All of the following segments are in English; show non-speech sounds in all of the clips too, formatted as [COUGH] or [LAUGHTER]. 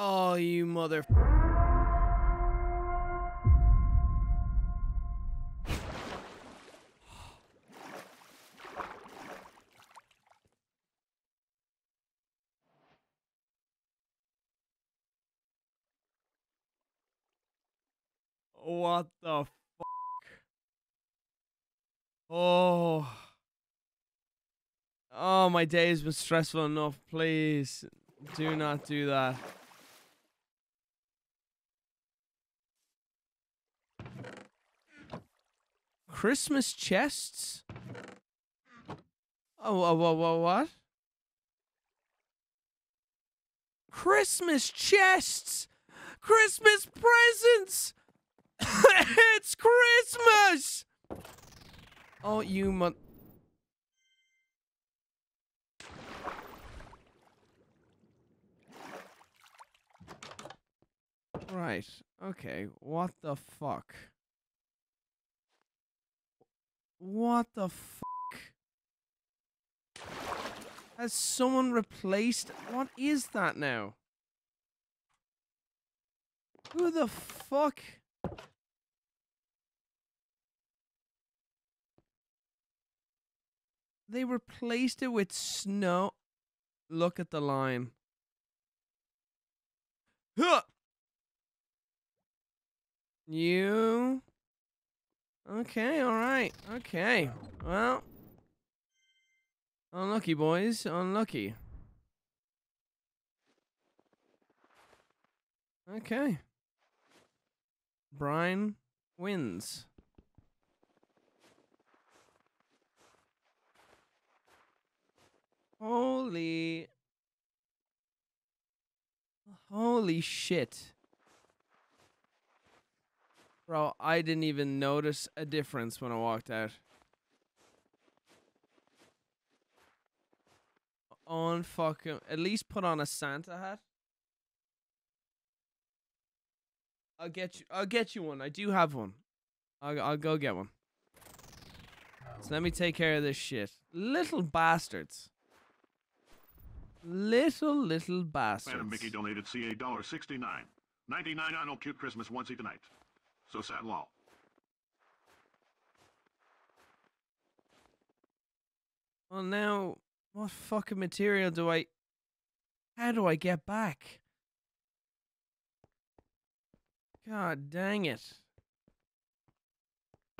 Oh, you mother. What the fuck? Oh. Oh, my day has been stressful enough. Please do not do that. Christmas chests? Oh, whoa, whoa, what? Christmas chests! Christmas presents! [LAUGHS] it's Christmas! Oh, you mon- Right. Okay. What the fuck? What the fuck? Has someone replaced? What is that now? Who the fuck? They replaced it with snow. Look at the line. Huh! You. Okay, alright. Okay. Well. Unlucky, boys. Unlucky. Okay. Brian wins. Holy. Holy shit. Bro, I didn't even notice a difference when I walked out. On fucking. At least put on a Santa hat. I'll get you. I'll get you one. I do have one. I'll, I'll go get one. So let me take care of this shit. Little bastards. Little, little bastards. Phantom Mickey donated CA dollar sixty nine. Ninety nine on old cute Christmas onesie tonight. So sad lol. Well, now, what fucking material do I. How do I get back? God dang it.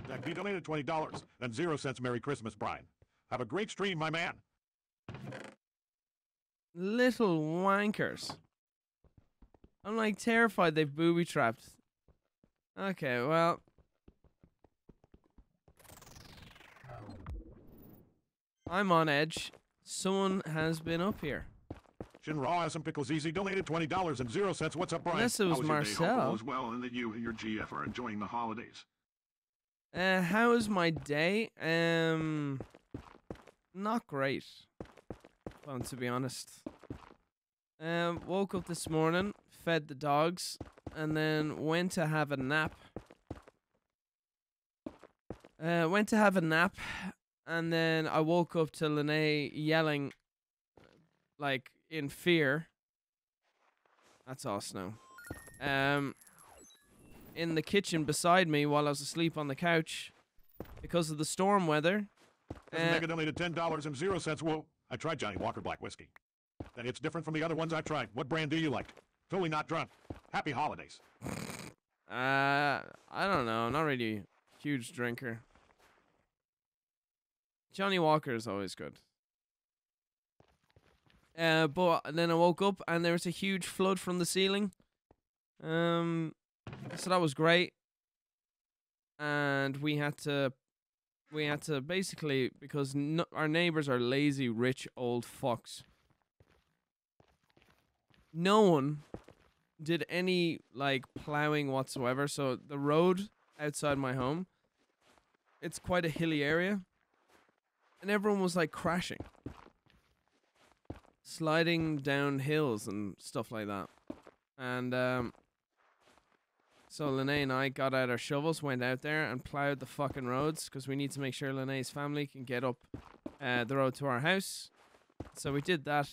Zach donated twenty dollars. Then zero cents Merry Christmas, Brian. Have a great stream, my man. Little wankers. I'm like terrified they've booby trapped. Okay, well. I'm on edge. Someone has been up here. Shin Raw has some pickles easy. Donated twenty dollars and zero cents. What's up, Brian? Unless it was How your day? Hope all Marcel. is well, and that you and your GF are enjoying the holidays. Uh, how was my day? Um, not great. Well, to be honest. Um, woke up this morning, fed the dogs, and then went to have a nap. Uh, went to have a nap, and then I woke up to Lene yelling, like in fear. That's all snow. Um, in the kitchen beside me while I was asleep on the couch because of the storm weather. Uh, donated ten dollars and zero cents. Whoa! I tried Johnnie Walker Black Whiskey. That it's different from the other ones I've tried. What brand do you like? Totally not drunk. Happy holidays. Uh, I don't know. Not really a huge drinker. Johnnie Walker is always good. Uh, but then I woke up and there was a huge flood from the ceiling. Um, so that was great. And we had to, we had to basically because no, our neighbors are lazy, rich old fucks. No one did any like plowing whatsoever. So the road outside my home, it's quite a hilly area, and everyone was like crashing, sliding down hills and stuff like that. And um, so Lene and I got out our shovels, went out there and plowed the fucking roads because we need to make sure Lene's family can get up uh, the road to our house. So we did that.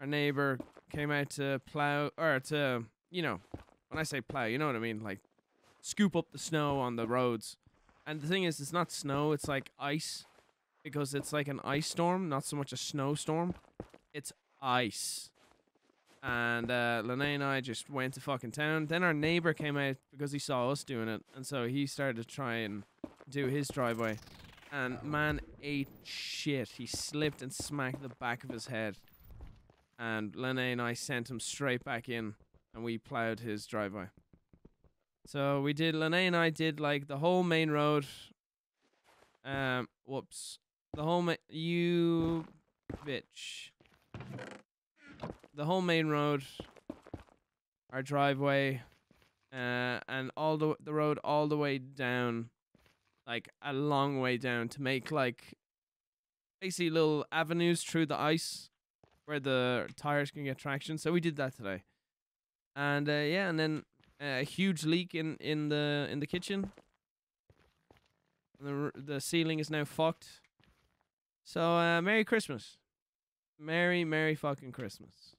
our neighbor came out to plow or to you know when I say plow, you know what I mean, like scoop up the snow on the roads. And the thing is, it's not snow; it's like ice, because it's like an ice storm, not so much a snowstorm. It's ice. And uh, Lene and I just went to fucking town. Then our neighbor came out because he saw us doing it, and so he started to try and do his driveway. And man ate shit. He slipped and smacked the back of his head. And Lene and I sent him straight back in, and we plowed his driveway. So we did. Lene and I did like the whole main road. Um, whoops, the whole ma- you bitch. The whole main road, our driveway, uh, and all the the road all the way down, like a long way down to make like basically little avenues through the ice where the tires can get traction. So we did that today, and uh, yeah, and then uh, a huge leak in in the in the kitchen. The the ceiling is now fucked. So uh, Merry Christmas, Merry Merry fucking Christmas.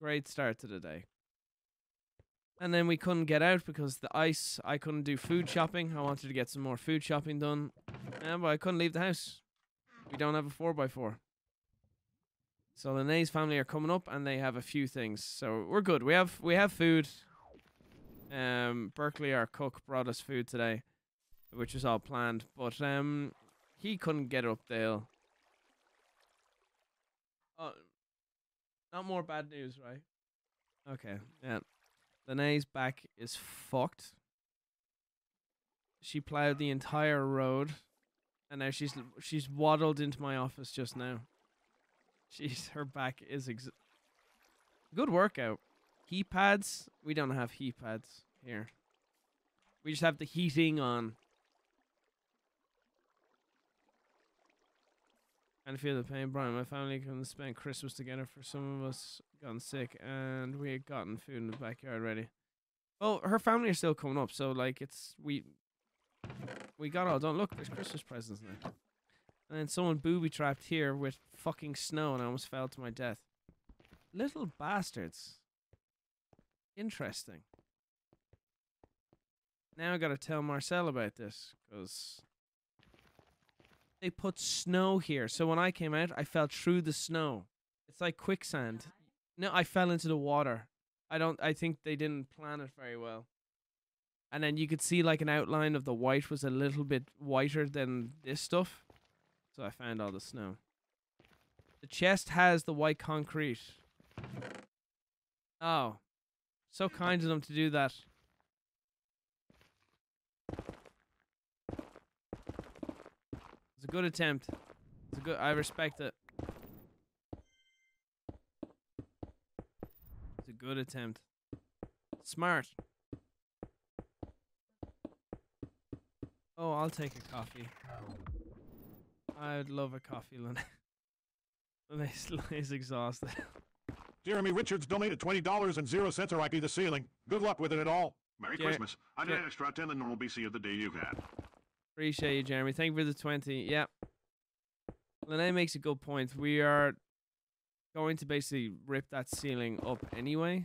Great start to the day. And then we couldn't get out because the ice. I couldn't do food shopping. I wanted to get some more food shopping done, uh, but I couldn't leave the house. We don't have a four by four. So the Nays family are coming up, and they have a few things. So we're good. We have we have food. Um, Berkeley, our cook, brought us food today, which was all planned. But um, he couldn't get up Dale. Oh, not more bad news, right? Okay, yeah. Lene's back is fucked. She plowed the entire road, and now she's she's waddled into my office just now. She's her back is ex- good workout. Heat pads. We don't have heat pads here. We just have the heating on. And feel the pain, Brian. My family couldn't spend Christmas together for some of us gotten sick, and we had gotten food in the backyard ready. Well, her family are still coming up, so like it's we we got all done. Look, there's Christmas presents now. And then someone booby trapped here with fucking snow, and I almost fell to my death. Little bastards. Interesting. Now I gotta tell Marcel about this, because they put snow here. So when I came out, I fell through the snow. It's like quicksand. No, I fell into the water. I don't. I think they didn't plan it very well. And then you could see like an outline of the white was a little bit whiter than this stuff. So I found all the snow. The chest has the white concrete. Oh, so kind of them to do that. It's a good attempt. It's a good. I respect it. It's a good attempt. Smart. Oh, I'll take a coffee. I'd love a coffee, Lynn. He's, he's exhausted. [LAUGHS] Jeremy Richards donated $20 and 0 cents RIP the ceiling. Good luck with it at all. Merry Jer- Christmas. I did Jer- extra 10 the normal BC of the day you've had. Appreciate you, Jeremy. Thank you for the 20. Yep. Lene makes a good point. We are going to basically rip that ceiling up anyway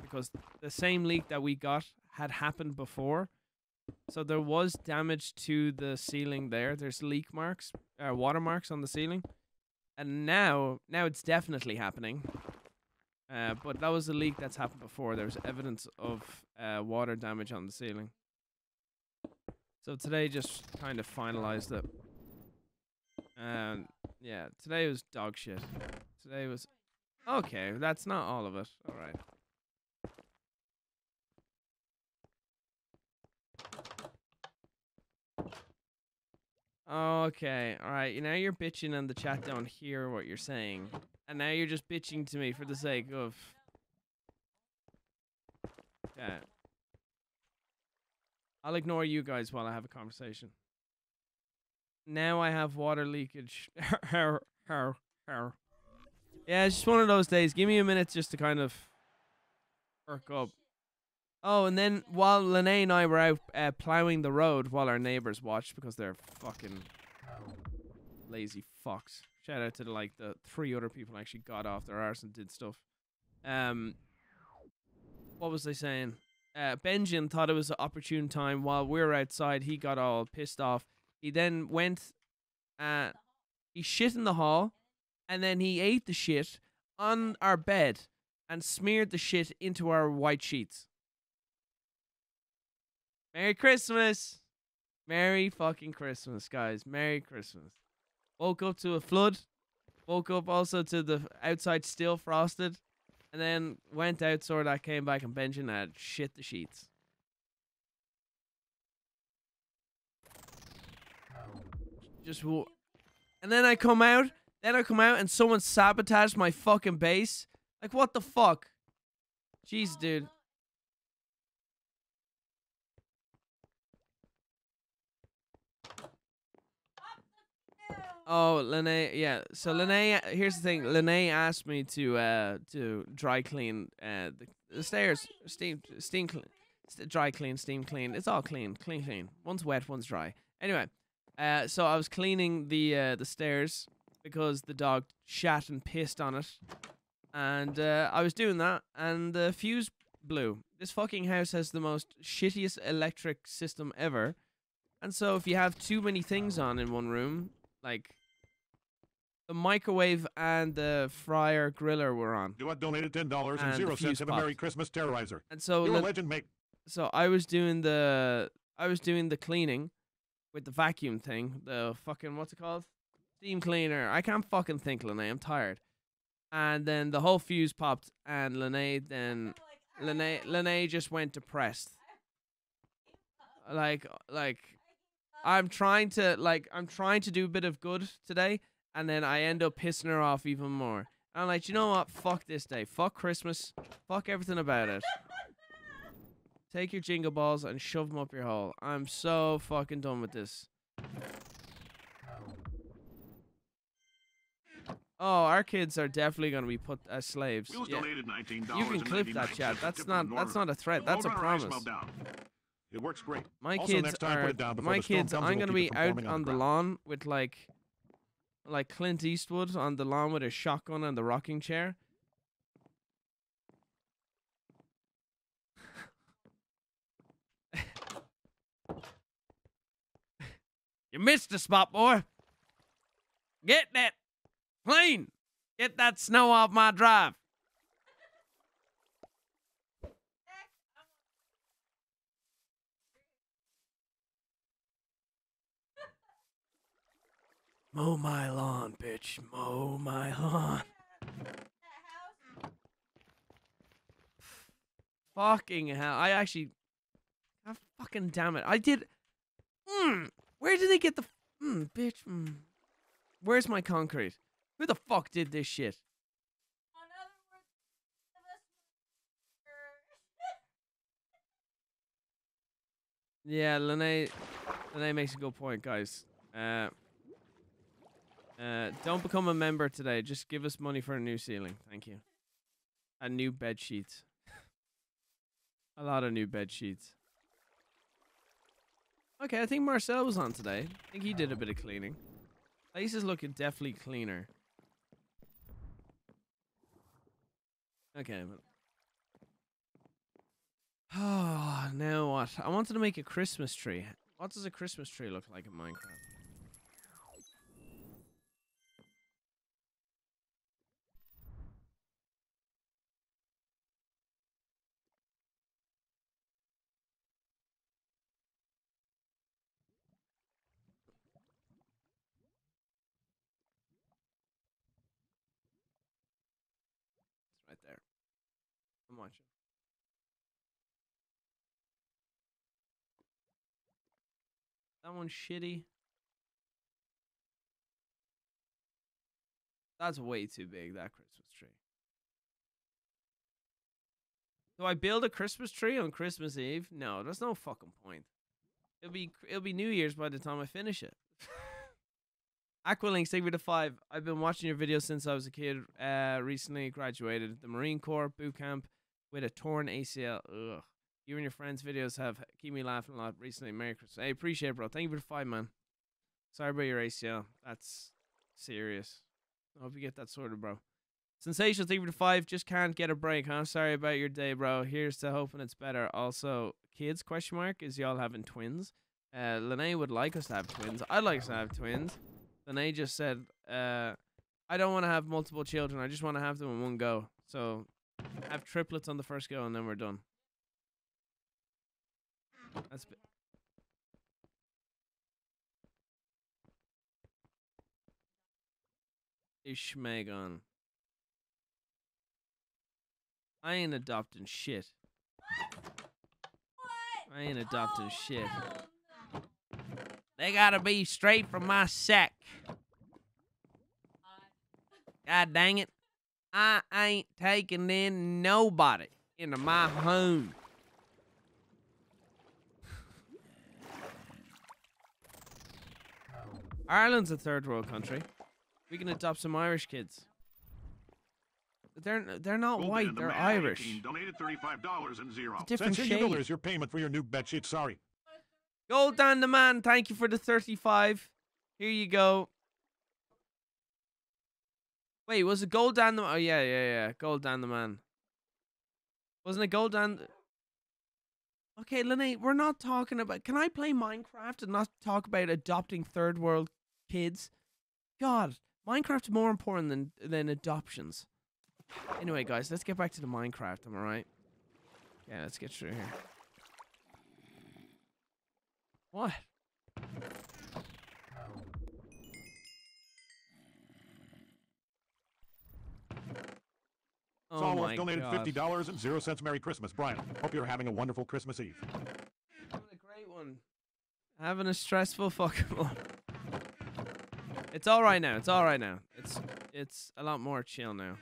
because the same leak that we got had happened before. So there was damage to the ceiling there. There's leak marks, uh, water marks on the ceiling. And now, now it's definitely happening. Uh, but that was a leak that's happened before. There's evidence of uh, water damage on the ceiling. So today just kind of finalized it. And yeah, today was dog shit. Today was okay. That's not all of it. All Okay, all right. You now you're bitching and the chat don't hear what you're saying, and now you're just bitching to me for the sake of. Okay. I'll ignore you guys while I have a conversation. Now I have water leakage. [LAUGHS] yeah, it's just one of those days. Give me a minute just to kind of perk up. Oh, and then while Lene and I were out uh, plowing the road while our neighbors watched because they're fucking lazy fucks. Shout out to the, like the three other people who actually got off their arse and did stuff. Um, what was I saying? Uh, Benjamin thought it was an opportune time while we were outside. He got all pissed off. He then went, uh, he shit in the hall, and then he ate the shit on our bed and smeared the shit into our white sheets. Merry Christmas. Merry fucking Christmas, guys. Merry Christmas. Woke up to a flood. Woke up also to the outside still frosted. And then went out, saw that, came back, and Benjamin had shit the sheets. Just wo- and then I come out, then I come out, and someone sabotaged my fucking base. Like, what the fuck? Jeez, dude. Oh, Lene, yeah. So Lene, here's the thing. Lene asked me to uh to dry clean uh the, the stairs, steam steam clean, st- dry clean, steam clean. It's all clean, clean, clean. One's wet, one's dry. Anyway, uh, so I was cleaning the uh the stairs because the dog shat and pissed on it, and uh, I was doing that, and the fuse blew. This fucking house has the most shittiest electric system ever. And so if you have too many things on in one room, like the microwave and the fryer griller were on. You have donated ten dollars and And zero the cents. Have a Merry. Christmas, Terrorizer. And so You're a legend, mate. so I was doing the I was doing the cleaning with the vacuum thing, the fucking what's it called? Steam cleaner. I can't fucking think, Lene. I'm tired. And then the whole fuse popped, and Lene then Lene ah! Lene just went depressed. Like like I'm trying to like I'm trying to do a bit of good today, and then I end up pissing her off even more. And I'm like, you know what? Fuck this day. Fuck Christmas. Fuck everything about it. Take your jingle balls and shove them up your hole. I'm so fucking done with this. Oh, our kids are definitely gonna be put as slaves. Yeah. You can clip that, Chad. That's not that's not a threat. That's a promise. It works great. My Also, kids next time, are put it down before my kids. I'm gonna be out on on the the lawn with like, like Clint Eastwood on the lawn with a shotgun and the rocking chair. [LAUGHS] you missed the spot, boy. Get that clean. Get that snow off my drive. Mow my lawn, bitch. Mow my lawn. Fucking hell. I actually. God fucking damn it. I did. Mm, where did they get the. Mm, bitch. Mm. Where's my concrete? Who the fuck did this shit? Yeah, Lene, Lene makes a good point, guys. Uh, uh, don't become a member today. Just give us money for a new ceiling. Thank you. And new bed sheets. a lot of new bed sheets. Okay, I think Marcel was on today. I think he did a bit of cleaning. Place is looking definitely cleaner. Okay. Oh, [SIGHS] now what? I wanted to make a Christmas tree. What does a Christmas tree look like in Minecraft? It's right there. I'm watching. That one's shitty. That's way too big, that Christmas tree. Do I build a Christmas tree on Christmas Eve? No, there's no fucking point. It'll be it'll be New Year's by the time I finish it. Aqualink, me to five. I've been watching your videos since I was a kid. Uh, recently graduated the Marine Corps boot camp with a torn ACL. Ugh. You and your friends' videos have keep me laughing a lot recently. Merry Christmas. I appreciate it, bro. Thank you for the five, man. Sorry about your ACL. That's serious. I hope you get that sorted, bro. Sensational three to five. Just can't get a break, huh? Sorry about your day, bro. Here's to hoping it's better. Also, kids? Question mark. Is y'all having twins? Uh, Lene would like us to have twins. I'd like us to have twins. Lene just said, uh, I don't want to have multiple children. I just want to have them in one go. So, have triplets on the first go, and then we're done. That's. b- Ishmagon. I ain't adopting shit. I ain't adopting oh, shit. They gotta be straight from my sack. God dang it. I ain't taking in nobody into my home. Ireland's a third world country. We can adopt some Irish kids. They're they're not Golden white, they're Irish. 18 Donated $35 and zero. Different Send your shade. Millers your payment for your new bed sheet. Sorry. Gold down the man, thank you for the 35. Here you go. Wait, was it gold down the Oh yeah, yeah, yeah. Gold down the man. Wasn't it gold down. Okay, Lene, we're not talking about Can I play Minecraft and not talk about adopting third world kids? God, Minecraft's more important than than adoptions. Anyway, guys, let's get back to the Minecraft, am I right? Yeah, let's get through here. What? Oh my donated God. $50 and zero cents. Merry Christmas. Brian, hope you're having a wonderful Christmas Eve. Having a great one. Having a stressful fucking [LAUGHS] one. It's all right now. It's all right now. It's it's a lot more chill now.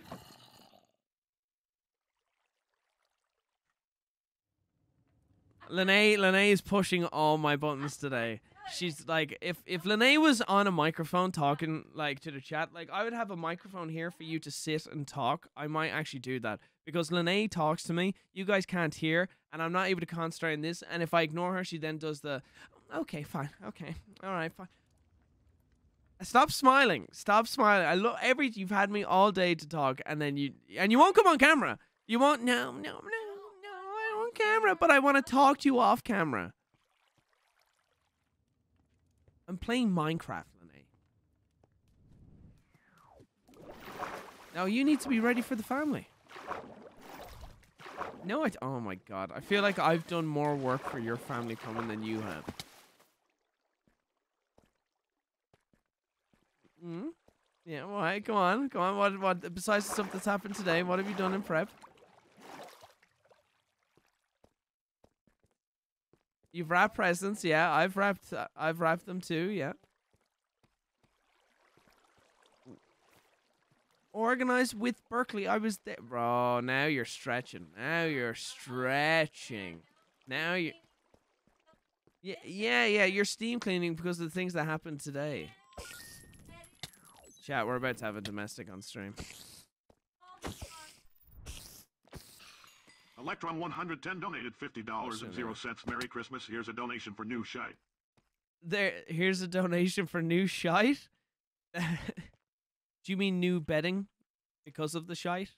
Lene, Lene is pushing all my buttons today. She's like, if if Lene was on a microphone talking like to the chat, like I would have a microphone here for you to sit and talk. I might actually do that because Lene talks to me. You guys can't hear, and I'm not able to concentrate on this. And if I ignore her, she then does the, okay, fine, okay, all right, fine. Stop smiling. Stop smiling. I look every you've had me all day to talk, and then you and you won't come on camera. You won't. No, no, no, no. I don't camera, but I want to talk to you off camera. I'm playing Minecraft, Lene. Now you need to be ready for the family. No, I. Oh my god, I feel like I've done more work for your family coming than you have. Hmm. Yeah. Why? Come on. come on. What? What? Besides the stuff that's happened today, what have you done in prep? You've wrapped presents, yeah. I've wrapped. Uh, I've wrapped them too, yeah. Organized with Berkeley. I was there, bro. Now you're stretching. Now you're stretching. Now you. Yeah, yeah, yeah. You're steam cleaning because of the things that happened today. Chat, we're about to have a domestic on stream. Electron 110 donated $50 and zero cents. Merry Christmas. Here's a donation for new shite. There, here's a donation for new shite. [LAUGHS] Do you mean new bedding because of the shite?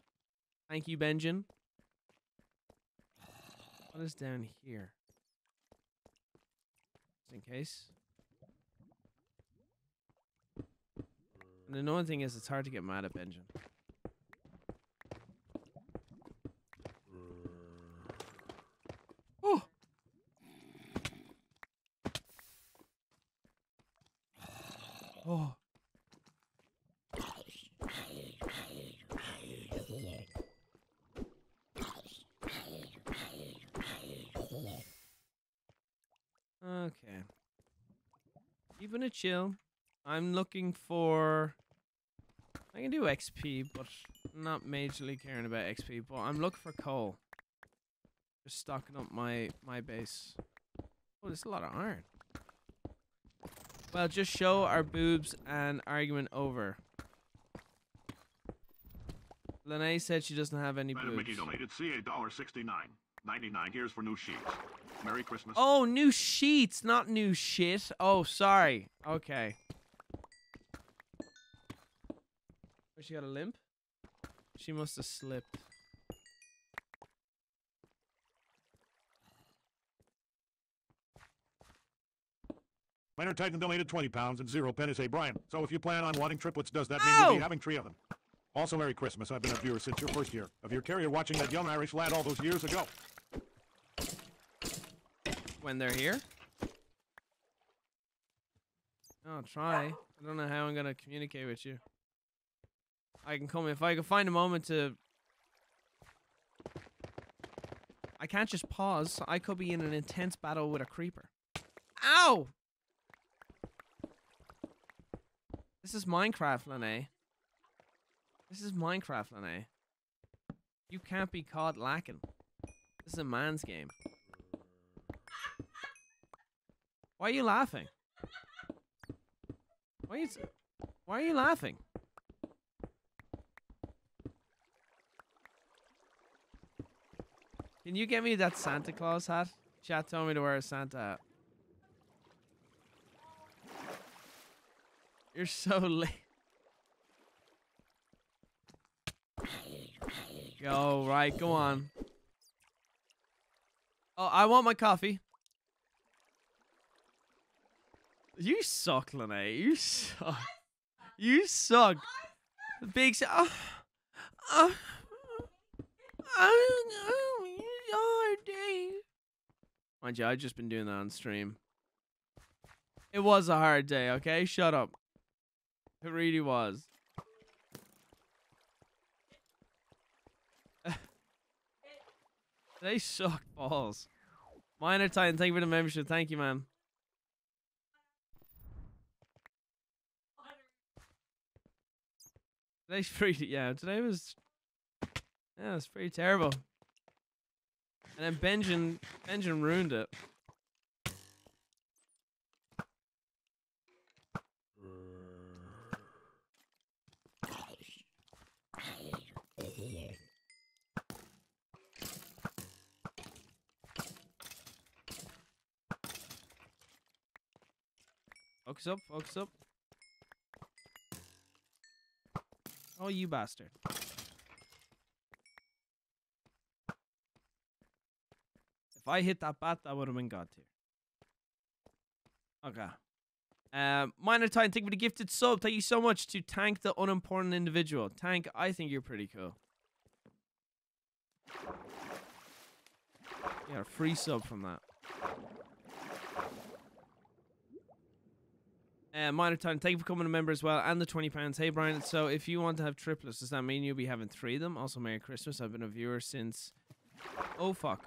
Thank you, Benjamin. What is down here? Just in case. The annoying thing is, it's hard to get mad at Benjamin. Oh. Oh. Okay. Keeping it chill. I'm looking for. I can do XP, but not majorly caring about XP. But I'm looking for coal. Just stocking up my my base. Oh, there's a lot of iron. Well, just show our boobs and argument over. Lene said she doesn't have any Madam Mickey boobs. donated CA dollar 69. 99. Here's for new sheets. Merry Christmas. Oh, new sheets, not new shit. Oh, sorry. Okay. Oh, she got a limp? She must have slipped. Minor Titan donated 20 pounds and zero pennies. Hey, Brian, so if you plan on wanting triplets, does that mean you'll be oh! having three of them? Also, Merry Christmas. I've been a viewer since your first year of your career watching that young Irish lad all those years ago. When they're here? I'll try. I don't know how I'm gonna communicate with you. I can come if I can find a moment to. I can't just pause. I could be in an intense battle with a creeper. Ow! This is Minecraft, Lene. This is Minecraft, Lene. You can't be caught lacking. This is a man's game. Why are you laughing? Why are you, why are you laughing? Can you get me that Santa Claus hat? Chat told me to wear a Santa hat. You're so late. Go, right, go on. Oh, I want my coffee. You suck, Lene. You suck. You suck. Big. s- Oh, oh, oh, oh, day. Mind you, I've just been doing that on stream. It was a hard day, okay? Shut up. It really was. [LAUGHS] they suck balls. Minor Titan, thank you for the membership. Thank you, man. Today's pretty, yeah, today was, yeah, it was pretty terrible. And then Benjamin, Benjamin ruined it. Focus up, focus up. Oh, you bastard. If I hit that bat, that would have been god tier. Okay. Um, Minor Time, thank you for the gifted sub. Thank you so much to Tank the Unimportant Individual. Tank, I think you're pretty cool. Yeah, free sub from that. Uh, Minor time, thank you for coming a member as well, and the twenty pounds. Hey Brian, so if you want to have triplets, does that mean you'll be having three of them? Also, Merry Christmas. I've been a viewer since. Oh fuck!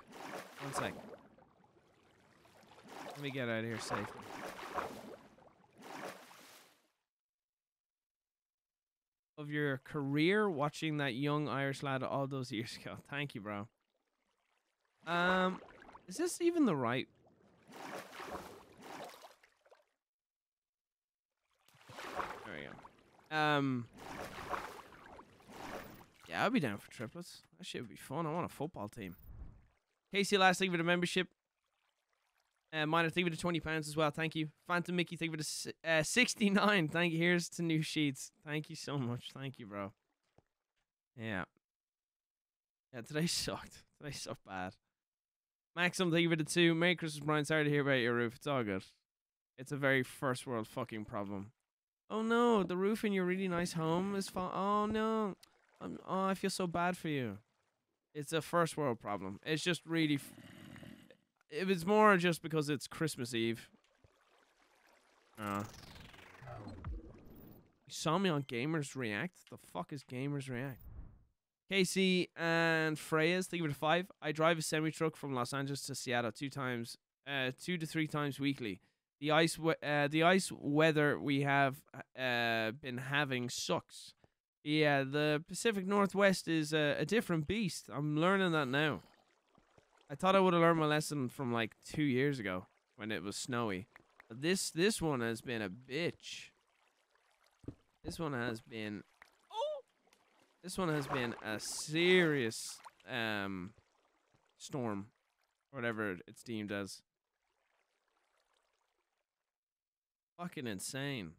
One sec. Let me get out of here safely. Of your career watching that young Irish lad all those years [LAUGHS] ago. Thank you, bro. Um, is this even the right? There we go. Um, yeah, I'll be down for triplets. That shit would be fun. I want a football team. Casey, last thing for the membership. Uh, minor, thank you for the twenty pounds as well. Thank you, Phantom Mickey. Thank you for the uh, sixty nine. Thank you. Here's to new sheets. Thank you so much. Thank you, bro. Yeah. Yeah, today [LAUGHS] sucked. Today sucked bad. Maxim, thank you for the two. Merry Christmas, Brian. Sorry to hear about your roof. It's all good. It's a very first world fucking problem. Oh no, the roof in your really nice home is fall. Oh no, I'm. oh I feel so bad for you. It's a first world problem. It's just really. It was more just because it's Christmas Eve. Uh. You saw me on Gamers React. The fuck is Gamers React? Casey and Freya's thank you for the five. I drive a semi truck from Los Angeles to Seattle two times, uh, two to three times weekly. The ice, we- uh, the ice weather we have uh been having sucks. Yeah, the Pacific Northwest is a, a different beast. I'm learning that now. I thought I would have learned my lesson from like two years ago when it was snowy. But this this one has been a bitch. This one has been oh, this one has been a serious um storm, whatever it's deemed as. Fucking insane.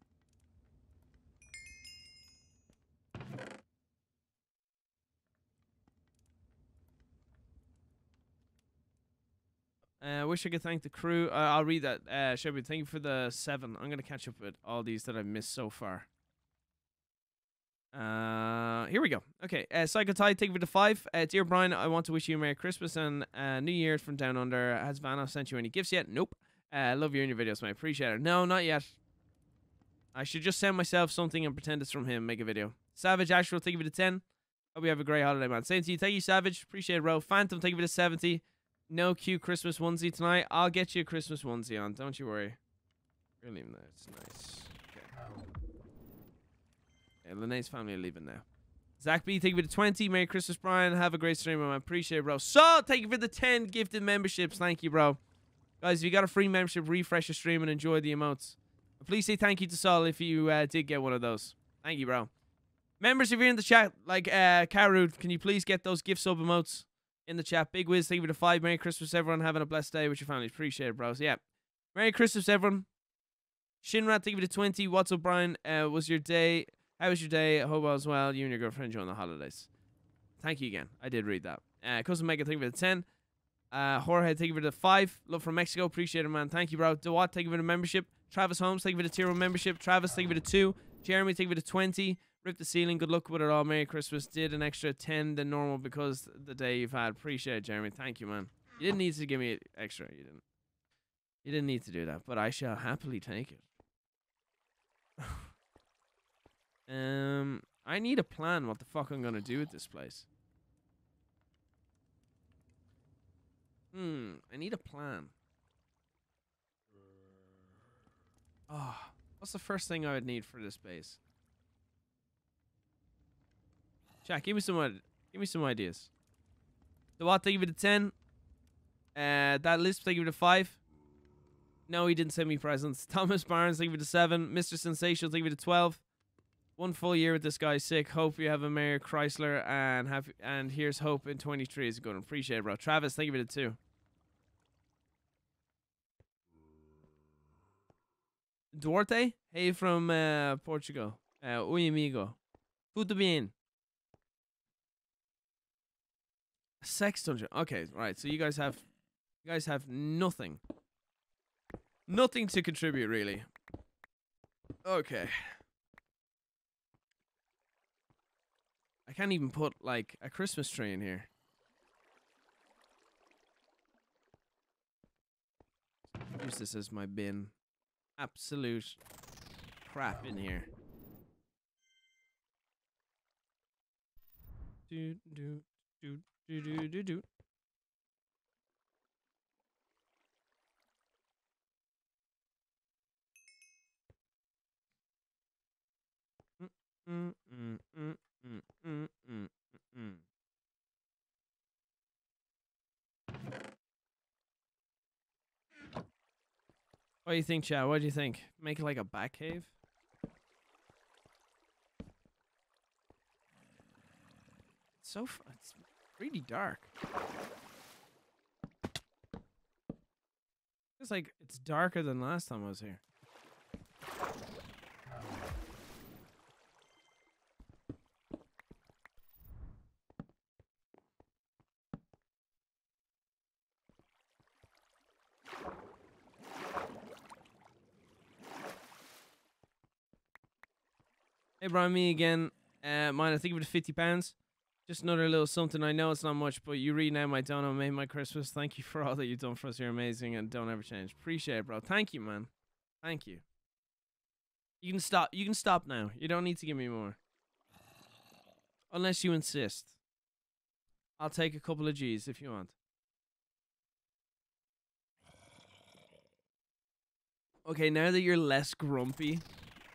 I uh, wish I could thank the crew. Uh, I'll read that. Uh, Shelby, thank you for the seven. I'm going to catch up with all these that I've missed so far. Uh, here we go. Okay, uh, Psycho Tide, thank you for the five. Uh, dear Brian, I want to wish you a Merry Christmas and uh, New Year's from Down Under. Has Vanoss sent you any gifts yet? Nope. Uh, love you and your videos, man. Appreciate it. No, not yet. I should just send myself something and pretend it's from him. Make a video. Savage Actual, thank you for the 10. Hope you have a great holiday, man. Same to you. Thank you, Savage. Appreciate it, bro. Phantom, thank you for the 70. No cute Christmas onesie tonight. I'll get you a Christmas onesie on. Don't you worry. There. It's nice. Okay. Yeah, Lene's family are leaving now. Zach B, thank you for the 20. Merry Christmas, Brian. Have a great stream, man. Appreciate it, bro. So, thank you for the 10 gifted memberships. Thank you, bro. Guys, if you got a free membership, refresh your stream and enjoy the emotes. Please say thank you to Saul if you uh, did get one of those. Thank you, bro. Members, if you're in the chat, like uh, Karud, can you please get those gift sub emotes in the chat? Big Wiz, thank you for the five. Merry Christmas, everyone. Having a blessed day with your families. Appreciate it, bros. Yeah. Merry Christmas, everyone. Shinrat, thank you for the 20. What's up, Brian? Uh, was your day... How was your day? I hope all was well. You and your girlfriend enjoying the holidays. Thank you again. I did read that. Uh, Cousin Mega, thank you for the 10. Uh, Jorge, thank you for the 5. Love from Mexico. Appreciate it, man. Thank you, bro. Dewat, thank you for the membership. Travis Holmes, thank you for the tier 1 membership. Travis, thank you for the 2. Jeremy, thank you for the 20. Rip the ceiling. Good luck with it all. Merry Christmas. Did an extra 10 than normal because the day you've had. Appreciate it, Jeremy. Thank you, man. You didn't need to give me extra. You didn't. You didn't need to do that, but I shall happily take it. [SIGHS] um, I need a plan what the fuck I'm gonna do with this place. Hmm, I need a plan. Oh, what's the first thing I would need for this base? Jack, give me some give me some ideas. The what? You for the ten. Uh, that list. Thank you for the five. No, he didn't send me presents. [LAUGHS] Thomas Barnes, thank you for the seven. Mr. Sensational, thank you for the twelve. One full year with this guy, sick. Hope you have a Mayor Chrysler and have and here's hope in twenty three is good. Appreciate it, bro. Travis, thank you for the two. Duarte, hey from uh, Portugal. Uh, oi amigo. Tudo bien? Sex dungeon. Okay, right. So you guys have, you guys have nothing, nothing to contribute really. Okay. I can't even put like a Christmas tree in here. Use this as my bin. Absolute crap in here. Do do do do do do do. Mm, mm, mm. What do you think, Chad? What do you think? Make it like a bat cave? It's so it's really dark. It's like it's darker than last time I was here. Hey, Brian, me again. Uh, mine, I think it was fifty pounds. Just another little something. I know it's not much, but you read now my dono made my Christmas. Thank you for all that you've done for us. You're amazing, and don't ever change. Appreciate it, bro. Thank you, man. Thank you. You can stop. You can stop now. You don't need to give me more, unless you insist. I'll take a couple of G's if you want. Okay, now that you're less grumpy,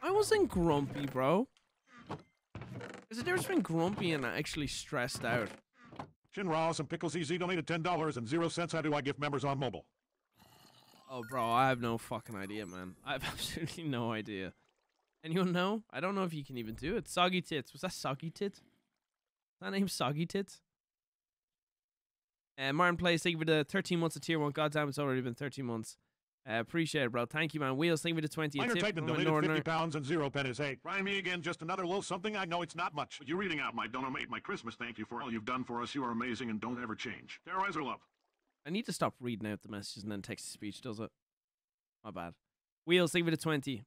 I wasn't grumpy, bro. There's a difference between grumpy and actually stressed out. Shinra, some pickles easy, donated $10 and zero cents. How do I gift members on mobile? Oh, bro, I have no fucking idea, man. I have [LAUGHS] absolutely no idea. Anyone know? I don't know if you can even do it. Soggy Tits. Was that Soggy Tit? That name Soggy Tits? Uh, Martin Plays, thank you for the 13 months of tier 1. God damn, it's already been 13 months. Uh, appreciate it, bro. Thank you, man. Wheels, thank you for the 20. A Minor tip Titan from donated Northerner. 50 pounds and zero pennies. Hey, try me again, just another little something. I know it's not much. You're reading out my donate my Christmas thank you for all you've done for us. You are amazing and don't ever change. Terrorizer love. I need to stop reading out the messages and then text to speech, does it? My bad. Wheels, leave it at 20.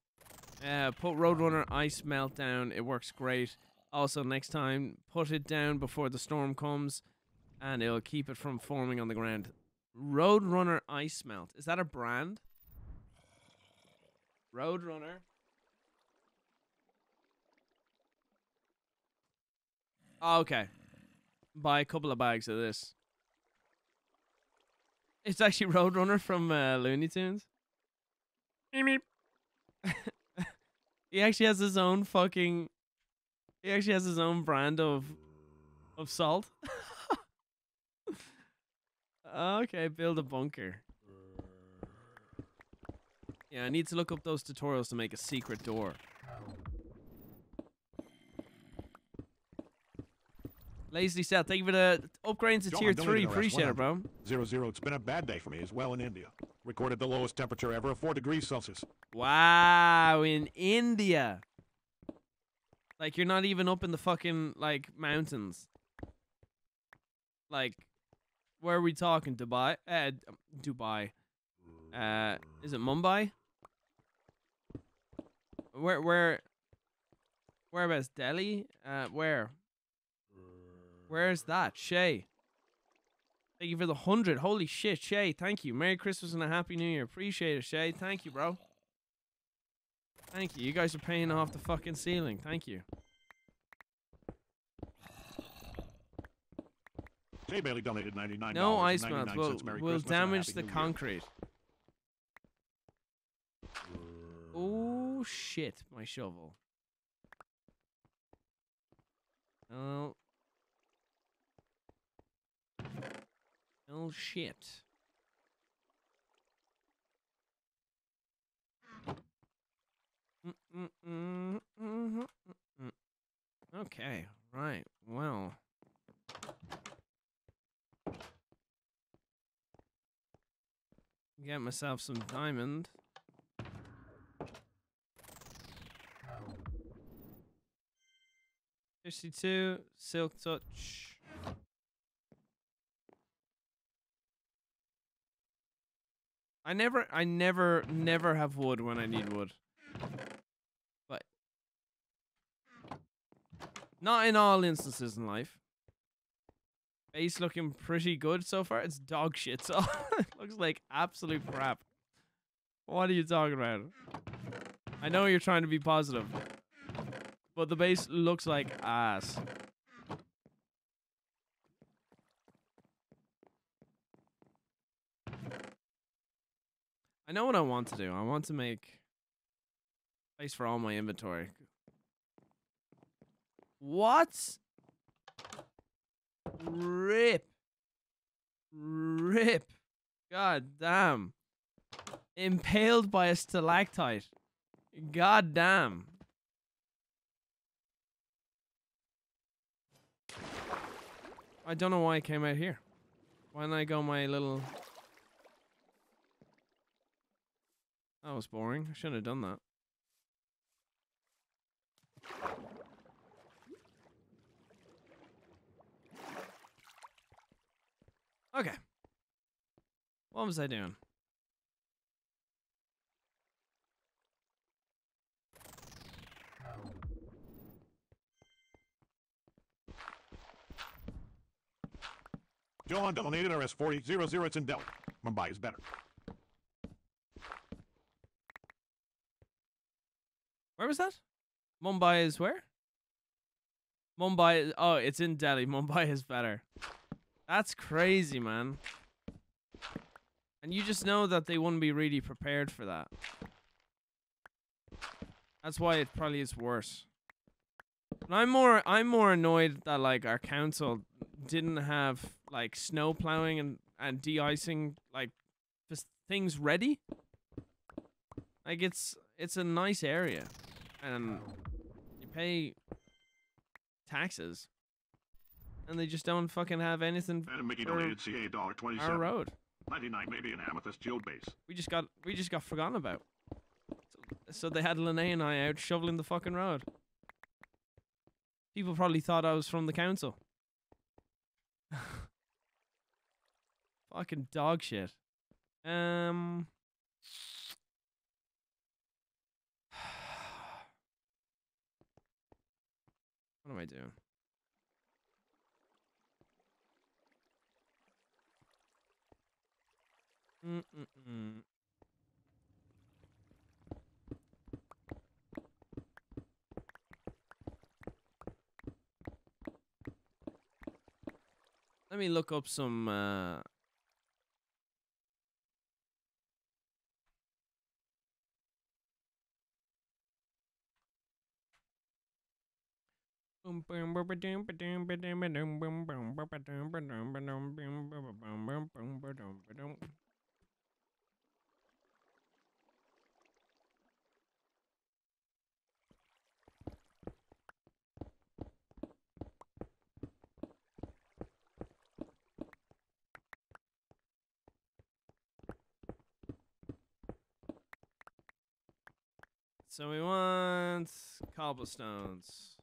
Uh, put Roadrunner Ice Meltdown. It works great. Also, next time, put it down before the storm comes and it'll keep it from forming on the ground. Roadrunner Ice Melt. Is that a brand? Roadrunner. Oh, okay. Buy a couple of bags of this. It's actually [LAUGHS] Roadrunner from uh, Looney Tunes. He actually has his own fucking. He actually has his own brand of, of salt. [LAUGHS] okay, build a bunker. Yeah, I need to look up those tutorials to make a secret door. Lazy Seth, thank you for the upgrades to John, tier 3. leave it to rest. Appreciate it, bro. Zero, zero. It's been a bad day for me as well in India. Recorded the lowest temperature ever of four degrees Celsius. Wow, in India. Like you're not even up in the fucking like mountains. Like where are we talking? Dubai? Uh Dubai. Uh is it Mumbai? Where where whereabouts Delhi? Uh where? Where's that? Shay. Thank you for the hundred. Holy shit, Shay. Thank you. Merry Christmas and a Happy New Year. Appreciate it, Shay. Thank you, bro. Thank you. You guys are paying off the fucking ceiling. Thank you. Jay Bailey donated ninety nine. No ice melts will, will damage the concrete. Oh shit, my shovel. Oh. Oh shit. Okay, right. Well. Get myself some diamond. Fifty-two silk touch. I never, I never, never have wood when I need wood. But not in all instances in life. Base looking pretty good so far. It's dog shit, so [LAUGHS] it looks like absolute crap. What are you talking about? I know you're trying to be positive, but the base looks like ass. I know what I want to do. I want to make place for all my inventory. What? Rip. Rip. God damn. Impaled by a stalactite. God damn. I don't know why I came out here. Why didn't I go my little... That was boring. I shouldn't have done that. Okay. What was I doing? John donated RS forty zero zero. It's in Delhi. Mumbai is better. Where was that? Mumbai is where? Mumbai. Oh, it's in Delhi. [LAUGHS] Mumbai is better. That's crazy, man. And you just know that they wouldn't be really prepared for that. That's why it probably is worse. I'm more I'm more annoyed that like our council didn't have like snow plowing and and de-icing like just things ready. Like it's it's a nice area and you pay taxes and they just don't fucking have anything And Mickey for donated CA dollar twenty our seven. road. Ninety nine maybe an amethyst geode base. We just got we just got forgotten about. So, so they had Lene and I out shoveling the fucking road. People probably thought I was from the council. [LAUGHS] Fucking dog shit. Um. [SIGHS] What am I doing? Mm-mm-mm. Let me look up some uh So we want cobblestones.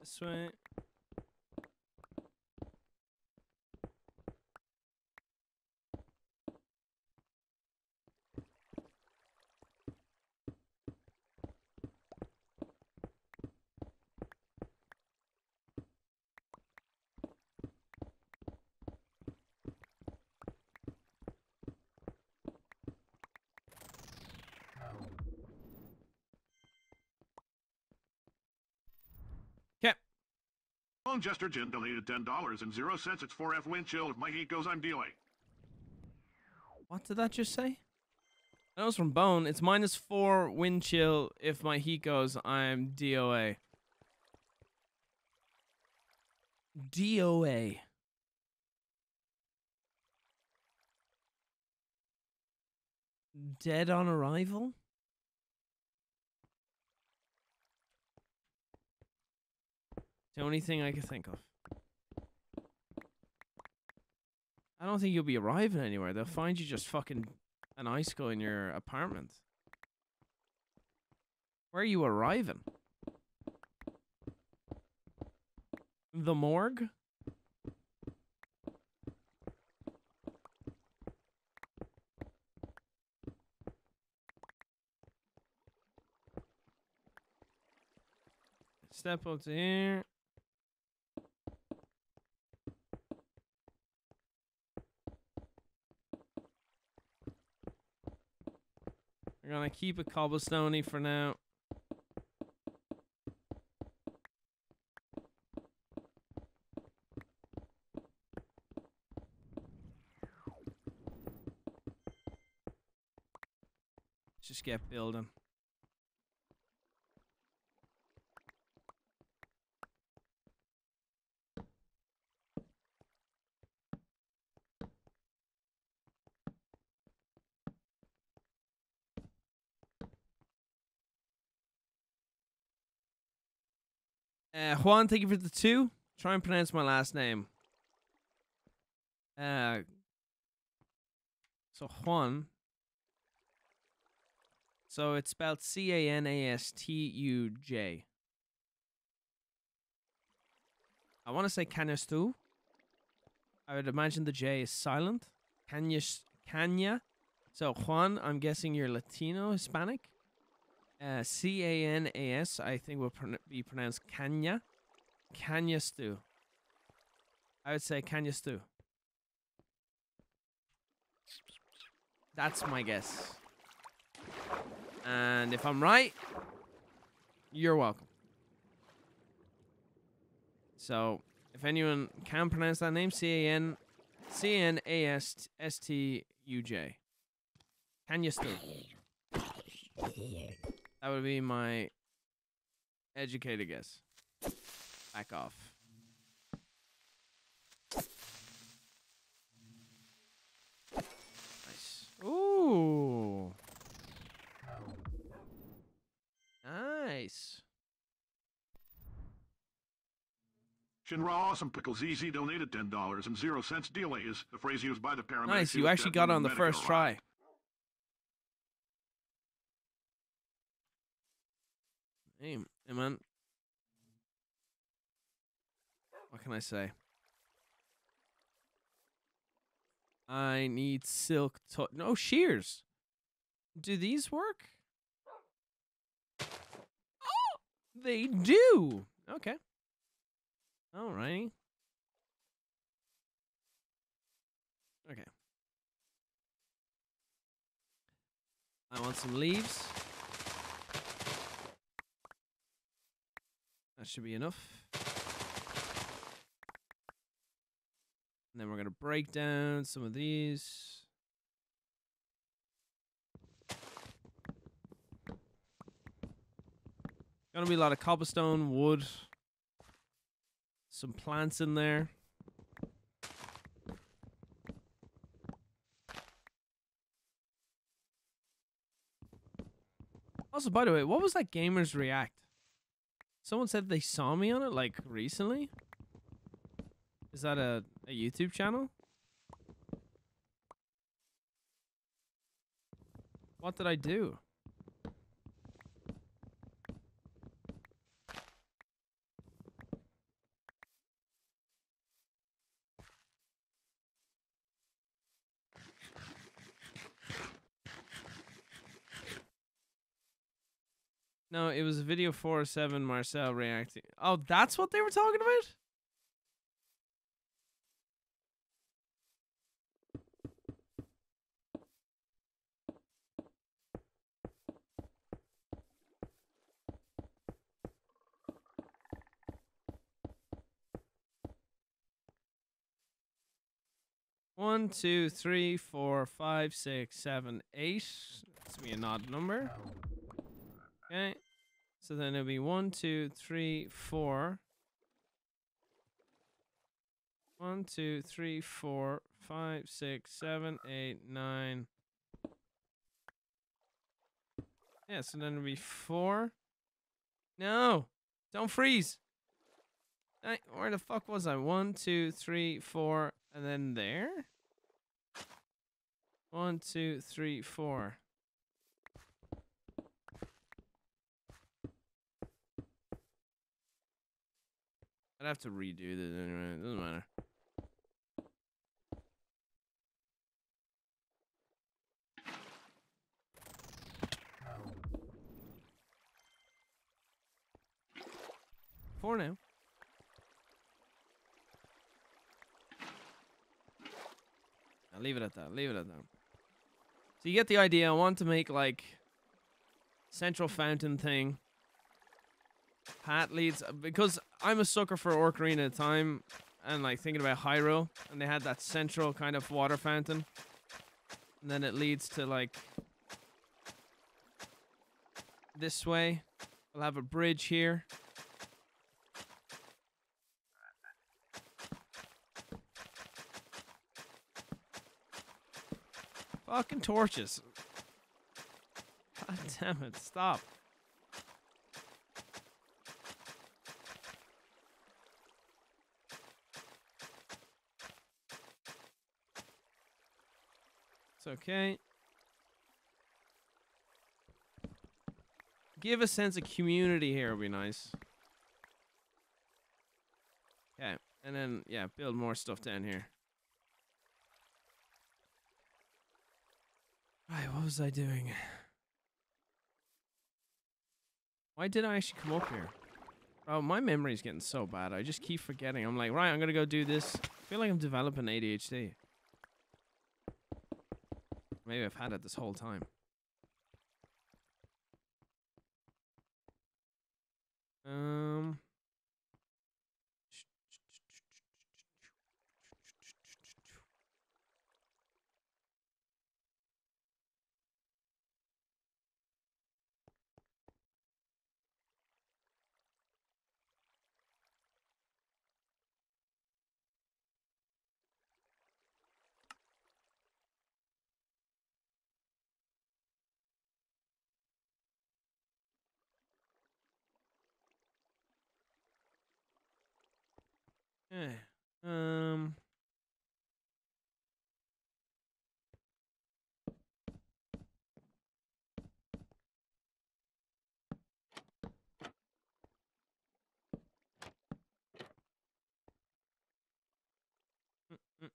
This way. Long Jester donated $10 and 0 cents. It's 4F wind chill. If my heat goes, I'm DOA. What did that just say? That was from Bone. It's minus four wind chill. If my heat goes, I'm DOA. DOA. Dead on arrival? The only thing I can think of. I don't think you'll be arriving anywhere. They'll find you just fucking an icicle in your apartment. Where are you arriving? The morgue? Step up to here. We're gonna keep it cobblestoney for now. Just get building. Uh, Juan, thank you for the two. Try and pronounce my last name. Uh, so Juan. So it's spelled C A N A S T U J. I want to say Canastu. I would imagine the J is silent. Canya. So Juan, I'm guessing you're Latino, Hispanic. Uh, C A N A S, I think will be pronounced Kanya. Kanya stew. I would say Kenya stew. That's my guess. And if I'm right, you're welcome. So, if anyone can pronounce that name, C A N C N A S S T U J. You still? [LAUGHS] That would be my educated guess. Back off. Nice. Ooh. Nice. Shinra Awesome Pickles Easy donated $10 and 0 cents. Deal is the phrase used by the paramedics. Nice. You actually got on the first try. Hey, hey, man. What can I say? I need silk to- No shears. Do these work? Oh, they do. Okay. Alrighty. Okay. I want some leaves. That should be enough. And then we're going to break down some of these. Gonna be a lot of cobblestone, wood, some plants in there. Also, by the way, what was that Gamers React? Someone said they saw me on it like recently. Is that a, a YouTube channel? What did I do? No, it was video four oh seven Marcel reacting. Oh, that's what they were talking about? One, two, three, four, five, six, seven, eight. That's be an odd number. Okay. So then it'll be one, two, three, four. One, two, three, four, five, six, seven, eight, nine. Yeah, so then it'll be four. No! Don't freeze! I, where the fuck was I? One, two, three, four, and then there? One, two, three, four. I'd have to redo this anyway. It doesn't matter. For now. I'll leave it at that. Leave it at that. So you get the idea. I want to make like central fountain thing. Pat leads because I'm a sucker for Ocarina of Time and like thinking about Hyrule and they had that central kind of water fountain. And then it leads to like this way. We'll have a bridge here. Fucking torches. [LAUGHS] God damn it, stop. It's okay. Give a sense of community here would be nice. Okay, and then, yeah, build more stuff down here. Right, what was I doing? Why did I actually come up here? Oh, my memory's getting so bad. I just keep forgetting. I'm like, right, I'm gonna go do this. I feel like I'm developing ADHD. Maybe I've had it this whole time. Um. Eh. Um. Mm, mm.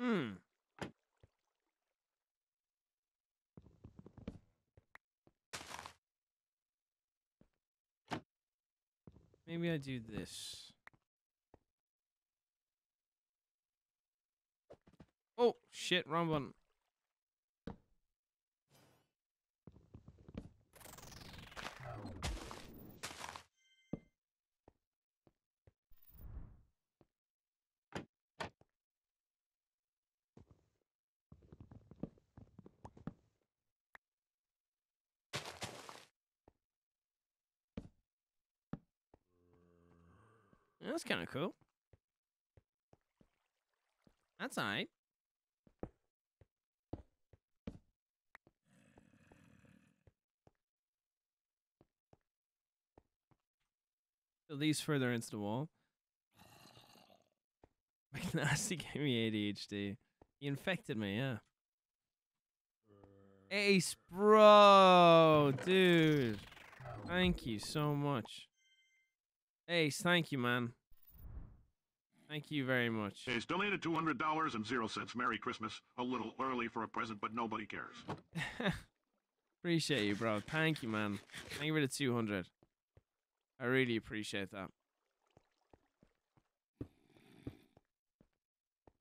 Hmm. Maybe I do this. Oh, shit, wrong one. Yeah, That's kind of cool. That's alright. Fill these further into the wall. [LAUGHS] Nasty gave me ADHD. He infected me, yeah. Ace, bro, dude. Thank you so much. Ace, thank you, man. Thank you very much. He's donated $200 and zero cents. Merry Christmas. A little early for a present, but nobody cares. [LAUGHS] appreciate you, bro. Thank you, man. Thank you for the 200. I really appreciate that.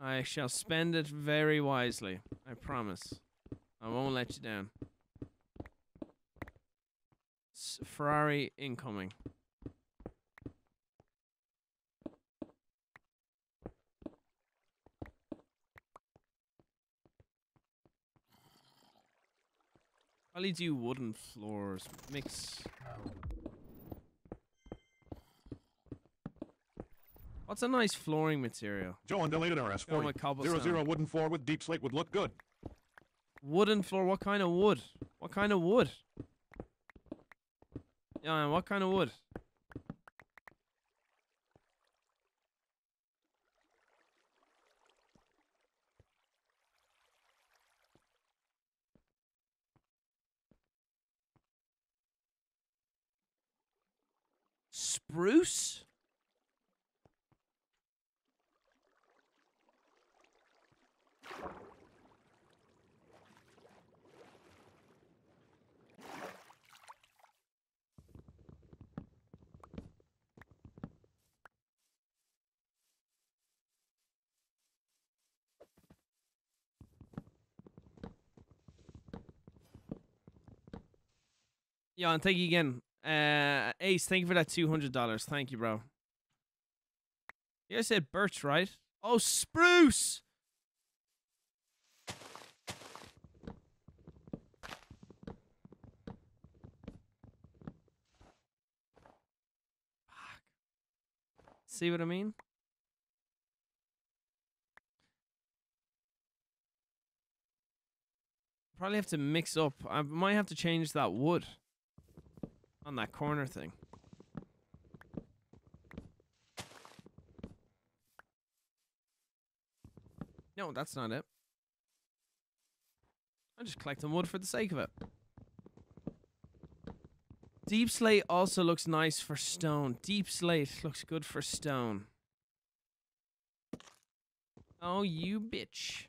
I shall spend it very wisely. I promise. I won't let you down. S- Ferrari incoming. Probably do wooden floors. Mix. What's a nice flooring material? Joe undonated RS Go 40. with Zero cobblestone. zero wooden floor with deep slate would look good. Wooden floor. What kind of wood? What kind of wood? Yeah, what kind of wood? Spruce? Yeah, and thank you again. Uh, Ace, thank you for that two hundred dollars. Thank you, bro. You said birch, right? Oh, spruce. See what I mean? Probably have to mix up. I might have to change that wood on that corner thing. No, that's not it. I'm just collecting wood for the sake of it. Deep slate also looks nice for stone. Deep slate looks good for stone. Oh, you bitch.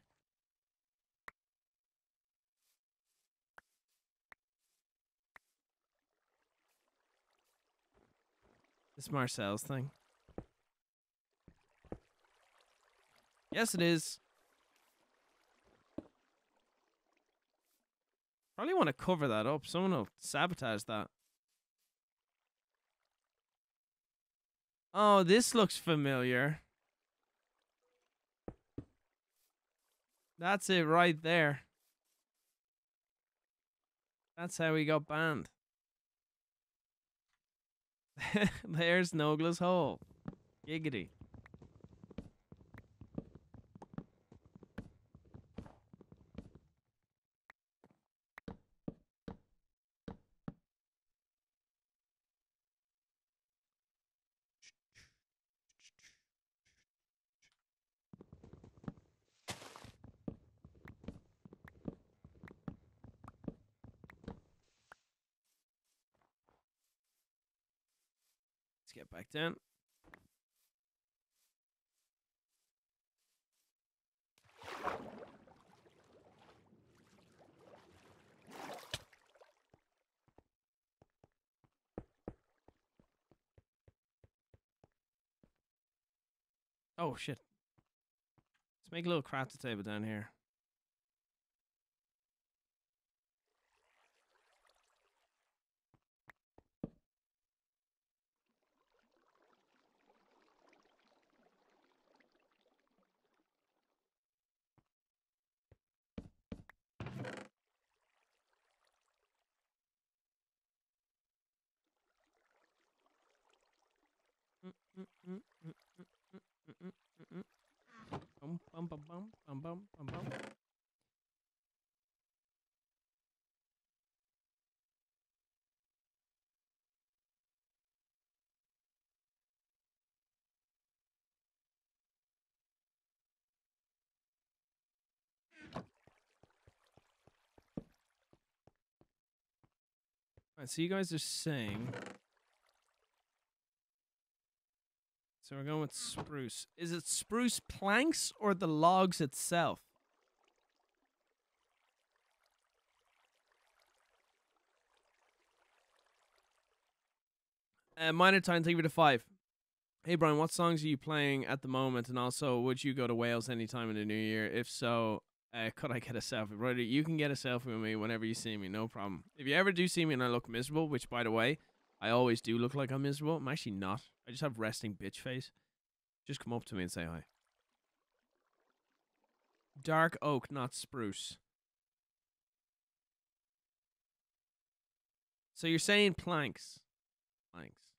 This Marcel's thing. Yes, it is. Probably want to cover that up. Someone will sabotage that. Oh, this looks familiar. That's it right there. That's how we got banned. [LAUGHS] There's Nogla's hole. Giggity. Down. Oh shit. Let's make a little crafting table down here. Alright, so you guys are saying So we're going with spruce. Is it spruce planks or the logs itself? Uh, Minor Time, thank you the five. Hey Brian, what songs are you playing at the moment? And also, would you go to Wales anytime in the new year? If so, uh, could I get a selfie? Brother, you can get a selfie with me whenever you see me, no problem. If you ever do see me and I look miserable, which by the way, I always do look like I'm miserable. I'm actually not. I just have resting bitch face. Just come up to me and say hi. Dark oak, not spruce. So you're saying planks. Planks.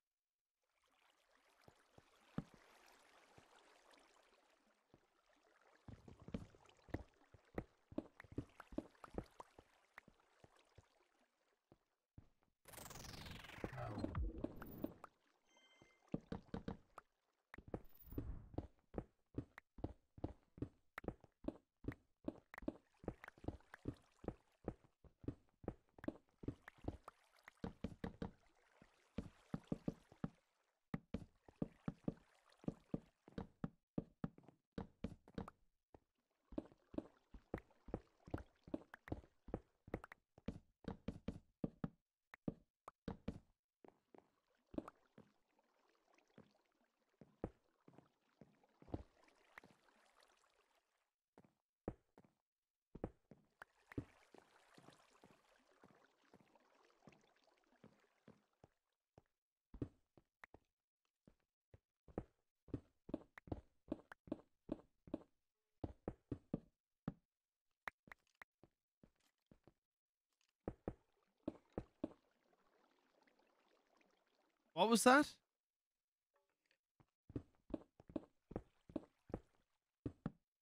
What was that?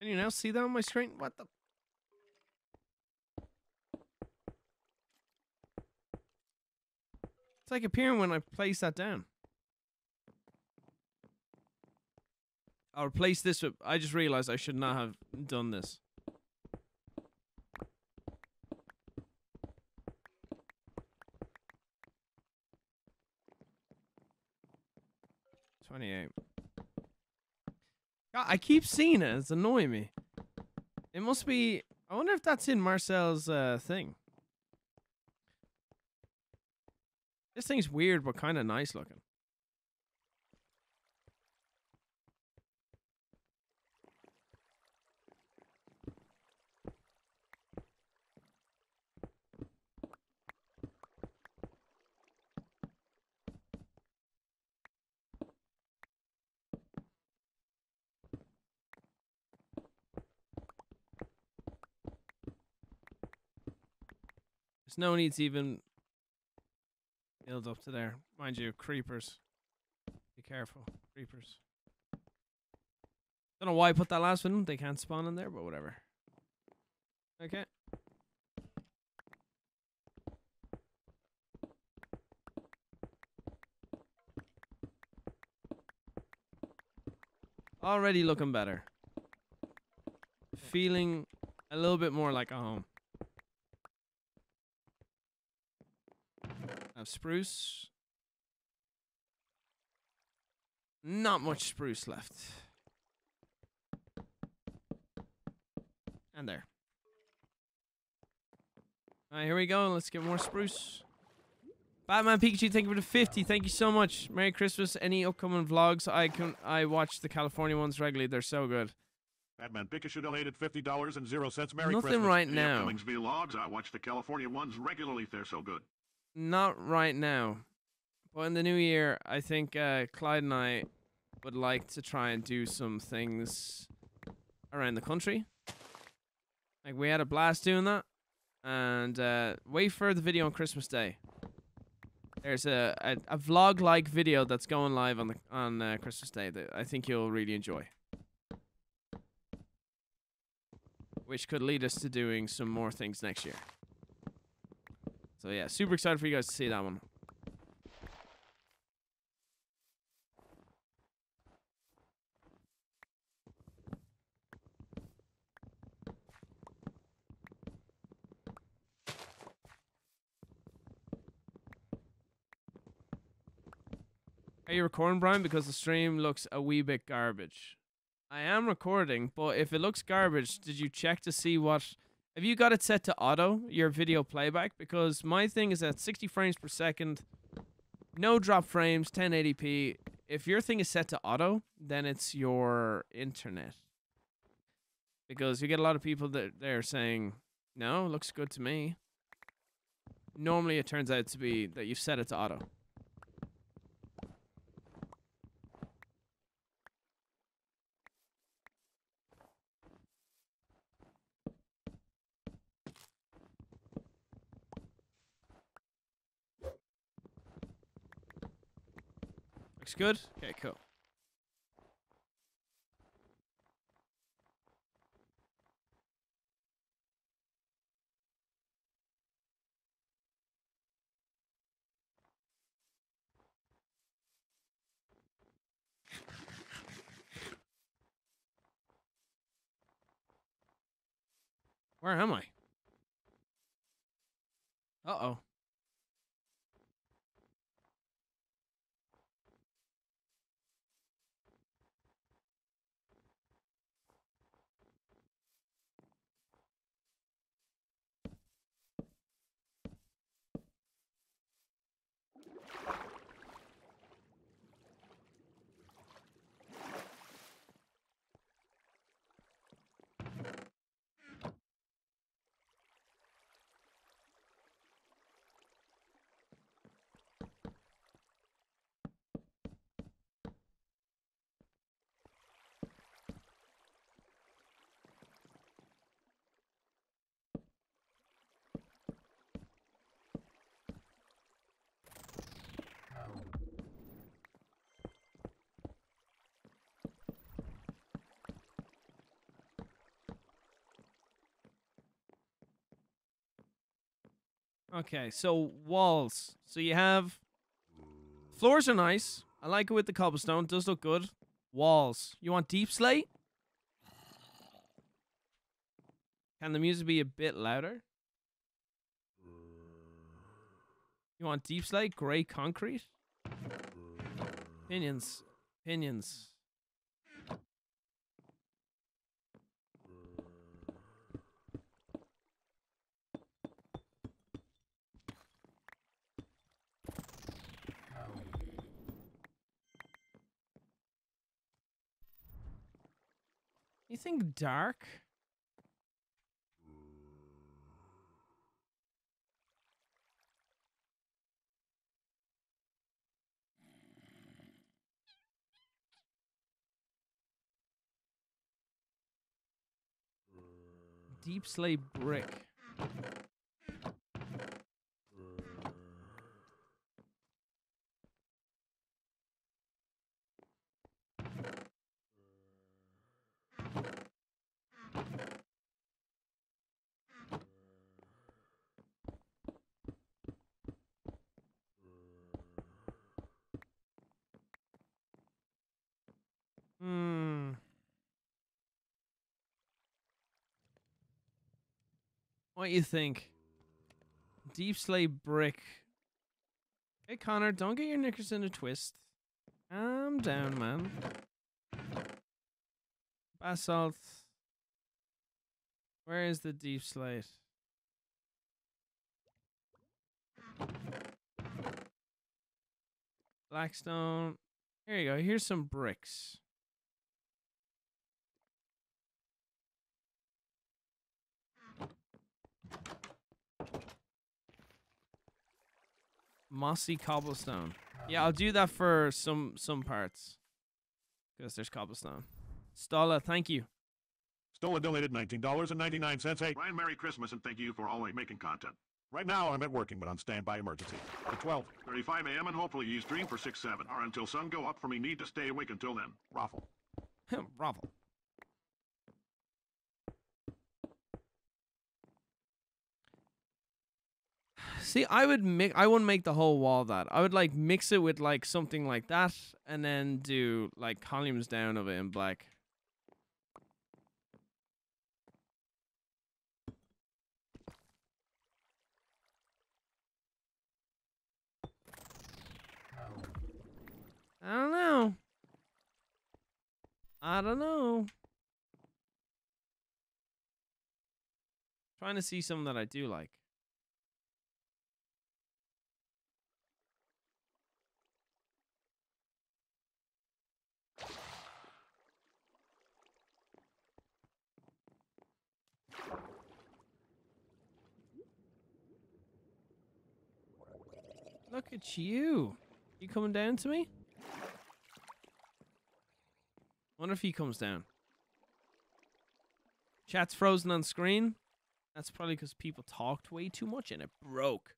Can you now see that on my screen? What the? It's like appearing when I place that down. I'll replace this with. I just realized I should not have done this. 28. God, I keep seeing it. It's annoying me. It must be. I wonder if that's in Marcel's uh, thing. This thing's weird, but kind of nice looking. No need to even build up to there. Mind you, creepers. Be careful. Creepers. Don't know why I put that last one. They can't spawn in there, but whatever. Okay. Already looking better. Feeling a little bit more like a home. Have spruce. Not much spruce left. And there. Alright, here we go. Let's get more spruce. Batman Pikachu, thank you for the 50. Thank you so much. Merry Christmas. Any upcoming vlogs? I can I watch the California ones regularly. They're so good. Batman Pikachu donated fifty dollars and zero cents. Merry Nothing Christmas. right now. upcoming vlogs. I watch the California ones regularly. They're so good. Not right now. But in the new year, I think uh, Clyde and I would like to try and do some things around the country. Like we had a blast doing that. And uh, wait for the video on Christmas Day. There's a, a, a vlog like video that's going live on the on uh, Christmas Day that I think you'll really enjoy. Which could lead us to doing some more things next year. So yeah, super excited for you guys to see that one. Are you recording, Brian? Because the stream looks a wee bit garbage. I am recording, but if it looks garbage, did you check to see what have you got it set to auto, your video playback? Because my thing is at 60 frames per second, no drop frames, 1080p. If your thing is set to auto, then it's your internet. Because you get a lot of people that they're saying, no, looks good to me. Normally it turns out to be that you've set it to auto. Looks good? Okay, cool. Where am I? Uh-oh. Okay, so walls. So you have floors are nice. I like it with the cobblestone. Does look good. Walls. You want deep slate? Can the music be a bit louder? You want deep slate? Gray concrete? Pinions. Opinions. Think dark? Deep slate brick. What you think? Deep slate brick. Hey Connor, don't get your knickers in a twist. Calm down, man. Basalt. Where is the deep slate? Blackstone. Here you go. Here's some bricks. Mossy cobblestone. Yeah, I'll do that for some some parts. Because there's cobblestone. Stala, thank you. Stola donated $19.99. Hey, Ryan, Merry Christmas and thank you for always making content. right now I'm at working, but on standby emergency. At 12, 35 a.m. and hopefully you stream for 6, 7, or until sun go up for me need to stay awake until then. Raffle. [LAUGHS] Bravo. See, I would make I wouldn't make the whole wall that. I would like mix it with like something like that and then do like columns down of it in black. I don't know. I don't know. Trying to see some that I do like. Look at you. You coming down to me? Wonder if he comes down. Chat's frozen on screen. That's probably because people talked way too much and it broke.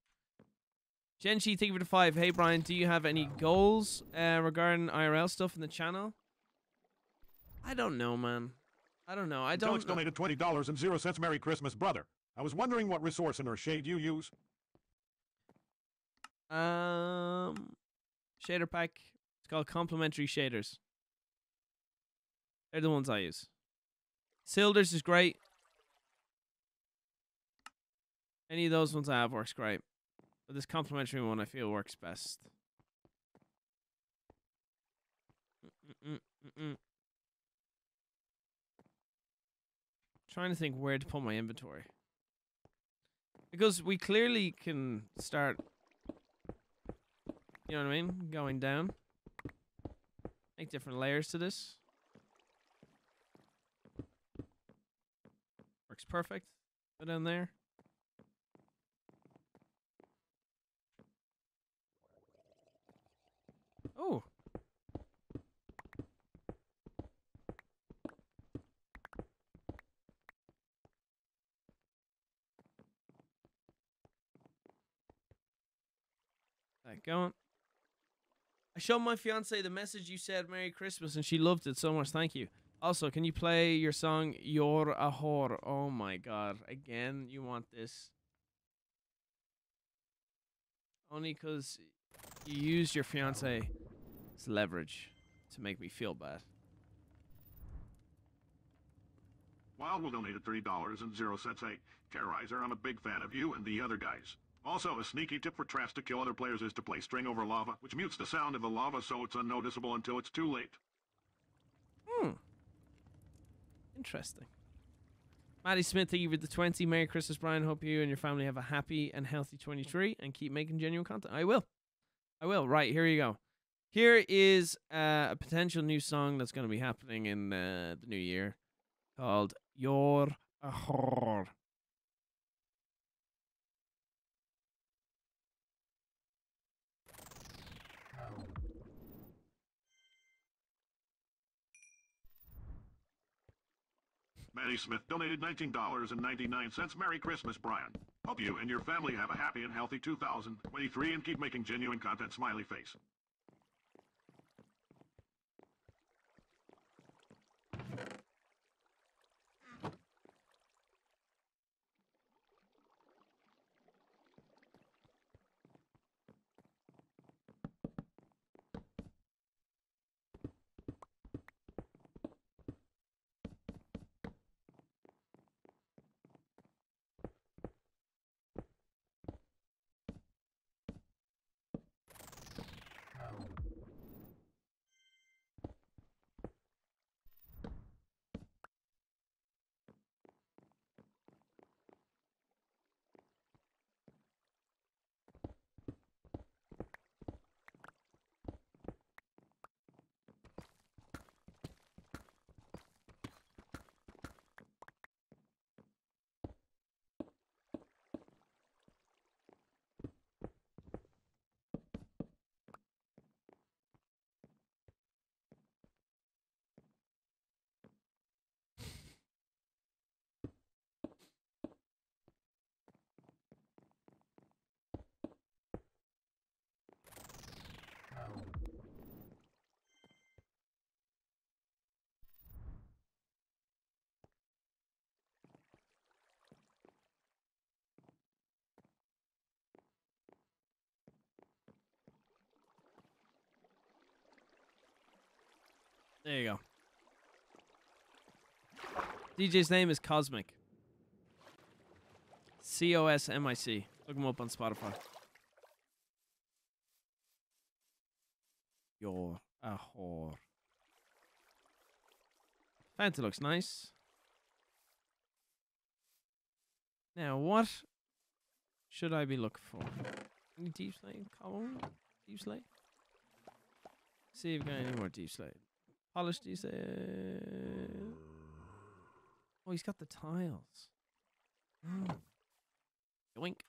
Genshi, thank you for the five. Hey Brian, do you have any goals uh, regarding IRL stuff in the channel? I don't know, man. I don't know. I don't. know. donated $20 and 0 cents. Merry Christmas, brother. I was wondering what resource in or shade you use. Um, shader pack. It's called complementary shaders. They're the ones I use. Sildur's is great. Any of those ones I have works great. But this complementary one I feel works best. Mm-mm, mm-mm. Trying to think where to put my inventory. Because we clearly can start you know what I mean? Going down. Make different layers to this. Works perfect. Put in there. Oh. That going. I showed my fiance the message you said Merry Christmas and she loved it so much. Thank you. Also, can you play your song You're a Whore? Oh my god. Again, you want this. Only because you used your fiance as leverage to make me feel bad. Wildwood donated $3 and 0 cents. Hey, Terrorizer, I'm a big fan of you and the other guys. Also, a sneaky tip for traps to kill other players is to play string over lava, which mutes the sound of the lava so it's unnoticeable until it's too late. Hmm. Interesting. Maddie Smith, thank you for the 20. Merry Christmas, Brian. Hope you and your family have a happy and healthy 23 and keep making genuine content. I will. I will. Right, here you go. Here is uh, a potential new song that's going to be happening in uh, the new year called You're a Maddie Smith donated $19.99. Merry Christmas, Brian. Hope you and your family have a happy and healthy 2023 and keep making genuine content smiley face. There you go. DJ's name is Cosmic. C O S M I C. Look him up on Spotify. You're a whore. Fanta looks nice. Now, what should I be looking for? Any deep slate? Common? Deep slate? See if we got any more deep slate. Polished, you say? Oh, he's got the tiles. Mm. Yoink.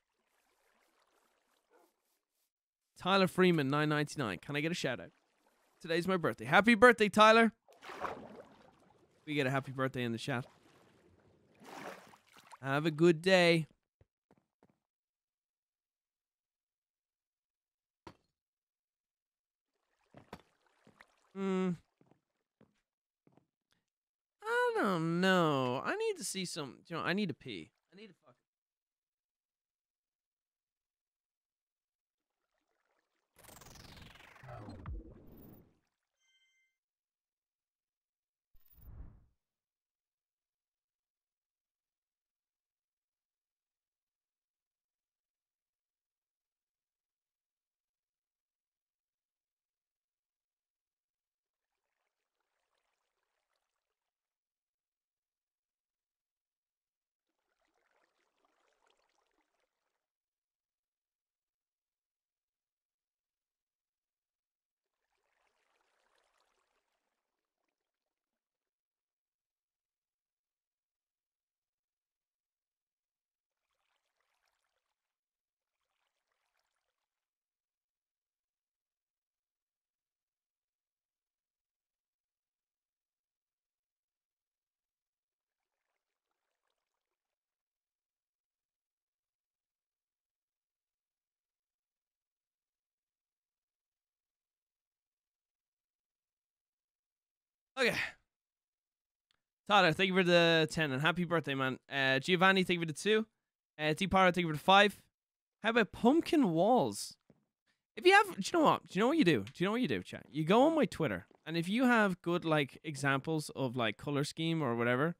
Tyler Freeman, nine ninety nine. Can I get a shout out? Today's my birthday. Happy birthday, Tyler. We get a happy birthday in the chat. Have a good day. Hmm. Don't know. I need to see some. You know, I need to pee. I need to Okay. Tyler, thank you for the 10 and happy birthday, man. Uh, Giovanni, thank you for the 2. Uh, T Power, thank you for the 5. How about pumpkin walls? If you have, do you know what? Do you know what you do? Do you know what you do, chat? You go on my Twitter, and if you have good, like, examples of, like, color scheme or whatever,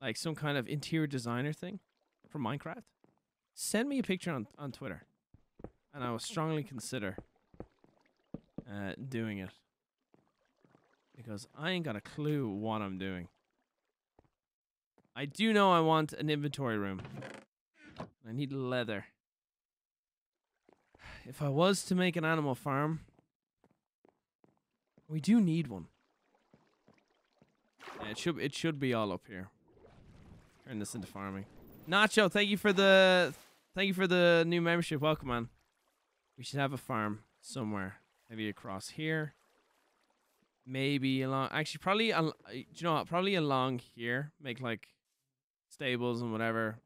like some kind of interior designer thing from Minecraft, send me a picture on, on Twitter, and I will strongly consider uh, doing it because I ain't got a clue what I'm doing. I do know I want an inventory room. I need leather. If I was to make an animal farm, we do need one. Yeah, it should it should be all up here. Turn this into farming. Nacho, thank you for the thank you for the new membership. Welcome, man. We should have a farm somewhere. Maybe across here. Maybe along. Actually, probably. Al- uh, do you know what? Probably along here. Make like stables and whatever.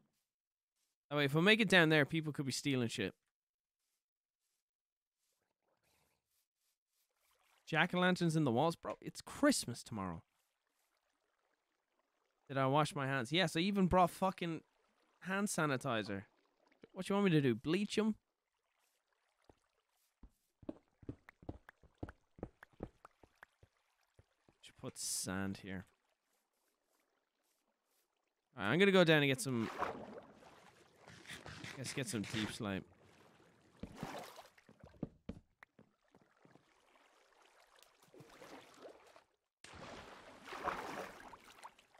That way, if we make it down there, people could be stealing shit. Jack o' lanterns in the walls, bro. It's Christmas tomorrow. Did I wash my hands? Yes, I even brought fucking hand sanitizer. What you want me to do? Bleach them? Put sand here. Alright, I'm gonna go down and get some. Let's get some deep slime.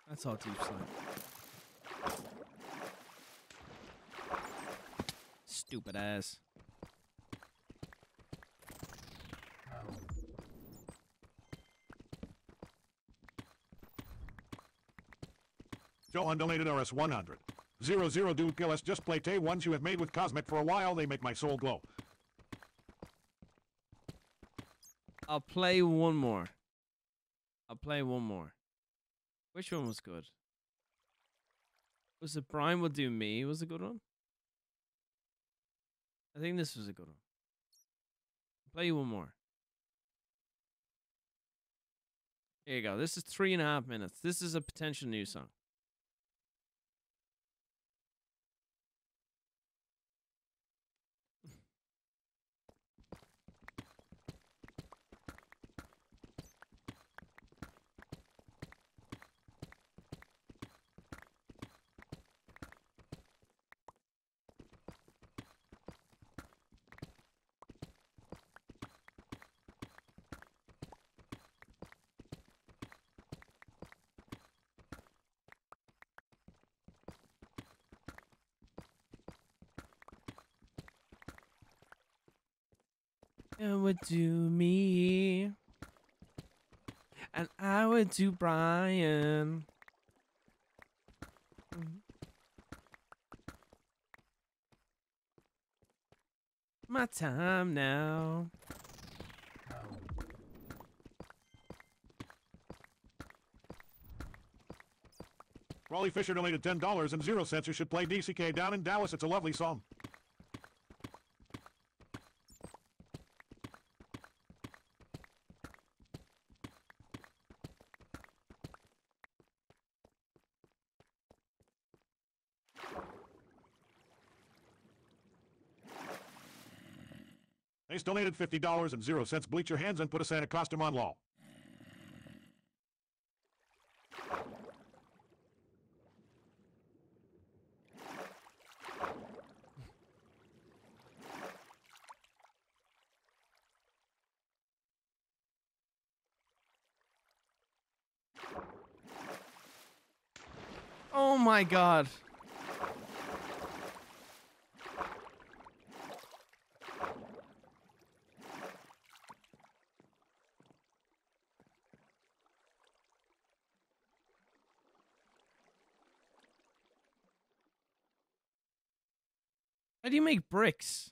That's all deep slime. Stupid ass. Johan donated RS 100. Zero zero do kill us. Just play Tay ones you have made with Cosmic for a while. They make my soul glow. I'll play one more. I'll play one more. Which one was good? Was it Brian will do me was a good one? I think this was a good one. Play one more. Here you go. This is three and a half minutes. This is a potential new song. It would do me. And I would do Brian. Mhm. My time now. Raleigh Fisher donated $10 and zero cents. You should play DCK down in Dallas. It's a lovely song. Ace donated $50 and zero cents. Bleach your hands and put a Santa costume on law. Oh my god. How do you make bricks?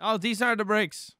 Oh, these are the bricks.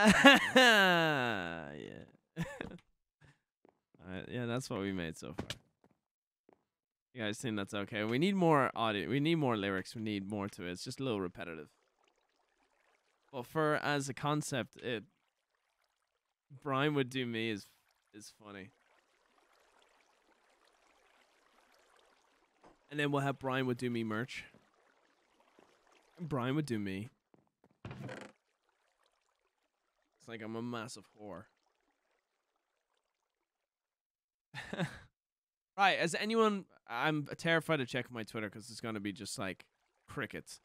[LAUGHS] yeah. [LAUGHS] Yeah, that's what we made so far. You guys think that's okay? We need more audio. We need more lyrics. We need more to it. It's just a little repetitive. But for as a concept, it Brian would do me is is funny. And then we'll have Brian would do me merch. And Brian would do me. It's like I'm a massive whore. [LAUGHS] right, as anyone, I'm terrified to check my Twitter because it's going to be just like crickets.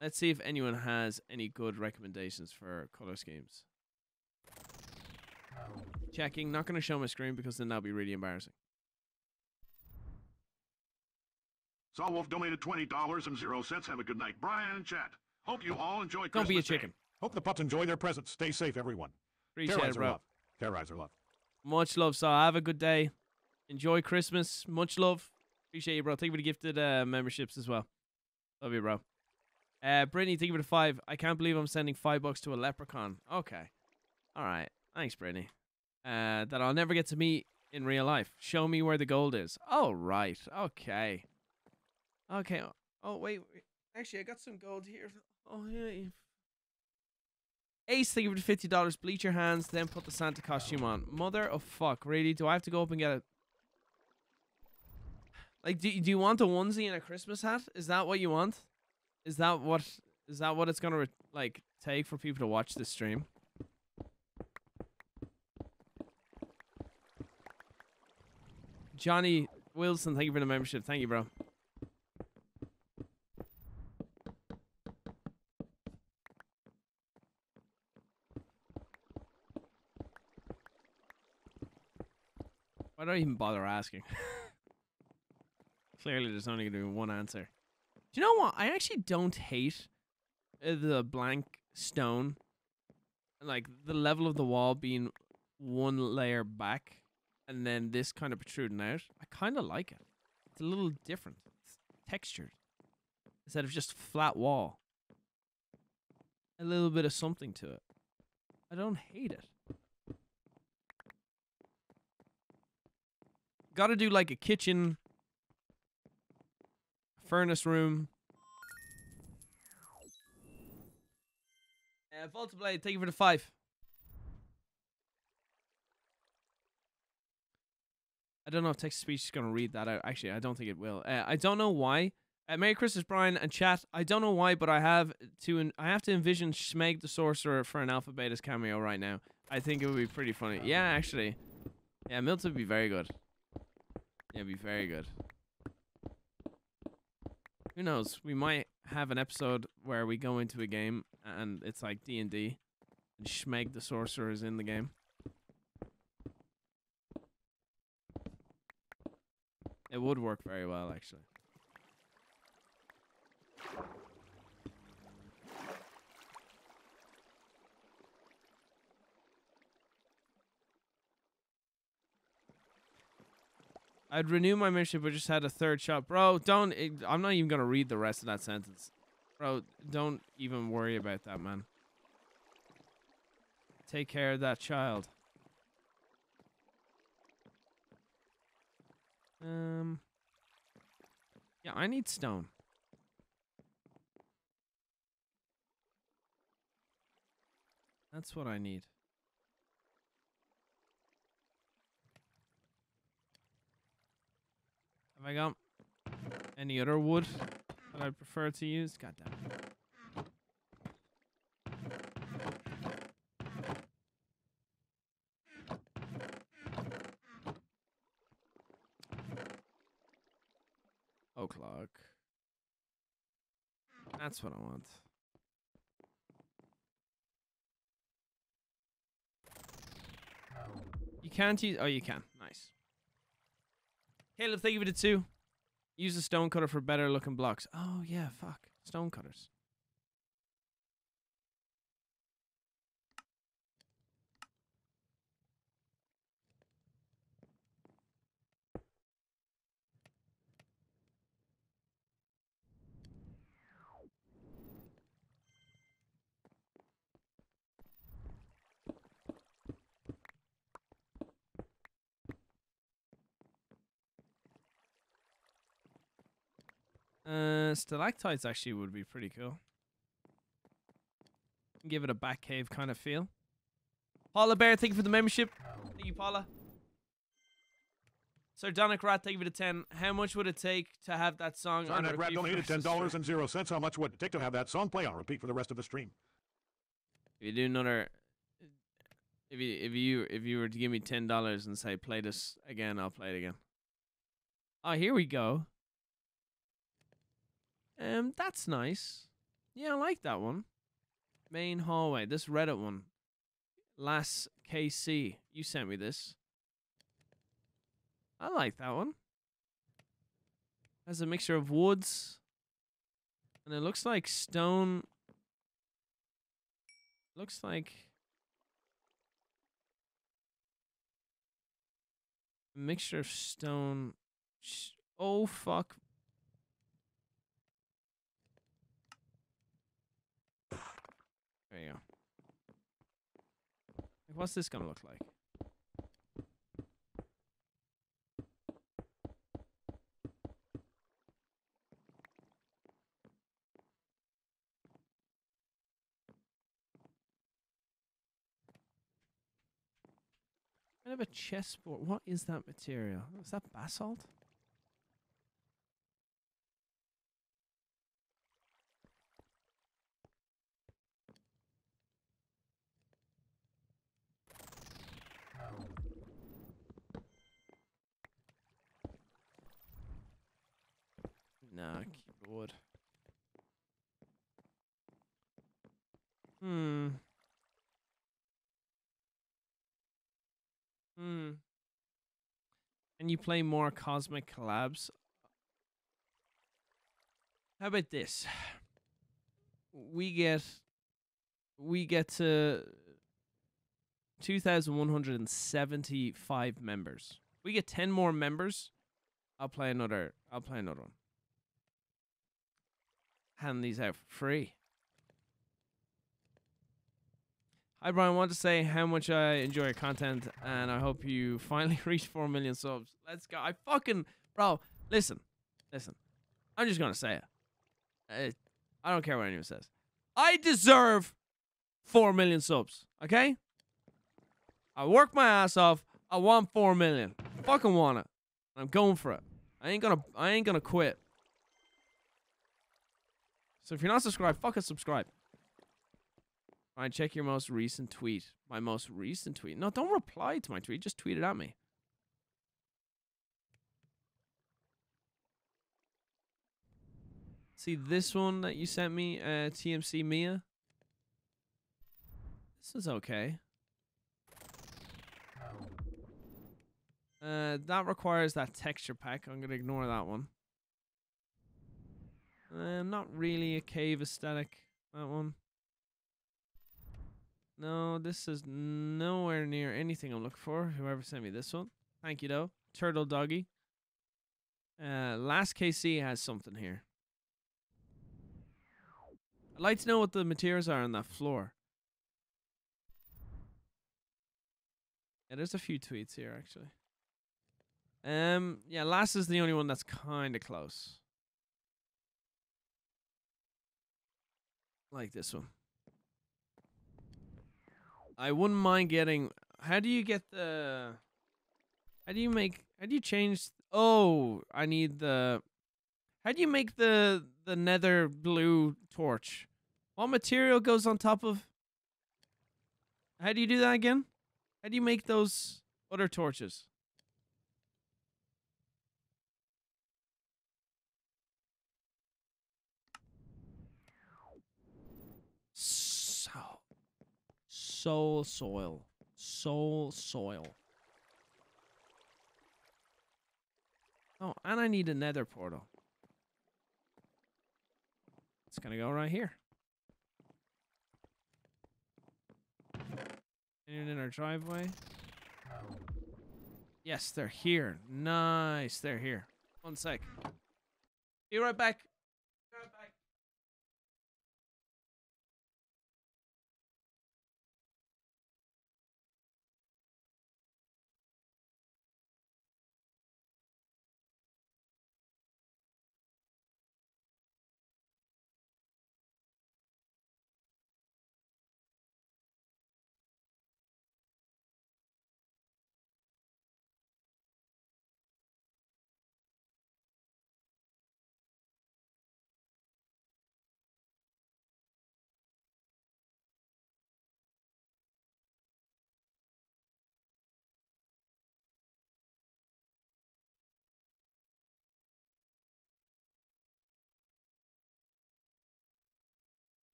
Let's see if anyone has any good recommendations for color schemes. Checking, not going to show my screen because then that'll be really embarrassing. Solwolf donated $20 and zero cents. Have a good night. Brian and chat. Hope you all enjoy Don't be a chicken. Day. Hope the pups enjoy their presents. Stay safe, everyone. Appreciate it, Terrorizer bro. love. Terrorizer love. Much love. So have a good day. Enjoy Christmas. Much love. Appreciate you, bro. Thank you for the gifted uh, memberships as well. Love you, bro. Uh, Brittany, thank you for the five. I can't believe I'm sending five bucks to a leprechaun. Okay. All right. Thanks, Brittany. Uh, that I'll never get to meet in real life. Show me where the gold is. Oh, right. Okay. Okay. Oh, wait. wait. Actually, I got some gold here. Oh, yeah. Ace, thank you for the fifty dollars. Bleach your hands, then put the Santa costume on. Mother of fuck, really? Do I have to go up and get a? Like, do do you want a onesie and a Christmas hat? Is that what you want? Is that what is that what it's gonna like take for people to watch this stream? Johnny Wilson, thank you for the membership. Thank you, bro. Do I even bother asking? [LAUGHS] Clearly, there's only going to be one answer. Do you know what? I actually don't hate uh, the blank stone, like the level of the wall being one layer back, and then this kind of protruding out. I kind of like it. It's a little different. It's textured instead of just flat wall. A little bit of something to it. I don't hate it. Got to do like a kitchen, furnace room. Uh, Volta Blade, thank you for the five. I don't know if text speech is going to read that out. Actually, I don't think it will. Uh, I don't know why. Uh, Merry Christmas, Brian and chat. I don't know why, but I have to. I have to envision Schmeg the Sorcerer for an Alpha Beta's cameo right now. I think it would be pretty funny. Yeah, actually. Yeah, Milt would be very good. Yeah, it'd be very good. Who knows? We might have an episode where we go into a game and it's like D and D, and Schmeg the Sorcerer is in the game. It would work very well, actually. I'd renew my membership, but just had a third shot, bro. Don't. I'm not even gonna read the rest of that sentence, bro. Don't even worry about that, man. Take care of that child. Um. Yeah, I need stone. That's what I need. Have I got any other wood that I prefer to use? God damn. O'clock. That's what I want. You can't use. Oh, you can. Nice. Caleb, thank you for the two. Use a stone cutter for better looking blocks. Oh yeah, fuck. Stone cutters. Uh, stalactites actually would be pretty cool. Give it a back cave kind of feel. Paula Bear, thank you for the membership. Thank you, Paula. Sardonic Rat, thank you for the 10. How much would it take to have that song on Sarnet Rat repeat for donated ten rest of the dollars stream? and zero cents. How much would it take to have that song play on repeat for the rest of the stream? If you do another, if you if you if you were to give me ten dollars and say play this again, I'll play it again. Oh, here we go. Um, that's nice. Yeah, I like that one. Main hallway. This Reddit one. Last KC, you sent me this. I like that one. Has a mixture of woods, and it looks like stone looks like a mixture of stone. Oh fuck! Like, what's this gonna look like? Kind of a chessboard. What is that material? Is that basalt? Wood. Hmm. Hmm. Can you play more cosmic collabs? How about this? We get we get to 2175 members. We get 10 more members. I'll play another I'll play another one. Hand these out for free. Hi, Brian. I want to say how much I enjoy your content, and I hope you [LAUGHS] finally [LAUGHS] reach 4 million subs. Let's go. I fucking. Bro, listen. Listen. I'm just going to say it. I, I don't care what anyone says. I deserve 4 million subs, okay? I work my ass off. I want 4 million. Fucking want it. I'm going for it. I ain't gonna I ain't gonna quit. So if you're not subscribed, fucking subscribe. Fine, check your most recent tweet. My most recent tweet. No, don't reply to my tweet. Just tweet it at me. See this one that you sent me, uh, TMC Mia. This is okay. Uh, that requires that texture pack. I'm gonna ignore that one. Uh, not really a cave aesthetic. That one. No, this is nowhere near anything I'm looking for. Whoever sent me this one. Thank you, though. Turtle Doggy. Uh, last KC has something here. I'd like to know what the materials are on that floor. Yeah, there's a few tweets here, actually. Um, yeah, last is the only one that's kind of close. Like this one. I wouldn't mind getting. How do you get the? How do you make? How do you change? Oh, I need the. How do you make the the nether blue torch? What material goes on top of? How do you do that again? How do you make those other torches? So, soul soil, soul soil. Oh, and I need a nether portal. It's gonna go right here. And in our driveway. Yes, they're here. Nice, they're here. One sec. Be right back.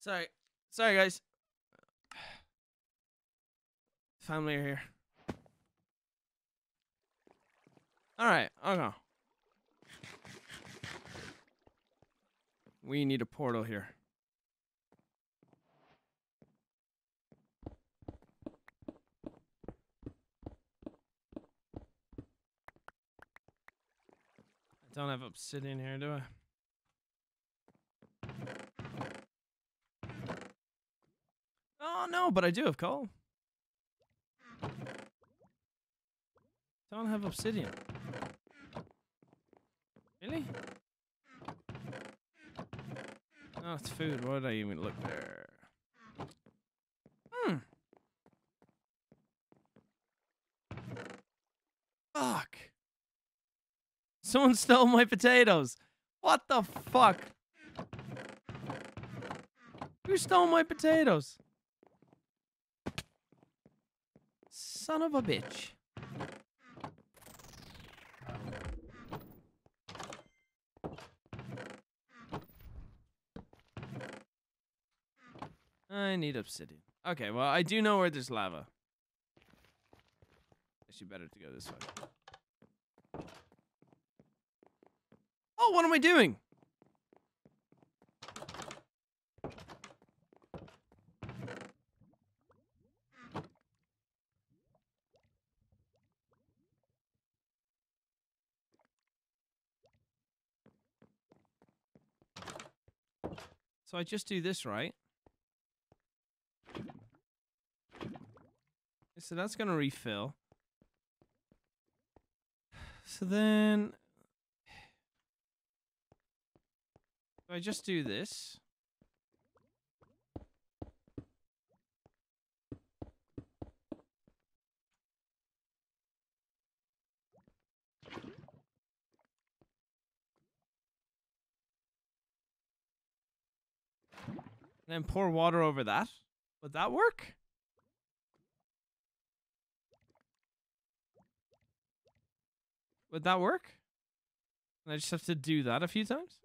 Sorry. Sorry, guys. [SIGHS] Family are here. All right, I'll. We need a portal here. I don't have obsidian here, do I? Oh no, but I do have coal. Don't have obsidian. Really? Oh, it's food. Why did I even look there? Hmm. Fuck. Someone [LAUGHS] stole my potatoes. What the fuck? Who stole my potatoes? Son of a bitch. I need obsidian. Okay, well, I do know where there's lava. Actually, better to go this way. Oh, what am I doing? So I just do this, right? So that's going to refill. So then [SIGHS] So I just do this. And then pour water over that. Would that work? Would that work? And I just have to do that a few times?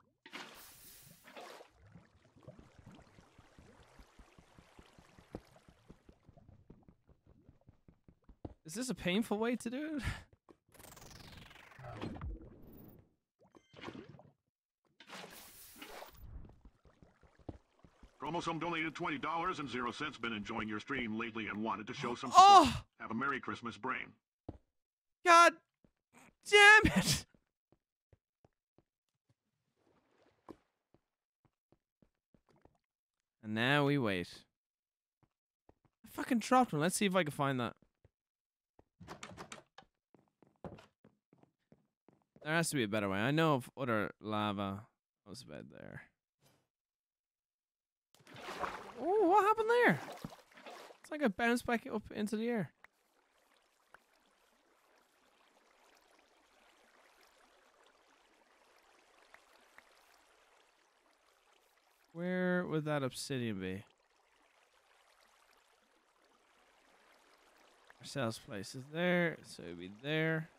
Is this a painful way to do it? [LAUGHS] Chromosome donated $20 and zero cents. Been enjoying your stream lately and wanted to show some support. Oh, Have a Merry Christmas, Brain. god damn it. And now we wait. I fucking dropped one. Let's see if I can find that. There has to be a better way. I know of other lava. was about there. Oh, what happened there? It's like it bounced back up into the air. Where would that obsidian be? Our sales place is there, so it'd be there.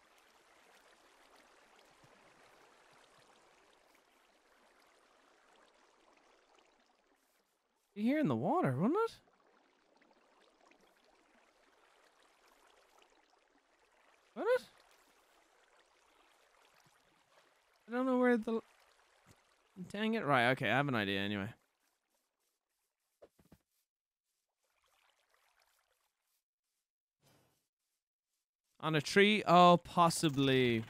Here in the water, wouldn't it? Would it? I don't know where the. Dang it! Right, okay, I have an idea anyway. On a tree? Oh, possibly.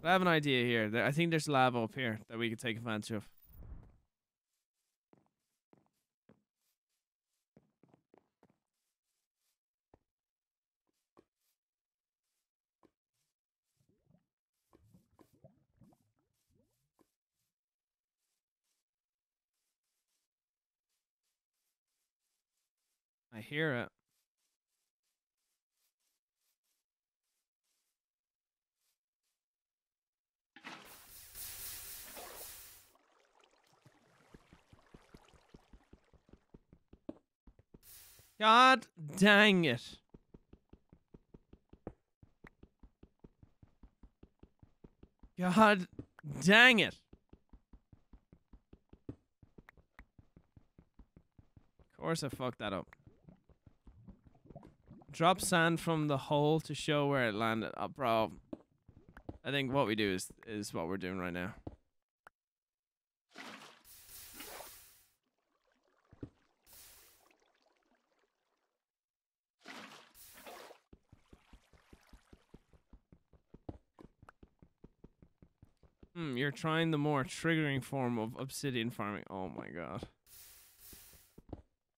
But I have an idea here. I think there's lava up here that we could take advantage of. I hear it. God dang it. God dang it. Of course I fucked that up. Drop sand from the hole to show where it landed. Oh, bro. I think what we do is is what we're doing right now. Hmm, you're trying the more triggering form of obsidian farming. Oh my god.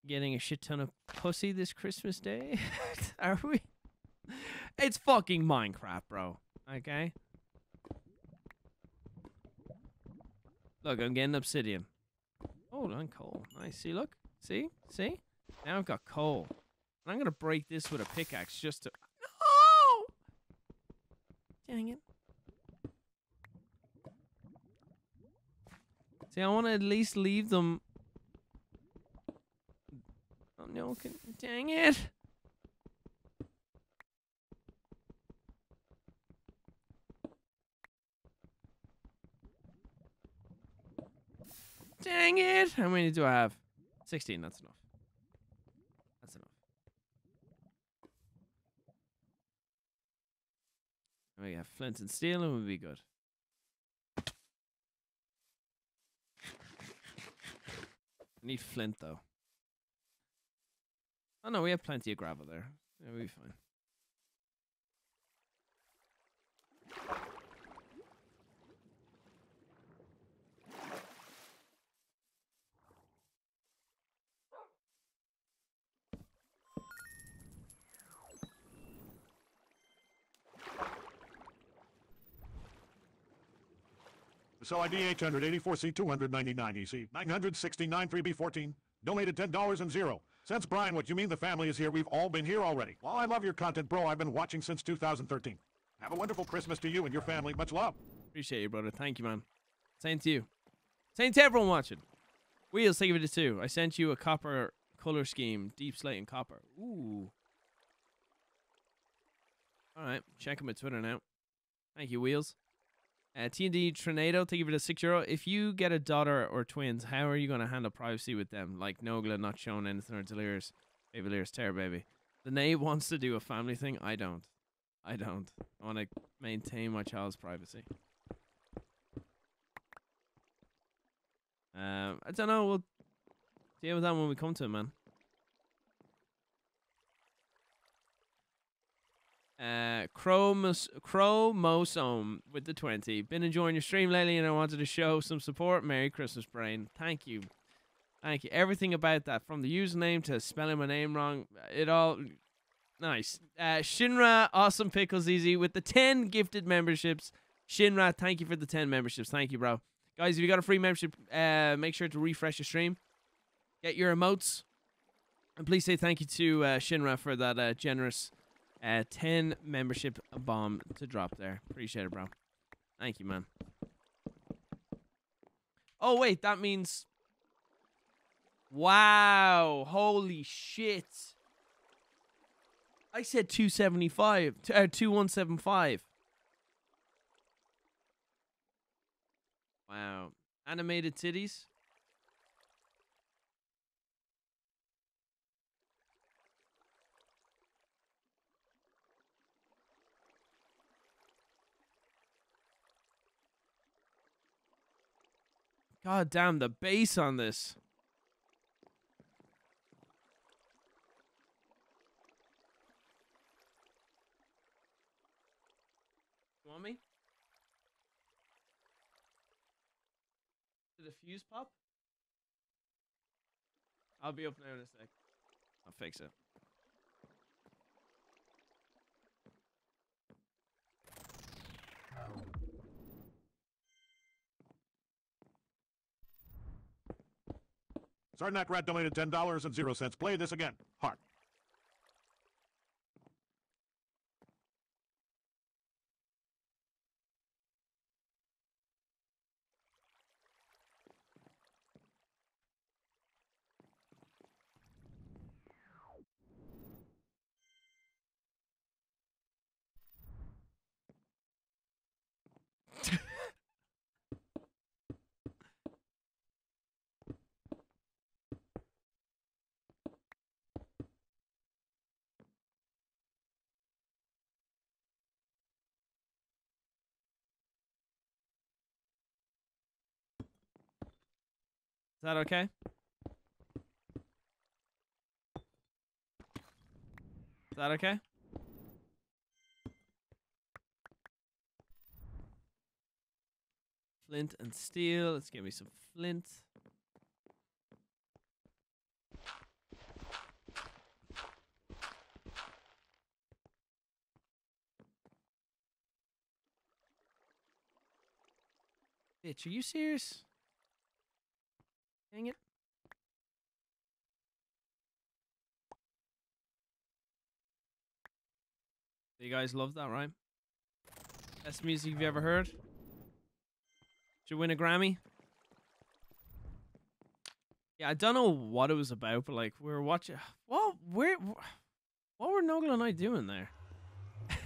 Getting a shit ton of pussy this Christmas day? [LAUGHS] Are we? It's fucking Minecraft, bro. Okay? Look, I'm getting obsidian. Oh, and coal. Nice. See, look. See? See? Now I've got coal. And I'm going to break this with a pickaxe just to... No! Dang it. See, I want to at least leave them... No. Can... Dang it. Dang it! How many do I have? 16, that's enough. That's enough. We have flint and steel and we'll be good. I need flint though. Oh no, we have plenty of gravel there. Yeah, we'll be fine. So ID 884C 299 EC 969 3B14 donated ten dollars and zero. Since Brian, what you mean the family is here, we've all been here already. Well, I love your content, bro. I've been watching since 2013. Have a wonderful Christmas to you and your family. Much love. Appreciate you, brother. Thank you, man. Same to you. Same to everyone watching. Wheels, thank you for the two. I sent you a copper color scheme, deep slate and copper. Ooh. All right, check him at Twitter now. Thank you, Wheels. Uh, TND Trinado, thank you for the six euro. If you get a daughter or twins, how are you going to handle privacy with them? Like Nogla not showing anything or Delirious, Baby Delirious Terror Baby. The Nate wants to do a family thing. I don't. I don't. I want to maintain my child's privacy. Um, I don't know. We'll deal with that when we come to it, man. Uh, Chromos- Chromosome with the 20. Been enjoying your stream lately and I wanted to show some support. Merry Christmas, Brain. Thank you. Thank you. Everything about that, from the username to spelling my name wrong, it all nice. Uh, Shinra, awesome pickles, easy with the 10 gifted memberships. Shinra, thank you for the 10 memberships. Thank you, bro. Guys, if you got a free membership, uh, make sure to refresh your stream. Get your emotes. And please say thank you to uh, Shinra for that uh, generous uh, 10 membership bomb to drop there. Appreciate it, bro. Thank you, man. Oh, wait, that means. Wow. Holy shit. I said 275. t- Uh, 2175. Wow. Animated titties? God damn, the bass on this. Want me? Did the fuse pop? I'll be up there in a sec. I'll fix it. Oh. Sarnak Rat donated ten dollars and zero cents. Play this again. That okay? Is that okay? Flint and steel. Let's give me some flint. Bitch, are you serious? Dang it. You guys love that, right? Best music you've ever heard? Should win a Grammy? Yeah, I don't know what it was about, but like we were watching. [SIGHS] What? Where? What were Nogla and I doing there? [LAUGHS]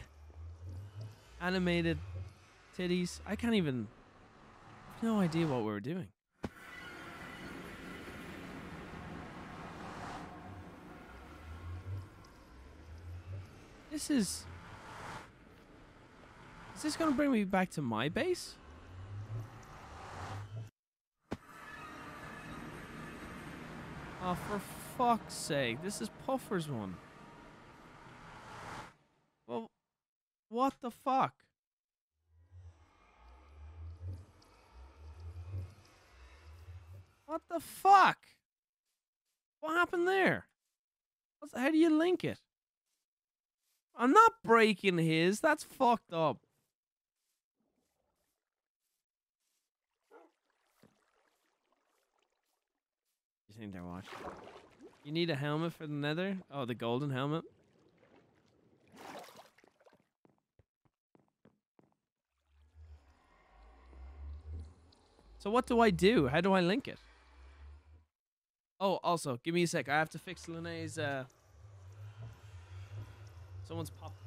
Animated titties. I can't even. No idea what we were doing. This is. Is this gonna bring me back to my base? Oh, for fuck's sake. This is Puffer's one. Well, what the fuck? What the fuck? What happened there? How do you link it? I'm not breaking his. That's fucked up. You think they're watching? You need a helmet for the nether? Oh, the golden helmet. So what do I do? How do I link it? Oh, also, give me a sec. I have to fix Linnea's, uh... Someone's popped.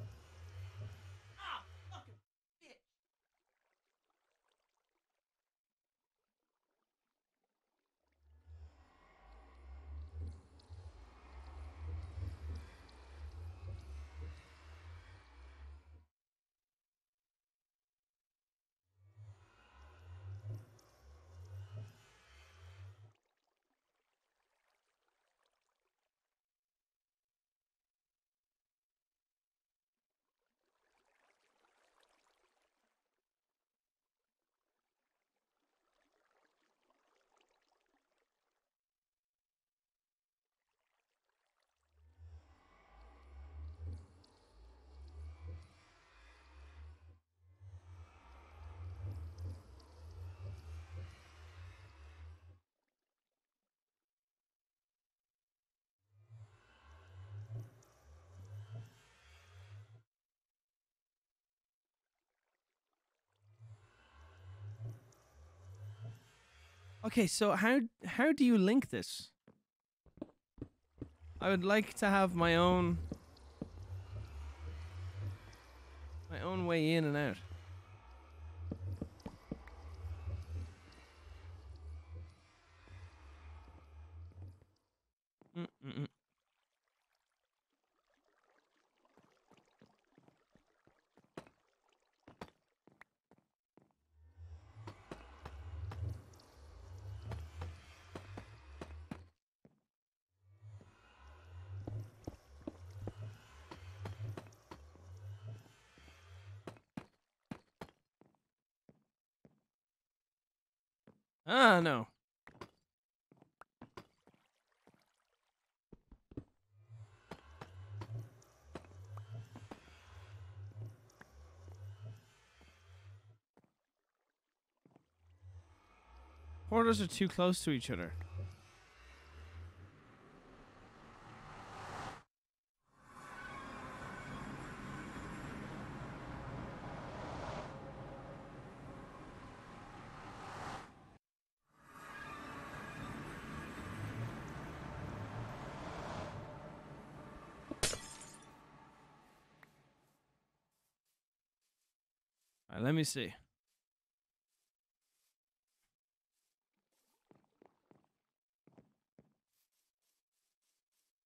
Okay, so how how do you link this? I would like to have my own my own way in and out. Mm-mm-mm. Ah, no. Portals are too close to each other. Let me see.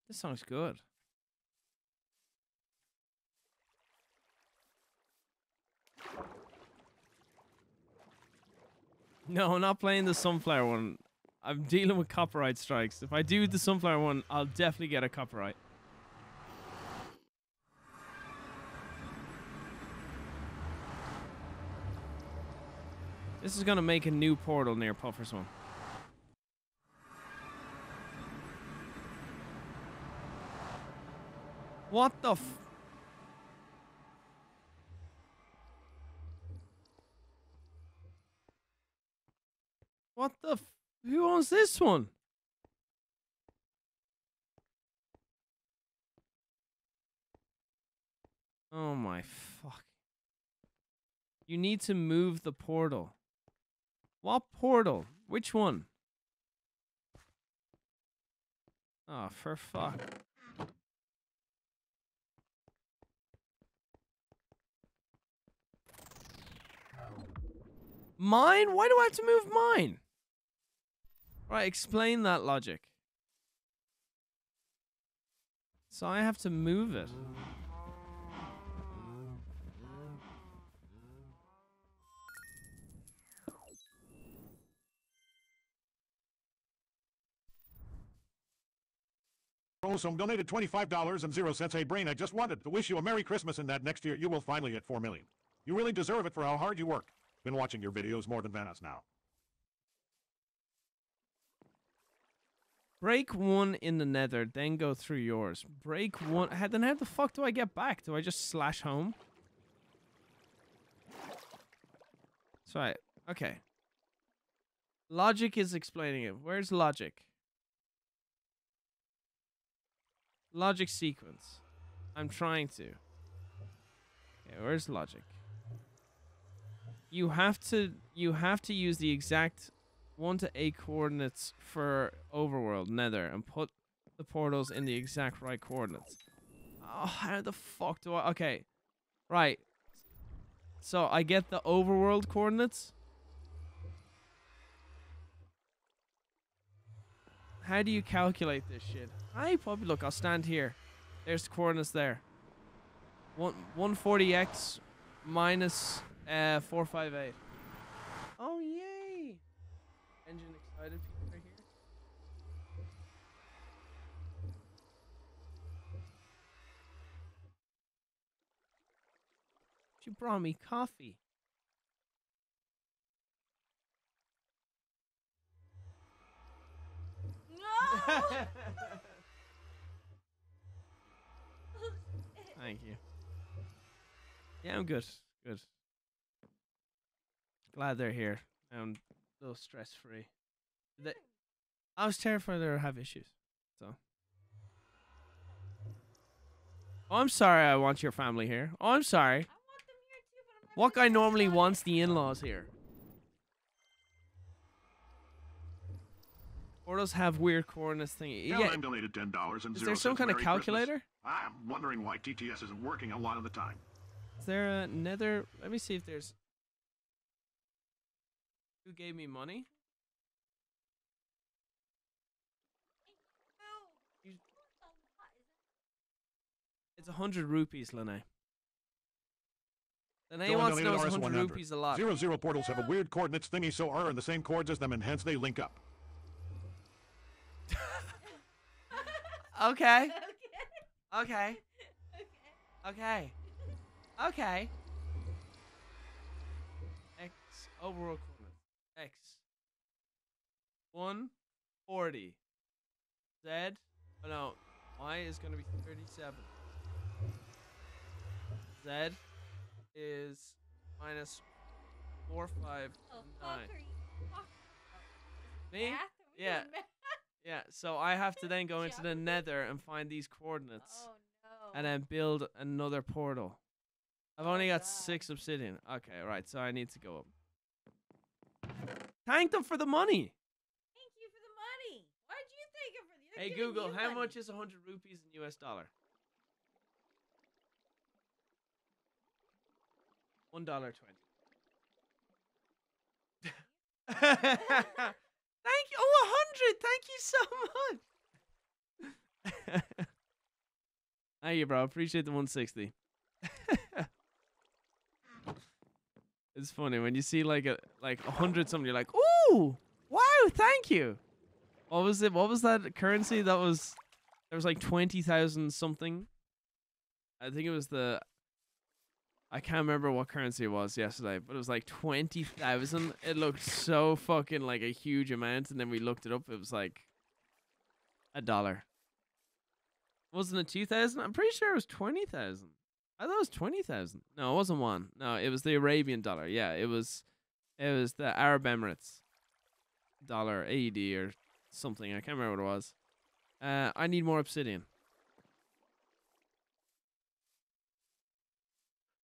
This song's good. [LAUGHS] No, I'm not playing the sunflower one. I'm dealing with copyright strikes. If I do the sunflower one, I'll definitely get a copyright. This is gonna make a new portal near Puffer's one. What the f- What the f- Who owns this one? Oh my fuck. You need to move the portal. What portal? Which one? Oh, for fuck. Mine? Why do I have to move mine? Right, explain that logic. So I have to move it. Some donated $25 and zero cents. Hey, Brain, I just wanted to wish you a Merry Christmas and that next year you will finally hit 4 million. You really deserve it for how hard you work. Been watching your videos more than Vanoss now. Break one in the nether, then go through yours. Break one. Then how the fuck do I get back? Do I just slash home? That's right. Okay. Logic is explaining it. Where's logic? Logic sequence. I'm trying to. Okay, where's logic? You have to you have to use the exact 1 to 8 coordinates for overworld nether and put the portals in the exact right coordinates. Oh, how the fuck do I Okay. Right. So I get the overworld coordinates. How do you calculate this shit? I probably look, I'll stand here. There's the coordinates there. One 140x minus uh 458. Oh yay! Engine excited people are here. She brought me coffee. [LAUGHS] Thank you. Yeah, I'm good. Good. Glad they're here. I'm a little stress free. They, I was terrified they would have issues. So. Oh, I'm sorry I want your family here. Oh, I'm sorry. I want them here too, but I'm What guy normally wants the in laws here? Portals have weird coordinates thingy. Yeah, Yeah. I'm donated ten dollars and Is zero there some cents. kind of Merry Christmas. calculator? I'm wondering why TTS isn't working a lot of the time. Is there a nether? Let me see if there's. Who gave me money? You- What the what is it? It's a hundred rupees, Lene. Lene Dylan wants to know is a hundred RS100. rupees a lot. Zero Zero portals have a weird coordinates thingy so are in the same chords as them and hence they link up. [LAUGHS] Okay. Okay. Okay. Okay. X overall coordinates. X. One forty. Z. Oh no. Y is gonna be thirty-seven. Z is minus four five Oh, fuck nine. are you talking? Me? Math? Are we Yeah. Yeah. So I have to then [LAUGHS] go into the Nether and find these coordinates. Oh no. and then build another portal. I've only Oh, got God. six obsidian. Okay, right. So I need to go up. Thank them for the money. Thank you for the money. Why'd you take it for the? hey Google, how much is 100 rupees in US dollar? One dollar twenty. [LAUGHS] [LAUGHS] Thank you. Oh, a hundred. Thank you so [LAUGHS] much. [LAUGHS] Thank you, bro. Appreciate the 160. [LAUGHS] it's funny when you see like a like a hundred something, you're like, ooh, wow, thank you. What was it? What was that currency? That was there was like twenty thousand something. I think it was the. I can't remember what currency it was yesterday, but it was like twenty thousand. It looked so fucking like a huge amount, and then we looked it up. It was like a dollar. Wasn't it two thousand? I'm pretty sure it was twenty thousand. I thought it was twenty thousand. No, it wasn't one. No, it was the Arabian dollar. Yeah, it was. It was the Arab Emirates dollar AED or something. I can't remember what it was. Uh, I need more obsidian.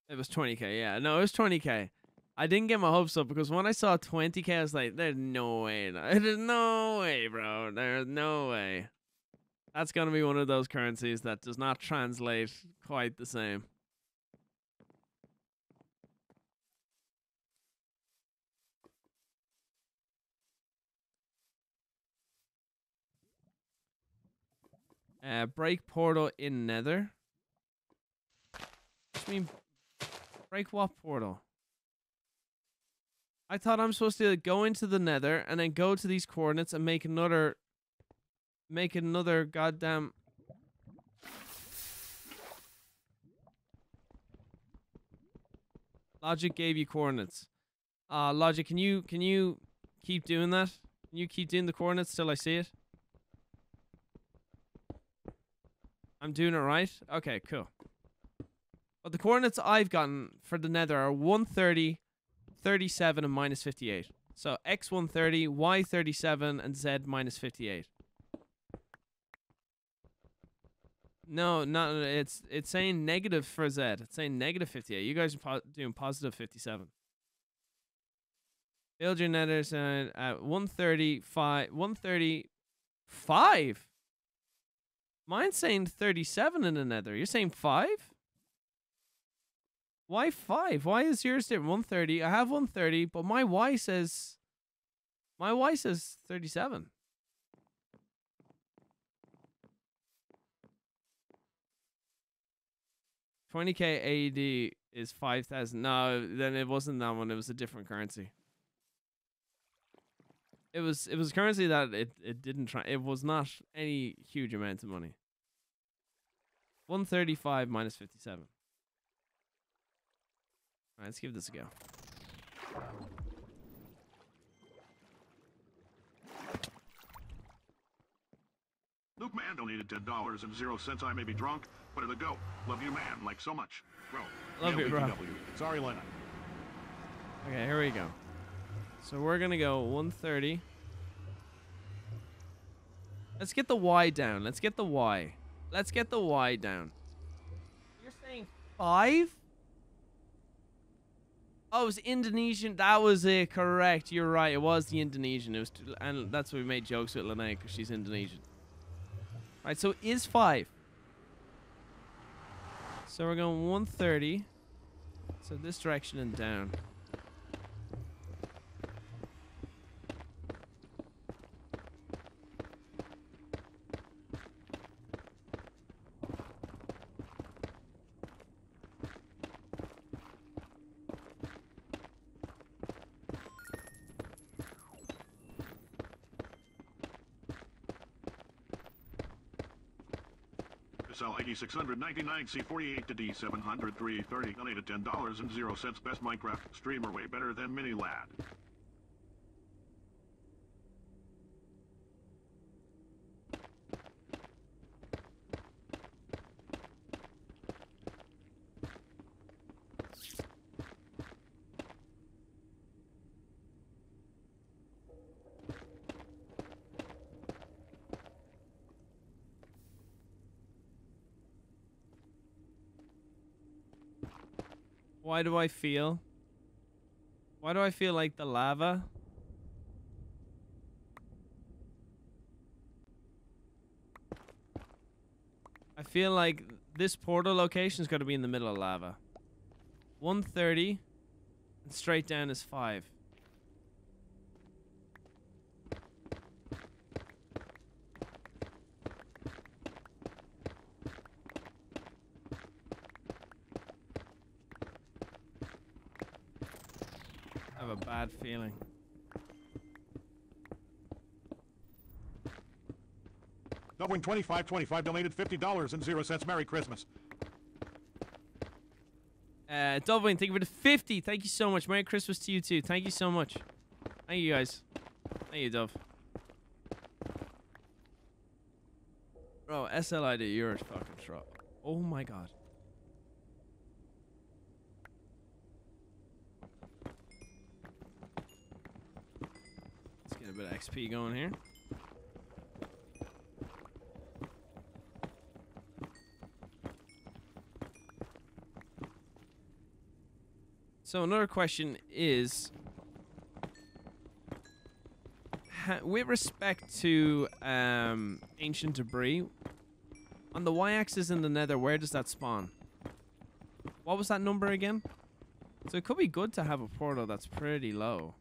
It was 20k. Yeah, no, it was 20k. I didn't get my hopes up because when I saw 20k, I was like, "There's no way. [LAUGHS] There's no way, bro. There's no way." That's gonna be one of those currencies that does not translate quite the same. Uh, break portal in Nether. You mean, break what portal? I thought I'm supposed to go into the Nether and then go to these coordinates and make another, make another goddamn. Logic gave you coordinates. Uh, Logic, can you can you keep doing that? Can you keep doing the coordinates till I see it? I'm doing it right? Okay, cool. But the coordinates I've gotten for the nether are 130, 37, and minus 58. So x 130, y 37, and z minus 58. No, not it's it's saying negative for z. It's saying negative 58. You guys are po- doing positive 57. Build your nether uh, at 135, 135. Mine's saying 37 in the nether. You're saying 5? Why 5? Why is yours different? 130. I have 130, but my Y says. My Y says 37. Twenty k AED is five thousand. No, then it wasn't that one. It was a different currency. It was it was a currency that it, it didn't try. It was not any huge amount of money. One thirty five minus fifty seven. All right, let's give this a go. Luke Man donated ten dollars and zero cents. I may be drunk, but it'll go. Love you, man, like so much, bro. Love you, bro. Sorry, Lena. Okay, here we go. So we're gonna go 130. Let's get the Y down. Let's get the Y. Let's get the Y down. You're saying five? Oh, it was Indonesian. That was it. Correct. You're right. It was the Indonesian. It was, and that's why we made jokes with Lene because she's Indonesian. All right, So it is five. So we're going 130. So this direction and down. Sell 8699 C48 to D700 330. Donated ten dollars and zero cents. Best Minecraft streamer, way better than Mini Why do I feel? Why do I feel like the lava? I feel like this portal location is going to be in the middle of lava. 130 and straight down is 5. I have a bad feeling. Doubling 2525 donated $50 and 0 cents. Merry Christmas. Uh, Dublin, thank you for the 50. Thank you so much. Merry Christmas to you too. Thank you so much. Thank you guys. Thank you, Dove. Bro, SLID, you're a fucking truck. Oh my god. Let's get a bit of XP going here. So another question is, with respect to um, ancient debris, on the y-axis in the Nether, where does that spawn? What was that number again? So it could be good to have a portal that's pretty low.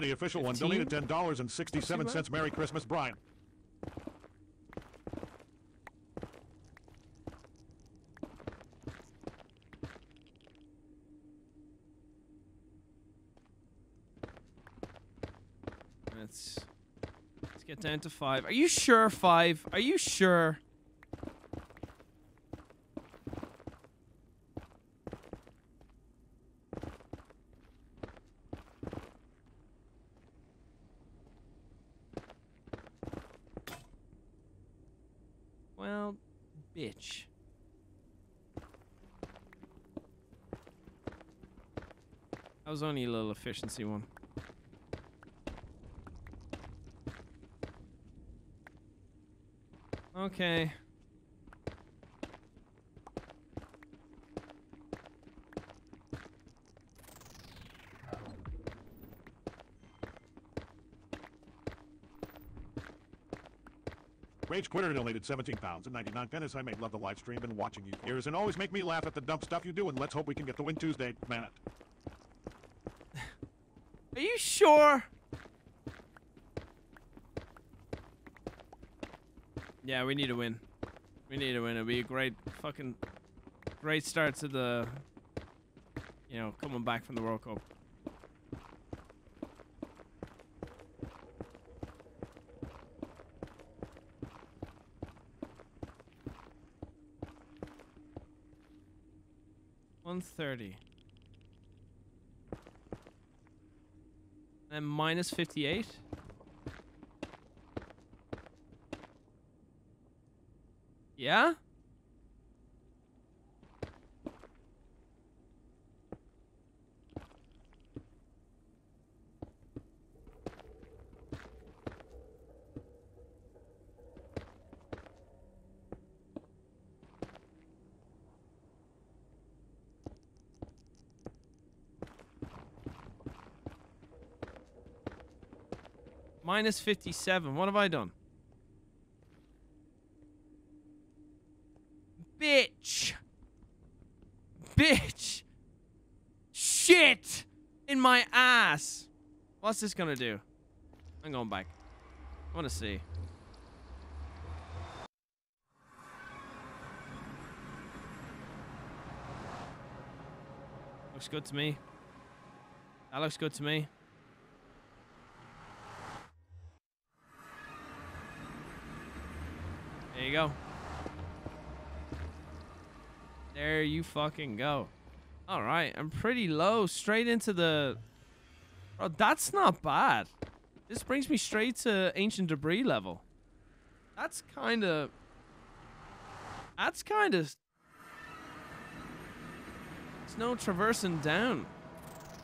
Kennedy, official one, 15? donated $10 and 67 cents. Merry Christmas, Brian. Let's let's get down to five. Are you sure five? Are you sure? Well, bitch. That was only a little efficiency one. Okay. Rage Quitter donated 17 pounds and 99 pennies. I may love the live stream and watching you for years and always make me laugh at the dumb stuff you do. And let's hope we can get the win Tuesday, man. it. Are you sure? Yeah, we need a win. We need a win. It'll be a great fucking great start to the you know, coming back from the World Cup. One thirty. And minus 58? Yeah? Minus 57. What have I done? Bitch. Bitch. Shit. In my ass. What's this gonna do? I'm going back. I wanna see. Looks good to me. That looks good to me. There you go. You fucking go. All right, I'm pretty low, straight into the. Bro, that's not bad. This brings me straight to ancient debris level. That's kind of. That's kind of. It's no traversing down.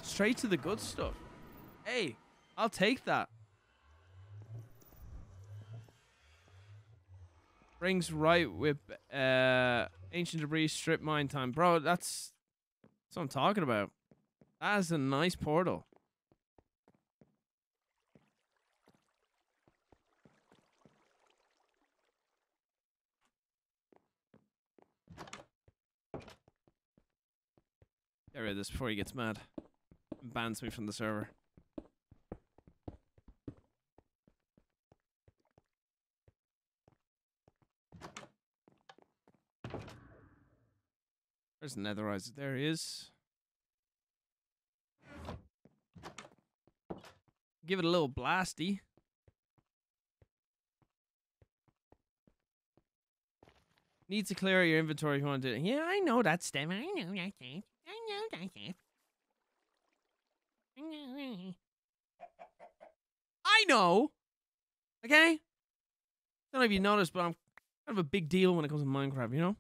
Straight to the good stuff. Hey, I'll take that. Brings right with uh ancient debris strip mine time. Bro, that's that's what I'm talking about. That is a nice portal. Get rid of this before he gets mad. And Bans me from the server. There's Netherizer. There he is. Give it a little blasty. Need to clear out your inventory if you want to do it. Yeah, I know that stuff. I know that stuff. I know that stuff. I know. I know. Okay? I don't know if you noticed, but I'm kind of a big deal when it comes to Minecraft, you know?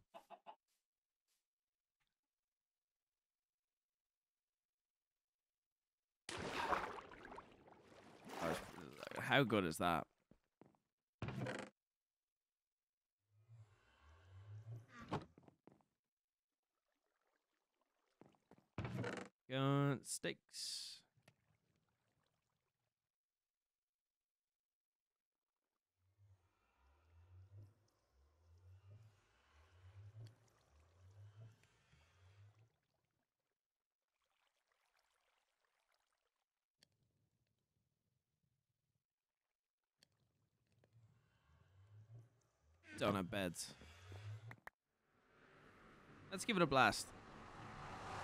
How good is that? Gun steaks. Have beds. Let's give it a blast.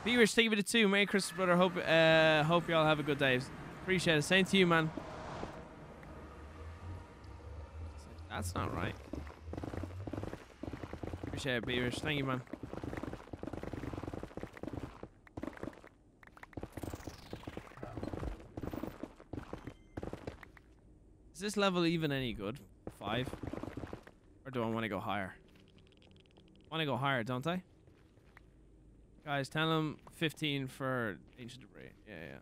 Beavish, thank you for the two. Merry Christmas, brother. Hope uh, hope y'all have a good day. Appreciate it. Same to you, man. That's not right. Appreciate it, Beavish. Thank you, man. Is this level even any good? Five? Do I want to go higher? want to go higher, don't I? Guys, tell them 15 for ancient debris. Yeah, yeah.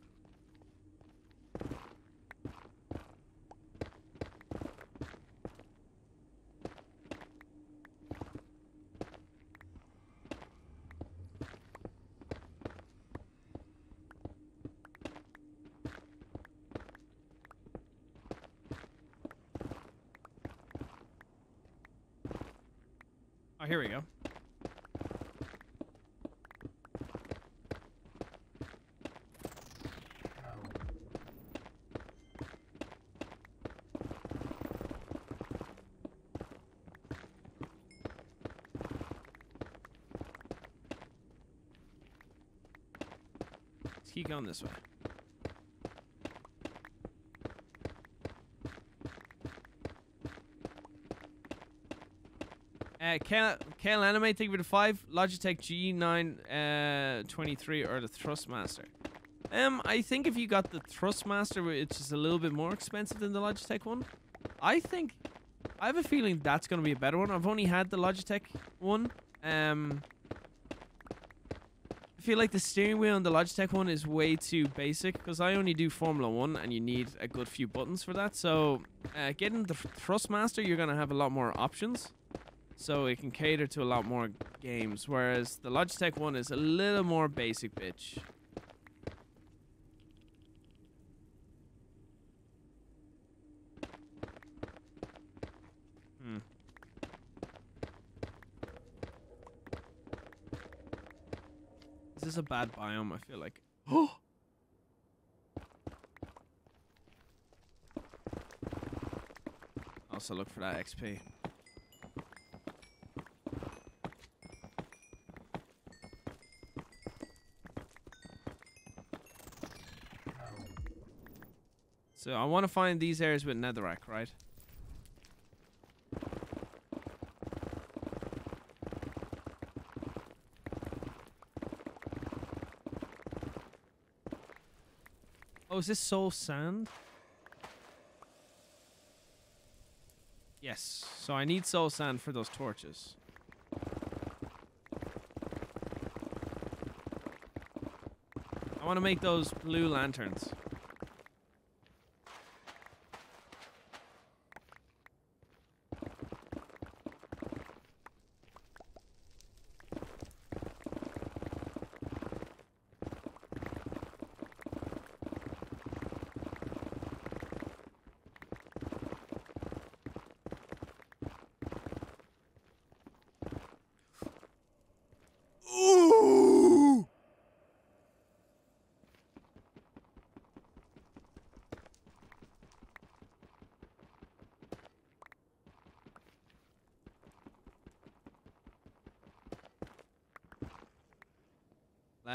Here we go. Let's keep going this way. Uh, Kale, Kale Anime, thank you for the five. Logitech G9 uh, 23 or the Thrustmaster. Um, I think if you got the Thrustmaster, which is a little bit more expensive than the Logitech one, I think I have a feeling that's going to be a better one. I've only had the Logitech one. Um, I feel like the steering wheel on the Logitech one is way too basic because I only do Formula One and you need a good few buttons for that. So, uh, getting the Thrustmaster, you're going to have a lot more options so it can cater to a lot more games. Whereas the Logitech one is a little more basic, bitch. Hmm. Is this a bad biome? I feel like. Oh. [GASPS] Also look for that XP. So I want to find these areas with netherrack, right? Oh, is this soul sand? Yes. So I need soul sand for those torches. I want to make those blue lanterns.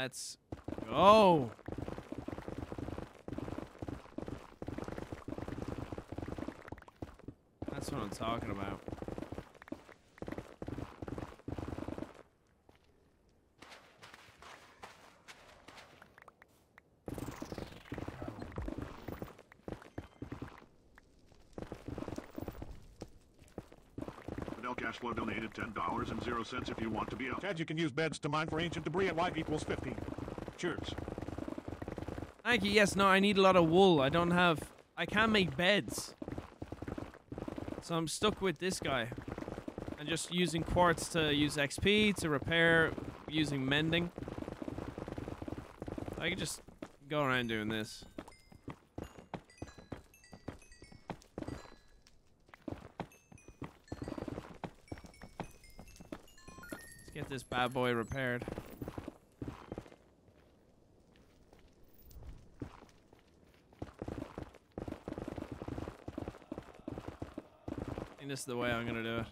Let's go. That's what I'm talking about. Fidel Cashflow donated $10 and 0 cents if you want to be a... Chad, you can use beds to mine for ancient debris at y equals 15. Cheers. Thank you. Yes, no, I need a lot of wool. I don't have. I can't make beds. So I'm stuck with this guy. And just using quartz to use XP, to repair, using mending. I could just go around doing this. Bad boy repaired. I think this is the way I'm gonna do it.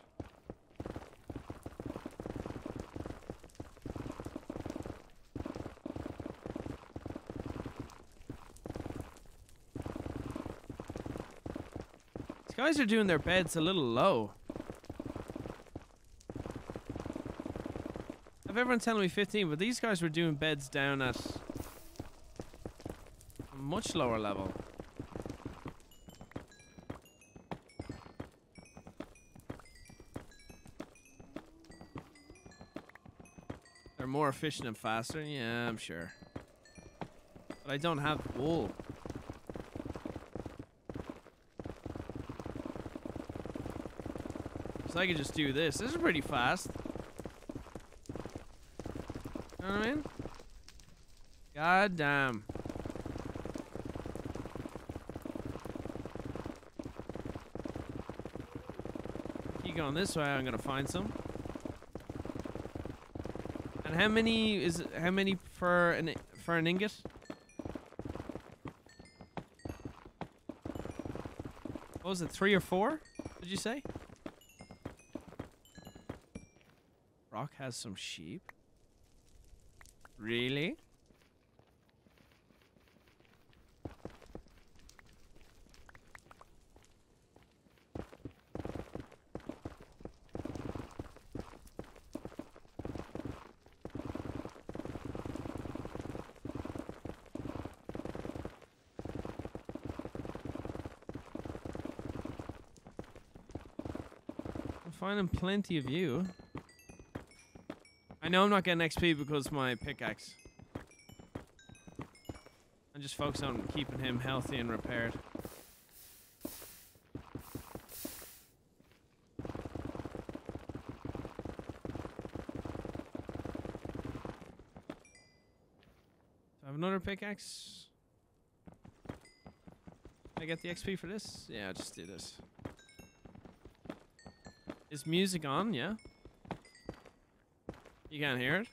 These guys are doing their beds a little low. I've everyone telling me 15, but these guys were doing beds down at a much lower level. They're more efficient and faster. Yeah, I'm sure. But I don't have wool. So I could just do this. This is pretty fast. What I mean? God damn. Keep going this way, I'm gonna find some. And how many is how many for an for an ingot? What was it? Three or four? Did you say? Rock has some sheep. Really? I'm finding plenty of you. Know I'm not getting XP because my pickaxe. I'm just focused on keeping him healthy and repaired. I have another pickaxe? I get the XP for this? Yeah, I'll just do this. Is music on? Yeah. You can't hear it?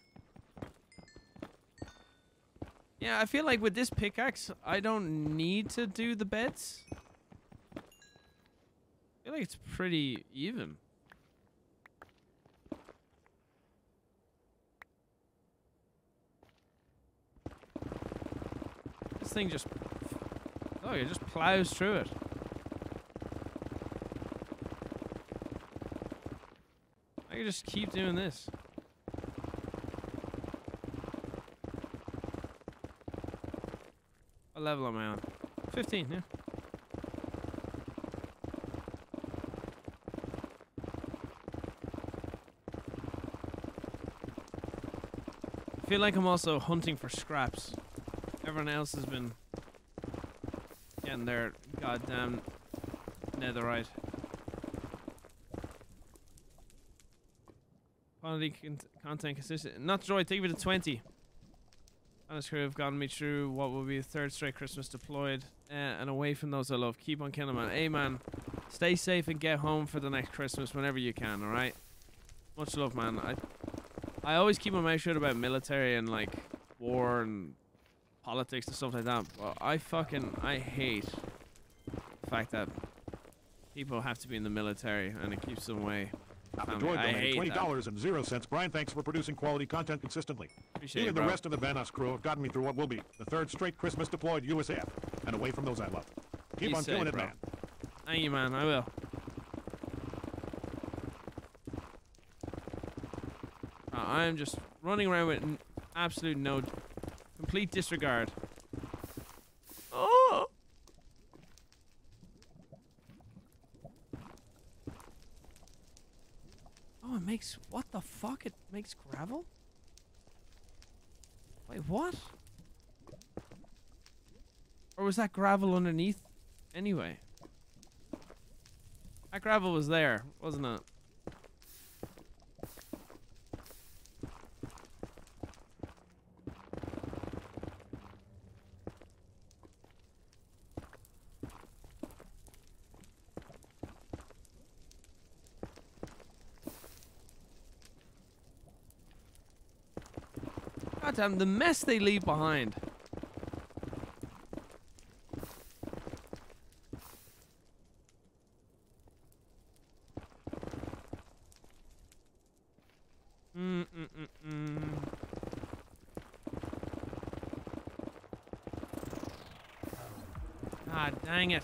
Yeah, I feel like with this pickaxe, I don't need to do the beds. I feel like it's pretty even. This thing just... Oh, it just plows through it. I can just keep doing this. Level am I on? 15, yeah. I feel like I'm also hunting for scraps. Everyone else has been getting their goddamn netherite. Quality con- content consistent. Not droid, take me to 20. Honest crew have gotten me through what will be the third straight Christmas deployed uh, and away from those I love. Keep on killing, man. Hey, man. Stay safe and get home for the next Christmas whenever you can, alright? Much love, man. I I always keep my mouth shut about military and, like, war and politics and stuff like that. But I fucking, I hate the fact that people have to be in the military and it keeps them away. Now, the Family. droid I donated hate twenty that. dollars and zero cents. Brian, thanks for producing quality content consistently. Appreciate You and the rest of the Vanoss crew have gotten me through what will be the third straight Christmas deployed USAF, and away from those I love. Keep Be on doing it, bro. man. Thank you, man. I will. Uh, I am just running around with absolute no, complete disregard. Oh! Oh, it makes what the fuck? It makes gravel. What? Or was that gravel underneath? Anyway. That gravel was there, wasn't it? God damn, the mess they leave behind. Mm. Dang it.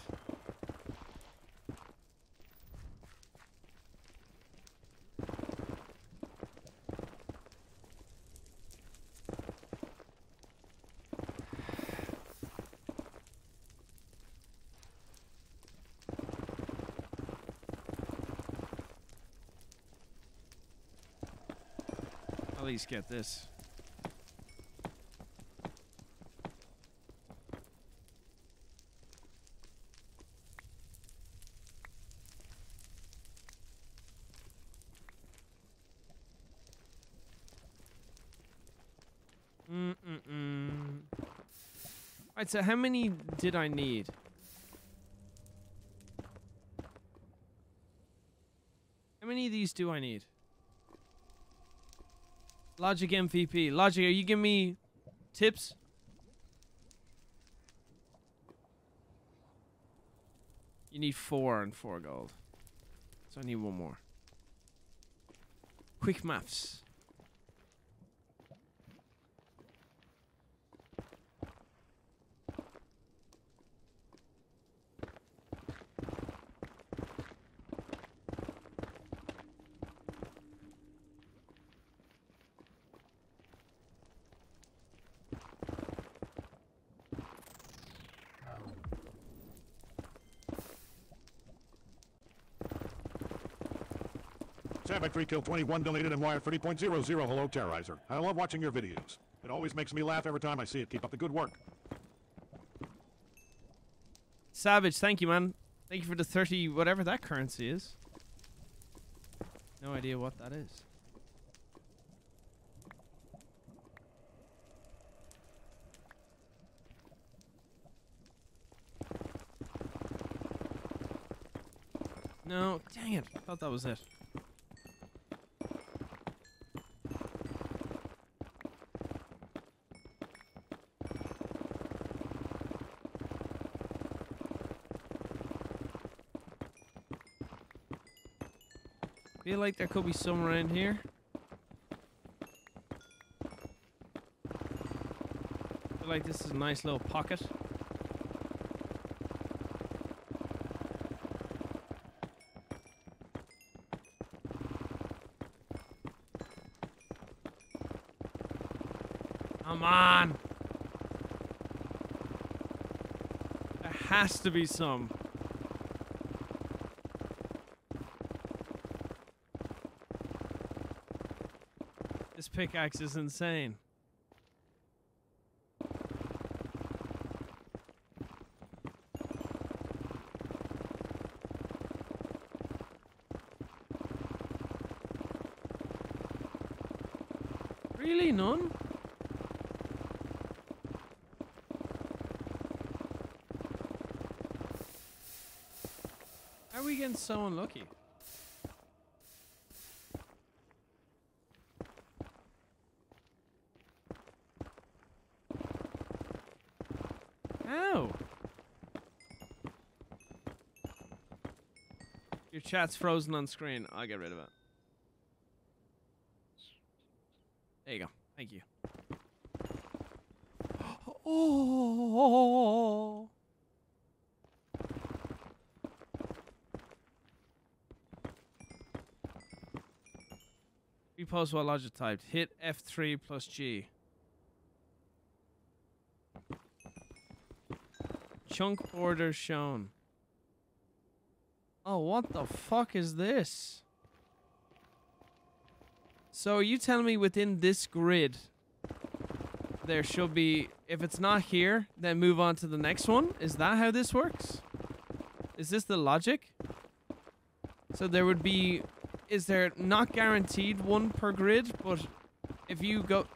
Least get this. Alright, so how many did I need? How many of these do I need? Logic MVP. Logic, are you giving me tips? You need four and four gold. So I need one more. Quick maths. Savak 3 Kill 21 deleted and wired 30.00. Hello, Terroriser. I love watching your videos. It always makes me laugh every time I see it. Keep up the good work. Savage, thank you, man. Thank you for the 30, whatever that currency is. No idea what that is. No, dang it. I thought that was it. Like there could be some around here. Feel like this is a nice little pocket. Come on. There has to be some. Pickaxe is insane. Really, none? How are we getting so unlucky? How? Your chat's frozen on screen. I'll get rid of it. There you go. Thank you. Oh. [GASPS] Repost what logic typed. Hit F3 plus G. Chunk order shown. What the fuck is this? So you telling me within this grid there should be if it's not here, then move on to the next one? Is that how this works? Is this the logic? So there would be is there not guaranteed one per grid, but if you go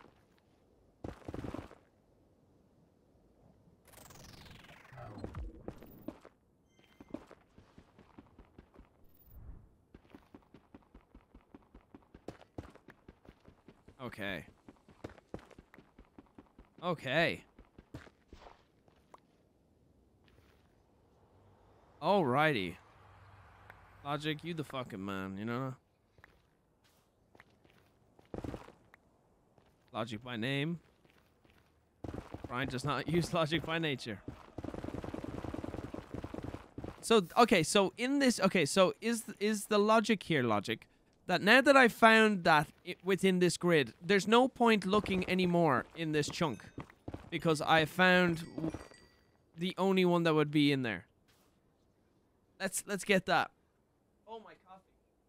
Okay. Okay. Alrighty. Logic, you the fucking man, you know? Logic by name. Brian does not [LAUGHS] use logic by nature. So okay, so in this okay, so is is the logic here logic that now that I've found that i within this grid, there's no point looking anymore in this chunk because I found the only one that would be in there. Let's let's get that. Oh my coffee.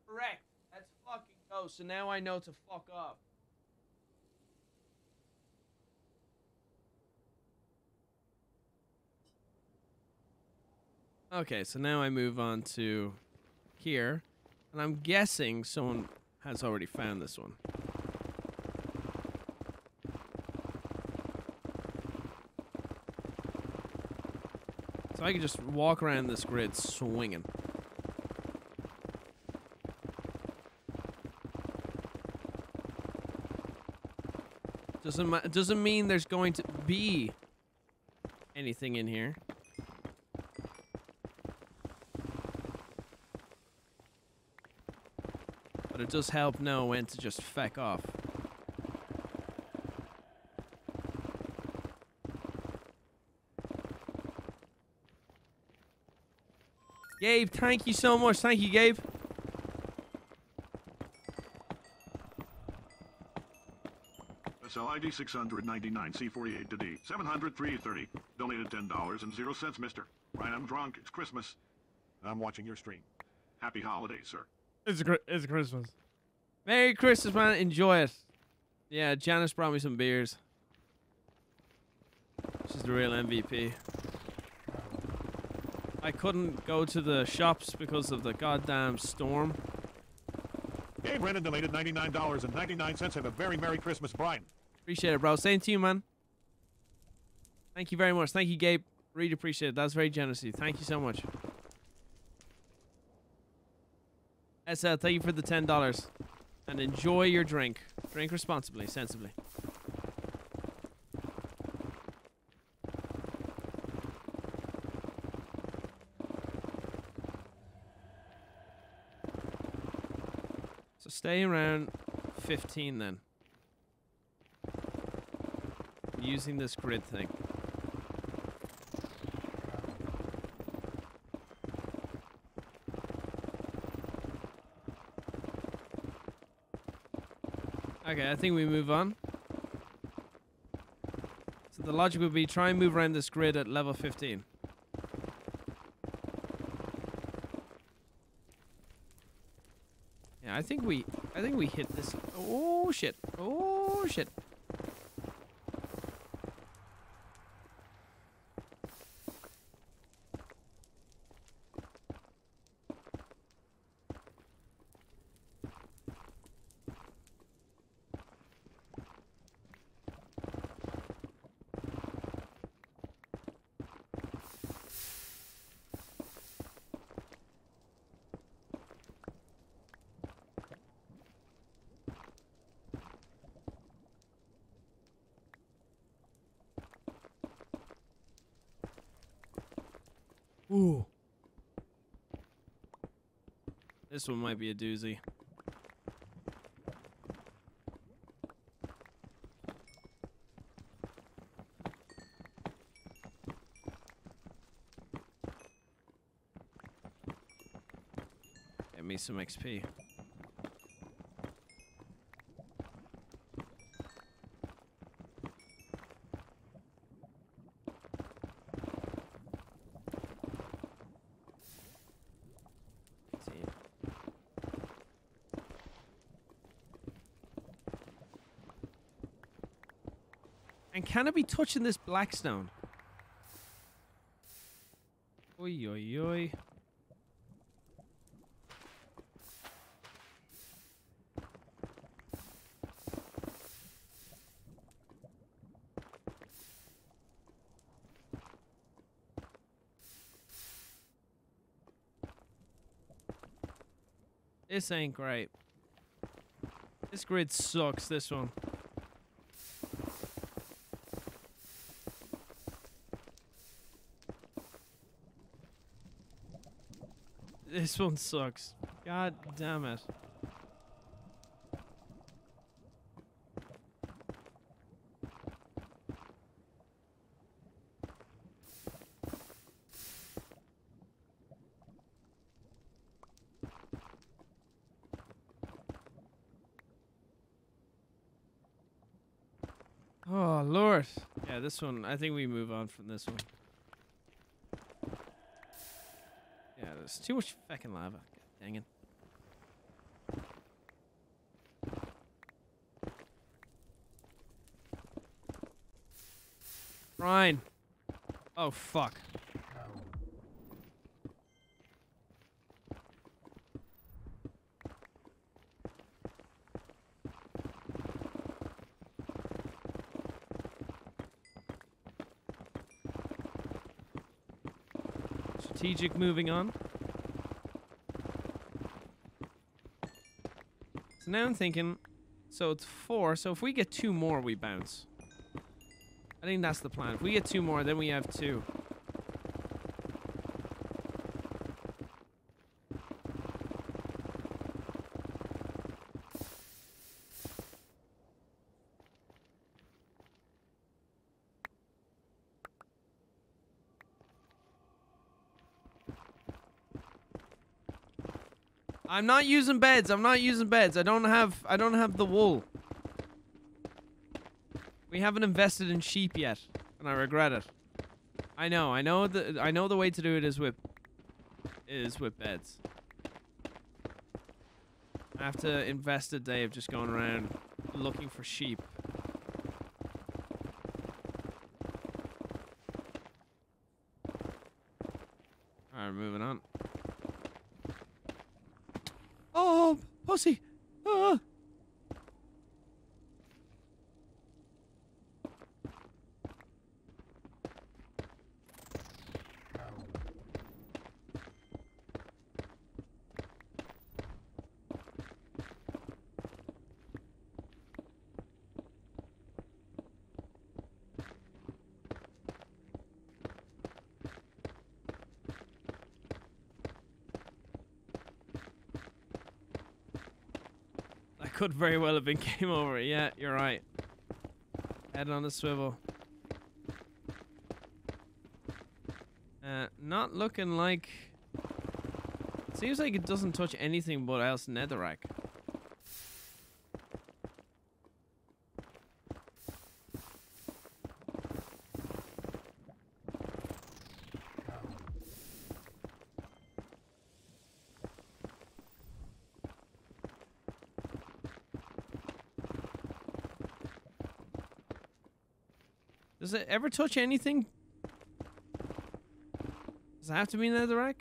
Correct. Let's fucking go. So now I know to fuck up. Okay, so now I move on to here. And I'm guessing someone has already found this one. I can just walk around this grid swinging. Doesn't doesn't mean there's going to be anything in here. But it does help know when to just feck off. Gabe, thank you so much. Thank you, Gabe. SL ID 699 C48 to D 700 330. Donated ten dollars and zero cents, Mister. Brian, I'm drunk. It's Christmas. I'm watching your stream. Happy holidays, sir. It's a it's Christmas. Merry Christmas, man. Enjoy it. Yeah, Janice brought me some beers. She's the real MVP. I couldn't go to the shops because of the goddamn storm. Gabe Brennan donated $99.99. Have a very Merry Christmas, Brian. Appreciate it, bro. Same to you, man. Thank you very much. Thank you, Gabe. Really appreciate it. That's very generous of you. Thank you so much. SL, thank you for the ten dollars. And enjoy your drink. Drink responsibly, sensibly. Stay around 15 then. Using this grid thing. Okay, I think we move on. So the logic would be try and move around this grid at level 15. I think we I think we hit this. Oh shit. Oh shit. This one might be a doozy. Get me some XP. Can I be touching this blackstone? Oi, oi, oi. This ain't great. This grid sucks, this one. This one sucks. God damn it. Oh lord. Yeah, this one. I think we move on from this one. Yeah, too much fucking lava. God dang it. Ryan. Oh fuck. Strategic moving on. Now I'm thinking, so it's four. So if we get two more, we bounce. I think that's the plan. If we get two more, then we have two. I'm not using beds. I'm not using beds. I don't have I don't have the wool. We haven't invested in sheep yet, and I regret it. I know. I know the I know the way to do it is with is with beds. I have to invest a day of just going around looking for sheep. Alright, moving on. Oh, pussy! Ah. That could very well have been [LAUGHS] game over. Yeah, you're right. Head on the swivel. Uh, not looking like. Seems like it doesn't touch anything but else netherrack. Ever touch anything? Does it have to be netherrack?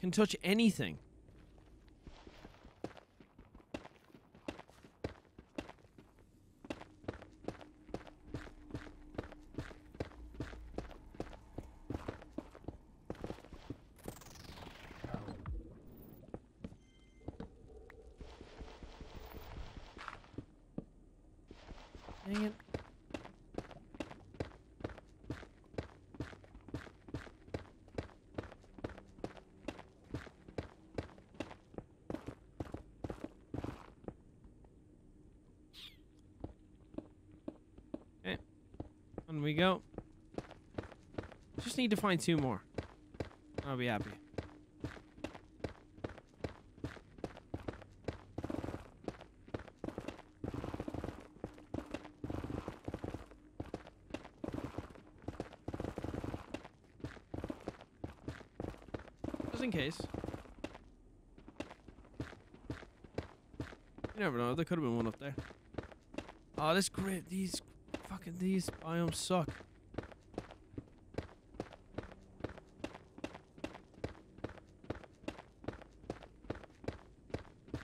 Can touch anything. Dang it. Down we go. Just need to find two more. I'll be happy. Just in case. You never know, there could have been one up there. Oh, this grid, these fucking these biomes suck.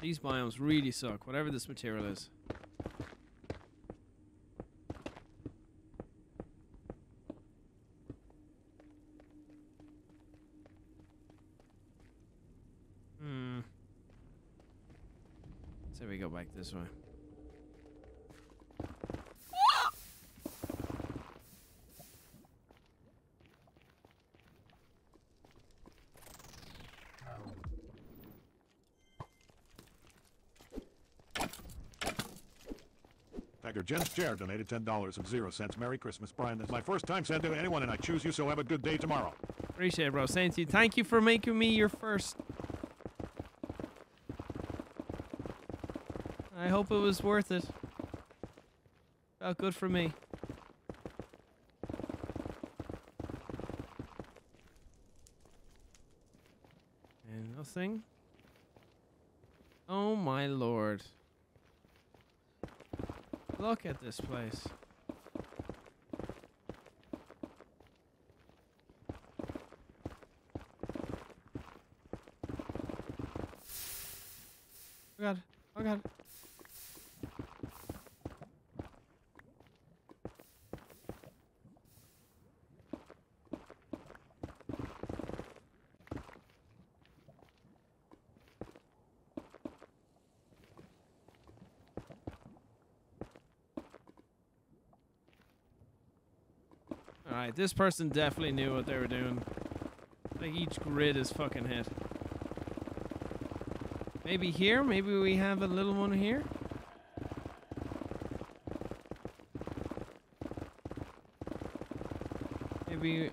These biomes really suck, whatever this material is. Hmm. Say we go back this way. Tagger Jen's Chair donated $10.00. Merry Christmas, Brian. This is my first time sending to anyone, and I choose you, so have a good day tomorrow. Appreciate it, bro. Saying to you, thank you for making me your first. I hope it was worth it. Felt good for me. And nothing. Oh my lord. Look at this place. Oh god. Oh god. Alright, this person definitely knew what they were doing. Like each grid is fucking hit. Maybe here? Maybe we have a little one here? Maybe.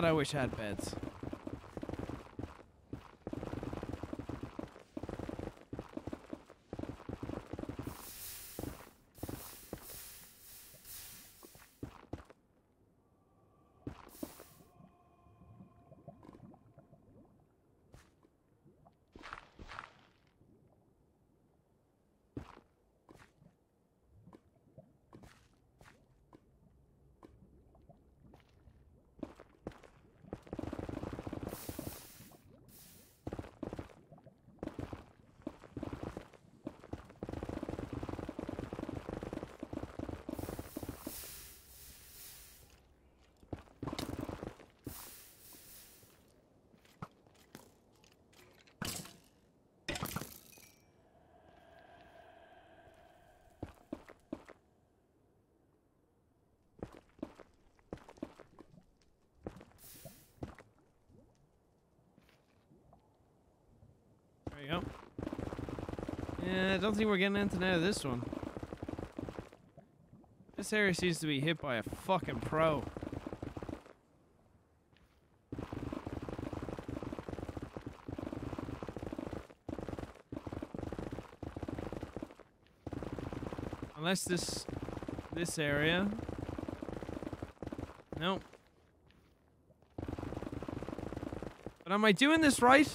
God, I wish I had beds. There you go. Yeah, I don't think we're getting anything out of this one. This area seems to be hit by a fucking pro. Unless this this area. Nope. But am I doing this right?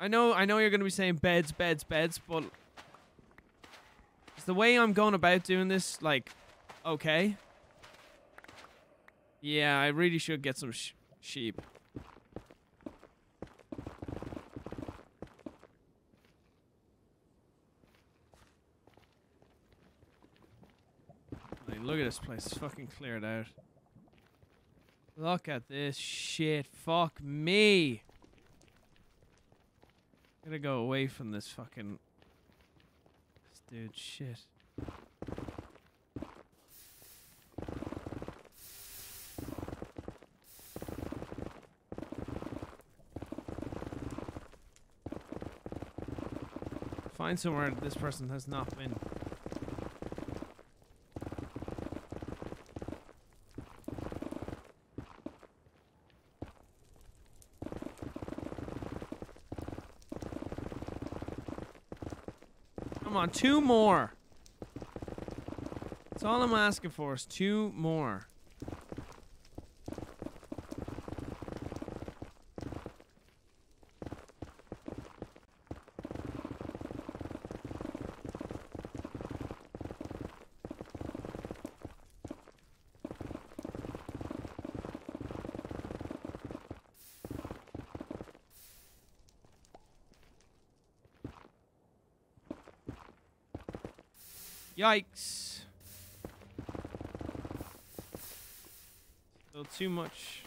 I know I know you're gonna be saying beds, beds, beds, but the way I'm going about doing this like okay? Yeah, I really should get some sh- sheep. Look at this place. It's fucking cleared out. Look at this shit. Fuck me. Gotta go away from this fucking. Dude, shit. Find somewhere this person has not been. Two more. That's all I'm asking for is two more. Yikes. Still too much.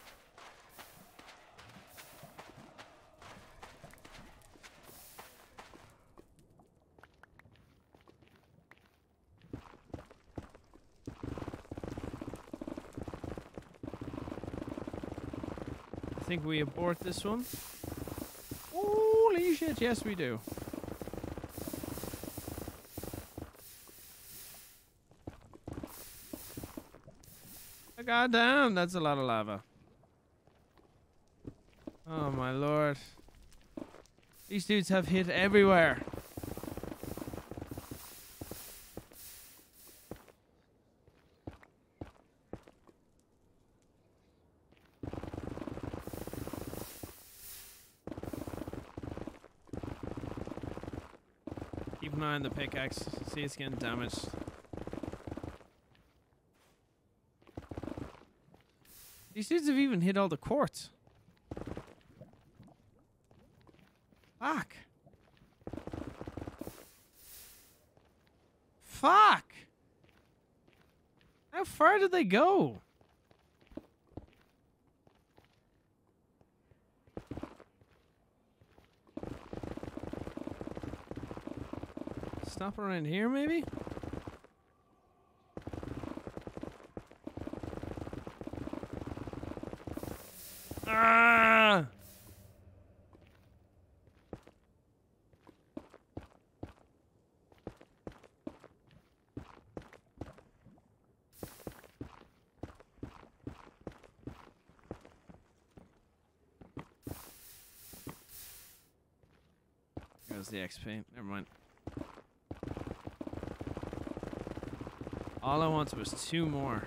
I think we abort this one. Holy shit, yes we do. God damn, that's a lot of lava. Oh my lord. These dudes have hit everywhere. Keep an eye on the pickaxe. See it's getting damaged. These dudes have even hit all the quartz. Fuck. Fuck. How far did they go? Stop around here, maybe? Ah! Goes the XP. Never mind. All I wanted was two more.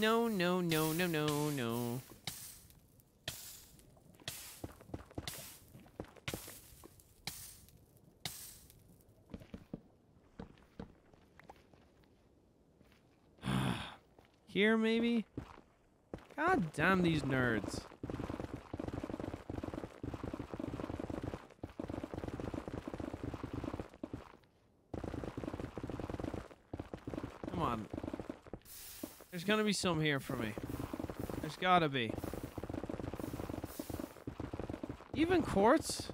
No, no, no, no, no, no. [SIGHS] Here, maybe? God damn these nerds. Come on. There's gonna be some here for me. There's gotta be. Even quartz?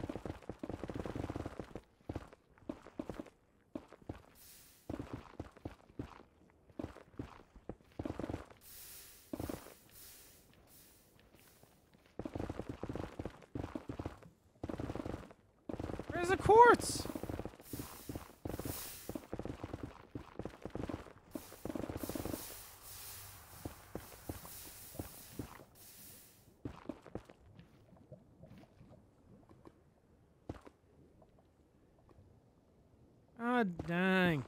Quartz? God dang.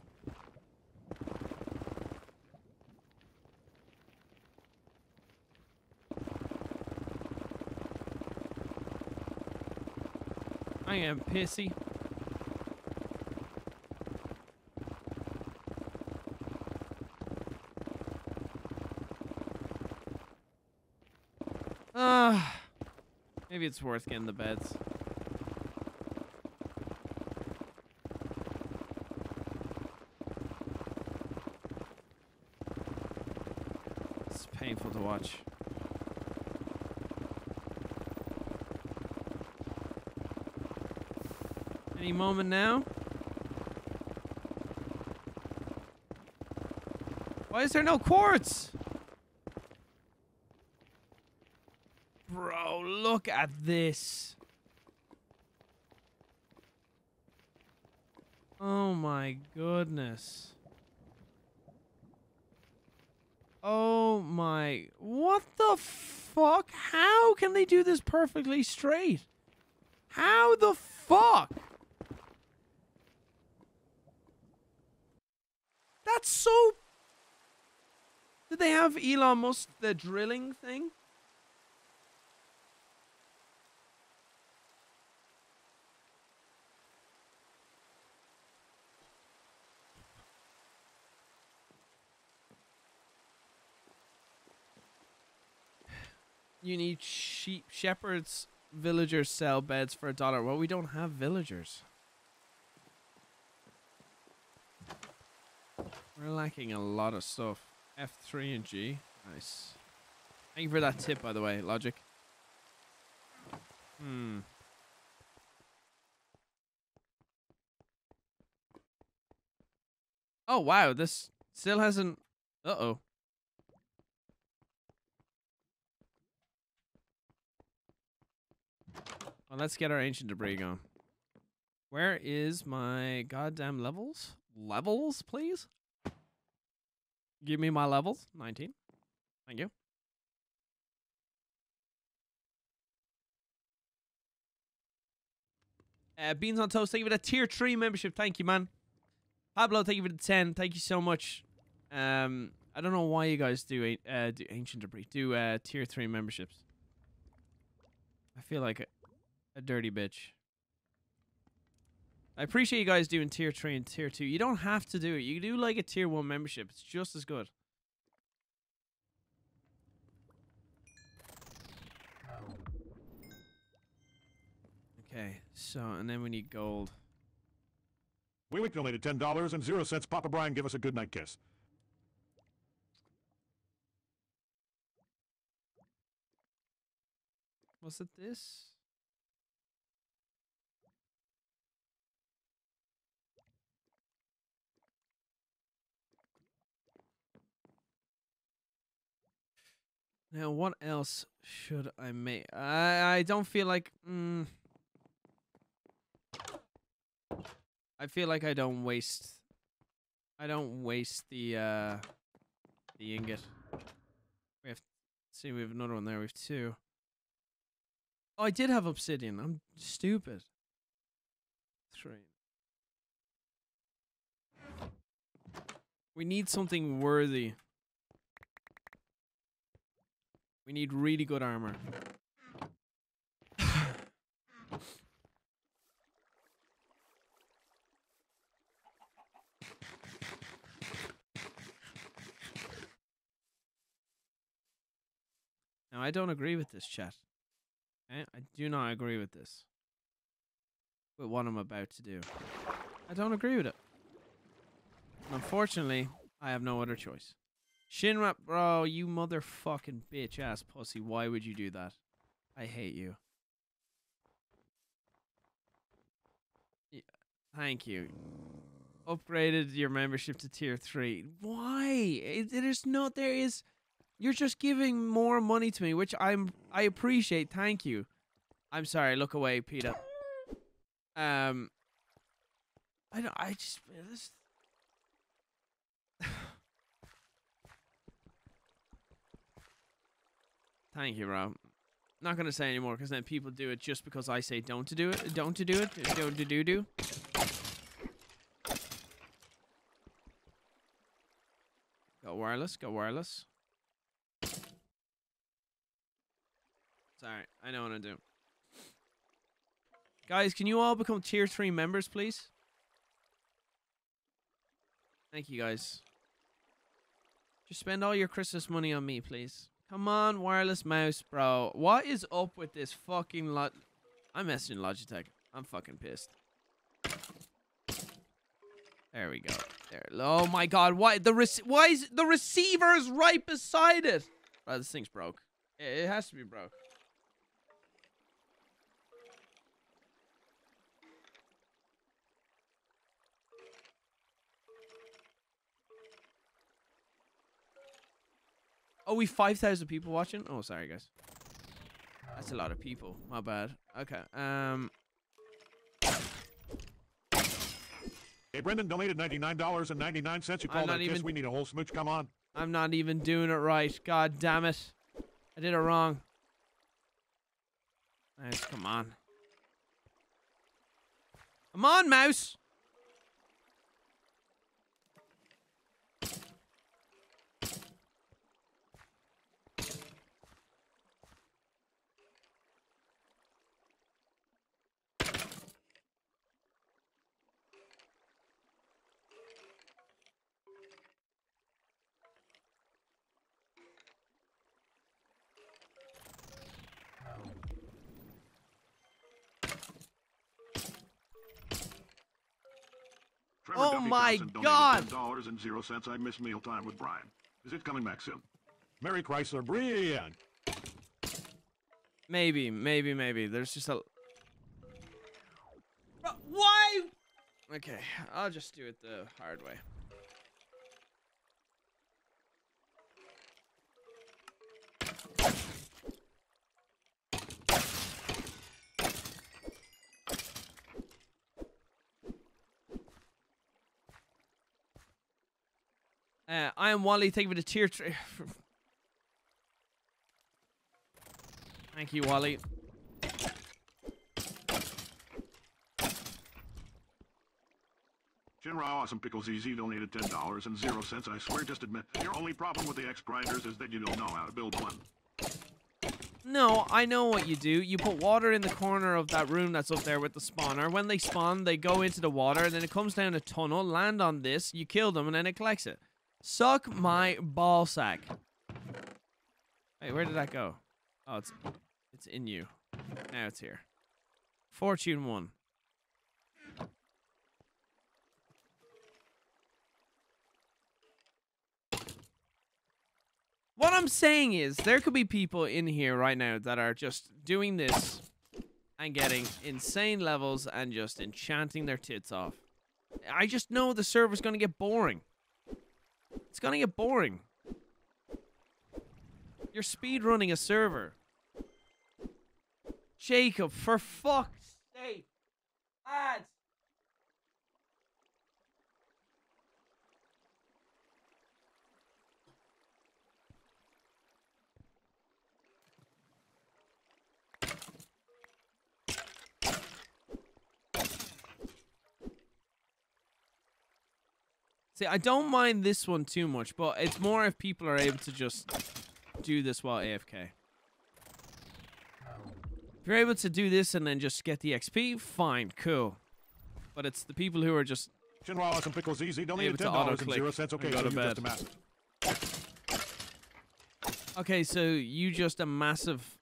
I pissy. Ah, maybe it's worth getting the beds. It's painful to watch. Any moment now? Why is there no quartz? Bro, look at this. Oh my goodness. Oh my. What the fuck? How can they do this perfectly straight? How the fuck? That's so. Did Musk the drilling thing? You need sheep shepherds villagers sell beds for a dollar. Well, we don't have villagers. We're lacking a lot of stuff. F3 and G. Nice. Thank you for that tip, by the way, Logic. Hmm. Oh, wow. This still hasn't... Uh-oh. Well, let's get our ancient debris going. Where is my goddamn levels? Levels, please? Give me my levels. 19. Thank you. Uh, Beans on Toast, thank you for the tier 3 membership. Thank you, man. Pablo, thank you for the 10. Thank you so much. Um, I don't know why you guys do, uh, do Ancient Debris, do uh, tier 3 memberships. I feel like a, a dirty bitch. I appreciate you guys doing tier 3 and tier 2. You don't have to do it. You do like a tier 1 membership. It's just as good. Okay, so, and then we need gold. We donated $10 and 0 cents. Papa Brian, give us a good night kiss. Was it this? Now, what else should I make? I I don't feel like. Mm, I feel like I don't waste. I don't waste the uh, the ingot. We have. See, we have another one there. We have two. Oh, I did have obsidian. I'm stupid. Three. We need something worthy. We need really good armor. [SIGHS] [LAUGHS] now, I don't agree with this chat. Okay? I do not agree with this. With what I'm about to do. I don't agree with it. And unfortunately, I have no other choice. Shinra, bro, you motherfucking bitch ass pussy. Why would you do that? I hate you. Yeah, thank you. Upgraded your membership to tier three. Why? It, there's no. There is. You're just giving more money to me, which I'm I appreciate. Thank you. I'm sorry. Look away, Peter. Um, I don't. I just this. [SIGHS] Thank you, Rob. Not gonna say anymore because then people do it just because I say don't to do it. Don't to do it. Don't to do do. Go wireless. Go wireless. Sorry, I know what I'm doing. Guys, can you all become tier three members, please? Thank you, guys. Just spend all your Christmas money on me, please. Come on, wireless mouse, bro. What is up with this fucking lot? I'm messaging Logitech. I'm fucking pissed. There we go. There. Oh my god, why the rec- why is the receiver is right beside it? Bro, this thing's broke. It has to be broke. Oh, we 5,000 people watching? Oh, sorry, guys. That's a lot of people. My bad. Okay. Um. Hey, Brendan donated $99.99. You called that kiss. even- We need a whole smooch. Come on. I'm not even doing it right. God damn it. I did it wrong. Nice, come on. Come on, mouse. Oh my Thompson God. donated $10 and zero cents. I miss mealtime with Brian. Is it coming back soon? Mary Chrysler, Brian. Maybe, maybe, maybe. There's just a. Why? Okay, I'll just do it the hard way. Uh, I am Wally. Thank you for the tier three. [SIGHS] Thank you, Wally. Shinra Awesome Pickles Easy donated $10 and zero cents. I swear, just admit, your only problem with the X grinders is that you don't know how to build one. No, I know what you do. You put water in the corner of that room that's up there with the spawner. When they spawn, they go into the water, and then it comes down a tunnel, land on this, you kill them, and then it collects it. Suck my ball sack. Wait, where did that go? Oh, it's it's in you. Now it's here. Fortune one. What I'm saying is, there could be people in here right now that are just doing this and getting insane levels and just enchanting their tits off. I just know the server's gonna get boring. It's gonna get boring. You're speed running a server. Jacob, for fuck's sake. Ads. See, I don't mind this one too much, but it's more if people are able to just do this while AFK. If you're able to do this and then just get the XP, fine, cool. But it's the people who are just Shinra Awesome Pickles Easy donated to $10 and zero cents. and Okay, so you bed. just a. Okay, so you just a massive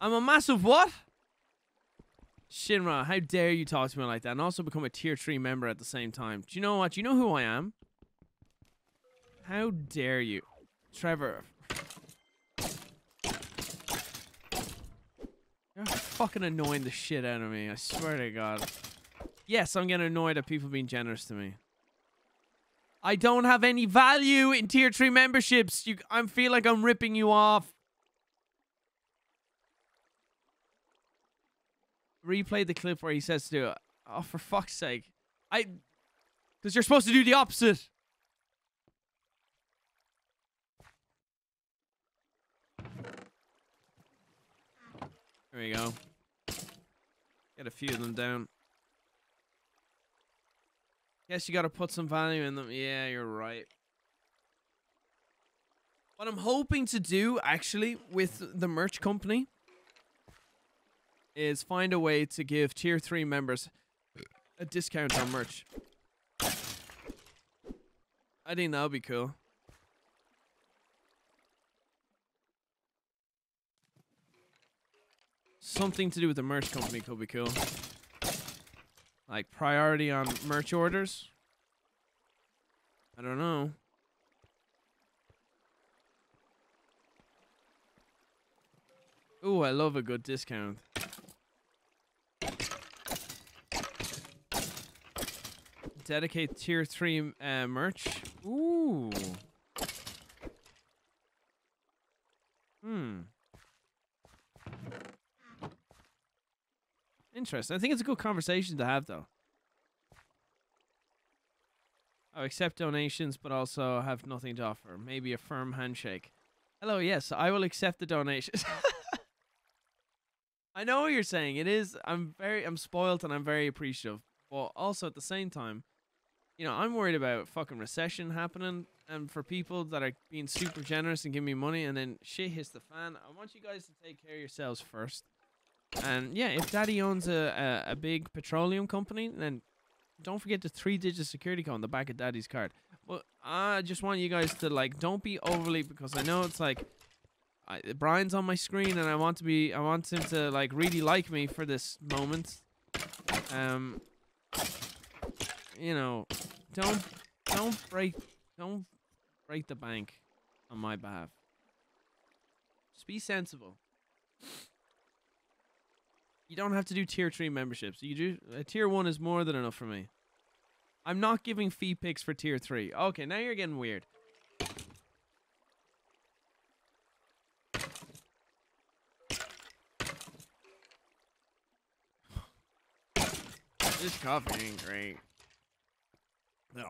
I'm a massive what? Shinra, how dare you talk to me like that and also become a tier 3 member at the same time? Do you know what? Do you know who I am? How dare you? Trevor. You're fucking annoying the shit out of me. I swear to God. Yes, I'm getting annoyed at people being generous to me. I don't have any value in tier 3 memberships. You I feel like I'm ripping you off. Replay the clip where he says to do it. Oh, for fuck's sake. I cuz you're supposed to do the opposite. There we go. Get a few of them down. Guess you gotta put some value in them. Yeah, you're right. What I'm hoping to do actually with the merch company is find a way to give tier three members a discount on merch. I think that would be cool. Something to do with the merch company could be cool. Like priority on merch orders. I don't know. Ooh, I love a good discount. Dedicate tier three uh, merch. Ooh. Hmm. Interesting. I think it's a good conversation to have, though. I accept donations, but also have nothing to offer. Maybe a firm handshake. Hello, yes, I will accept the donations. [LAUGHS] I know what you're saying. It is. I'm very. I'm spoiled and I'm very appreciative. But also at the same time, you know, I'm worried about fucking recession happening, and for people that are being super generous and giving me money, and then shit hits the fan. I want you guys to take care of yourselves first. And yeah, if Daddy owns a, a, a big petroleum company, then don't forget the three digit security code on the back of Daddy's card. But I just want you guys to like don't be overly because I know it's like I, Brian's on my screen and I want to be I want him to like really like me for this moment. Um you know, don't don't break don't break the bank on my behalf. Just be sensible. You don't have to do tier three memberships. You do a tier one is more than enough for me. I'm not giving fee picks for tier three. Okay, now you're getting weird. [SIGHS] This coffee ain't great. [SIGHS]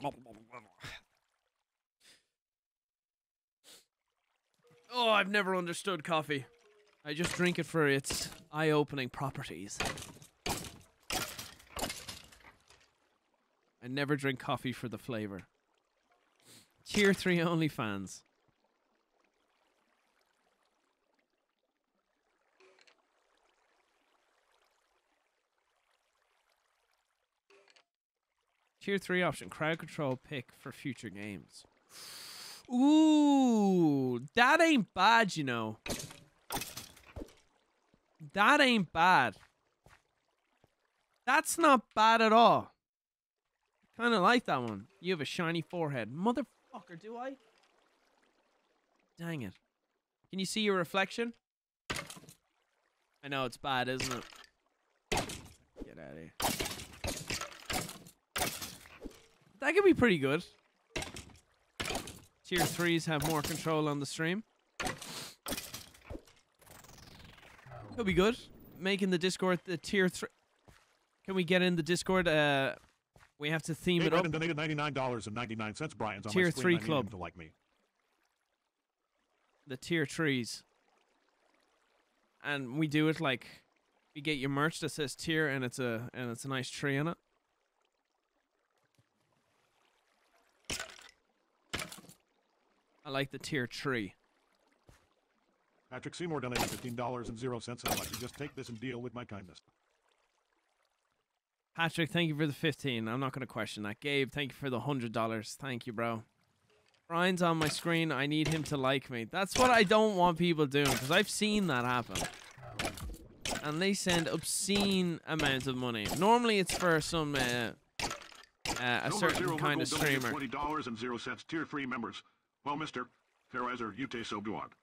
Oh, I've never understood coffee. I just drink it for its eye-opening properties. I never drink coffee for the flavor. Tier 3 only fans. Tier 3 option, crowd control pick for future games. Ooh, that ain't bad, you know. That ain't bad. That's not bad at all. Kind of like that one. You have a shiny forehead. Motherfucker, do I? Dang it. Can you see your reflection? I know it's bad, isn't it? Get out of here. That could be pretty good. Tier 3s have more control on the stream. Could be good. Making the Discord the tier 3... Can we get in the Discord? Uh, we have to theme Hey, it up. Brandon donated and ninety-nine cents. Brian's on Tier my three I club. to like me. the tier trees. And we do it like you get your merch that says tier and it's a and it's a nice tree in it. I like the tier tree. Patrick Seymour donated fifteen dollars and zero cents. I'd like to just take this and deal with my kindness. Patrick, thank you for the 15. I'm not going to question that. Gabe, thank you for the $100. Thank you, bro. Brian's on my screen. I need him to like me. That's what I don't want people doing because I've seen that happen. And they send obscene amounts of money. Normally it's for some uh, uh, a certain kind of streamer. Twenty dollars and zero cents. Tier three members. Well, Mister Terroriser, so good.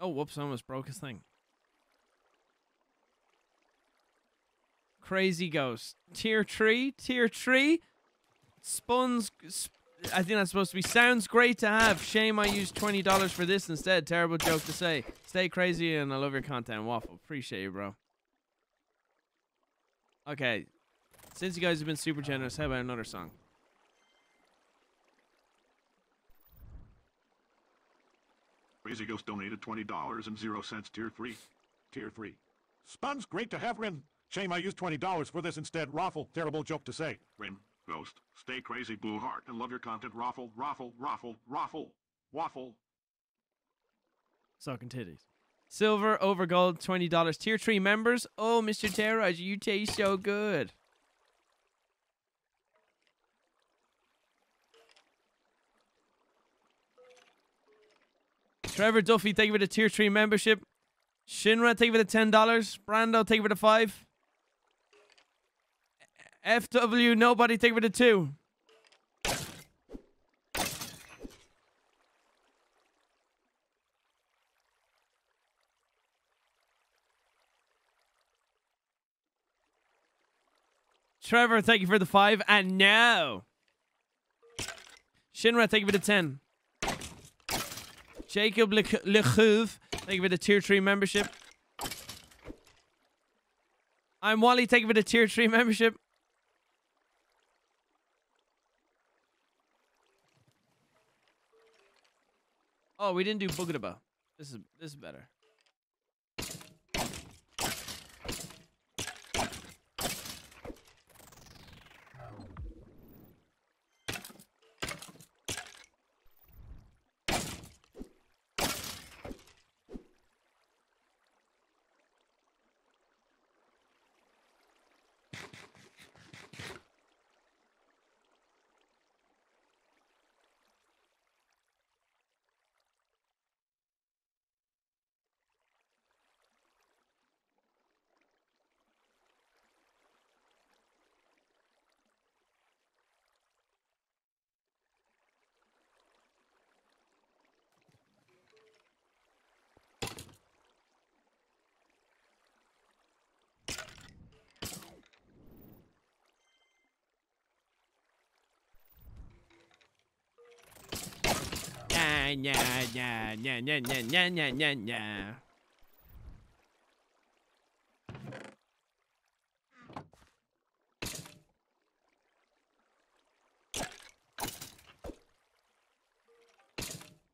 Oh, whoops, I almost broke his thing. Crazy Ghost. Tier 3? Tier 3? Spuns. Sp- I think that's supposed to be. Sounds great to have. Shame I used $20 for this instead. Terrible joke to say. Stay crazy and I love your content. Waffle. Appreciate you, bro. Okay. Since you guys have been super generous, how about another song? Crazy Ghost donated twenty dollars and zero cents. Tier three. Tier three. Spun's great to have, Rin. Shame I used $20 for this instead. Raffle. Terrible joke to say. Rin, Ghost, stay crazy, blue heart, and love your content. Raffle, raffle, raffle, raffle, waffle. Sucking titties. Silver over gold, twenty dollars. Tier three members. Oh, Mr. Terraj, you taste so good. Trevor Duffy, thank you for the tier three membership. Shinra, thank you for the ten dollars. Brando, thank you for the five. FW, nobody, Take for the two. Trevor, thank you for the five. And now, Shinra, thank you for the 10. Jacob Lechuv, thank you for the tier 3 membership. I'm Wally, thank you for the tier 3 [LAUGHS] membership. Oh, we didn't do Boogadaba. This is this is better.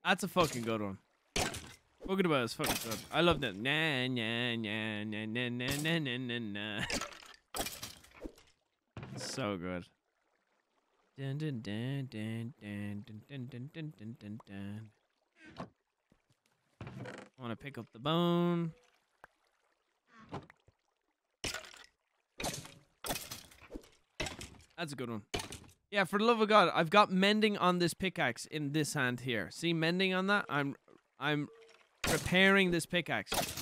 That's a fucking good one. Look at is fucking good. I love that. Nah, nah, nah, nah, nah, nah, nah, nah, nah. [LAUGHS] So good. Dun, dun, dun, dun, dun, dun, dun, dun, dun, dun, dun. I want to pick up the bone. That's a good one. Yeah, for the love of God, I've got mending on this pickaxe in this hand here. See mending on that? I'm I'm repairing this pickaxe.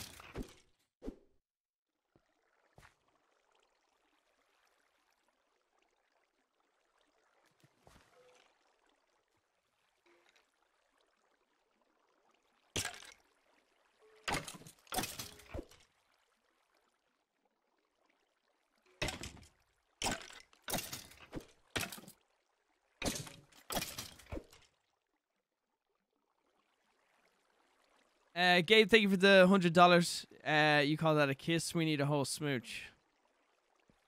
Uh, Gabe, thank you for the hundred dollars. Uh, you call that a kiss? We need a whole smooch.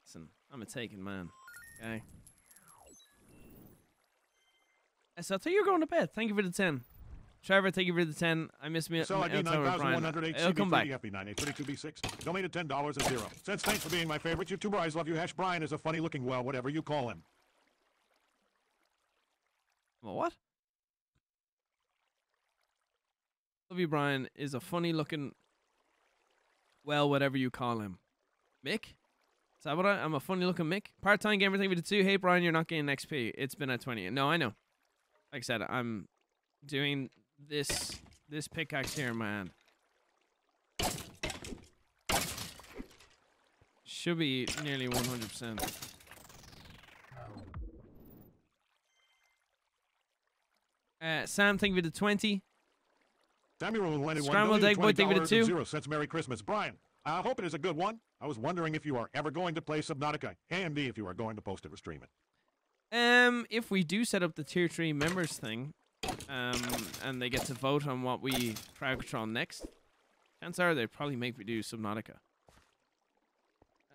Listen, I'm a taken man. Okay. Uh, So I thought you were going to bed. Thank you for the ten. Trevor, thank you for the ten. I miss me. So I'll tell Brian. 9108 It'll come back. CB3 FB9832B6. Donated $10 and zero. Says thanks for being my favorite YouTuber. I love you. Hash Brian is a funny looking, well, whatever you call him. Well, what? Love you, Brian is a funny looking. Well, whatever you call him, Mick. Is that what I, I'm a funny looking Mick? Part time gamer, thank you the two. Hey, Brian, you're not getting XP. It's been at 20. No, I know. Like I said, I'm doing this this pickaxe here, man. Should be nearly 100%. Uh, Sam, thank you for the 20. Samuel landed Scrambled egg boy, take me to two. zero cents. Merry Christmas. Brian, I hope it is a good one. I was wondering if you are ever going to play Subnautica. Handy if you are going to post it or stream it. Um, if we do set up the tier three members thing, um, and they get to vote on what we crowd control next, chances are they probably make me do Subnautica.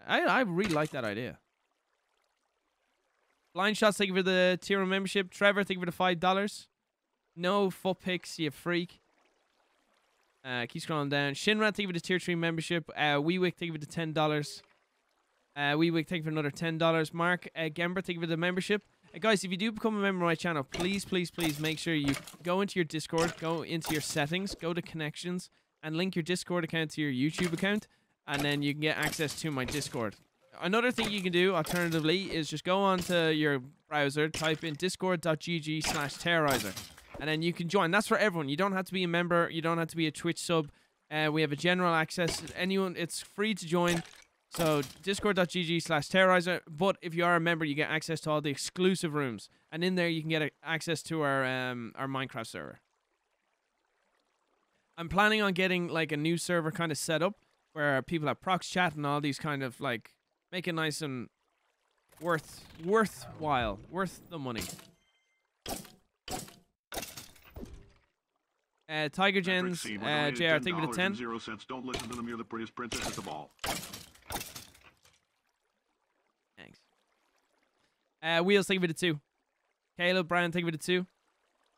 I I really like that idea. Blind shots, thank you for the tier one membership. Trevor, thank you for the five dollars. No foot picks, you freak. Uh, keep scrolling down. Shinra, thank you for the tier three membership. Uh, Weewick, thank you for the ten dollars. Uh, Weewick, thank you for another ten dollars. Mark uh, Gember, thank you for the membership. Uh, guys, if you do become a member of my channel, please, please, please make sure you go into your Discord, go into your settings, go to connections, and link your Discord account to your YouTube account, and then you can get access to my Discord. Another thing you can do, alternatively, is just go onto your browser, type in discord.gg slash terroriser, and then you can join. That's for everyone. You don't have to be a member. You don't have to be a Twitch sub. Uh, we have a general access. Anyone, it's free to join. So discord.gg slash terroriser. But if you are a member, you get access to all the exclusive rooms, and in there you can get access to our um our Minecraft server. I'm planning on getting like a new server kind of set up where people have prox chat and all these kind of like make it nice and worth worthwhile, worth the money. Uh, Tiger Gens, uh, JR, thank you for the $10 10. and Zero cents. Don't listen to them. You're the prettiest princess of all. Thanks. Uh, Wheels, take you to two. Caleb, Brian, take you to two.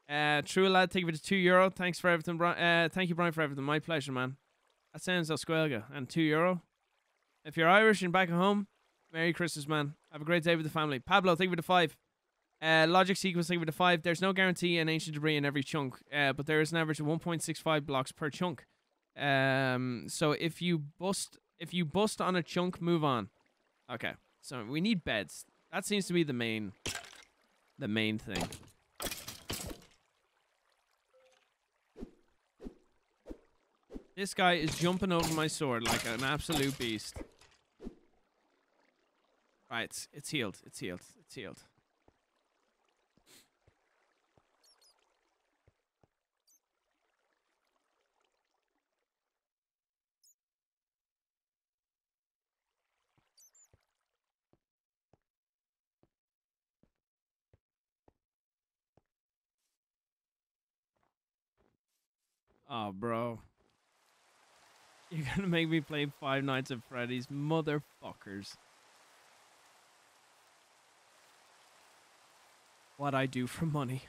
Uh, True Lad, take you to two euro. Thanks for everything, Brian. Uh, thank you, Brian, for everything. My pleasure, man. That sounds so squelga. And two euro. If you're Irish and back at home, Merry Christmas, man. Have a great day with the family. Pablo, thank you for the five. Uh, logic sequence, thank you the five. There's no guarantee an ancient debris in every chunk, uh, but there is an average of 1.65 blocks per chunk. Um, so if you bust, if you bust on a chunk, move on. Okay. So we need beds. That seems to be the main the main thing. This guy is jumping over my sword like an absolute beast. Right, it's healed. It's healed. It's healed. Oh, bro. You're gonna make me play Five Nights at Freddy's, motherfuckers. What I do for money.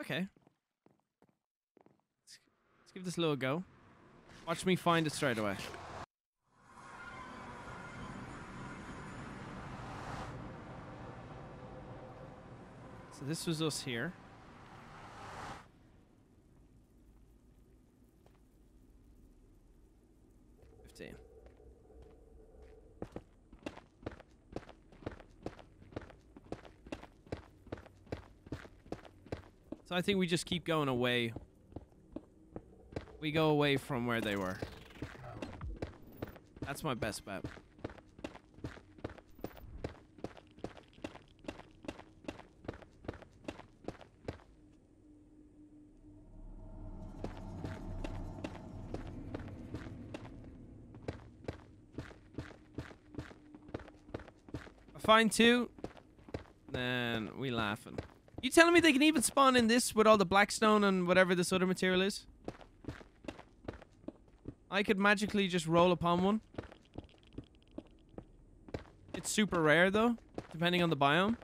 Okay. Let's, let's give this a little go. Watch me find it straight away. This was us here. Fifteen. So I think we just keep going away. We go away from where they were. That's my best bet. I find two, then we laughing. You telling me they can even spawn in this with all the blackstone and whatever this other material is? I could magically just roll upon one. It's super rare though, depending on the biome.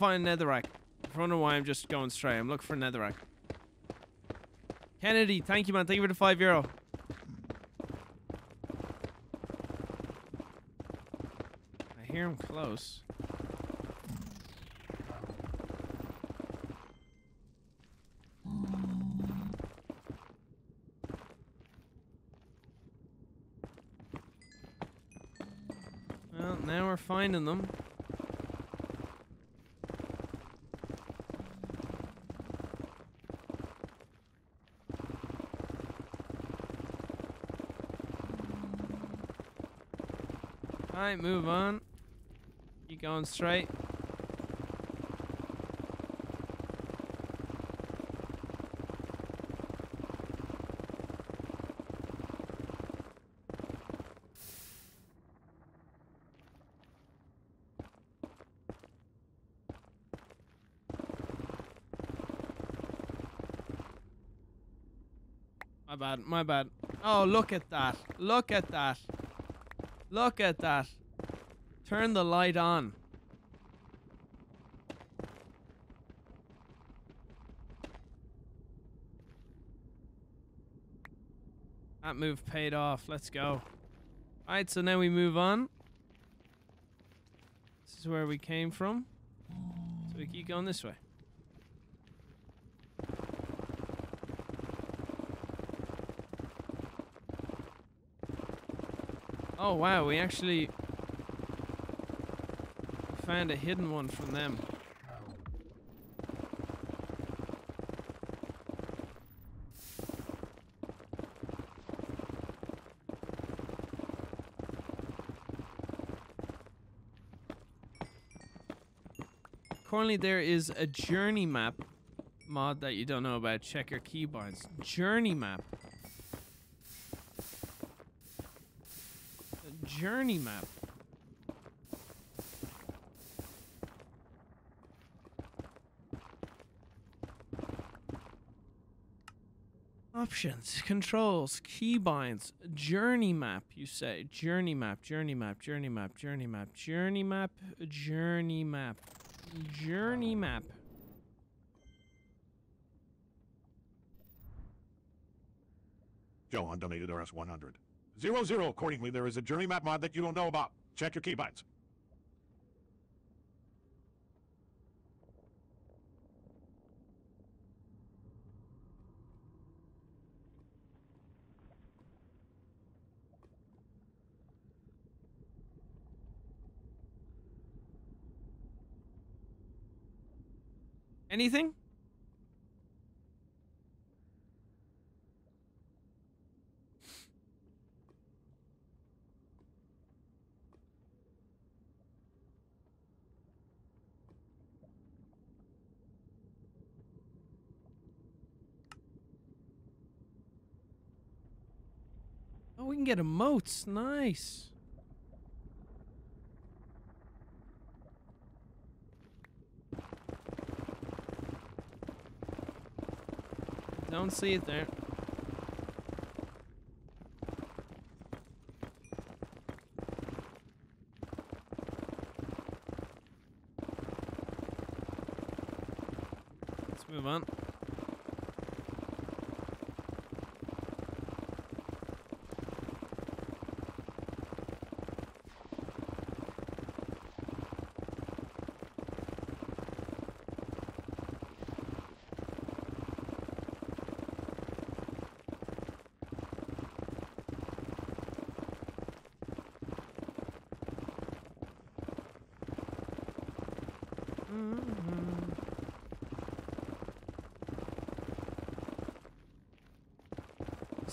Find netherrack. I don't know why I'm just going straight. I'm looking for netherrack. Kennedy, thank you, man. Thank you for the five euro. I hear him close. Well, now we're finding them. Alright, move on. Keep going straight. My bad, my bad. Oh, look at that. Look at that. Look at that. Turn the light on. That move paid off. Let's go. Alright, so now we move on. This is where we came from. So we keep going this way. Oh wow, we actually found a hidden one from them. Currently, there is a journey map mod that you don't know about. Check your keybinds. Journey map. A journey map. Options, controls, keybinds, journey map, you say. Journey map, journey map, journey map, journey map, journey map, journey map, journey map. Johan donated RS 100. Zero zero. Accordingly, there is a journey map mod that you don't know about. Check your keybinds. Anything? Oh, we can get emotes. Nice. Don't see it there. Let's move on.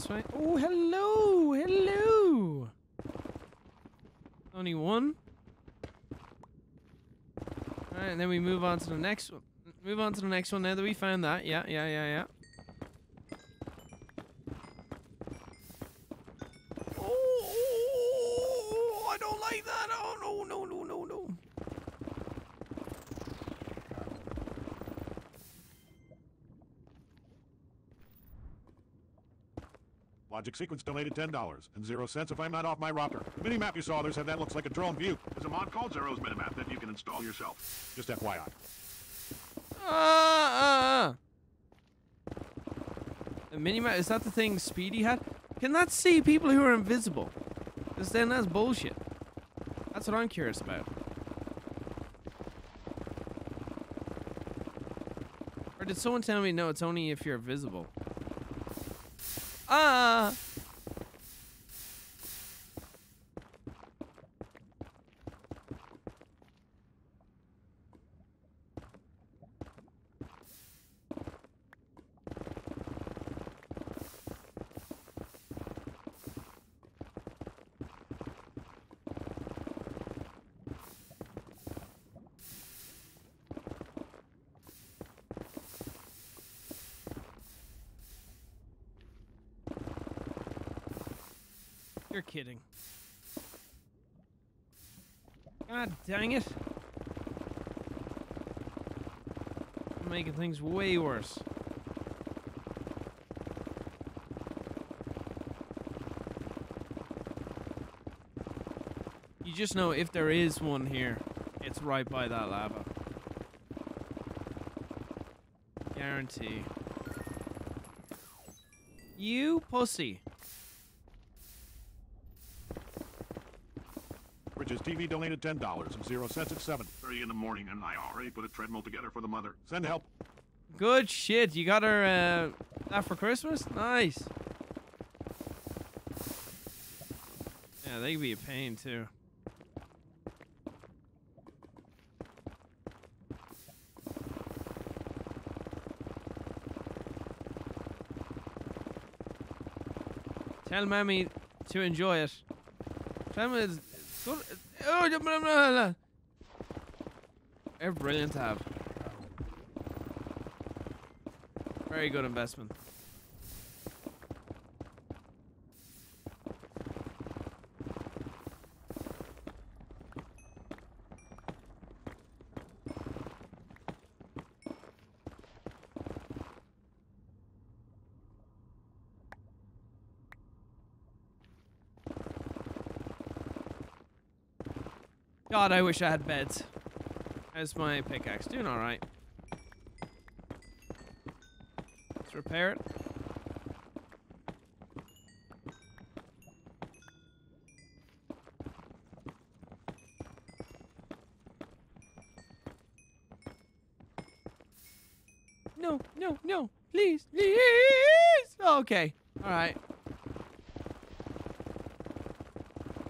Way. Oh, hello, hello. Only one. All right, and then we move on to the next one. Move on to the next one now that we found that. Yeah, yeah, yeah, yeah. Logic Sequence donated $10 and zero cents if I'm not off my rocker. The mini map you saw there said that looks like a drone view. There's a mod called Xaero's Minimap that you can install yourself. Just FYI. Uh, uh. A minimap is that the thing Speedy had? Can that see people who are invisible? Because then that's bullshit. That's what I'm curious about. Or did someone tell me no? It's only if you're visible. Ah. You're kidding. God dang it. I'm making things way worse. You just know if there is one here, it's right by that lava. Guarantee. You pussy. Bridges TV donated $10 and 0 cents at 7. 30 in the morning, and I already put a treadmill together for the mother. Send help. Good shit. You got her uh, that for Christmas? Nice. Yeah, they can be a pain too. Tell Mammy to enjoy it. Tell me Oh. They're brilliant have. Very good investment. God, I wish I had beds. How's my pickaxe? Doing alright. Let's repair it. No, no, no. Please, please. Okay. All right.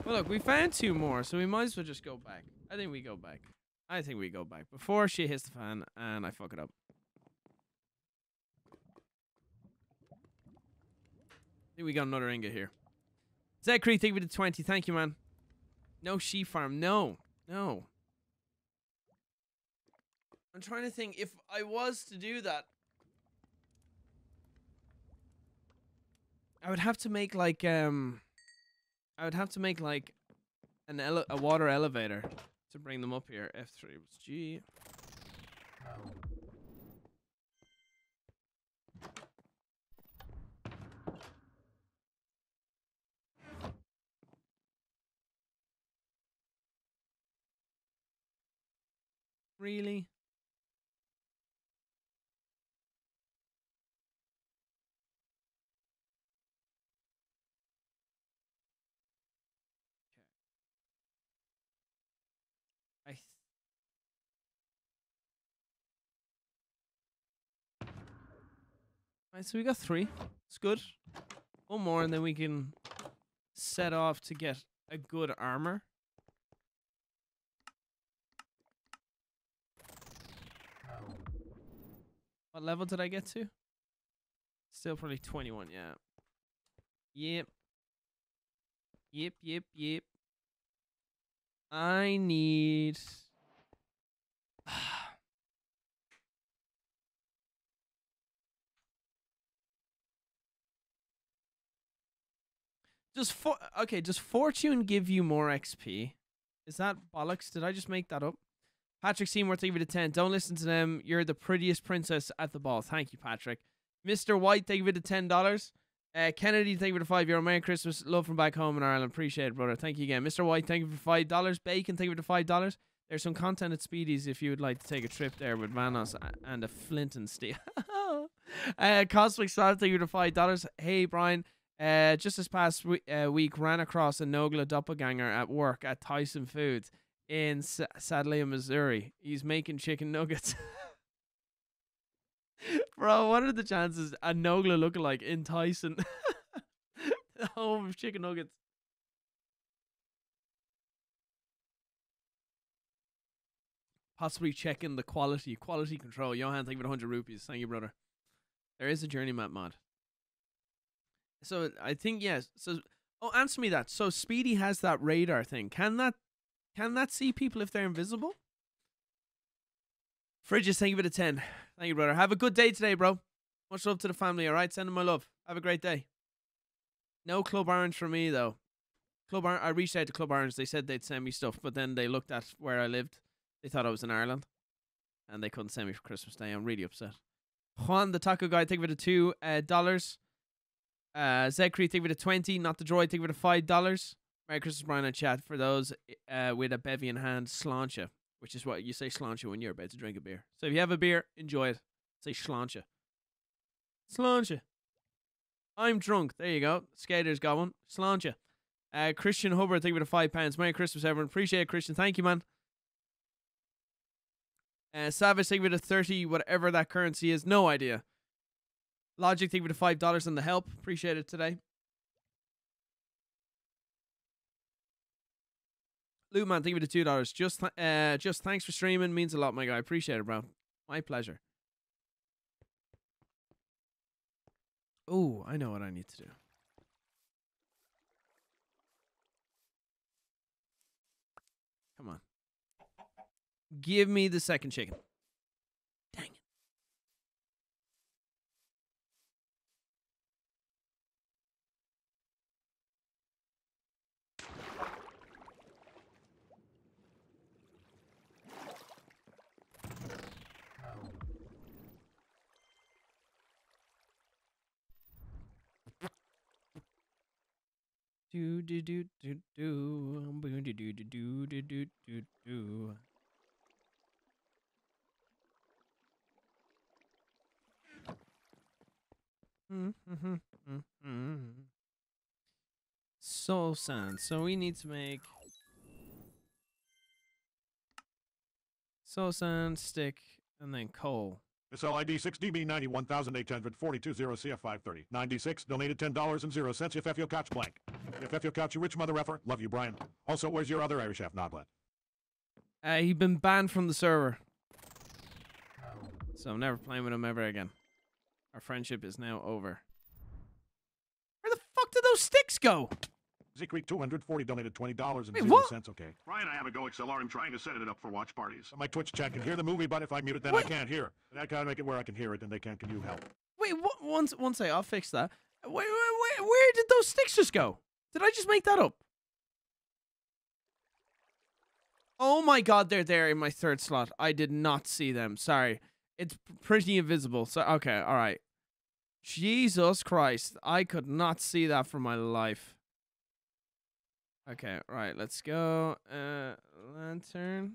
Well, look, we found two more, so we might as well just go back. I think we go back. I think we go back before she hits the fan and I fuck it up. I think we got another ingot here. Zach Creek, thank you for the 20. Thank you, man. No sheep farm. No. No. I'm trying to think if I was to do that. I would have to make like um I would have to make like an ele- a water elevator to bring them up here. F3 was G. Really? I th- Alright, so we got three. It's good. One more, and then we can set off to get a good armor. What level did I get to? Still probably 21, yeah. Yep. Yep, yep, yep. I need. [SIGHS] Does for okay? Does fortune give you more XP? Is that bollocks? Did I just make that up? Patrick Seymour, thank you for the ten. Don't listen to them. You're the prettiest princess at the ball. Thank you, Patrick. Mr. White, thank you for the ten dollars. Uh, Kennedy, thank you for the five euro. Merry Christmas. Love from back home in Ireland. Appreciate it, brother. Thank you again. Mr. White, thank you for five dollars. Bacon, thank you for the five dollars. There's some content at Speedy's if you would like to take a trip there with Vanoss a- and a flint and steel. [LAUGHS] uh, Cosmic Star, thank you for the five dollars. Hey, Brian. Uh, just this past we- uh, week, ran across a Nogla doppelganger at work at Tyson Foods in Sedalia, Missouri. He's making chicken nuggets. [LAUGHS] Bro, what are the chances a Nogla lookalike in Tyson? [LAUGHS] home of chicken nuggets. Possibly checking the quality, quality control. Johan, thank you for the 100 rupees. Thank you, brother. There is a journey map mod. So I think yes. So oh, answer me that. So Speedy has that radar thing. Can that can that see people if they're invisible? Fridges, thank you for the ten. Thank you, brother. Have a good day today, bro. Much love to the family. All right, send them my love. Have a great day. No club orange for me though. Club Orange. I reached out to Club Orange. They said they'd send me stuff, but then they looked at where I lived. They thought I was in Ireland, and they couldn't send me for Christmas Day. I'm really upset. Juan, the taco guy, think of it at two uh, dollars. Uh, think of it at twenty. Not the droid, of it five dollars. Merry Christmas, Brian and chat. For those uh, with a bevy in hand, sláinte, which is what you say sláinte when you're about to drink a beer. So if you have a beer, enjoy it. Say sláinte. Sláinte. I'm drunk. There you go. Skater's got one. Sláinte. Uh, Christian Hubbard, of it at five pounds. Merry Christmas, everyone. Appreciate it, Christian. Thank you, man. Uh, Savage, of it at 30, whatever that currency is. No idea. Logic, think of it the $5 and the help. Appreciate it today. Loot man, of it at two dollars. Just, th- uh, just thanks for streaming. Means a lot, my guy. Appreciate it, bro. My pleasure. Oh, I know what I need to do. Come on. Give me the second chicken. Do do do do do do do do do do do do do. Soul sand. So we need to make soul sand, stick, and then coal. Missile ID 6DB 91842 CF530. 96, donated $10 and 0 cents. If FFO couch blank. If FFO couch, you rich mother effer. Love you, Brian. Also, where's your other Irish F, Nodlet? Uh, he'd been banned from the server. So I'm never playing with him ever again. Our friendship is now over. Where the fuck did those sticks go? Zekreek 240 donated $20 and Wait, 0 what? cents. Okay. Brian, I have a Go XLR. I'm trying to set it up for watch parties. So my Twitch chat can hear the movie, but if I mute it, then What? I can't hear. And I gotta make it where I can hear it, and they can't. Can you help? Wait, what? One, one second, I'll fix that. Wait, wait, wait, where did those sticks just go? Did I just make that up? Oh my god, they're there in my third slot. I did not see them. Sorry. It's pretty invisible. So, okay, alright. Jesus Christ. I could not see that for my life. Okay, right, let's go. Uh, lantern.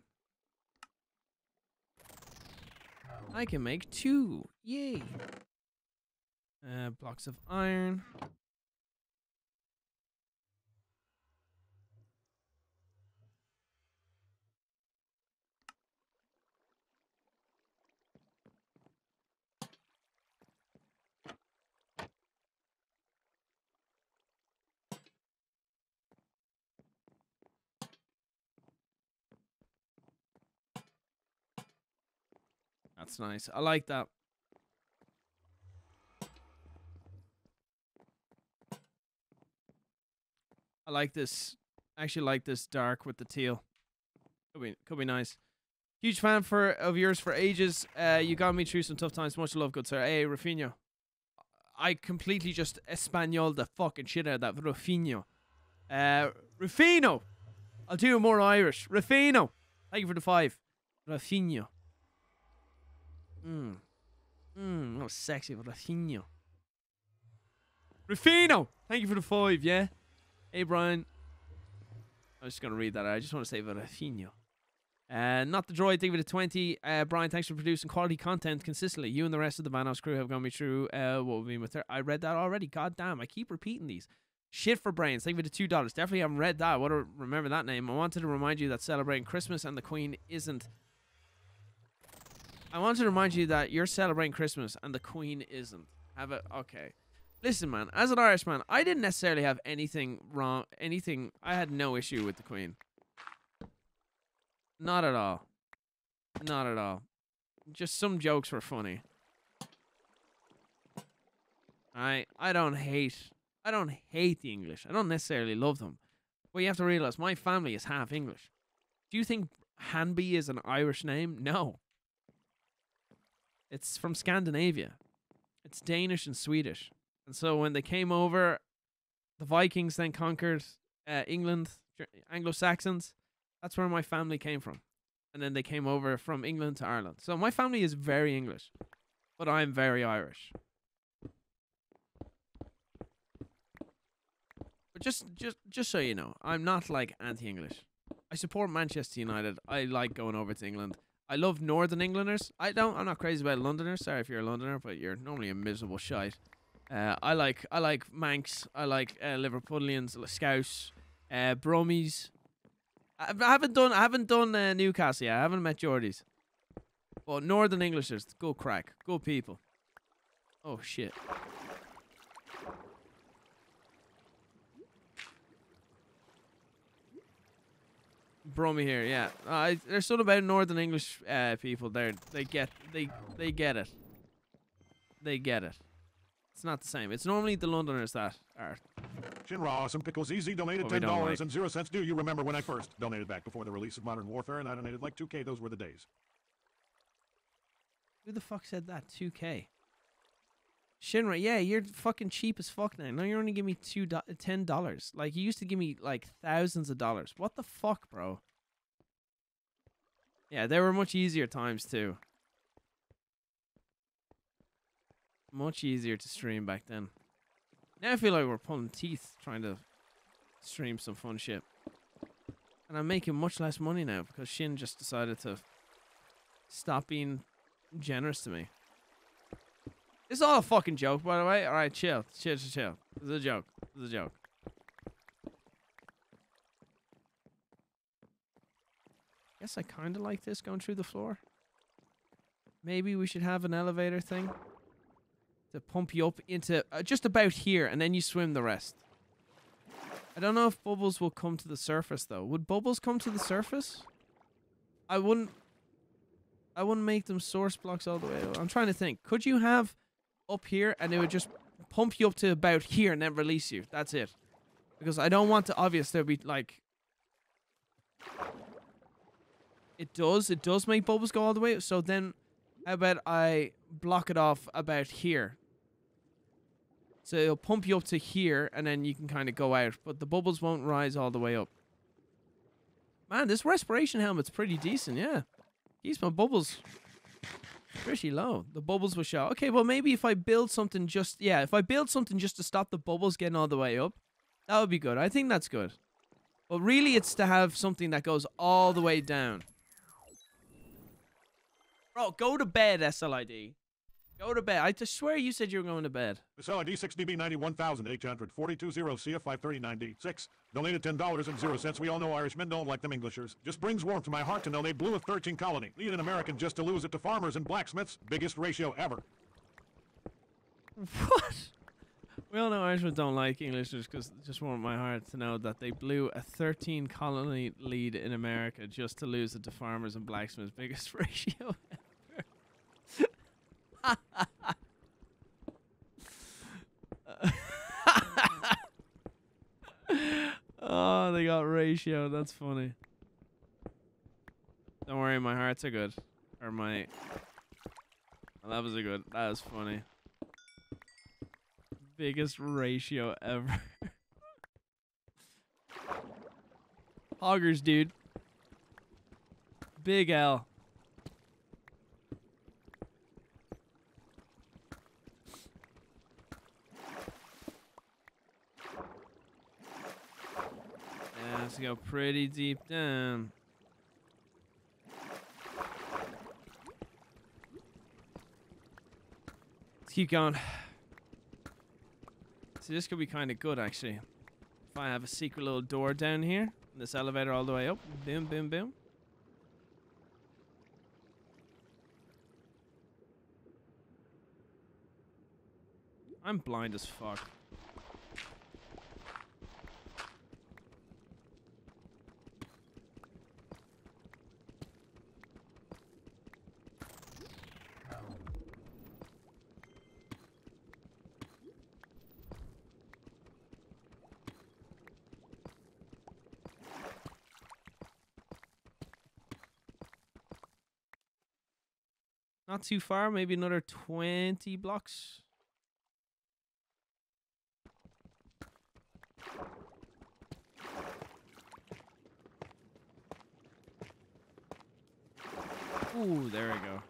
I can make two. Yay. Uh, blocks of iron. That's nice. I like that. I like this. I actually like this dark with the teal. Could be could be nice. Huge fan for of yours for ages. Uh, you got me through some tough times. Much love, good sir. Hey, Rafinha. I completely just Espanol the fucking shit out of that. Rafinha. Uh, Rufino. I'll do more Irish. Rufino. Thank you for the five. Rafinha. Mmm. Mmm. That was sexy. Rafinha. Rufino. Thank you for the five, yeah? Hey, Brian. I was just going to read that. I just want to say Rafinha. Uh, not the droid, think of it at 20. Uh, Brian, thanks for producing quality content consistently. You and the rest of the Vanoss crew have gone me through uh, what we've been with her. I read that already. God damn, I keep repeating these. Shit for brains. Think of it at $2. Definitely haven't read that. What to remember that name. I wanted to remind you that celebrating Christmas and the Queen isn't. I wanted to remind you that you're celebrating Christmas and the Queen isn't. Have a Okay. Listen, man, as an Irishman, I didn't necessarily have anything wrong. Anything. I had no issue with the Queen. Not at all. Not at all. Just some jokes were funny. I I don't hate I don't hate the English. I don't necessarily love them. But you have to realize my family is half English. Do you think Hanby is an Irish name? No. It's from Scandinavia. It's Danish and Swedish. And so when they came over, the Vikings then conquered uh, England, Anglo-Saxons. That's where my family came from, and then they came over from England to Ireland. So my family is very English, but I'm very Irish. But just, just, just so you know, I'm not like anti-English. I support Manchester United. I like going over to England. I love Northern Englanders. I don't. I'm not crazy about Londoners. Sorry if you're a Londoner, but you're normally a miserable shite. Uh, I like I like Manx. I like uh, Liverpudlians, Scouse, uh, Brummies. I, I haven't done I haven't done uh, Newcastle yet. I haven't met Geordies. But Northern Englishers, go crack, go people. Oh shit. Brummy here, yeah. Uh, there's something about Northern English uh, people there. They get they they get it. They get it. It's not the same. It's normally the Londoners that are. Shinra, some pickles easy donated ten dollars like. and zero cents. Do you remember when I first donated back before the release of Modern Warfare and I donated like 2K? Those were the days. Who the fuck said that? 2K. Shinra, yeah, you're fucking cheap as fuck now. Now you're only giving me two do- ten dollars. Like you used to give me like thousands of dollars. What the fuck, bro? Yeah, there were much easier times too. Much easier to stream back then. Now I feel like we're pulling teeth trying to stream some fun shit. And I'm making much less money now because Shin just decided to stop being generous to me. It's all a fucking joke, by the way. All right, chill, chill, chill, chill. Is a joke. Is a joke. Guess I kind of like this going through the floor. Maybe we should have an elevator thing to pump you up into uh, just about here, and then you swim the rest. I don't know if bubbles will come to the surface though. Would bubbles come to the surface? I wouldn't. I wouldn't make them source blocks all the way. I'm trying to think. Could you have up here and it would just pump you up to about here and then release you? That's it. Because I don't want to obvious there'll be like it does. It does make bubbles go all the way. So then how about I block it off about here? So it'll pump you up to here and then you can kind of go out, but the bubbles won't rise all the way up. Man, this respiration helmet's pretty decent, yeah. Keeps my bubbles pretty low. The bubbles will show. Okay, well maybe if I build something just yeah, if I build something just to stop the bubbles getting all the way up, that would be good. I think that's good. But really it's to have something that goes all the way down. Bro, go to bed, SLID. Go to bed. I just swear you said you were going to bed. Seller D6DB 91842 CF 53096 donated $10 and 0 cents. We all know Irishmen don't like them Englishers. Just brings warmth to my heart to know they blew a 13 colony. Need an American just to lose it to farmers and blacksmiths. Biggest ratio ever. [LAUGHS] What? We all know Irishmen don't like Englishers because just want my heart to know that they blew a 13 colony lead in America just to lose it to farmers and blacksmiths. Biggest [LAUGHS] ratio ever. Oh, they got ratio. That's funny. Don't worry, my hearts are good. Or my. Well, that was a good. That was funny biggest ratio ever. [LAUGHS] Hoggers, dude. Big L. Yeah, let's go pretty deep down. Let's keep going. See, this could be kind of good, actually. If I have a secret little door down here, this elevator all the way up, boom, boom, boom. I'm blind as fuck. Not too far, maybe another 20 blocks. Ooh, there we go.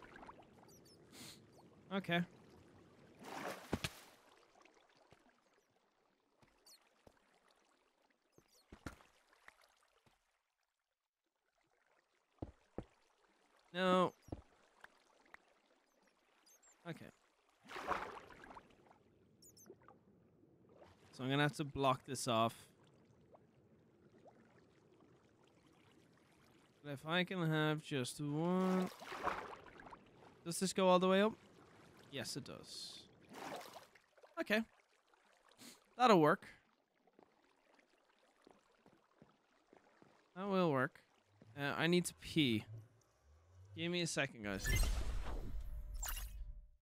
Okay. No, I'm gonna have to block this off. But if I can have just one... Does this go all the way up? Yes, it does. Okay. That'll work. That will work. Uh, I need to pee. Give me a second, guys.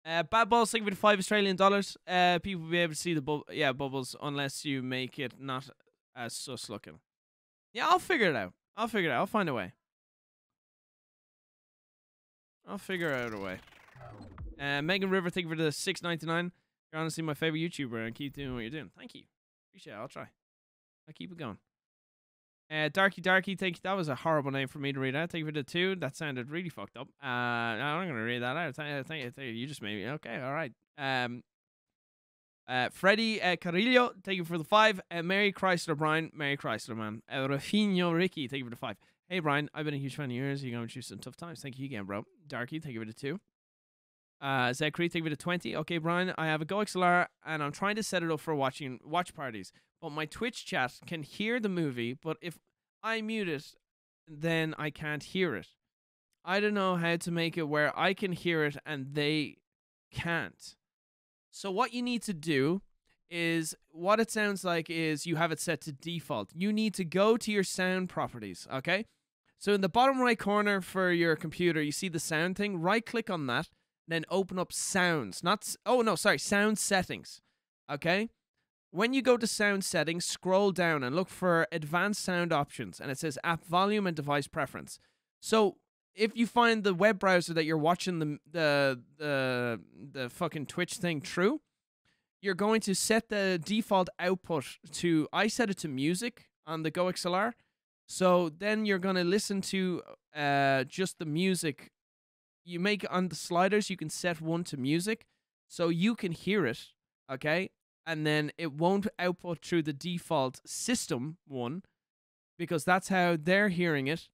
Uh, bad you for five Australian dollars. Uh, people will be able to see the bu- yeah bubbles unless you make it not as sus looking. Yeah, I'll figure it out. I'll figure it out. I'll find a way. I'll figure out a way. Uh, Megan River, thank you for the six ninety nine. You're honestly my favorite YouTuber, and keep doing what you're doing. Thank you. Appreciate it. I'll try. I'll keep it going. Uh, Darky Darky, thank you. That was a horrible name for me to read out. Thank you for the two. That sounded really fucked up. Uh, I'm not gonna read that out. Thank you. Thank you. You. Just made me okay. All right. Um. Uh, Freddie uh, Carillo, thank you for the five. Uh, Mary Chrysler, Brian, Mary Chrysler, man. Uh, Rafinho Ricky, thank you for the five. Hey, Brian, I've been a huge fan of yours. You're going through some tough times. Thank you again, bro. Darky, thank you for the two. Uh, Creed, thank you for the 20. Okay, Brian, I have a Go XLR and I'm trying to set it up for watching watch parties. But my Twitch chat can hear the movie, but if I mute it, then I can't hear it. I don't know how to make it where I can hear it and they can't. So what you need to do is what it sounds like is you have it set to default. You need to go to your sound properties, okay? So in the bottom right corner for your computer, you see the sound thing. Right click on that, then open up sounds. Not oh no, sorry, sound settings. Okay? When you go to sound settings, scroll down and look for advanced sound options and it says app volume and device preference. So if you find the web browser that you're watching the the the the fucking Twitch thing true, you're going to set the default output to I set it to music on the Go XLR. So then you're going to listen to uh just the music you make on the sliders you can set one to music so you can hear it, okay? And then it won't output through the default system one because that's how they're hearing it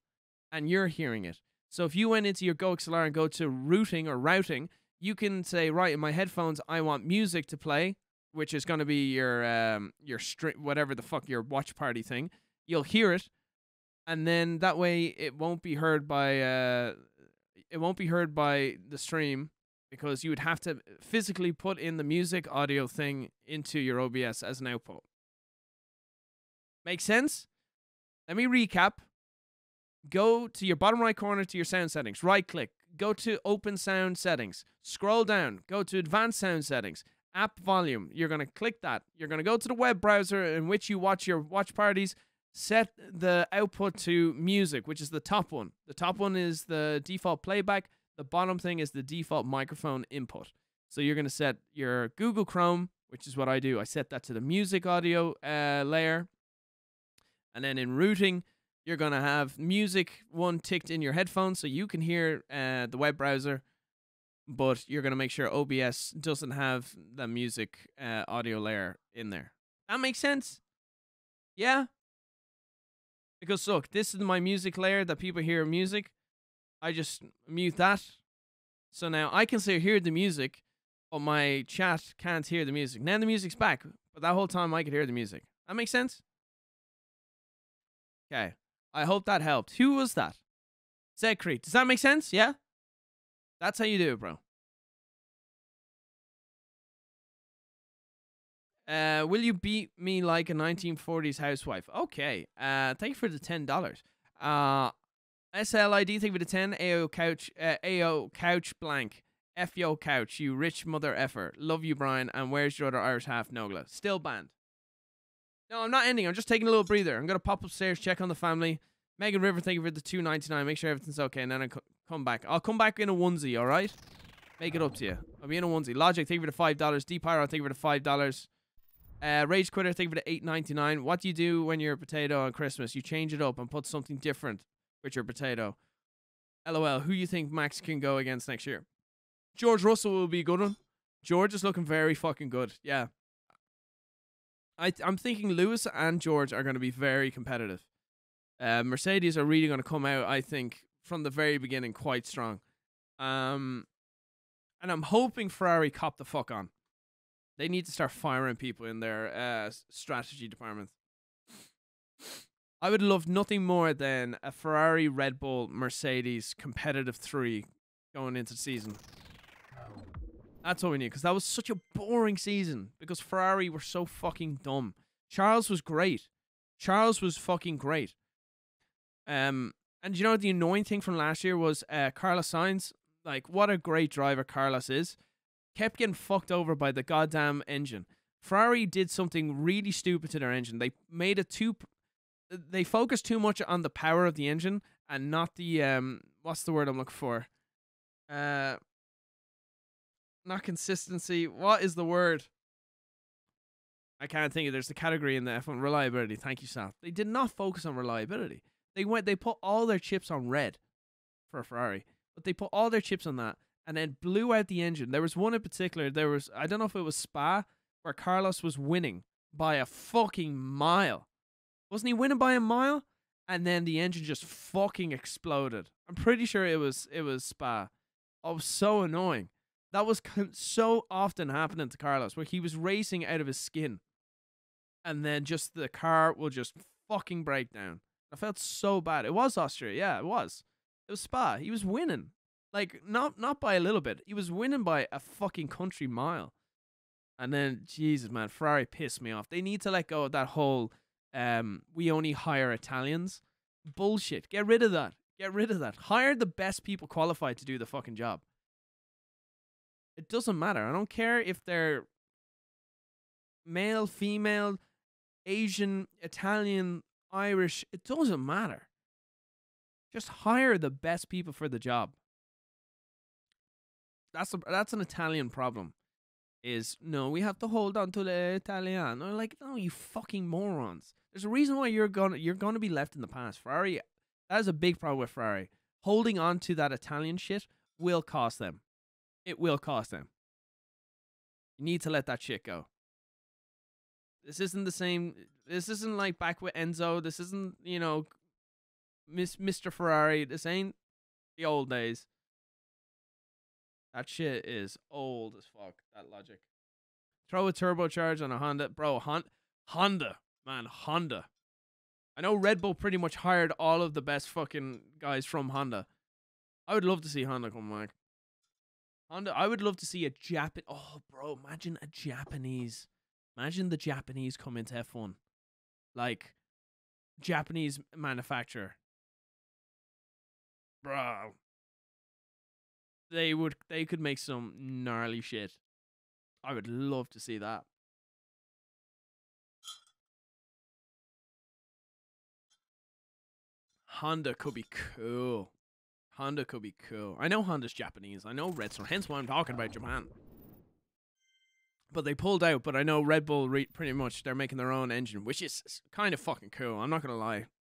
and you're hearing it. So if you went into your Go XLR and go to routing or routing, you can say, right, in my headphones, I want music to play, which is going to be your um your stri- whatever the fuck your watch party thing. You'll hear it, and then that way it won't be heard by uh it won't be heard by the stream because you would have to physically put in the music audio thing into your OBS as an output. Make sense? Let me recap go to your bottom right corner to your sound settings, right click, go to open sound settings, scroll down, go to advanced sound settings, app volume. You're going to click that. You're going to go to the web browser in which you watch your watch parties, set the output to music, which is the top one. The top one is the default playback, the bottom thing is the default microphone input. So you're going to set your Google Chrome, which is what I do. I set that to the music audio uh, layer. And then in routing, you're going to have music one ticked in your headphones so you can hear uh, the web browser, but you're going to make sure OBS doesn't have the music uh, audio layer in there. That makes sense? Yeah? Because look, this is my music layer that people hear music. I just mute that. So now I can still hear the music, but my chat can't hear the music. Now the music's back, but that whole time I could hear the music. That makes sense? Okay. I hope that helped. Who was that? Creek. Does that make sense? Yeah? That's how you do it, bro. Uh, will you beat me like a 1940s housewife? Okay. Uh, thank you for the ten dollars. Uh, SLID, thank you for the ten. AO couch, uh, AO couch blank. F yo couch, you rich mother effer. Love you, Brian. And where's your other Irish half, Nogla? Still banned. No, I'm not ending. I'm just taking a little breather. I'm gonna pop upstairs, check on the family. Megan River, thank you for the two ninety nine. Make sure everything's okay, and then I co- come back. I'll come back in a onesie. All right. Make it up to you. I'll be in a onesie. Logic, thank you for the five dollars. Deep Pyro, thank you for the five dollars. Uh, Rage Quitter, thank you for the eight ninety nine. What do you do when you're a potato on Christmas? You change it up and put something different with your potato. LOL. Who you think Max can go against next year? George Russell will be a good one. George is looking very fucking good. Yeah. I I'm thinking Lewis and George are going to be very competitive. Uh, Mercedes are really going to come out, I think, from the very beginning quite strong. Um, and I'm hoping Ferrari cop the fuck on. They need to start firing people in their uh, strategy department. I would love nothing more than a Ferrari, Red Bull, Mercedes competitive three going into the season. That's all we need because that was such a boring season because Ferrari were so fucking dumb. Charles was great. Charles was fucking great. Um, and you know the annoying thing from last year was uh, Carlos Sainz. Like, what a great driver Carlos is. Kept getting fucked over by the goddamn engine. Ferrari did something really stupid to their engine. They made it too. They focused too much on the power of the engine and not the um. What's the word I'm looking for? Uh. Not consistency. What is the word? I can't think of. There's a category in the F1 reliability. Thank you, Sam. They did not focus on reliability. They went. They put all their chips on red for Ferrari, but they put all their chips on that and then blew out the engine. There was one in particular. There was I don't know if it was Spa where Carlos was winning by a fucking mile. Wasn't he winning by a mile? And then the engine just fucking exploded. I'm pretty sure it was it was Spa. Oh, so annoying. That was con- so often happening to Carlos, where he was racing out of his skin, and then just the car will just fucking break down. I felt so bad. It was Austria, yeah, it was. It was Spa. He was winning, like not not by a little bit. He was winning by a fucking country mile. And then, Jesus, man, Ferrari pissed me off. They need to let go of that whole um, we only hire Italians bullshit. Get rid of that. Get rid of that. Hire the best people qualified to do the fucking job. It doesn't matter. I don't care if they're male, female, Asian, Italian, Irish. It doesn't matter. Just hire the best people for the job. That's a, that's an Italian problem. Is no, we have to hold on to the Italiano. Like, no, you fucking morons. There's a reason why you're gonna you're gonna be left in the past. Ferrari, that is a big problem with Ferrari. Holding on to that Italian shit will cost them. It will cost them. You need to let that shit go. This isn't the same. This isn't like back with Enzo. This isn't you know, Miss Mr. Ferrari. This ain't the old days. That shit is old as fuck. That logic. Throw a turbocharge on a Honda, bro. Hon- Honda, man, Honda. I know Red Bull pretty much hired all of the best fucking guys from Honda. I would love to see Honda come back. Honda, I would love to see a Japan. Oh, bro, imagine a Japanese. Imagine the Japanese come into F1, like Japanese manufacturer. Bro, they would they could make some gnarly shit. I would love to see that. Honda could be cool. Honda could be cool. I know Honda's Japanese. I know Red Storm. Hence why I'm talking about Japan. But they pulled out. But I know Red Bull re- pretty much they're making their own engine, which is kind of fucking cool. I'm not gonna lie. [LAUGHS]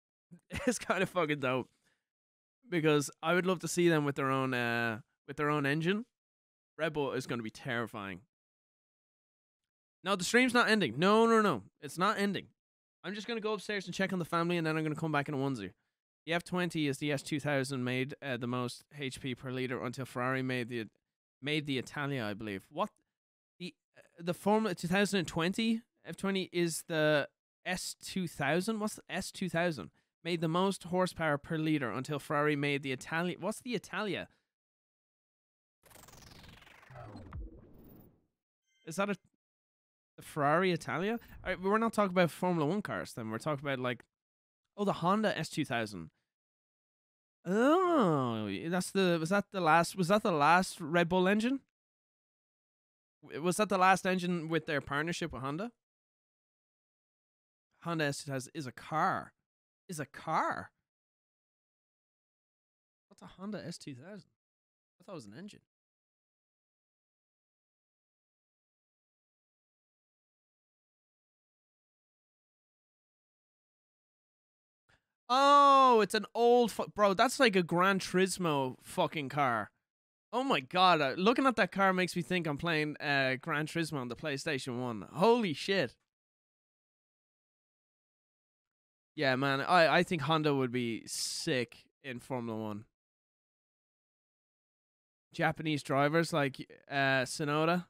It's kind of fucking dope because I would love to see them with their own uh with their own engine. Red Bull is going to be terrifying. No, the stream's not ending. No, no, no. It's not ending. I'm just going to go upstairs and check on the family and then I'm going to come back in a onesie. The F20 is the S2000 made uh, the most HP per liter until Ferrari made the made the Italia, I believe. What the uh, the Formula 2020 F20 is the S2000. What's the S2000? Made the most horsepower per liter until Ferrari made the Italia. What's the Italia? Is that a the Ferrari Italia? Right, we're not talking about Formula One cars. Then we're talking about like, oh, the Honda S two thousand. Oh, that's the was that the last was that the last Red Bull engine? Was that the last engine with their partnership with Honda? Honda S two thousand is a car, is a car. What's a Honda S two thousand? I thought it was an engine. Oh, it's an old bro. That's like a Gran Turismo fucking car. Oh my god! Uh, looking at that car makes me think I'm playing uh, Gran Turismo on the PlayStation One. Holy shit! Yeah, man. I I think Honda would be sick in Formula One. Japanese drivers like uh Tsunoda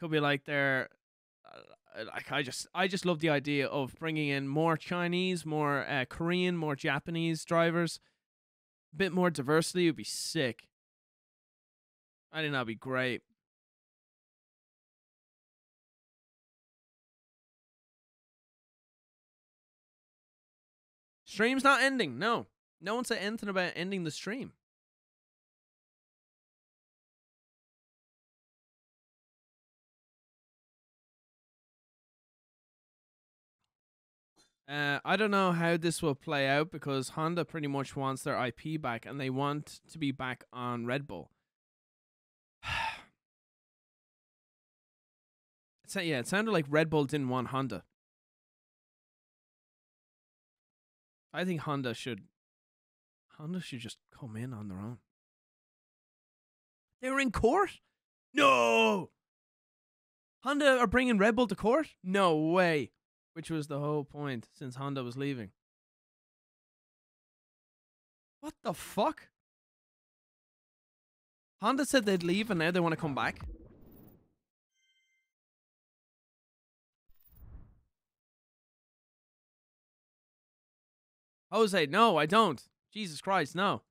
could be like their like I just I just love the idea of bringing in more Chinese, more uh, Korean, more Japanese drivers. A bit more diversity would be sick. I think that'd be great. Stream's not ending. No. No one said anything about ending the stream. Uh, I don't know how this will play out because Honda pretty much wants their IP back and they want to be back on Red Bull. [SIGHS] so yeah, it sounded like Red Bull didn't want Honda. I think Honda should Honda should just come in on their own. They were in court? No. Honda are bringing Red Bull to court? No way. Which was the whole point since Honda was leaving. What the fuck? Honda said they'd leave and now they want to come back? Jose, no, I don't. Jesus Christ, no.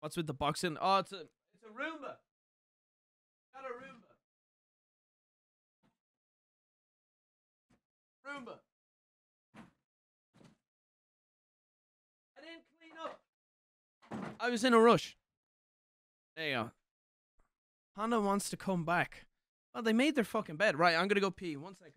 What's with the boxing? Oh, it's a it's a Roomba. Roomba. I didn't clean up. I was in a rush. There you go. Honda wants to come back. Well, they made their fucking bed. Right, I'm gonna go pee. One sec,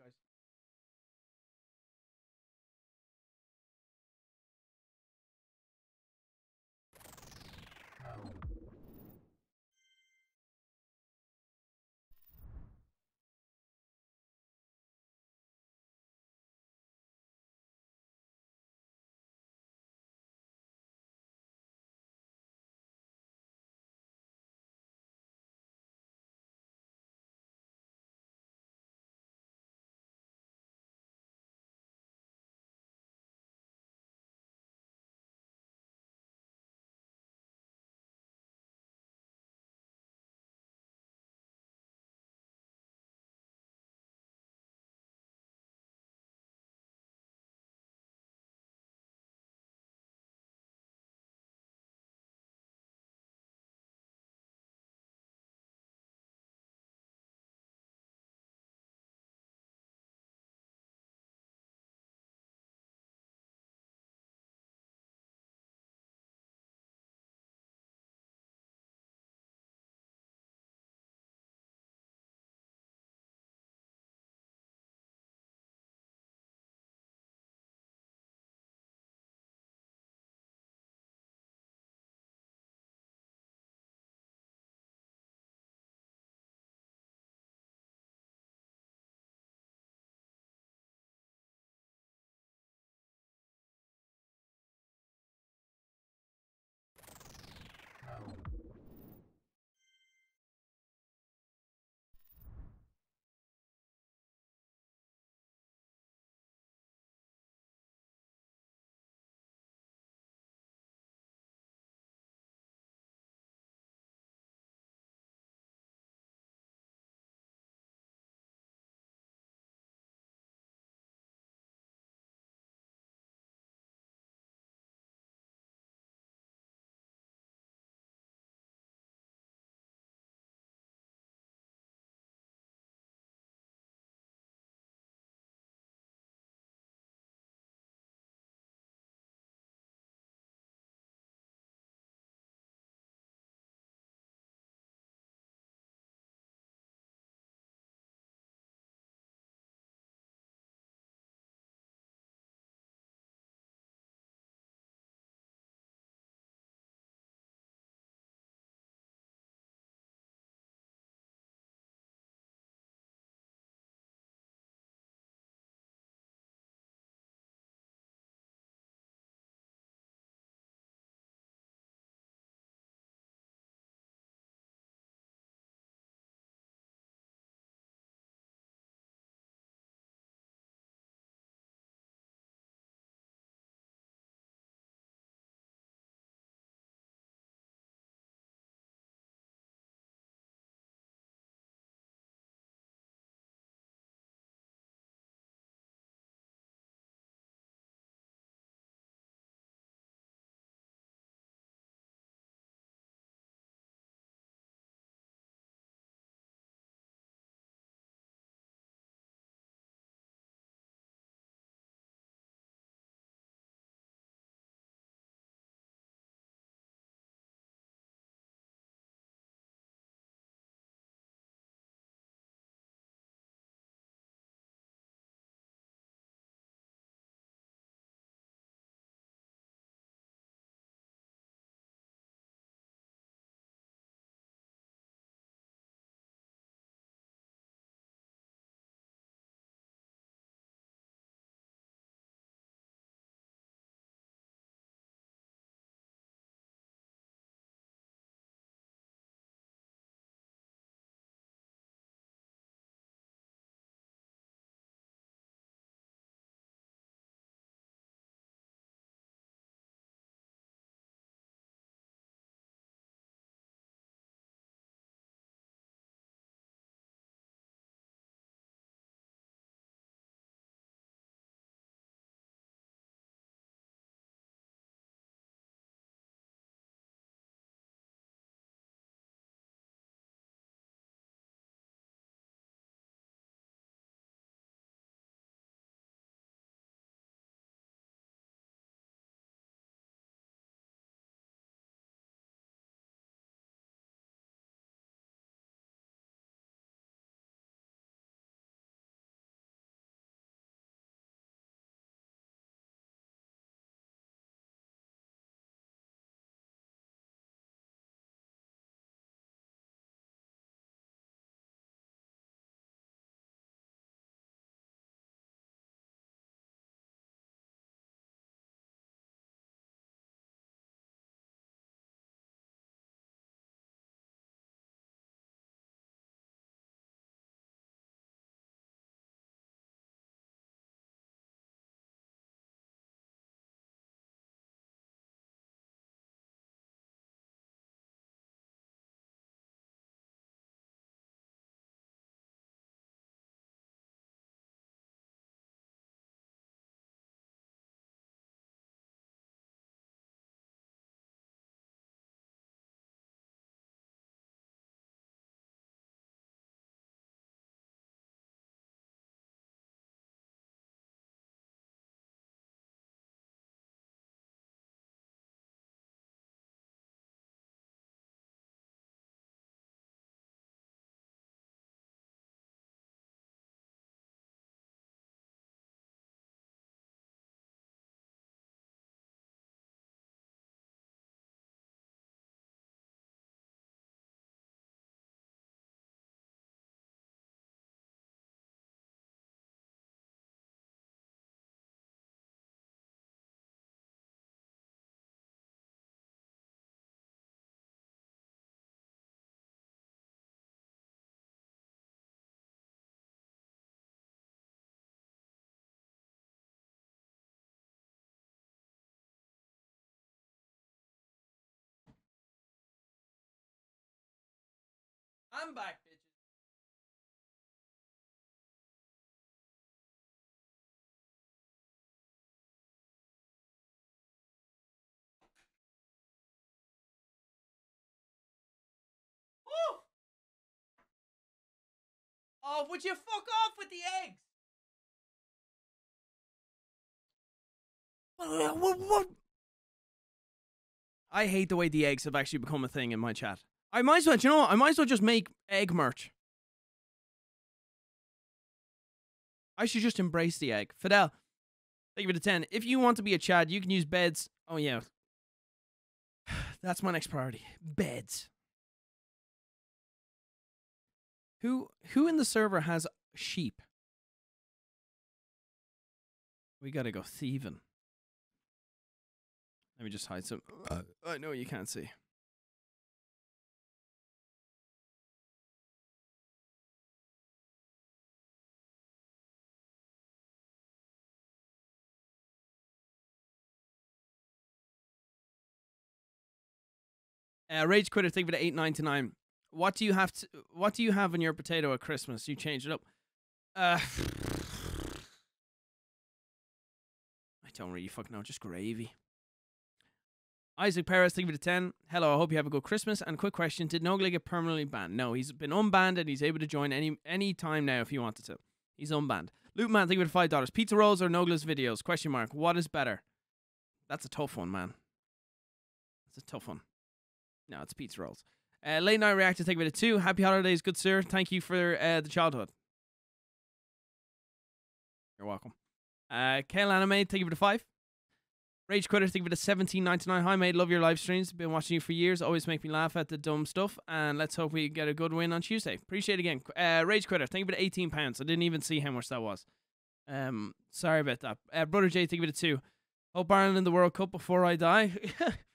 I'm back, bitches. Oh, would you fuck off with the eggs? What? I hate the way the eggs have actually become a thing in my chat. I might as well, you know what? I might as well just make egg merch. I should just embrace the egg. Fidel, thank you for the 10. If you want to be a Chad, you can use beds. Oh, yeah. [SIGHS] That's my next priority. Beds. Who who in the server has sheep? We gotta go thieving. Let me just hide some. Uh, I know you can't see. Uh, Rage Quitter, think of it eight ninety nine. What do you have to? What do you have in your potato at Christmas? You change it up. Uh, [SIGHS] I don't really fucking know. Just gravy. Isaac Perez, think it a 10. Hello, I hope you have a good Christmas. And quick question Did Nogla get permanently banned? No, he's been unbanned and he's able to join any any time now if he wanted to. He's unbanned. Loot Man, think of it five dollars. Pizza rolls or Nogla's videos? Question mark. What is better? That's a tough one, man. That's a tough one. No, it's pizza rolls. Uh, late night reactor, take of it a two. Happy holidays, good sir. Thank you for uh, the childhood. You're welcome. Uh, Kale Anime, think of it a five. Rage Quitter, think of it a seventeen ninety nine. Hi mate, love your live streams. Been watching you for years. Always make me laugh at the dumb stuff. And let's hope we get a good win on Tuesday. Appreciate it again. Uh, Rage Quitter, think of it eighteen pounds. I didn't even see how much that was. Um, sorry about that. Uh, Brother J, think of it a two. Hope Ireland in the World Cup before I die. [LAUGHS]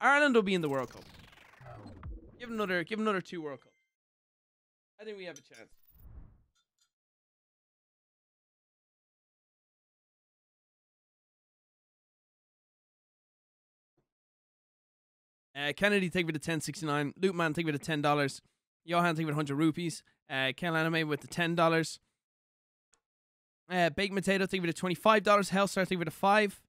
Ireland will be in the World Cup. Give another, give another two World Cups. I think we have a chance. Uh, Kennedy, take it to ten sixty nine. Loot Man, take it to ten dollars. Johan, take it hundred rupees. Uh, Ken Anime with the ten dollars. Uh, Baked Potato, take it to twenty five dollars. Hellstar, take it to five.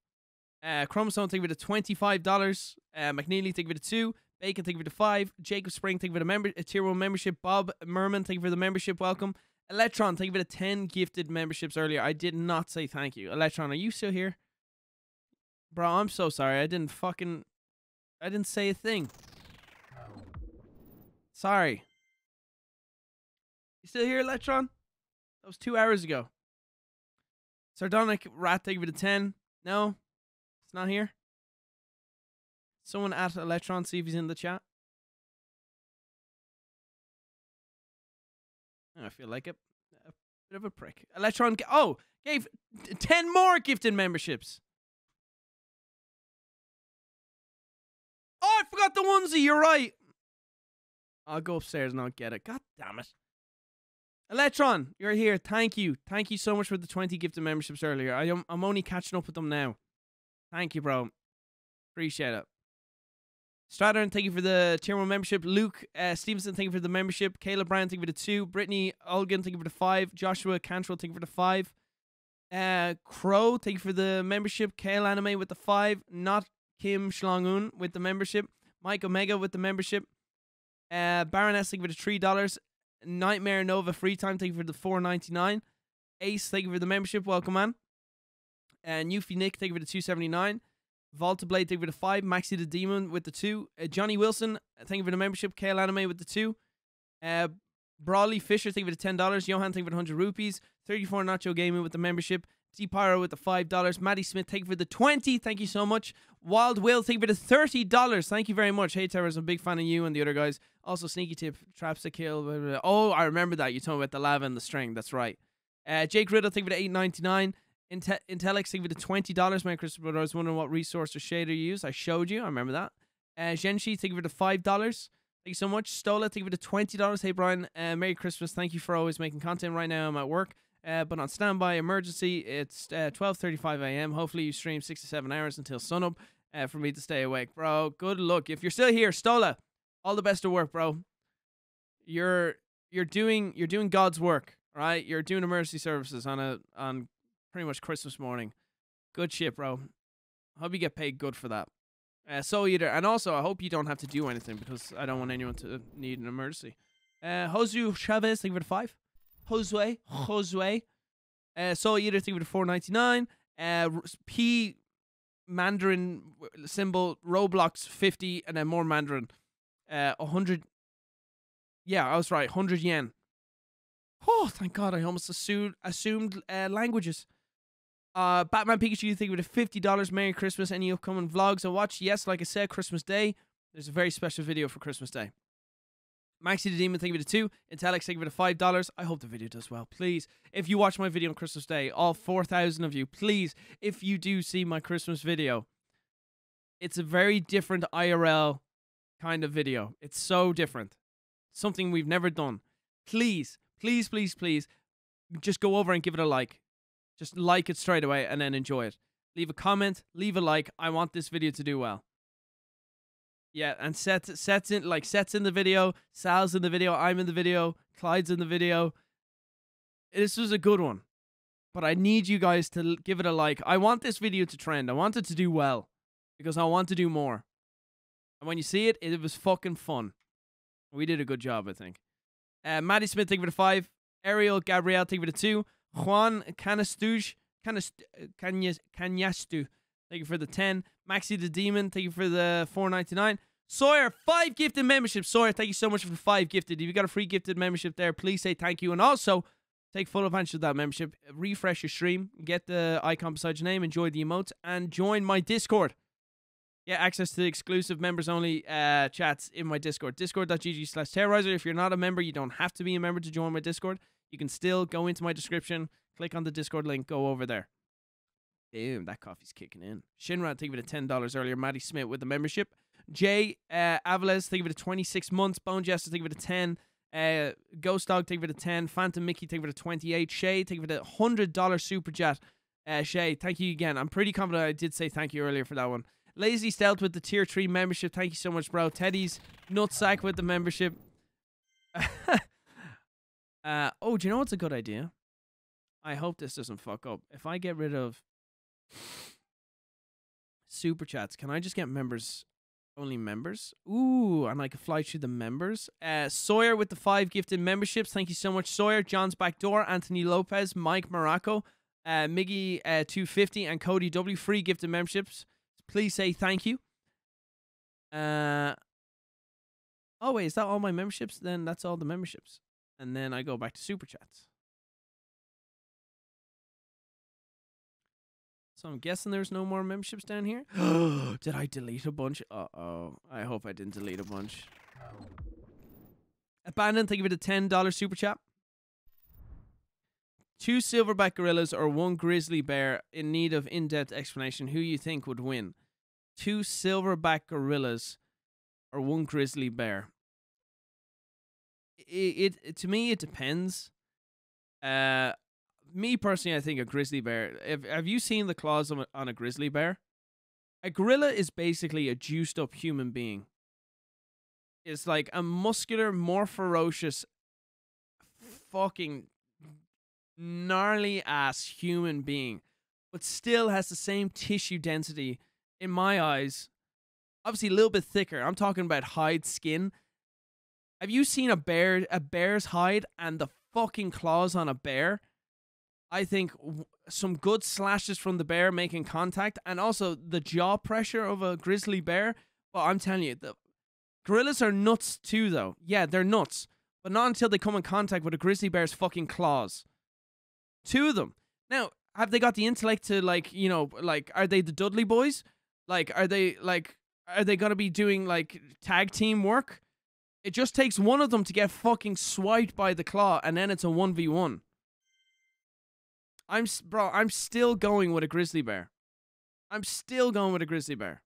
Uh, Chromosome, take it five dollars. Uh, McNeely, take it to two. Bacon, thank you for the five. Jacob Spring, thank you for the member, a tier one membership. Bob Merman, thank you for the membership. Welcome. Electron, thank you for the 10 gifted memberships earlier. I did not say thank you. Electron, are you still here? Bro, I'm so sorry. I didn't fucking. I didn't say a thing. Sorry. You still here, Electron? That was two hours ago. Sardonic Rat, thank you for the 10. No? It's not here? Someone at Electron, see if he's in the chat. Oh, I feel like a, a bit of a prick. Electron, oh, gave 10 more gifted memberships. Oh, I forgot the onesie. You're right. I'll go upstairs and I'll get it. God damn it. Electron, you're here. Thank you. Thank you so much for the 20 gifted memberships earlier. I am, I'm only catching up with them now. Thank you, bro. Appreciate it. Strathern, thank you for the tier one membership. Luke uh, Stevenson, thank you for the membership. Caleb Bryan, thank you for the two. Brittany Olgan, thank you for the five. Joshua Cantrell, thank you for the five. Uh, Crow, thank you for the membership. Kale Anime with the five. Not Kim Schlongun with the membership. Mike Omega with the membership. Uh, Baroness, thank you for the three dollars. Nightmare Nova Free Time, thank you for the four ninety nine. Ace, thank you for the membership. Welcome, man. And Newfie Nick, thank you for the two seventy nine. Volta Blade, thank you for the five. Maxi the Demon with the two. Uh, Johnny Wilson, thank you for the membership. Kale Anime with the two. Uh, Brawley Fisher, thank you for the ten dollars. Johan, thank you for the hundred rupees. Thirty four Nacho Gaming with the membership. D Pyro with the five dollars. Maddie Smith, thank you for the twenty. Thank you so much. Wild Will, thank you for the thirty dollars. Thank you very much. Hey Terrors, I'm a big fan of you and the other guys. Also, Sneaky Tip, Traps to Kill. Blah, blah, blah. Oh, I remember that. You told me about the lava and the string. That's right. Uh, Jake Riddle, thank you for the eight ninety nine. Inte- thank you for the twenty dollars. My Christmas brother, I was wondering what resource or shader you use. I showed you. I remember that. Uh, Genshi, thank you for the five dollars. Thank you so much. Stola, thank you for the twenty dollars. Hey Brian, uh, Merry Christmas. Thank you for always making content. Right now, I'm at work, uh, but on standby. Emergency. It's uh, twelve thirty-five a.m. Hopefully, you stream six to seven hours until sunup uh, for me to stay awake, bro. Good luck. If you're still here, Stola, all the best of work, bro. You're you're doing you're doing God's work, right? You're doing emergency services on a on pretty much Christmas morning. Good shit, bro. Hope you get paid good for that. Uh, so either, and also I hope you don't have to do anything because I don't want anyone to need an emergency. Uh, Josu Chavez, thank you for the five. Josue, Josue. Uh, so either, thank you for the four ninety nine. Uh, P Mandarin symbol Roblox fifty, and then more Mandarin. Uh, hundred. Yeah, I was right. Hundred yen. Oh, thank God! I almost assumed assumed uh, languages. Uh, Batman Pikachu, you think with a fifty dollars. Merry Christmas! Any upcoming vlogs I watch? Yes, like I said, Christmas Day. There's a very special video for Christmas Day. Maxi the Demon, thank you for the two. Intellex, thank you for the five dollars. I hope the video does well. Please, if you watch my video on Christmas Day, all four thousand of you, please, if you do see my Christmas video, it's a very different IRL kind of video. It's so different. Something we've never done. Please, please, please, please, just go over and give it a like. Just like it straight away and then enjoy it. Leave a comment, leave a like. I want this video to do well. Yeah, and sets sets in like sets in the video, Sal's in the video, I'm in the video, Clyde's in the video. This was a good one. But I need you guys to give it a like. I want this video to trend. I want it to do well because I want to do more. And when you see it, it was fucking fun. We did a good job, I think. Uh, Maddie Smith, thank you for the five. Ariel Gabrielle, thank you for the two. Juan Canastuj, Canast- Canyas- Canyastu, thank you for the 10. Maxi the Demon, thank you for the 4.99. Sawyer, five gifted memberships. Sawyer, thank you so much for the five gifted. If you got a free gifted membership there, please say thank you. And also, take full advantage of that membership. Refresh your stream, get the icon beside your name, enjoy the emotes, and join my Discord. Get access to the exclusive members only uh, chats in my Discord. Discord.gg slash terroriser. If you're not a member, you don't have to be a member to join my Discord. You can still go into my description, click on the Discord link, go over there. Damn, that coffee's kicking in. Shinra, thank you for the ten dollars earlier. Maddie Smith with the membership. Jay uh, Avales, thank you for the twenty six months. Bone Jester, thank you for the ten. Uh, Ghost Dog, thank you for the ten. Phantom Mickey, thank you for the twenty eight. Shay, thank you for the hundred dollar super chat. Uh, Shay, thank you again. I'm pretty confident I did say thank you earlier for that one. Lazy Stealth with the tier three membership. Thank you so much, bro. Teddy's Nutsack with the membership. [LAUGHS] uh, oh, do you know what's a good idea? I hope this doesn't fuck up. If I get rid of super chats, can I just get members only members? Ooh, and I can fly through the members. Uh, Sawyer with the five gifted memberships. Thank you so much, Sawyer. John's back door. Anthony Lopez, Mike Morocco, uh, Miggy uh, 250, and Cody W. Free gifted memberships. Please say thank you. Uh, oh, wait, is that all my memberships? Then that's all the memberships. And then I go back to super chats. So I'm guessing there's no more memberships down here. [GASPS] Did I delete a bunch? Uh oh. I hope I didn't delete a bunch. Abandon, thank you for the $10 super chat. Two silverback gorillas or one grizzly bear in need of in depth explanation. Who you think would win? Two silverback gorillas or one grizzly bear? It, it to me it depends. Uh, me personally, I think a grizzly bear. If, have you seen the claws on a, on a grizzly bear? A gorilla is basically a juiced up human being. It's like a muscular, more ferocious, fucking gnarly ass human being, but still has the same tissue density in my eyes. Obviously, a little bit thicker. I'm talking about hide skin. Have you seen a bear, a bear's hide, and the fucking claws on a bear? I think some good slashes from the bear making contact, and also the jaw pressure of a grizzly bear. But I'm telling you, the gorillas are nuts too, though. Yeah, they're nuts, but not until they come in contact with a grizzly bear's fucking claws. Two of them. Now, have they got the intellect to like, you know, like, are they the Dudley boys? Like, are they like, are they gonna be doing like tag team work? It just takes one of them to get fucking swiped by the claw, and then it's a one v one. I'm bro. I'm still going with a grizzly bear. I'm still going with a grizzly bear.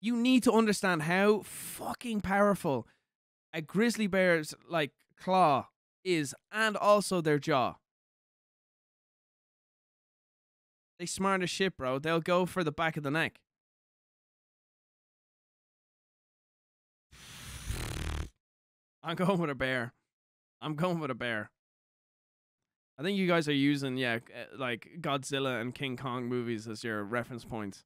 You need to understand how fucking powerful a grizzly bear's like claw is, and also their jaw. They smart as shit, bro. They'll go for the back of the neck. I'm going with a bear. I'm going with a bear. I think you guys are using yeah, uh, like Godzilla and King Kong movies as your reference points.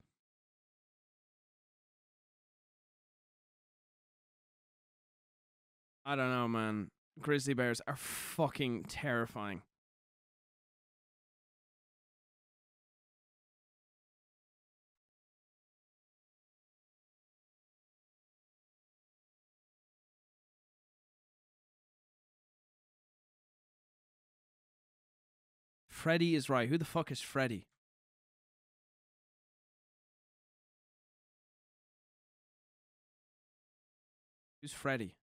I don't know, man. Grizzly bears are fucking terrifying. Freddy is right. Who the fuck is Freddy? Who's Freddy?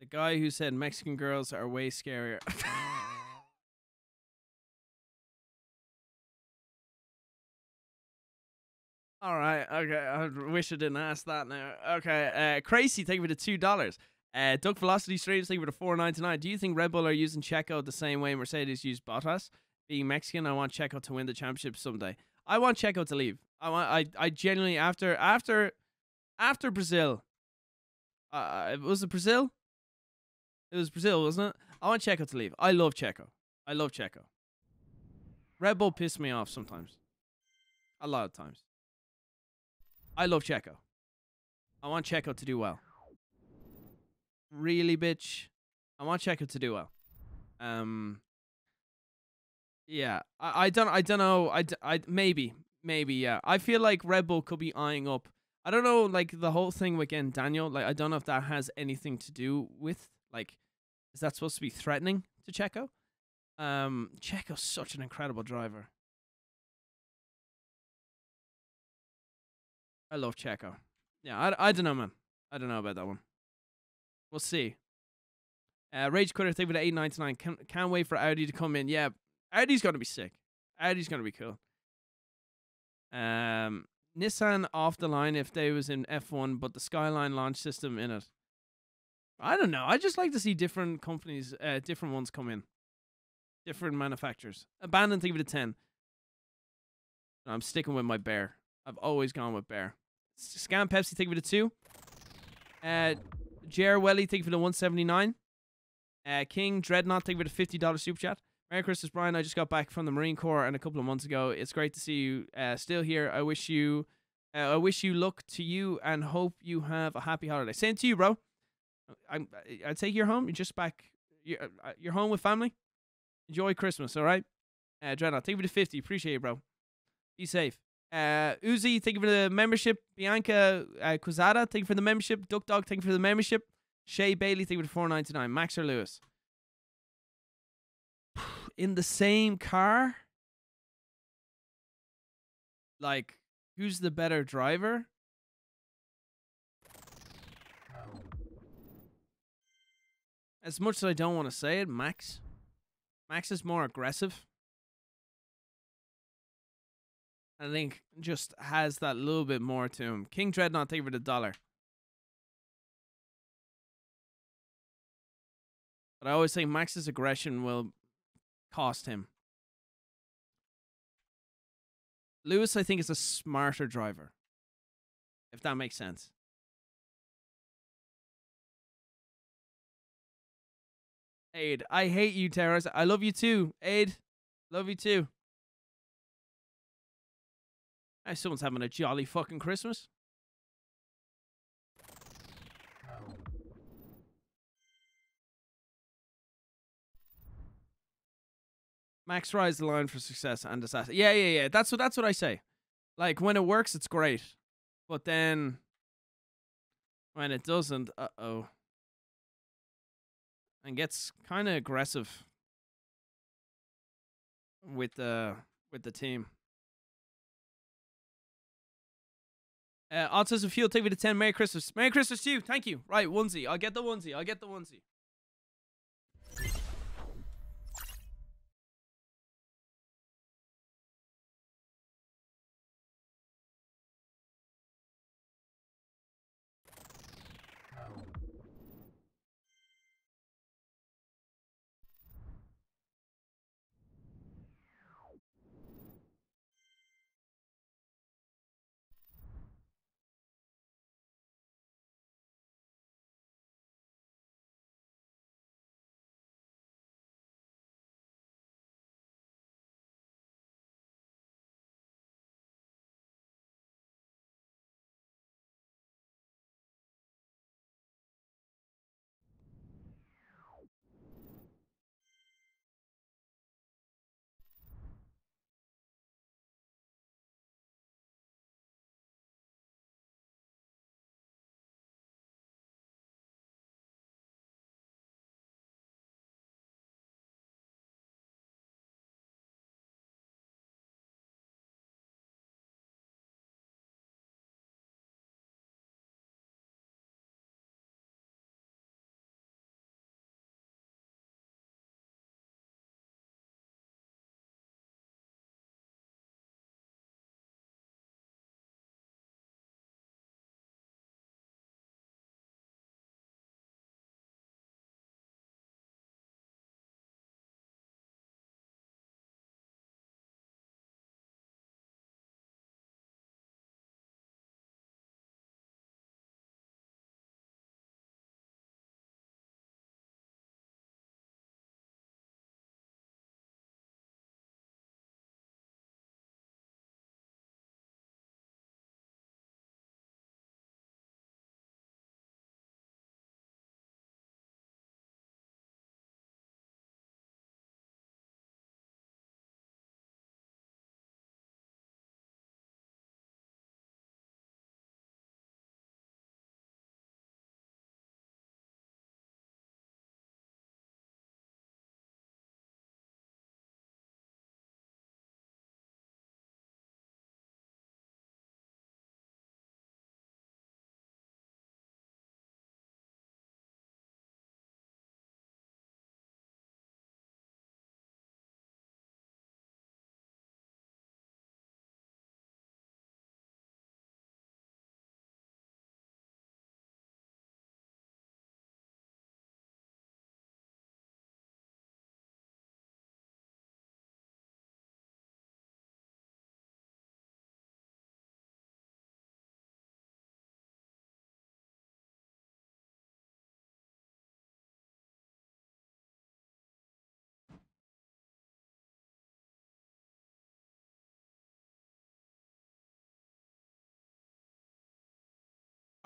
The guy who said Mexican girls are way scarier. [LAUGHS] All right. Okay. I wish I didn't ask that now. Okay. Uh, Crazy, thank you for the two dollars. Uh, Duck Velocity Streams, thank you for the four ninety nine. Do you think Red Bull are using Checo the same way Mercedes used Bottas? Being Mexican, I want Checo to win the championship someday. I want Checo to leave. I want. I. I genuinely after after after Brazil. Uh, it was it Brazil? It was Brazil, wasn't it? I want Checo to leave. I love Checo. I love Checo. Red Bull pissed me off sometimes. A lot of times. I love Checo. I want Checo to do well. Really, bitch. I want Checo to do well. Um. Yeah, I, I don't I don't know I, I maybe maybe yeah I feel like Red Bull could be eyeing up I don't know like the whole thing with getting Daniel like I don't know if that has anything to do with like is that supposed to be threatening to Checo? Um, Checo's such an incredible driver. I love Checo. Yeah, I, I don't know, man. I don't know about that one. We'll see. Uh, Rage Quitter, thank you for the 899. Can't, can't wait for Audi to come in. Yeah, Audi's going to be sick. Audi's going to be cool. Um, Nissan off the line if they was in F1, but the Skyline launch system in it. I don't know. I just like to see different companies, uh, different ones come in. Different manufacturers. Abandon, thank you for the 10. I'm sticking with my bear. I've always gone with bear. Scam Pepsi, thank you for the two. Uh, Jer Welly, thank you for the 179. Uh, King Dreadnought, thank you for the $50 super chat. Merry Christmas, Brian. I just got back from the Marine Corps and a couple of months ago. It's great to see you uh, still here. I wish you, uh, I wish you luck to you and hope you have a happy holiday. Same to you, bro. I'm, I take you home. You're just back. You're, uh, you're home with family. Enjoy Christmas, all right? Uh, Dreadnought, thank you for the 50. Appreciate it, bro. Be safe. Uh, Uzi, thank you for the membership. Bianca uh, Quizada, thank you for the membership. Duck Dog, thank you for the membership. Shay Bailey, thank you for the 499. Max or Lewis? [SIGHS] In the same car? Like, who's the better driver? As much as I don't want to say it, Max. Max is more aggressive. I think just has that little bit more to him. King Dreadnought, thank for the dollar. But I always think Max's aggression will cost him. Lewis, I think, is a smarter driver. If that makes sense. Aid, I hate you, terrorists. I love you too. Aid, love you too. Someone's having a jolly fucking Christmas. Max rise the line for success and disaster. Yeah, yeah, yeah. That's what that's what I say. Like when it works, it's great, but then when it doesn't, uh oh, and gets kind of aggressive with the with the team. Uh, Autism Fuel, take me to 10. Merry Christmas. Merry Christmas to you. Thank you. Right, onesie. I'll get the onesie. I'll get the onesie.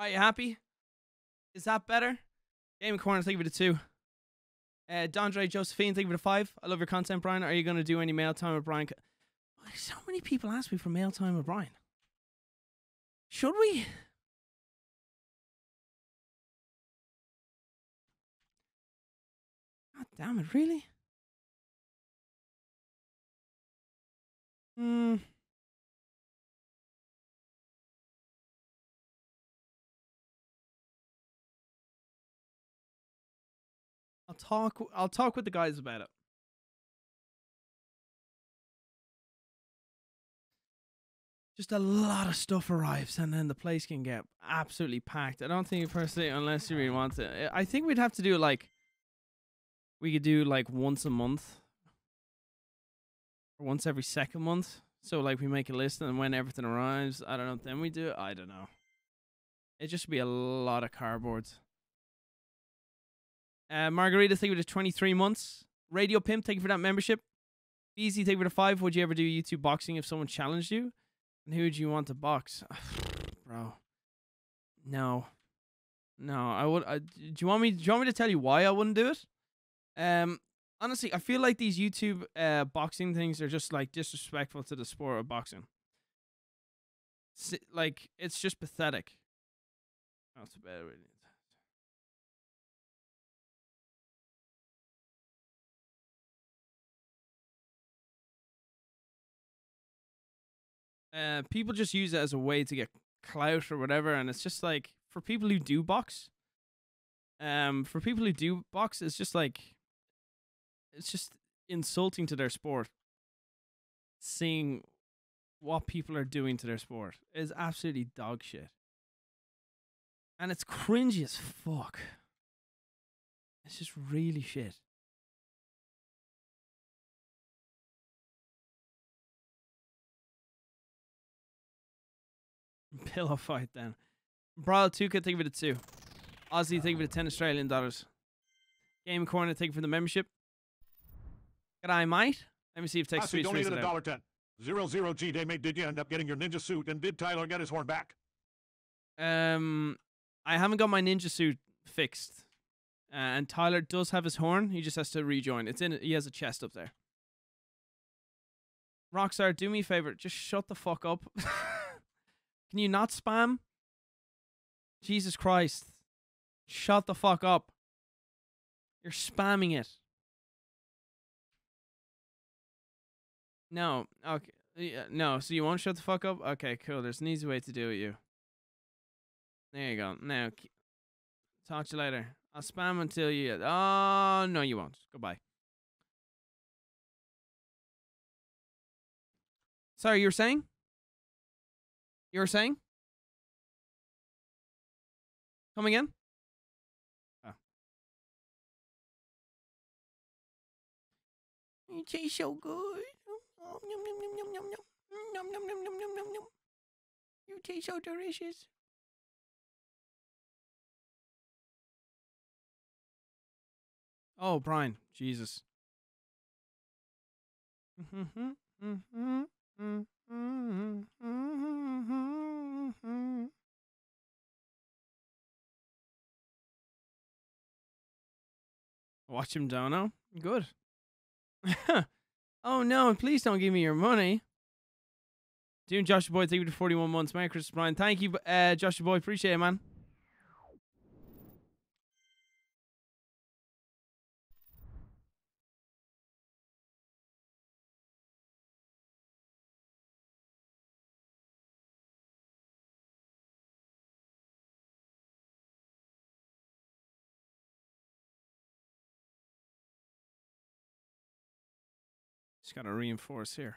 Are you happy? Is that better? Game corner, thank you for the two. Uh, Dondre Josephine, thank you for the five. I love your content, Brian. Are you going to do any mail time with Brian? So many people ask me for mail time with Brian. Should we? God damn it, really? Hmm. Talk. I'll talk with the guys about it. Just a lot of stuff arrives, and then the place can get absolutely packed. I don't think personally, unless you really want to. Eh, I think we'd have to do like. We could do like once a month, or once every second month. So like we make a list, and when everything arrives, I don't know. Then we do it. I don't know. It just be a lot of cardboards. Uh, Margarita, thank you for the 23 months. Radio Pimp, thank you for that membership. Easy, thank you for the five. Would you ever do YouTube boxing if someone challenged you? And who would you want to box? [SIGHS] Bro. No. No, I would. I, do you want me? Do you want me to tell you why I wouldn't do it? Um, honestly, I feel like these YouTube uh boxing things are just like disrespectful to the sport of boxing. Like it's just pathetic. That's bad. Really. Uh, people just use it as a way to get clout or whatever, and it's just like for people who do box, um, for people who do box, it's just like it's just insulting to their sport. Seeing what people are doing to their sport is absolutely dog shit, and it's cringy as fuck. It's just really shit. [LAUGHS] Pillow fight then. Brawl 2 could think of it two. Aussie, think of it 10 Australian dollars. Game Corner, thank you for the membership. Good I might. Let me see if Aussie Streets donated it a dollar ten. Zero zero G Day. Mate, did you end up getting your ninja suit? And did Tyler get his horn back? Um, I haven't got my ninja suit fixed. Uh, and Tyler does have his horn. He just has to rejoin. It's in. He has a chest up there. Rockstar, do me a favor. Just shut the fuck up. [LAUGHS] Can you not spam? Jesus Christ. Shut the fuck up. You're spamming it. No. Okay. Yeah, no, so you won't shut the fuck up? Okay, cool. There's an easy way to do it, you. There you go. Now, talk to you later. I'll spam until you. Oh, no, you won't. Goodbye. Sorry, you were saying? You were saying? Come again? Oh. You taste so good. You taste so delicious. Oh, Brian, Jesus. Mm-hmm, mm-hmm, mm-hmm. Watch him, Dono. Good. [LAUGHS] oh no! Please don't give me your money. Doing Joshua Boy, thank you for 41 months. Merry Christmas, Brian. Thank you, uh, Joshua Boy. Appreciate it, man. Just gotta reinforce here.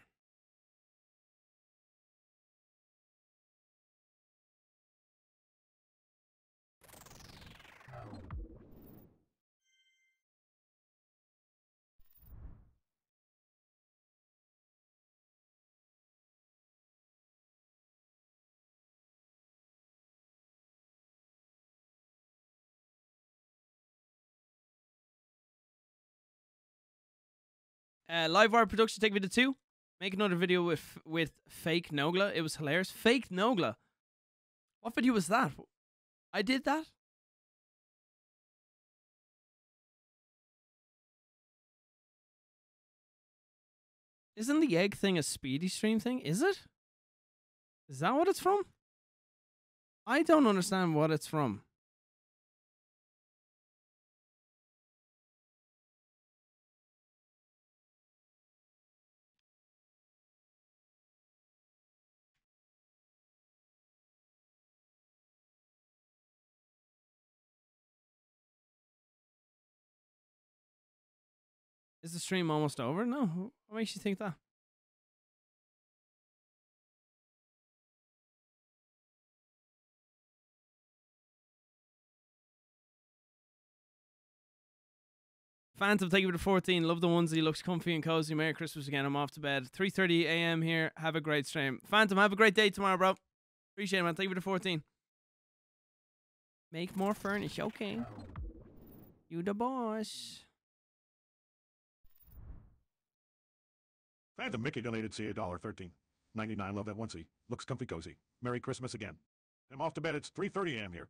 Uh, Live Wire Production, take video two. Make another video with with fake Nogla. It was hilarious. Fake Nogla. What video was that? I did that. Isn't the egg thing a speedy stream thing? Is it? Is that what it's from? I don't understand what it's from. Is the stream almost over? No. What makes you think that? Phantom, thank you for the 14. Love the onesie. Looks comfy and cozy. Merry Christmas again. I'm off to bed. 3.30 a.m. here. Have a great stream. Phantom, have a great day tomorrow, bro. Appreciate it, man. Thank you for the 14. Make more furnish. Okay. You the boss. Phantom Mickey donated C a dollar thirteen ninety nine. Love that onesie. Looks comfy cozy. Merry Christmas again. I'm off to bed. It's 3:30 a.m. here.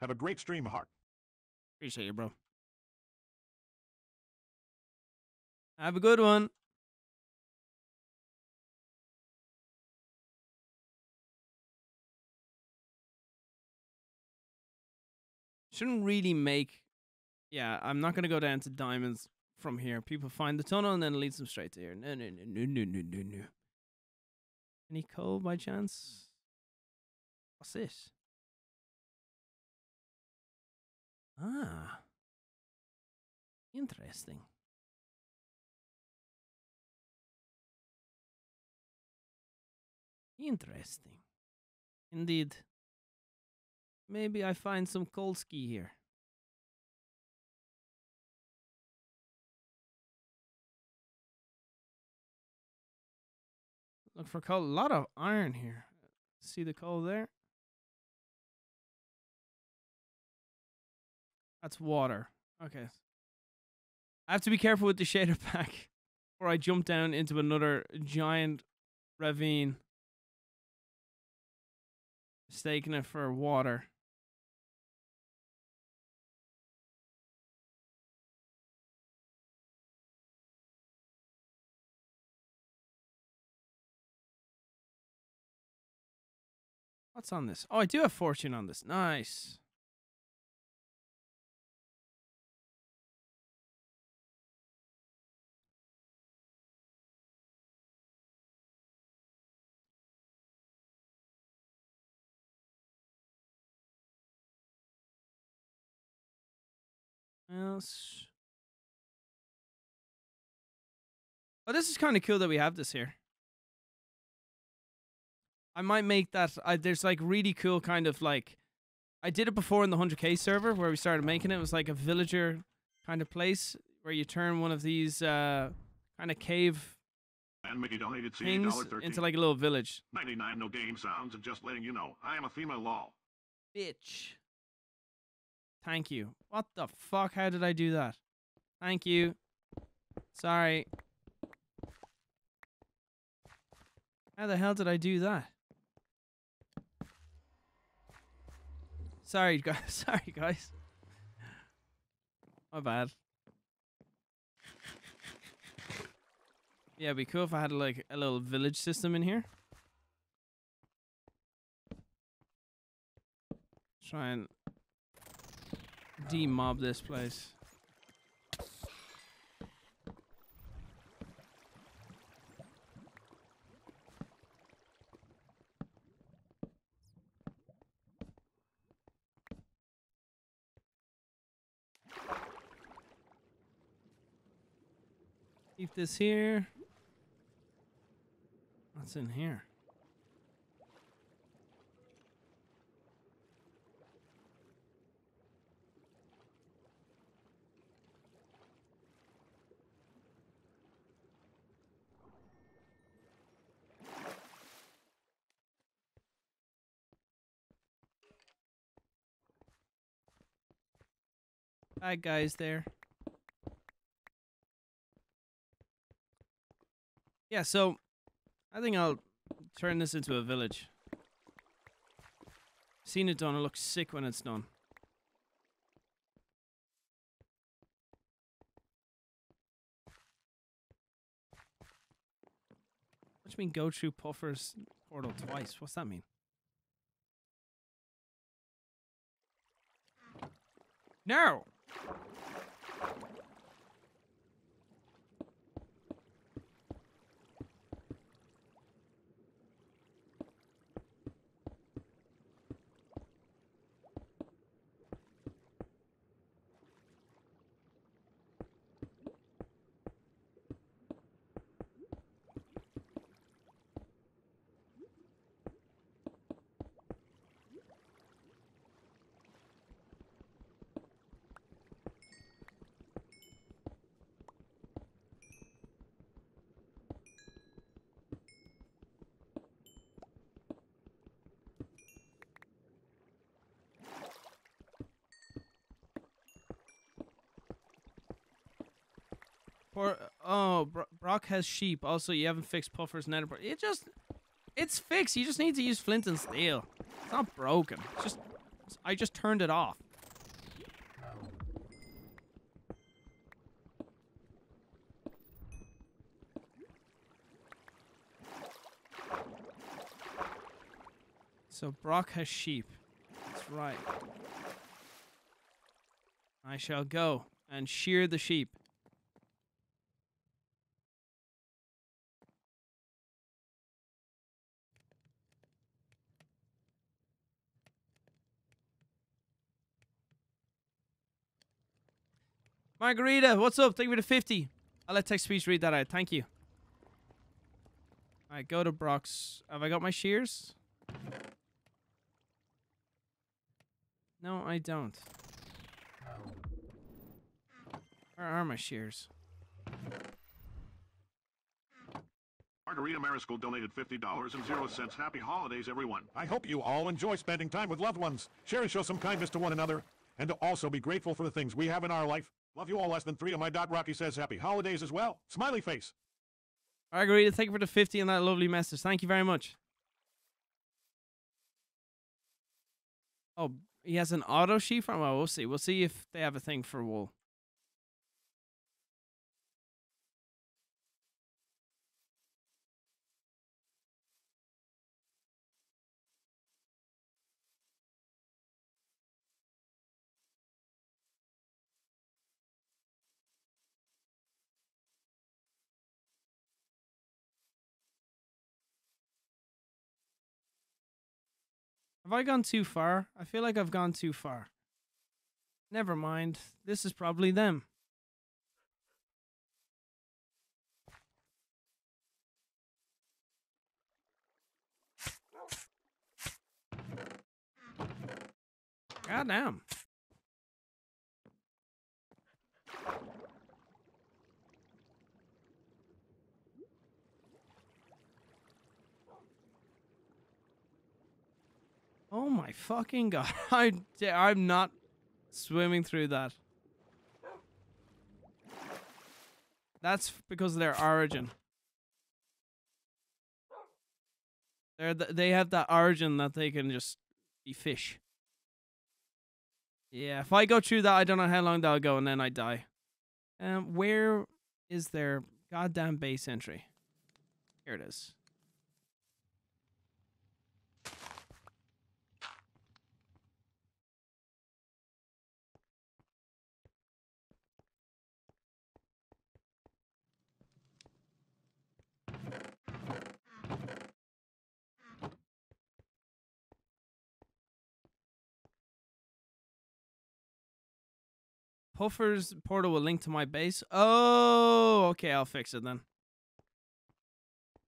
Have a great stream, Heart. Appreciate you, bro. Have a good one. Shouldn't really make. Yeah, I'm not gonna go down to diamonds from here. People find the tunnel and then leads them straight to here. No, no, no, no, no, no, no, no. Any coal by chance? What's this? Ah. Interesting. Interesting. Indeed. Maybe I find some Kolsky here. Look for coal. A lot of iron here. See the coal there? That's water. Okay. I have to be careful with the shader [LAUGHS] pack or I jump down into another giant ravine. Mistaking it for water. What's on this? Oh, I do have fortune on this. Nice. else? Oh, this is kind of cool that we have this here. I might make that. I, there's like really cool kind of like. I did it before in the 100k server where we started making it. It was like a villager kind of place where you turn one of these uh, kind of cave And Mickey donated things into like a little village. ninety nine. No game sounds, and just letting you know, I am a female law. Bitch. Thank you. What the fuck? How did I do that? Thank you. Sorry. How the hell did I do that? Sorry, guys. [LAUGHS] Sorry, guys. My bad. Yeah, it'd be cool if I had like a little village system in here. Try and demob this place. This here. What's in here? Bad guys there. Yeah, so I think I'll turn this into a village. Seen it done. It looks sick when it's done. What do you mean go through Puffer's portal twice? What's that mean? No! Bro- Brock has sheep. Also, you haven't fixed Puffer's nether. por- It just, it's fixed. You just need to use flint and steel. It's not broken. It's just, I just turned it off. So Brock has sheep. That's right. I shall go and shear the sheep. Margarita, what's up? Thank you for the 50. I'll let text speech read that out. Thank you. Alright, go to Brock's. Have I got my shears? No, I don't. Where are my shears? Margarita Mariscal donated $50 and 0 cents. Happy holidays, everyone. I hope you all enjoy spending time with loved ones. Share and show some kindness to one another. And to also be grateful for the things we have in our life. Love you all less than three. And my dot Rocky says happy holidays as well. Smiley face. Margarita, thank you for the 50 and that lovely message. Thank you very much. Oh, he has an auto sheep farm? Well, we'll see. We'll see if they have a thing for wool. Have I gone too far? I feel like I've gone too far. Never mind. This is probably them. God damn. Oh my fucking god. [LAUGHS] I, I'm not swimming through that. That's because of their origin. They're th- they have that origin that they can just be fish. Yeah, if I go through that, I don't know how long that'll go, and then I die. Um, where is their goddamn base entry? Here it is. Puffer's portal will link to my base. Oh, okay, I'll fix it then.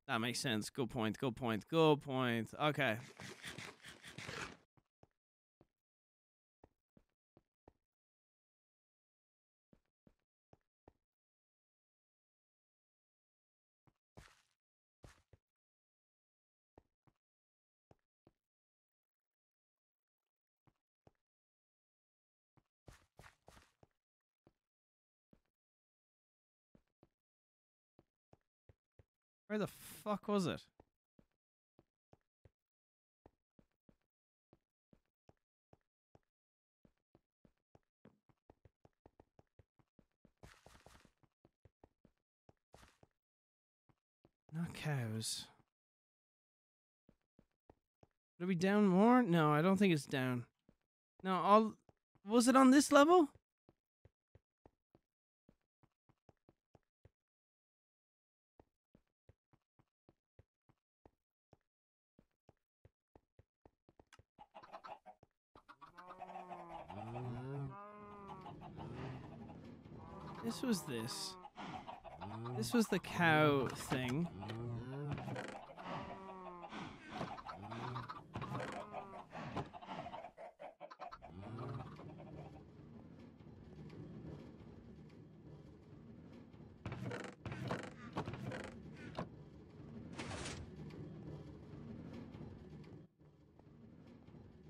That makes sense. Good point. Good point. Good point. Okay. Where the fuck was it? Not cows. Are we down more? No, I don't think it's down. No, all was it on this level? This was this. This was the cow thing.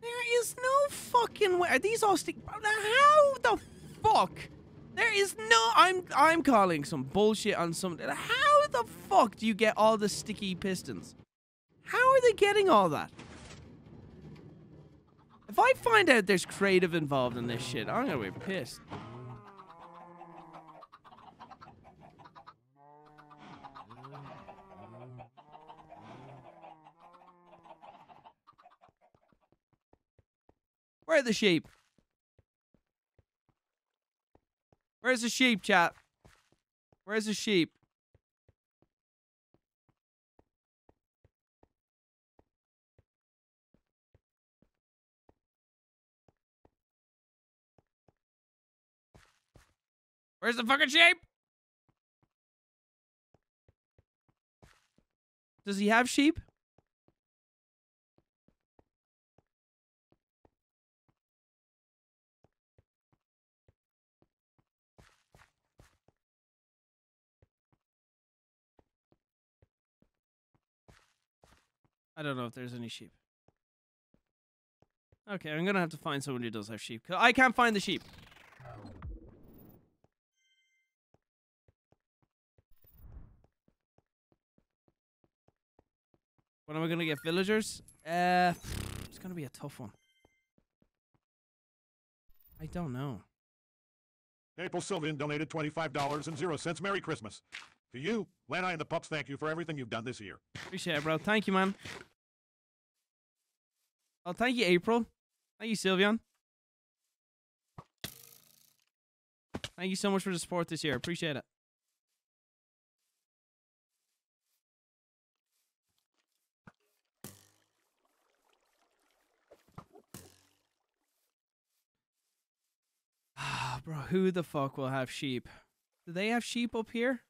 There is no fucking way. Are these all stick? How the fuck? Is no. I'm I'm calling some bullshit on some. How the fuck do you get all the sticky pistons? How are they getting all that? If I find out there's creative involved in this shit, I'm gonna be pissed. Where are the sheep? Where's the sheep, chat? Where's the sheep? Where's the fucking sheep? Does he have sheep? I don't know if there's any sheep. Okay, I'm gonna have to find someone who does have sheep. I can't find the sheep. When am I gonna get villagers? Uh, [SIGHS] it's gonna be a tough one. I don't know. April Sylvian donated $25 and 0 cents. Merry Christmas. To you, Lana and the pups, thank you for everything you've done this year. Appreciate it, bro. Thank you, man. Oh, thank you, April. Thank you, Sylvian. Thank you so much for the support this year. Appreciate it. Ah, bro, who the fuck will have sheep? Do they have sheep up here?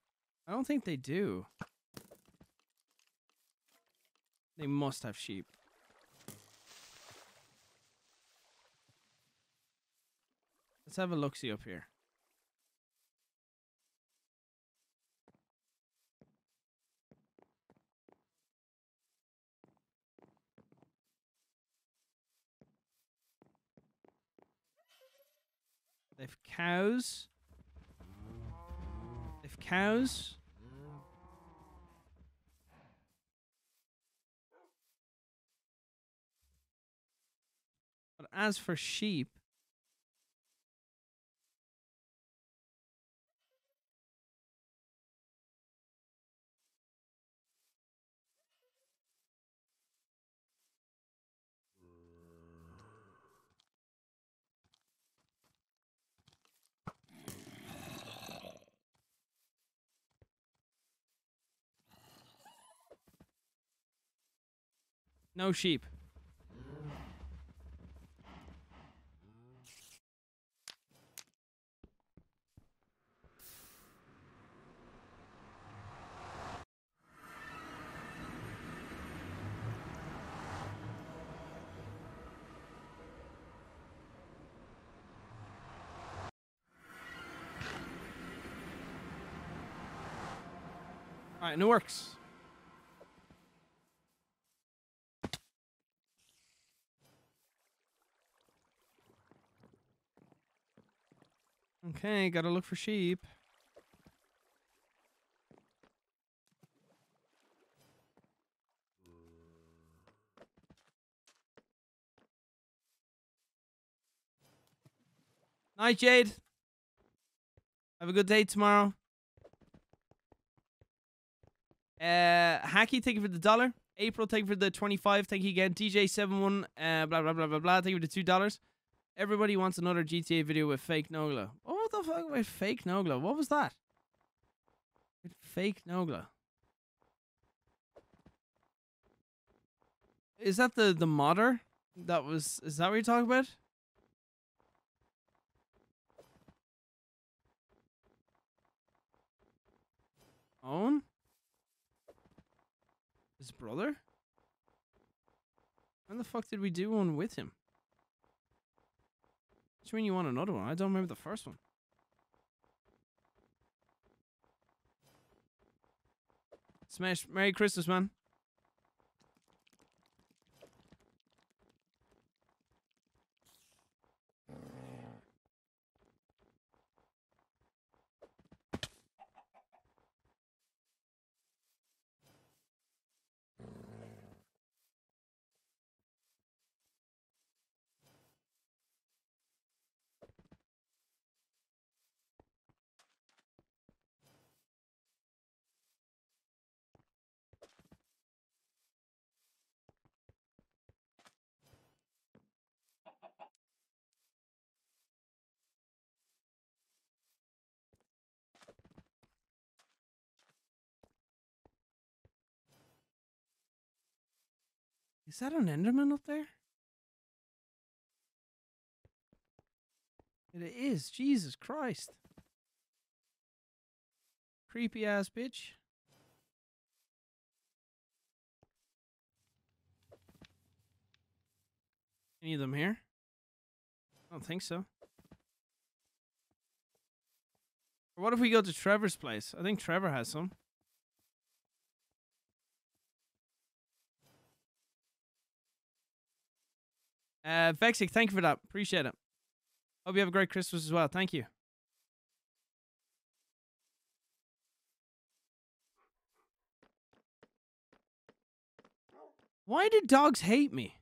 I don't think they do. They must have sheep. Let's have a look see up here. They've cows. Cows. But as for sheep, no sheep. All right, and it works. Okay, gotta look for sheep. Night, Jade. Have a good day tomorrow. Uh, Hacky, thank you for the dollar. April, thank you for the 25. Thank you again. DJ71, uh, blah, blah, blah, blah, blah. Thank you for the $2. Everybody wants another GTA video with fake Nogla. Oh, what the fuck with fake Nogla? What was that? Fake Nogla. Is that the the modder? That was is that what you're talking about? Owen? His brother? When the fuck did we do one with him? What do you mean you want another one? I don't remember the first one. Smash. Merry Christmas, man. Is that an Enderman up there? It is. Jesus Christ. Creepy ass bitch. Any of them here? I don't think so. Or what if we go to Trevor's place? I think Trevor has some. Uh, Vexic, thank you for that. Appreciate it. Hope you have a great Christmas as well. Thank you. Why did dogs hate me?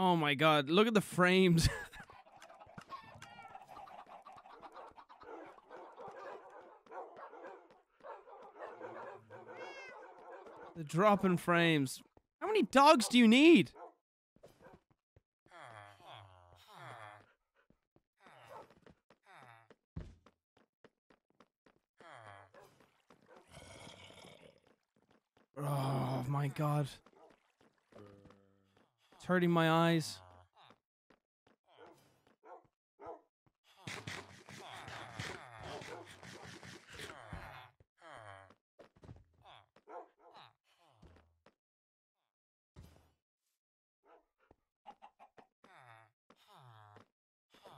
Oh my god, look at the frames. [LAUGHS] the drop in frames. How many dogs do you need? Oh my god. Hurting my eyes.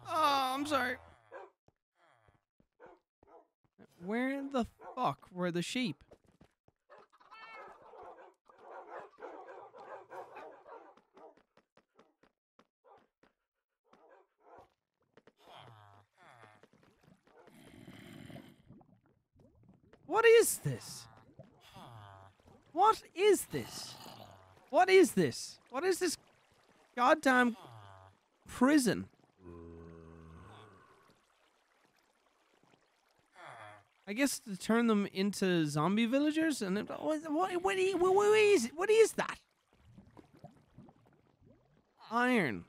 Oh, I'm sorry. Where in the fuck were the sheep? What is this? What is this? What is this? What is this goddamn prison? I guess to turn them into zombie villagers and what, what, what is what is that? Iron.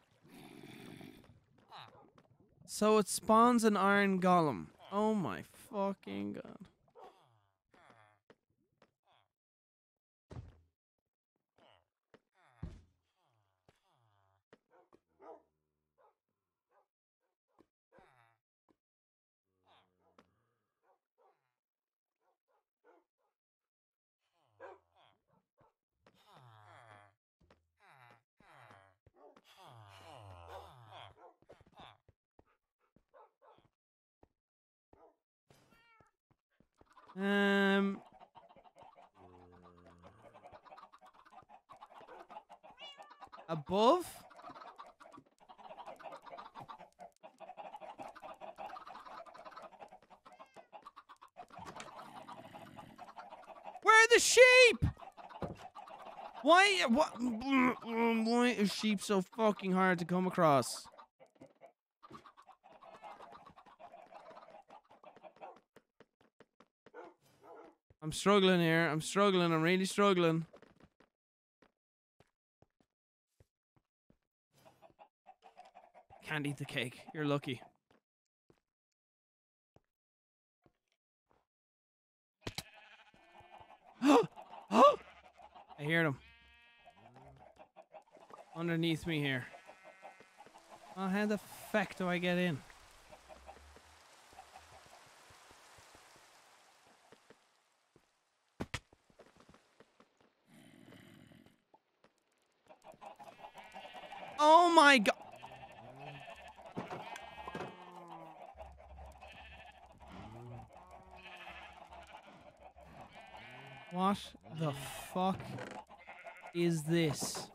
So it spawns an iron golem. Oh my fucking god. Um. Above. Where are the sheep? Why, What? why are sheep so fucking hard to come across? I'm struggling here. I'm struggling. I'm really struggling. Can't eat the cake. You're lucky. [GASPS] I hear them. Underneath me here. How the fuck do I get in? Oh my god. What the fuck is this?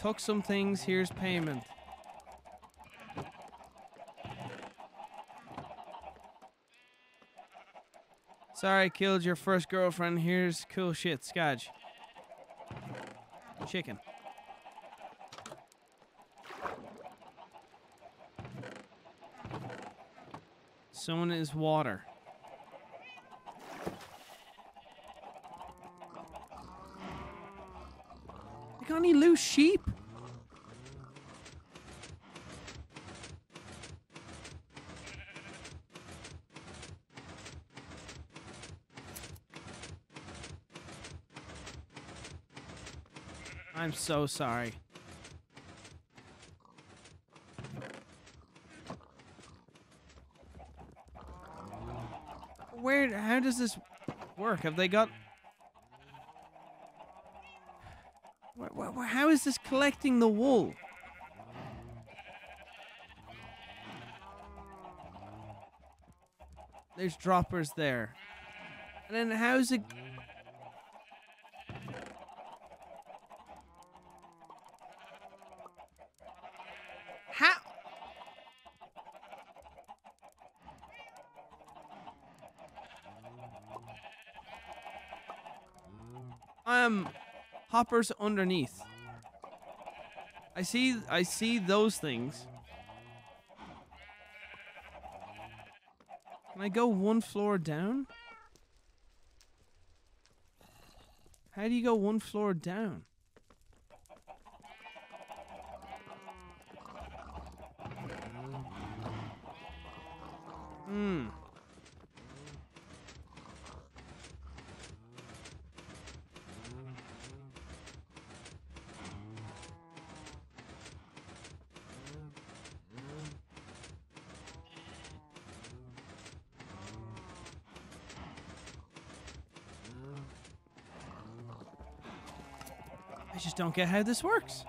Took some things, here's payment. Sorry killed your first girlfriend, here's cool shit, Skadge. Chicken. Someone is water. You got any loose sheep? I'm so sorry. Where? How does this work? Have they got? How is this collecting the wool? There's droppers there. And then how's it? How? Um, hoppers underneath. I see. I see those things. Can I go one floor down? How do you go one floor down? Just don't get how this works.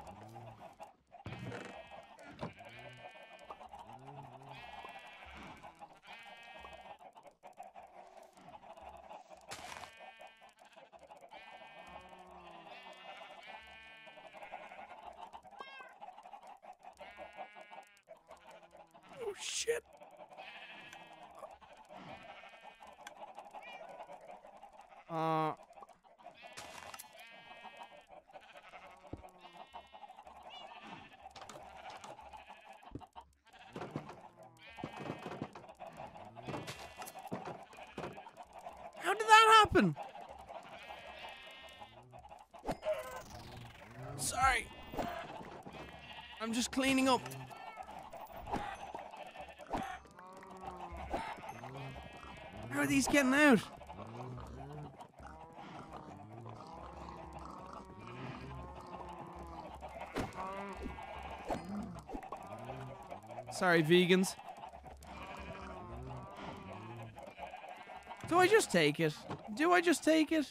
Oh shit. Uh How did that happen? Sorry. I'm just cleaning up. How are these getting out? Sorry, vegans. Do I just take it? Do I just take it?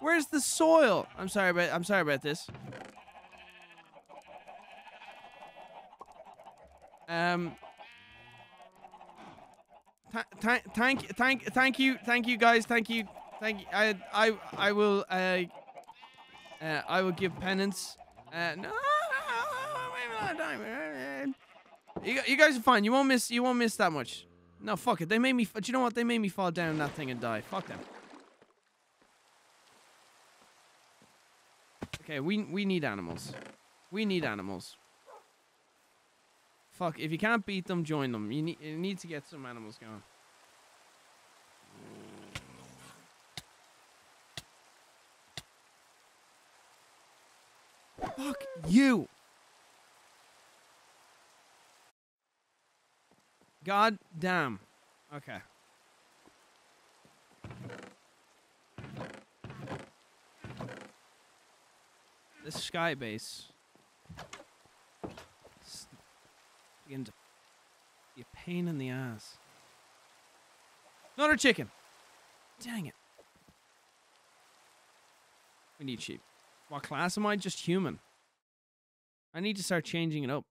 Where's the soil? I'm sorry about I'm sorry about this. thank, thank, thank, thank you, thank you guys, thank you, thank you. I, I, I will, uh, uh, I will give penance. Uh, you, you guys are fine. You won't miss. You won't miss that much. No, fuck it. They made me. Do you know what? They made me fall down that thing and die. Fuck them. Okay, we we need animals. We need animals. Fuck, if you can't beat them, join them. You need, you need to get some animals going. You. God damn. Okay. This sky base is to be a pain in the ass. Not Another chicken. Dang it. We need sheep. What class am I? Just human. I need to start changing it up.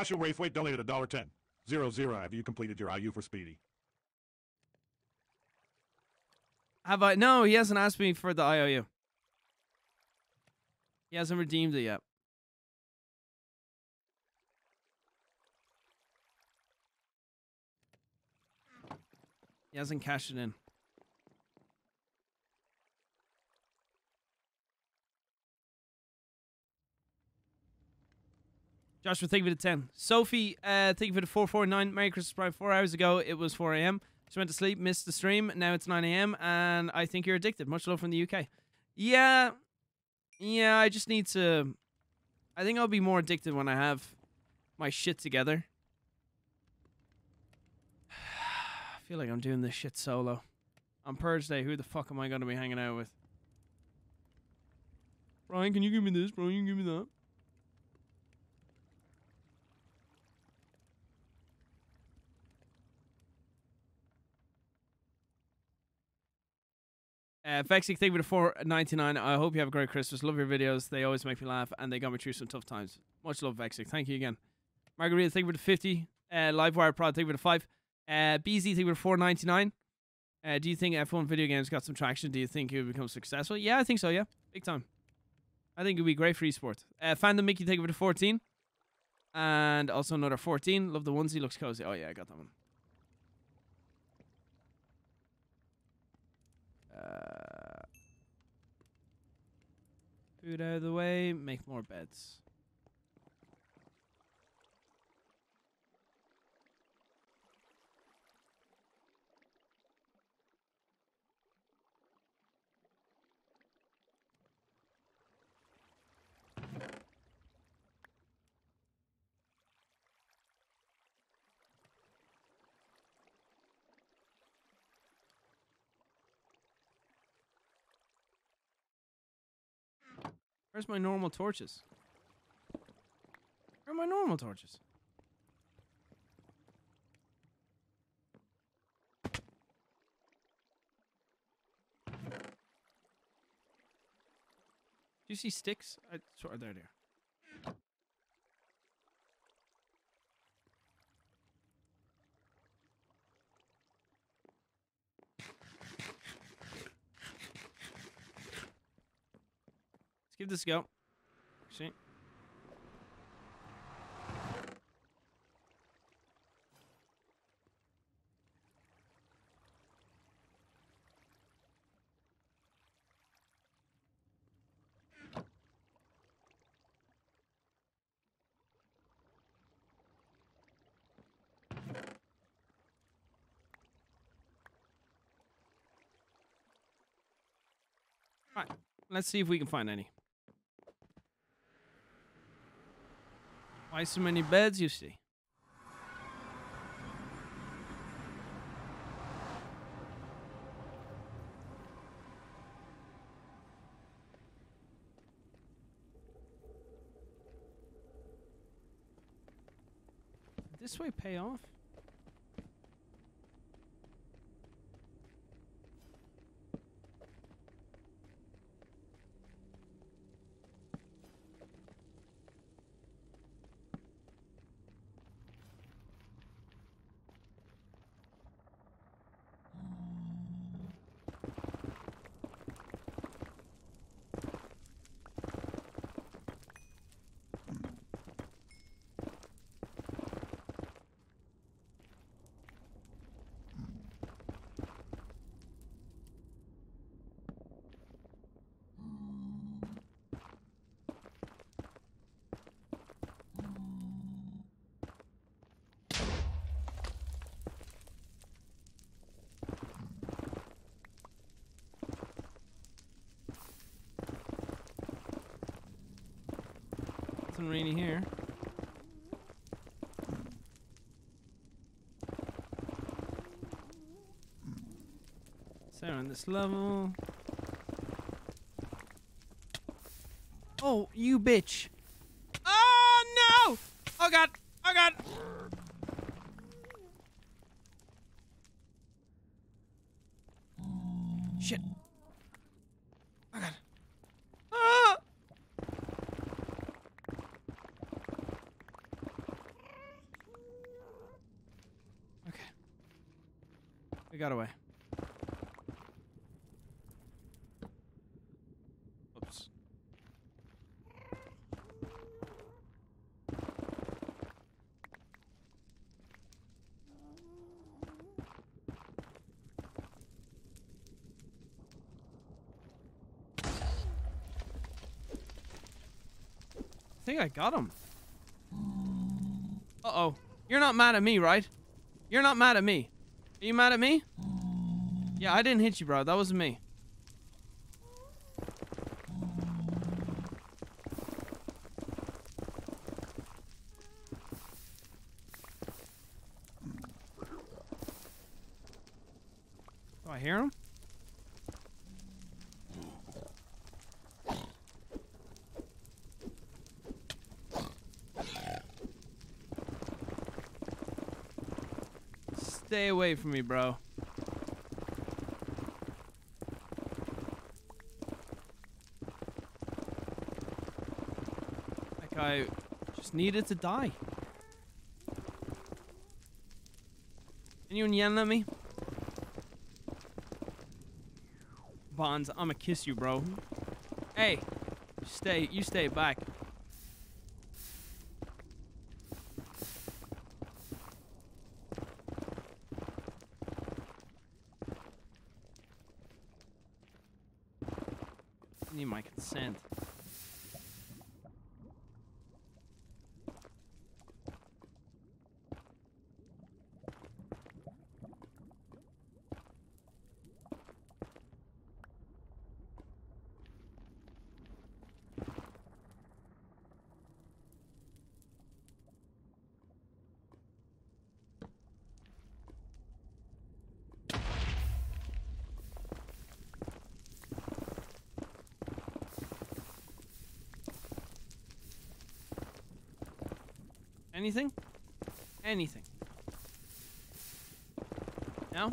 Joshua Braithwaite donated a dollar ten. Zero zero. Have you completed your IU for Speedy? Have I? No, he hasn't asked me for the IOU. He hasn't redeemed it yet. He hasn't cashed it in. Joshua, thank you for the 10. Sophie, uh, thank you for the 449. Merry Christmas, Brian. Four hours ago, it was 4 a.m. She went to sleep, missed the stream. Now it's 9 a.m. And I think you're addicted. Much love from the UK. Yeah. Yeah, I just need to. I think I'll be more addicted when I have my shit together. [SIGHS] I feel like I'm doing this shit solo. On Purge Day, who the fuck am I going to be hanging out with? Brian, can you give me this? Brian, can you give me that? Uh, Vexic, thank you for ninety nine. I hope you have a great Christmas. Love your videos. They always make me laugh, and they got me through some tough times. Much love, Vexic. Thank you again. Margarita, thank you for the fifty. Uh, Livewire Prod, thank you for the five. Uh, BZ, thank you for the four ninety nine. Uh, do you think F1 video games got some traction? Do you think it would become successful? Yeah, I think so. Yeah, big time. I think it'd be great for esports. Uh, Phantom Mickey, thank you for the fourteen, and also another fourteen. Love the onesie, looks cozy. Oh yeah, I got that one. Uh, food out of the way, make more beds. Where's my normal torches? Where are my normal torches? Do you see sticks? I they're there. Give this a go. See? Right. Let's see if we can find any. Why so many beds, you see? This way pay off? Nothing really here. So on this level. Oh, you bitch. Oh no! Oh god! Oh god! Shit. Oh god. Ah! Okay. We got away. Oops. I think I got him. Uh-oh. You're not mad at me, right? You're not mad at me. Are you mad at me? Yeah, I didn't hit you, bro. That wasn't me. Do I hear him? Stay away from me, bro. That guy just needed to die. Anyone yelling at me? Bonds, I'ma kiss you, bro. Hey, stay, you stay back. Need Anything? Anything. No?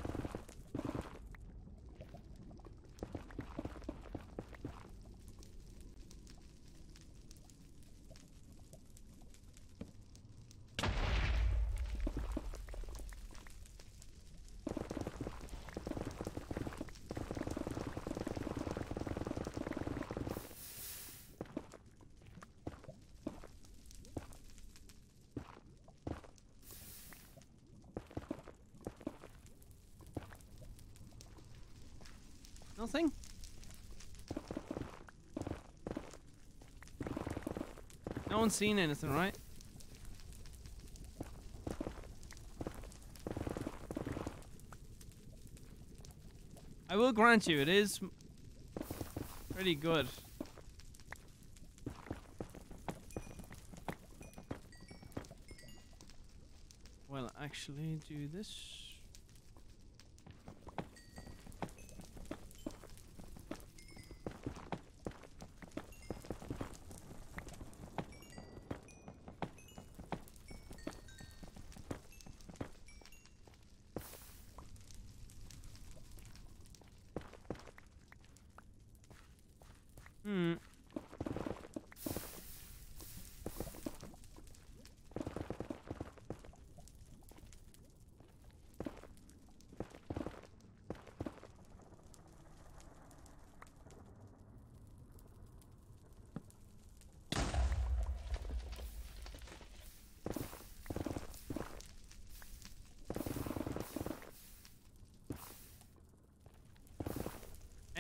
Nothing? No seen anything, right? I will grant you, it is pretty good. Well, actually, do this.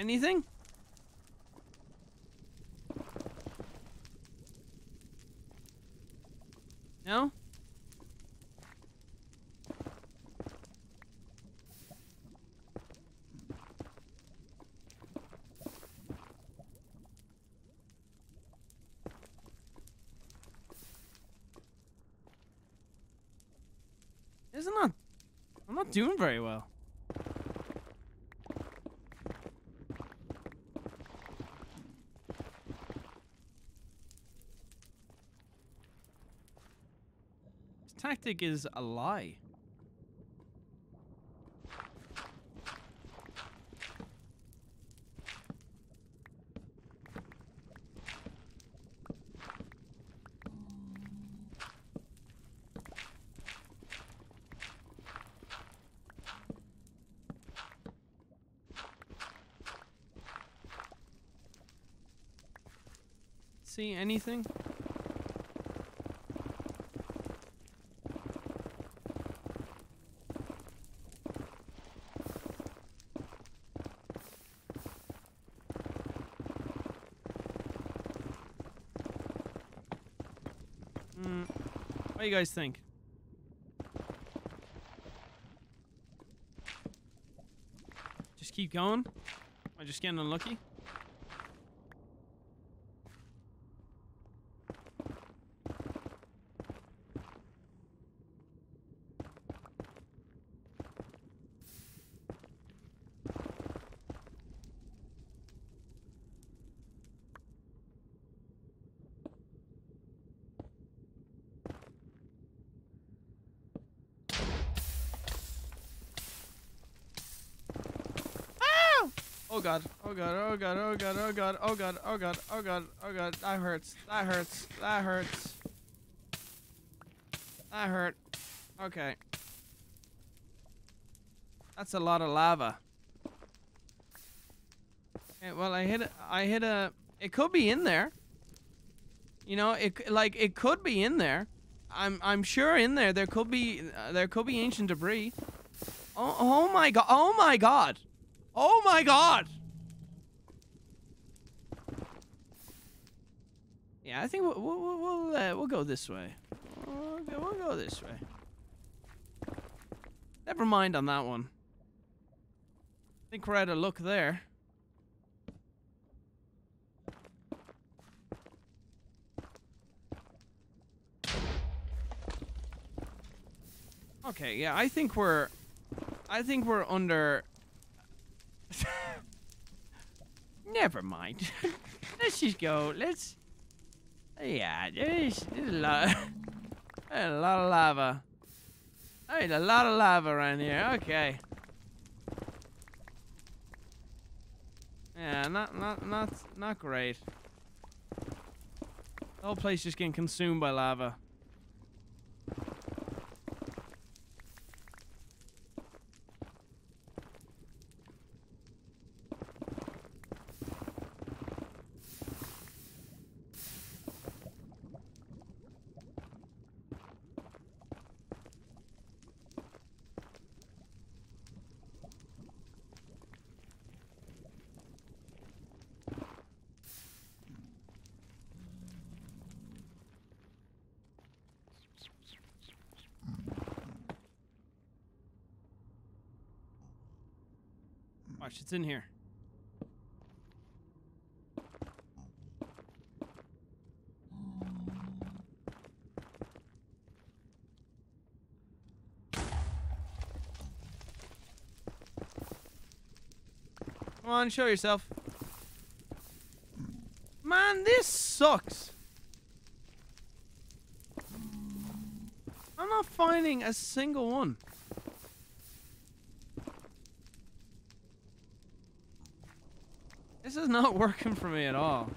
anything? No? Isn't that? I'm not doing very well. Is a lie. See anything? Hmm. What do you guys think? Just keep going? Am I just getting unlucky? Oh god, oh god, oh god, oh god, oh god, oh god, oh god, oh god, oh god, that hurts, that hurts, that hurts. That hurt. Okay. That's a lot of lava. Okay, well I hit a, I hit a, it could be in there. You know, it like it could be in there. I'm I'm sure in there there could be uh, there could be ancient debris. Oh oh my god! Oh my god! Oh my god! Yeah, I think we'll we'll we'll, we'll, uh, we'll go this way. Go, we'll go this way. Never mind on that one. I think we're out of luck there. Okay, yeah, I think we're I think we're under [LAUGHS] Never mind. [LAUGHS] Let's just go. Let's. Yeah, there's, there's a lot. [LAUGHS] A lot of lava. There's a lot of lava around here. Okay. Yeah, not not not not great. The whole place just getting consumed by lava. Watch, it's in here. Come on, show yourself. Man, this sucks. I'm not finding a single one. Is not working for me at all.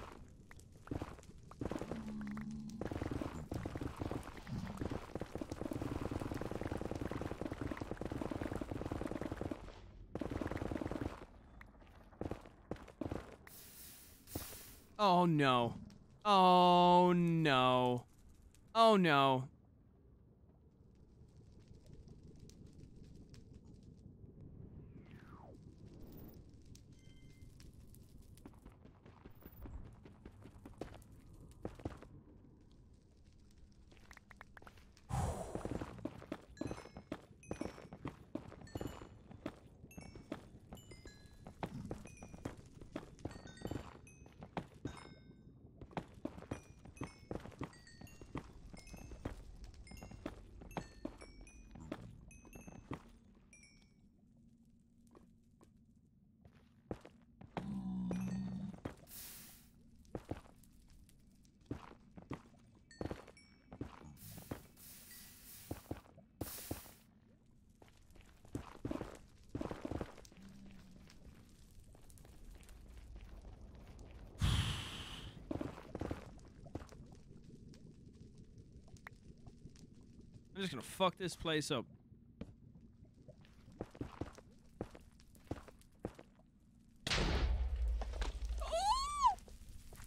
Oh no. Oh no. Oh no. Gonna fuck this place up.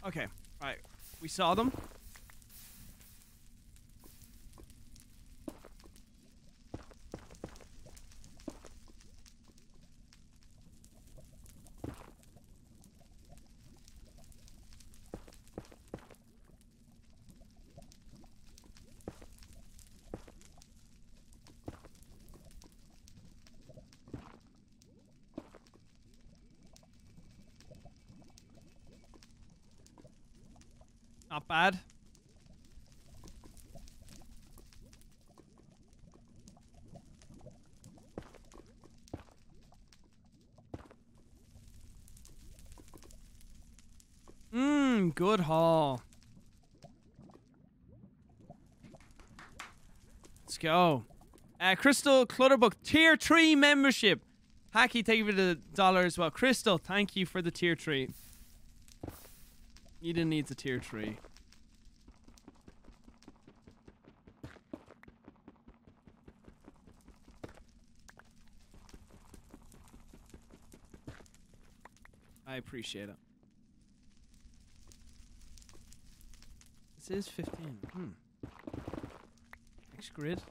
Okay, alright. We saw them. bad. Mmm, good haul. Let's go. Uh, Crystal Clutterbuck, tier 3 membership. Hacky, thank you for the dollar as well. Crystal, thank you for the tier 3. You didn't need the tier 3. Appreciate it. This is 15. Hmm. Next grid.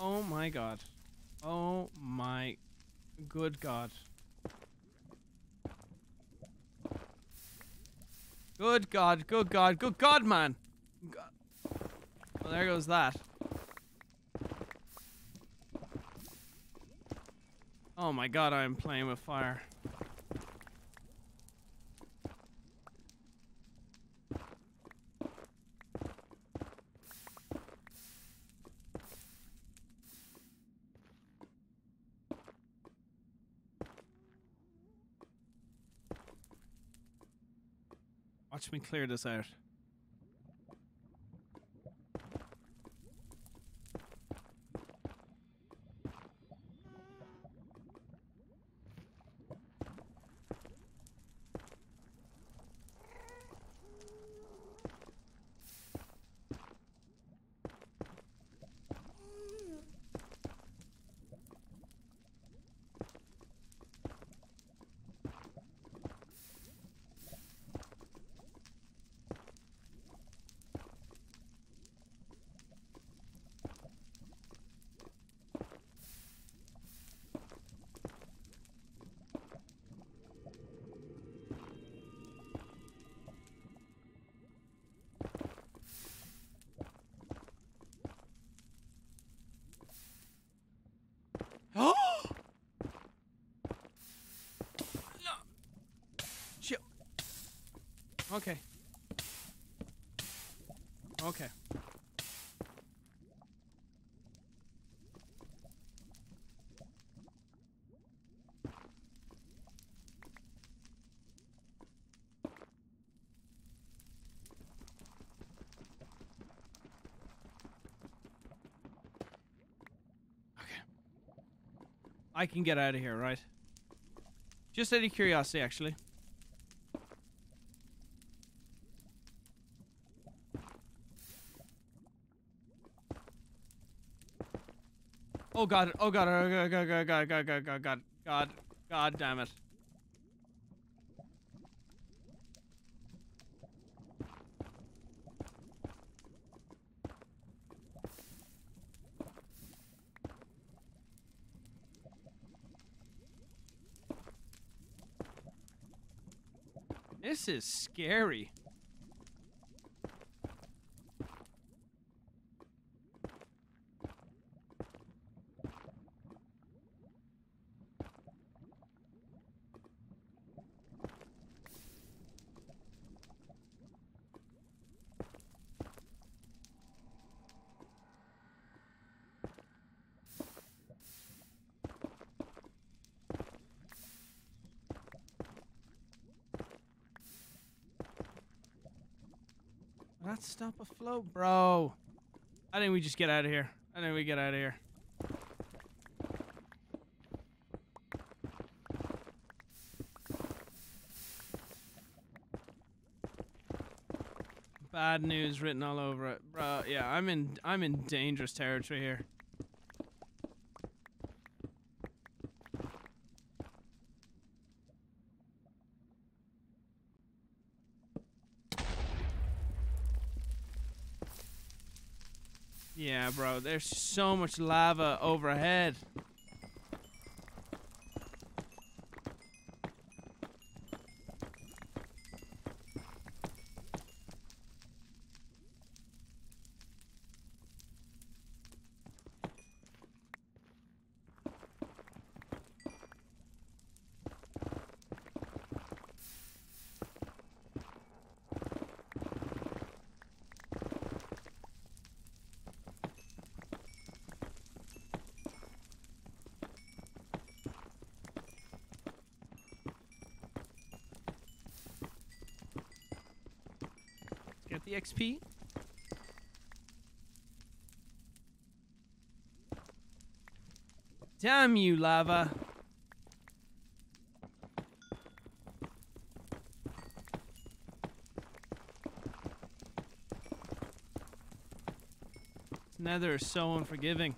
Oh my god. Oh my good god. Good god, good god, good god, man. There goes that. Oh my god, I'm playing with fire. Watch me clear this out. Okay. Okay. I can get out of here, right? Just out of curiosity, actually. Oh god, oh god, oh god, oh god, god, god, god, god, god, god, god damn it. This is scary. flow, bro. I think we just get out of here. I think we get out of here. Bad news written all over it, bro. Yeah, I'm in I'm in dangerous territory here. There's so much lava overhead. XP. Damn you, lava. Nether is so unforgiving.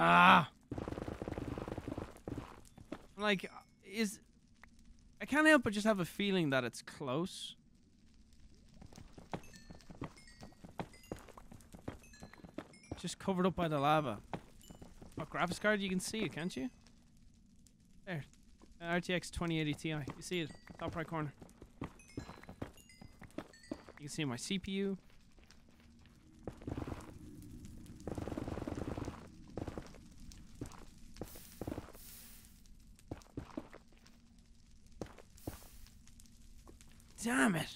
Ah. Like, uh, is But just have a feeling that it's close. Just covered up by the lava. Oh, graphics card, you can see it, can't you? There. RTX 2080 Ti. You see it, top right corner. You can see my CPU. Damn it.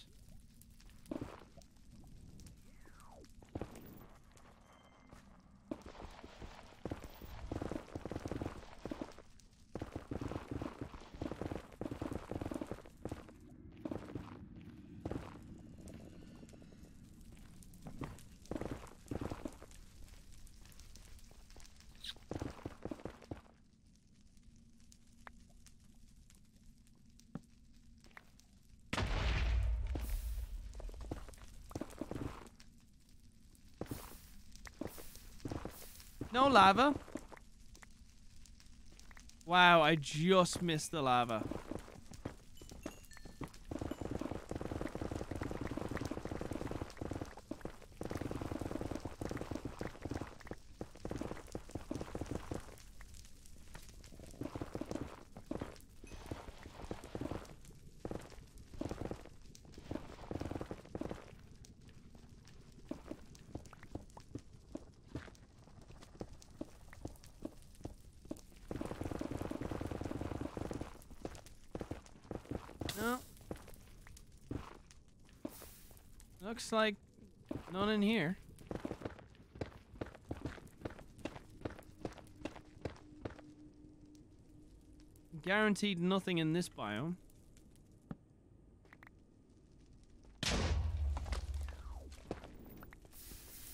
No lava. Wow, I just missed the lava. No. Looks like none in here. Guaranteed nothing in this biome.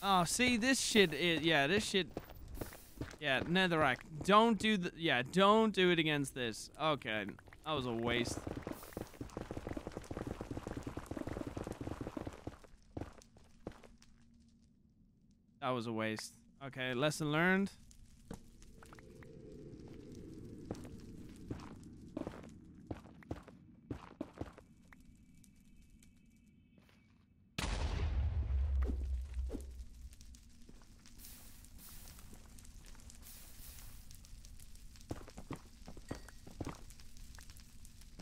Oh, see, this shit is, yeah, this shit, yeah, netherrack. Don't do the, yeah, don't do it against this. Okay, that was a waste. That was a waste. Okay, lesson learned.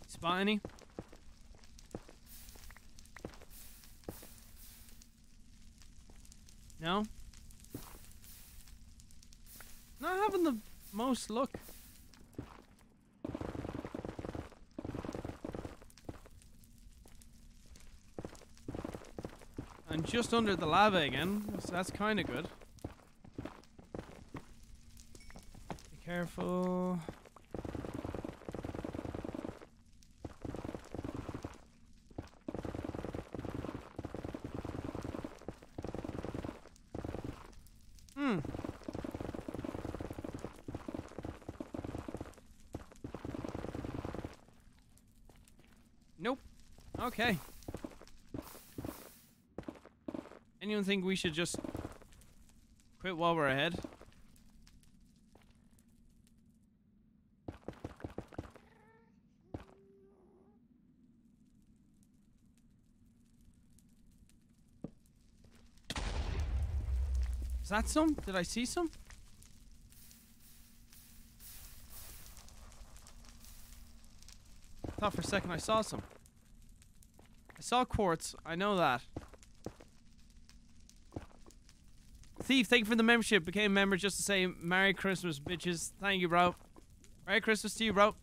Spot any? No? Not having the most luck. I'm just under the lava again, so that's kind of good. Be careful. Okay. Anyone think we should just quit while we're ahead? Is that some? Did I see some? thought for a second I saw some. Saw quartz. I know that. Thief, thank you for the membership. Became a member just to say Merry Christmas, bitches. Thank you, bro. Merry Christmas to you, bro.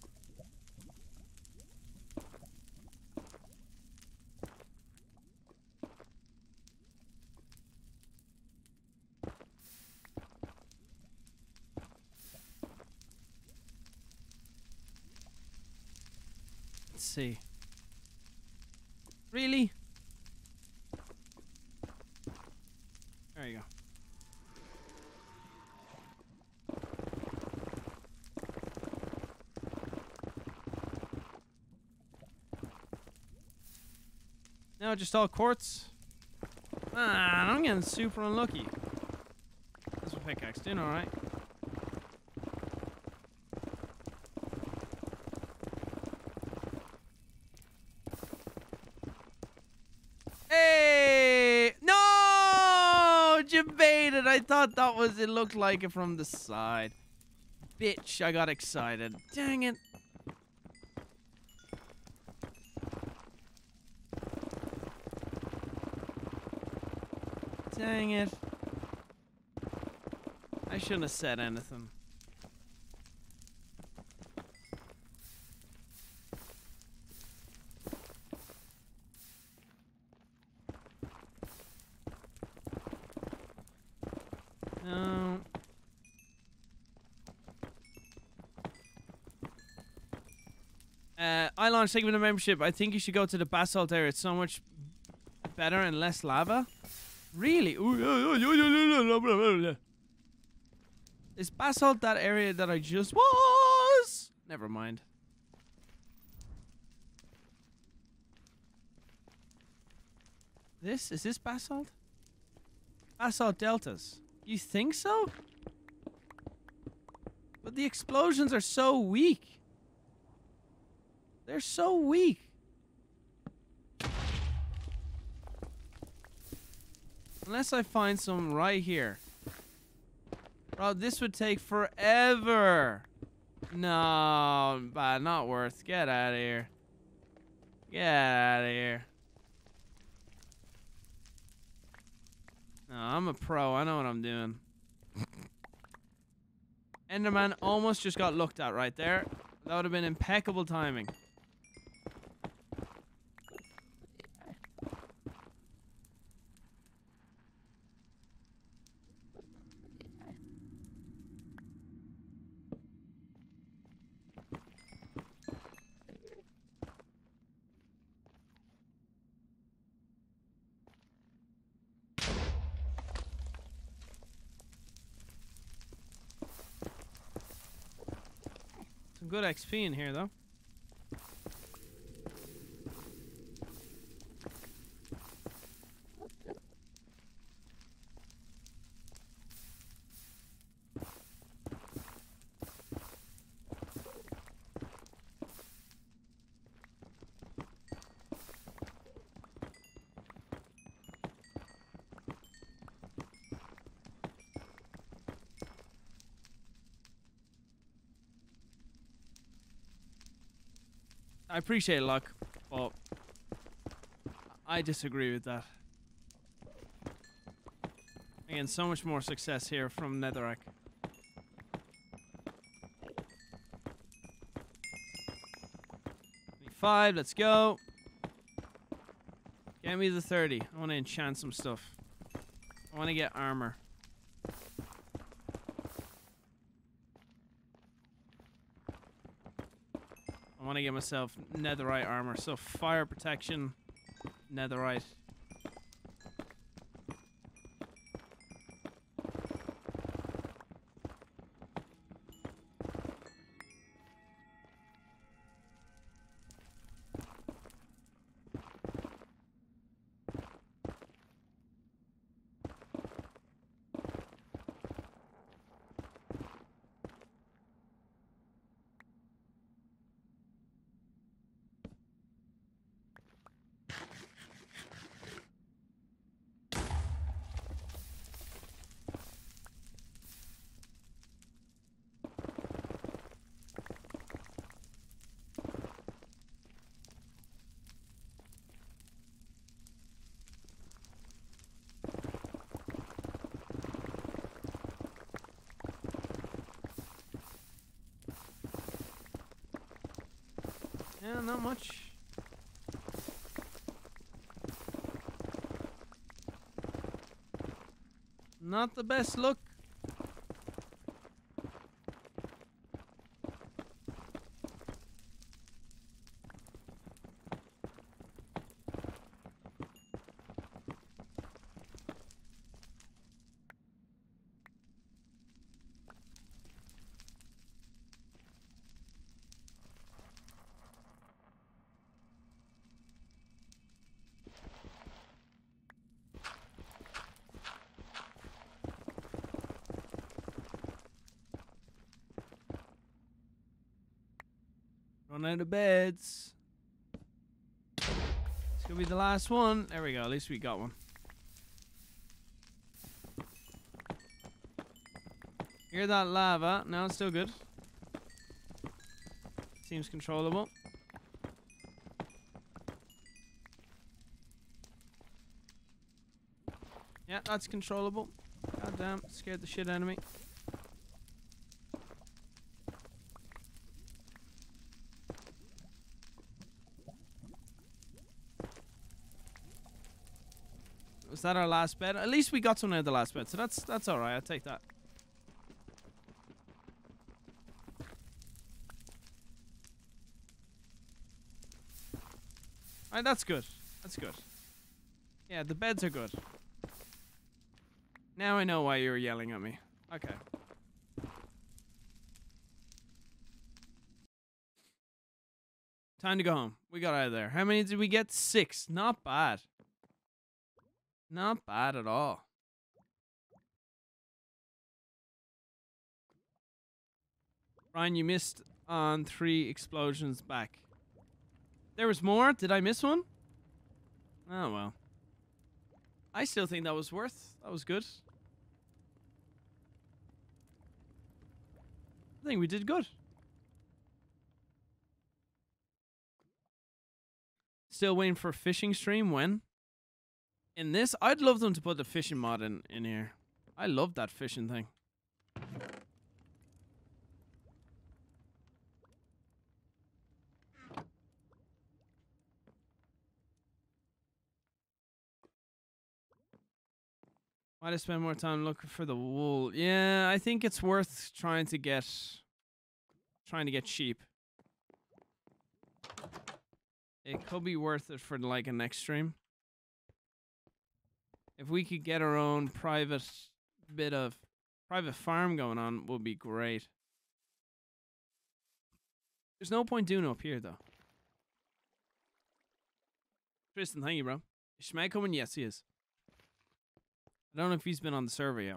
Let's see. Really? There you go. No, just all quartz. Man, I'm getting super unlucky. That's a pickaxe doing alright. Hey! No! Debated. I thought that was. It looked like it from the side. Bitch! I got excited. Dang it! Dang it! I shouldn't have said anything. No. Uh, I launched segment of membership. I think you should go to the basalt area. It's so much better and less lava. Really? Is basalt that area that I just was? Never mind. This is this basalt? Basalt deltas. You think so? But the explosions are so weak. They're so weak. Unless I find some right here. Bro, this would take forever. No, but not worth. Get out of here. Get out of here. No, I'm a pro. I know what I'm doing. [LAUGHS] Enderman almost just got looked at right there. That would have been impeccable timing. Good XP in here, though. I appreciate luck, but I disagree with that. Again, so much more success here from Netherrack. Five, let's go. Get me the 30. I want to enchant some stuff. I want to get armor. Want to get myself netherite armor. So fire protection, netherite. Not much. Not the best look. Out of beds. It's gonna be the last one. There we go. At least we got one. Hear that lava? No, it's still good. Seems controllable. Yeah, that's controllable. God damn, scared the shit out of me. That our last bed? At least we got some out of the last bed, so that's that's all right. I'll take that. All right, that's good. That's good. Yeah, the beds are good. Now I know why you were yelling at me. Okay. Time to go home. We got out of there. How many did we get? Six. Not bad. Not bad at all. Ryan, you missed on three explosions back. There was more? Did I miss one? Oh well. I still think that was worth. That was good. I think we did good. Still waiting for fishing stream when? In this, I'd love them to put the fishing mod in, in here. I love that fishing thing. Might have spent more time looking for the wool. Yeah, I think it's worth trying to get trying to get sheep. It could be worth it for like a next stream. If we could get our own private bit of private farm going on would be great. There's no point doing up here though. Tristan, thank you, bro. Is Schmag coming? Yes, he is. I don't know if he's been on the server yet.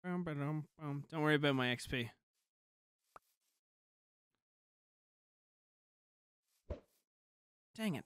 Don't worry about my XP. Dang it.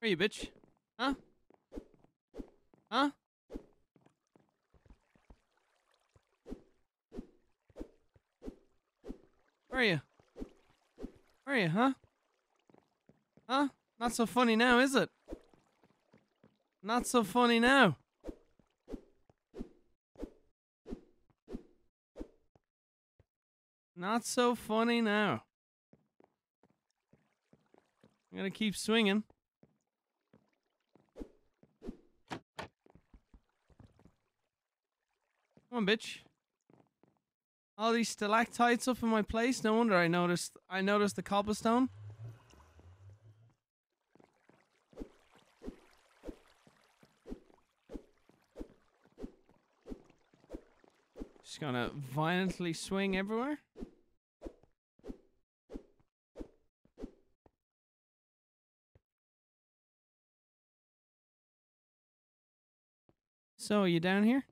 Where are you, bitch? Huh? Huh? Where are you? Where are you, huh? Huh? Not so funny now, is it? Not so funny now. Not so funny now. I'm gonna keep swinging. Come on, bitch. All these stalactites up in my place. No wonder I noticed. I noticed the cobblestone. Just gonna violently swing everywhere. So, are you down here?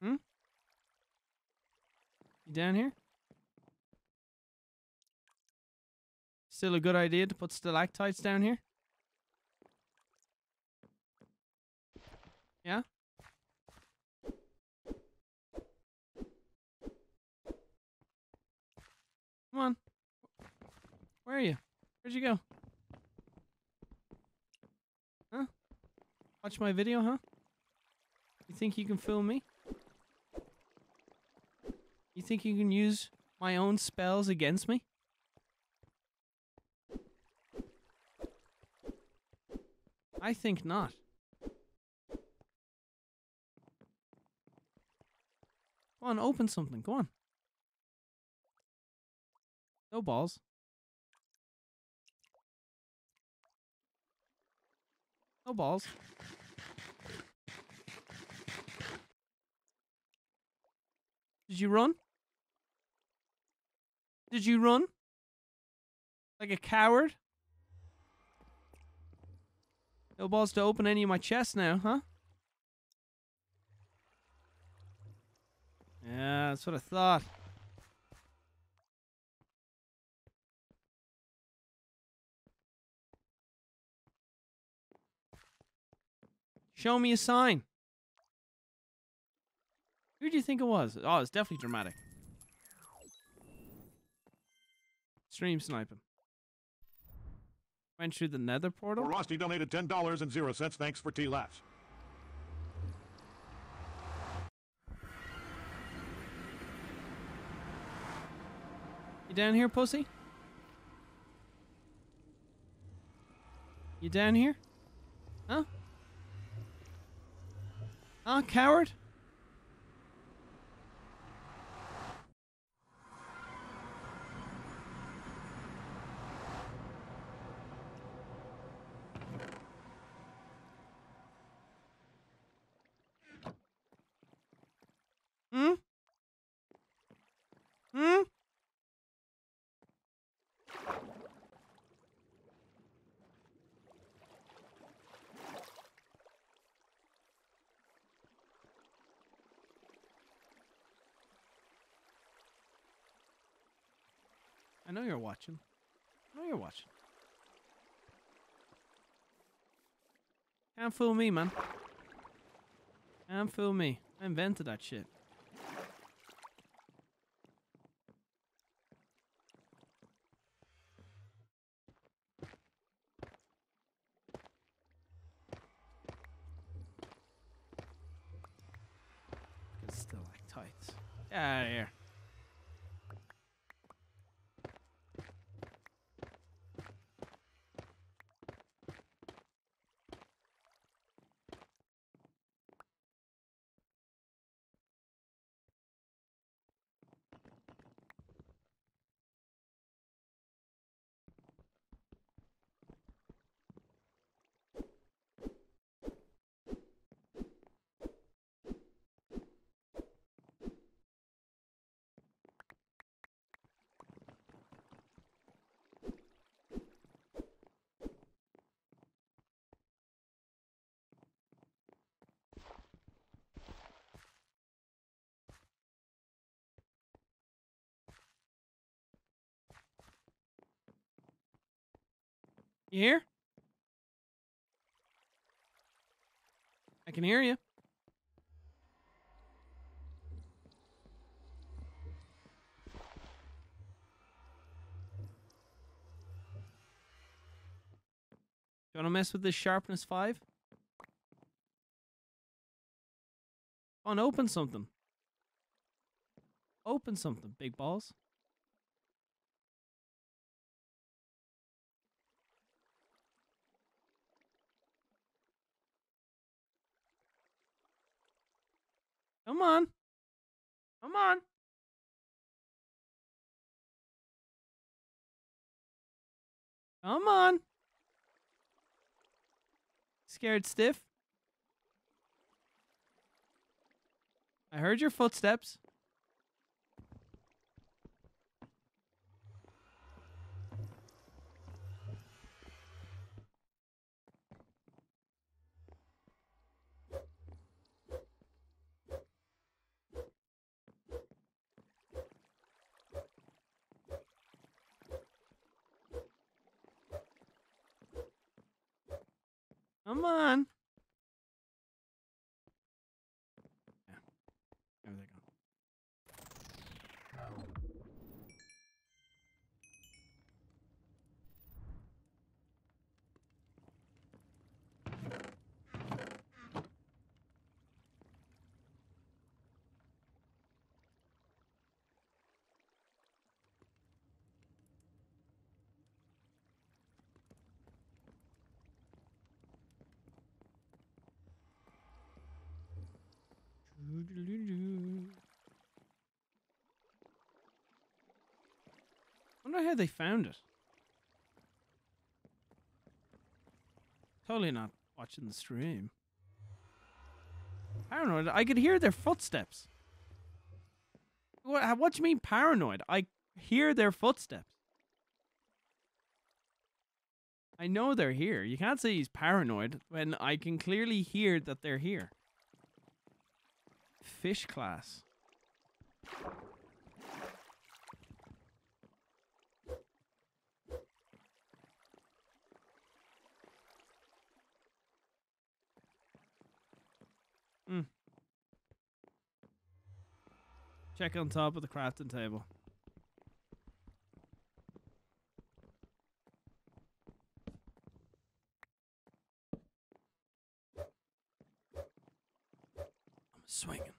Hmm? You down here? Still a good idea to put stalactites down here? Yeah? Come on. Where are you? Where'd you go? Huh? Watch my video, huh? You think you can fool me? You think you can use my own spells against me? I think not. Go on, open something. Go on. No balls. No balls. Did you run? Did you run? Like a coward? No balls to open any of my chests now, huh? Yeah, that's what I thought. Show me a sign. Who do you think it was? Oh, it's definitely dramatic. Stream sniping. Went through the nether portal? Rusty donated $10 and 0 cents. Thanks for T-Laughs. You down here, pussy? You down here? Huh? Huh, coward? Hmm? Hmm? I know you're watching. I know you're watching. Can't fool me, man. Can't fool me. I invented that shit. Good stalactites. Get out of here. You hear? I can hear you. You want to mess with this sharpness 5? Come on, open something. Open something, big balls. Come on. Come on. Come on. Scared stiff? I heard your footsteps. Come on. I wonder how they found it. Totally not watching the stream. Paranoid. I could hear their footsteps. What? What do you mean paranoid? I hear their footsteps. I know they're here. You can't say he's paranoid when I can clearly hear that they're here. Fish class. Mm. Check on top of the crafting table. I'm swinging.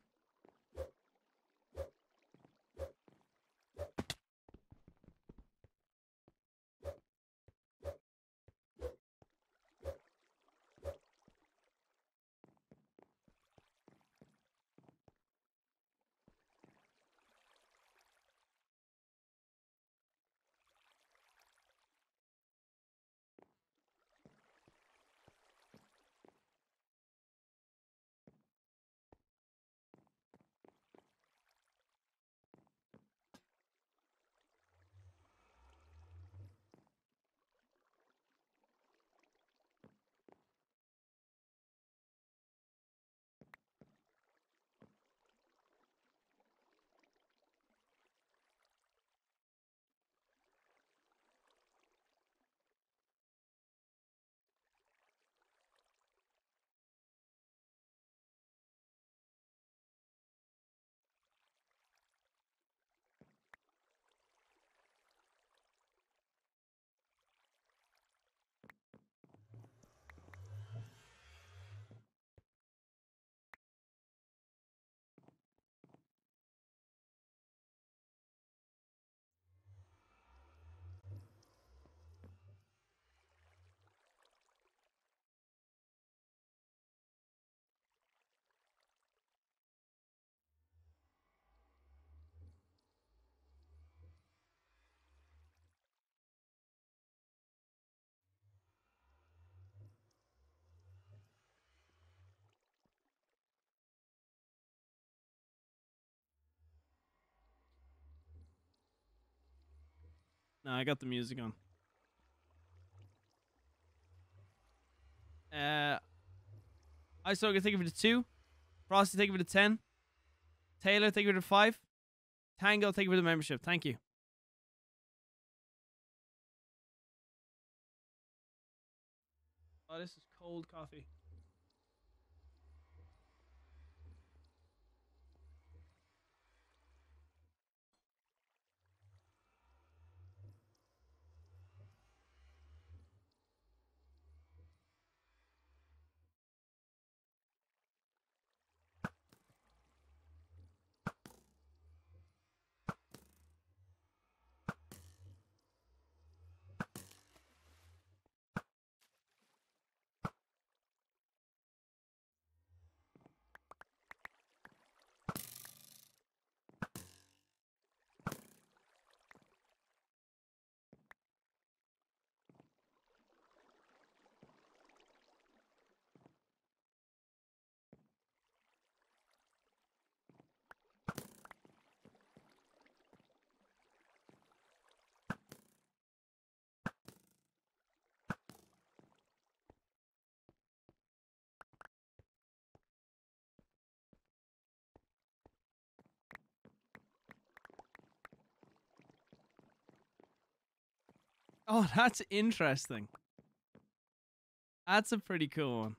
No, I got the music on. Uh, I still gonna take it for the two. Frosty, take it for the ten. Taylor, take it for the five. Tango, take it for the membership. Thank you. Oh, this is cold coffee. Oh, [LAUGHS] that's interesting. That's a pretty cool one.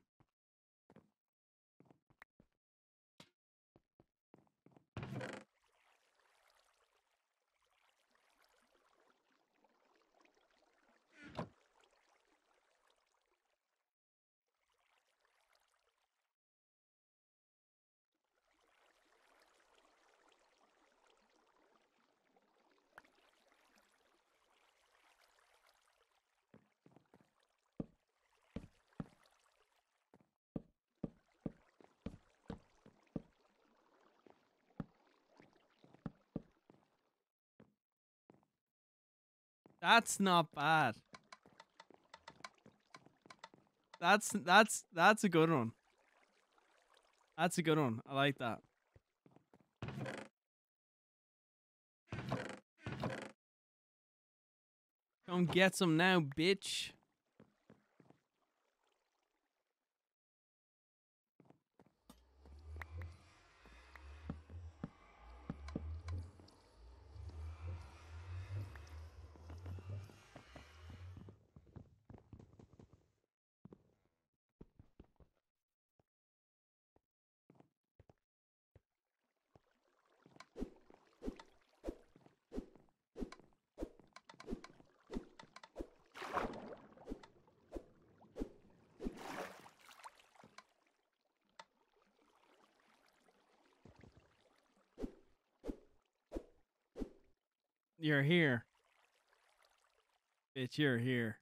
That's not bad. That's that's that's a good one. That's a good one. I like that. Come get some now, bitch. You're here. Bitch, you're here.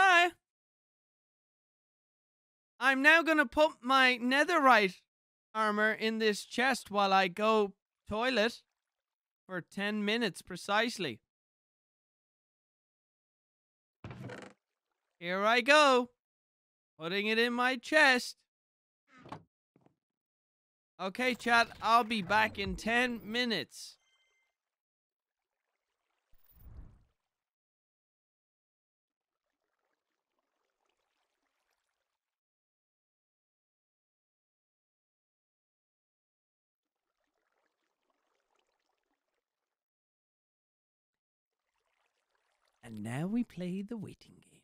Hi. I'm now gonna put my netherite armor in this chest while I go toilet for 10 minutes precisely. Here I go. Putting it in my chest. Okay, chat, I'll be back in 10 minutes. And now we play the waiting game.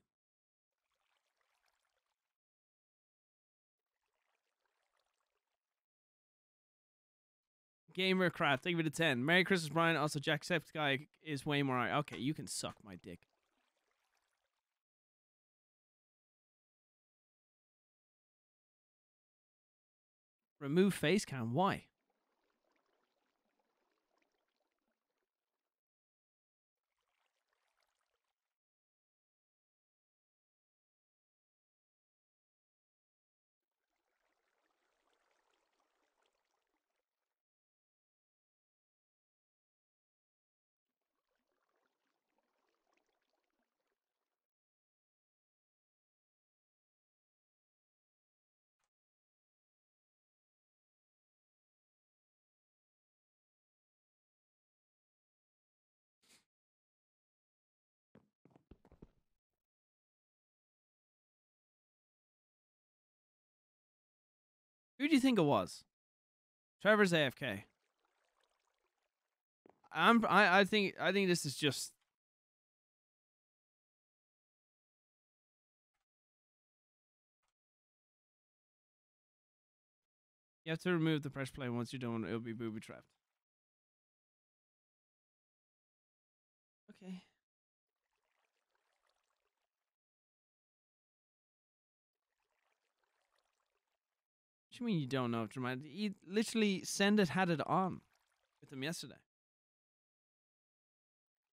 Gamercraft, thank you for the 10. Merry Christmas, Brian. Also, Jacksepticeye is way more. Okay, you can suck my dick. Remove face cam. Why? Who do you think it was? Trevor's AFK. I'm I, I think I think this is just You have to remove the press play once you're done, it'll be booby trapped. Okay. What do you mean you don't know if dramatic? You literally send it had it on with him yesterday.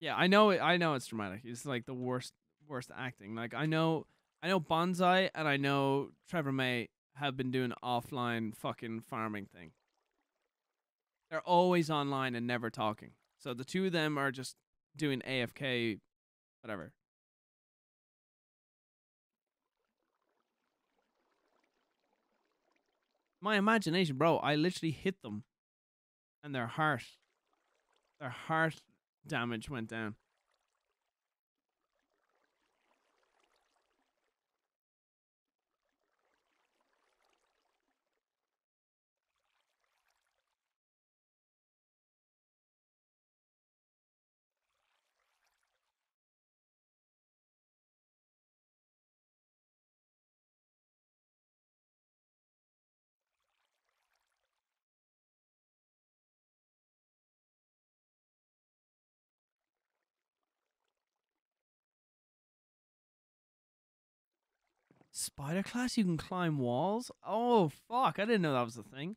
Yeah, I know it. I know it's dramatic. It's like the worst, worst acting. Like I know, I know Bonsai and I know Trevor May have been doing offline fucking farming thing. They're always online and never talking. So the two of them are just doing AFK, whatever. My imagination, bro. I literally hit them, and their heart, their heart damage went down. Spider class, you can climb walls. Oh fuck! I didn't know that was a thing.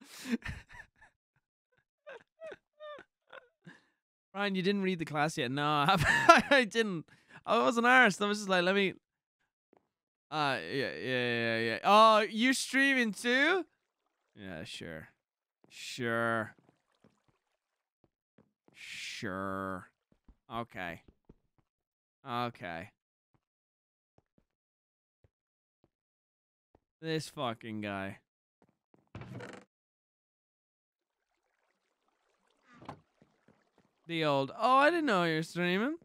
[LAUGHS] Ryan, you didn't read the class yet. No, [LAUGHS] I, I didn't. I wasn't arsed. I was just like, let me. Uh, yeah, yeah, yeah, yeah. Oh, you streaming too? Yeah, sure, sure, sure. Okay, okay. This fucking guy. The old, oh, I didn't know you're streaming.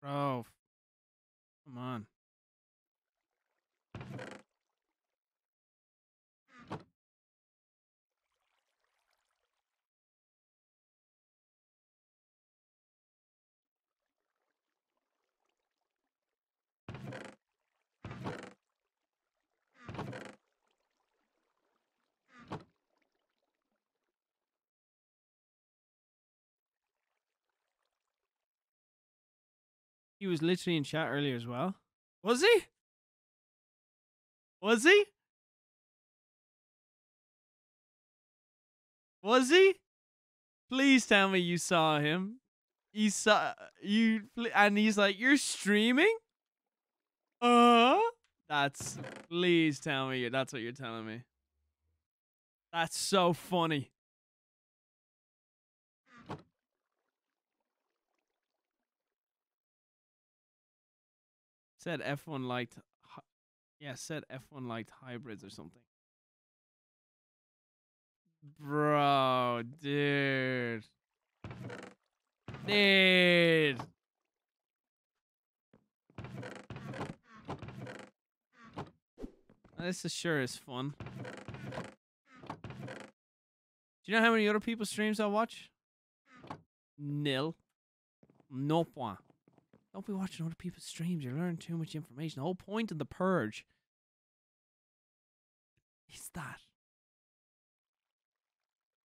Bro, come on. He was literally in chat earlier as well. Was he? Was he? Was he? Please tell me you saw him. You saw you, and he's like, "You're streaming." Uh, that's. Please tell me you- that's what you're telling me. That's so funny. Said F1 liked, hy- yeah, said F1 liked hybrids or something. Bro, dude. Dude. This is sure is fun. Do you know how many other people's streams I watch? Nil. No point. Don't be watching other people's streams. You're learning too much information. The whole point of the purge is that.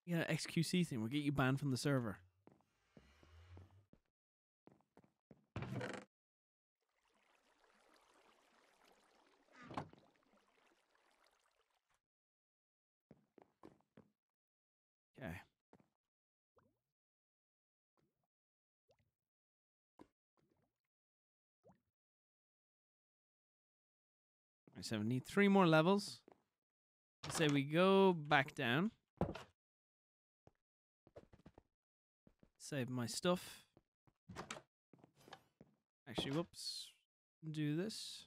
You an XQC thing. We'll get you banned from the server. Okay. 27. Need three more levels. I say we go back down. Save my stuff. Actually, whoops. Do this.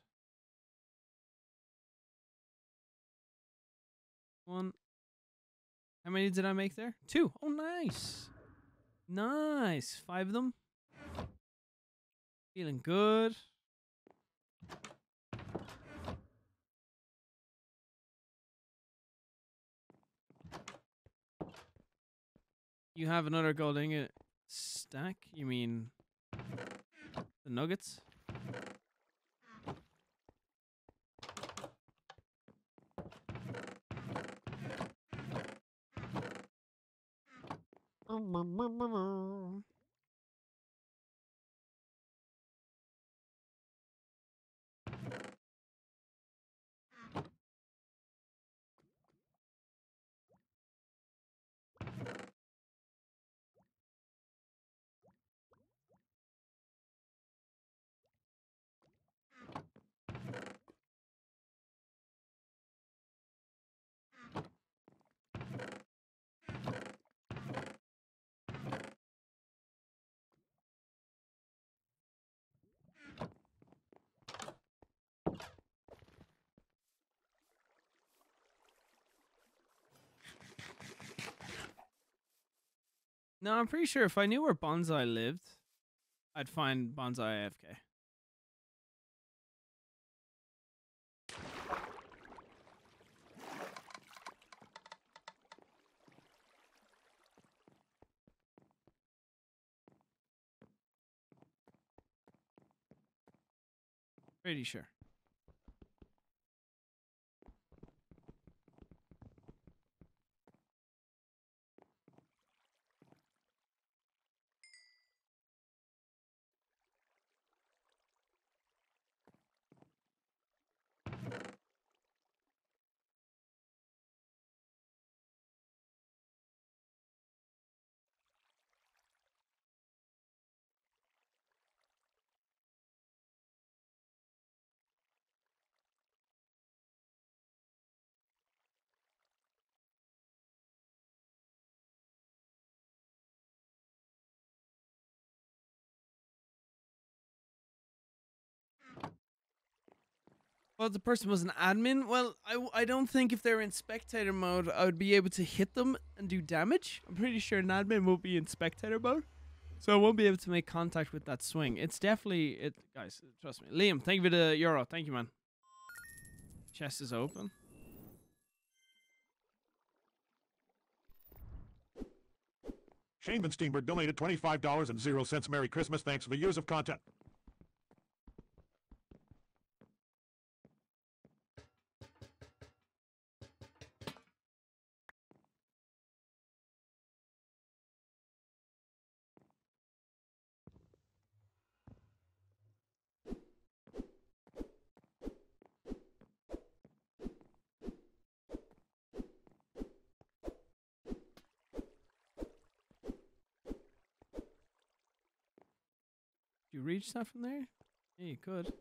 One. How many did I make there? Two. Oh, nice. Nice. Five of them. Feeling good. You have another gold ingot stack? You mean the nuggets? No, I'm pretty sure if I knew where Bonsai lived, I'd find Bonsai AFK. Pretty sure. Well, the person was an admin. Well, I, I don't think if they're in spectator mode, I would be able to hit them and do damage. I'm pretty sure an admin will be in spectator mode, so I won't be able to make contact with that swing. It's definitely it, guys. Trust me, Liam. Thank you for the euro. Thank you, man. Chest is open. Shane Steenberg donated $25.00. Merry Christmas. Thanks for the years of content. Reach that from there? Yeah, you could.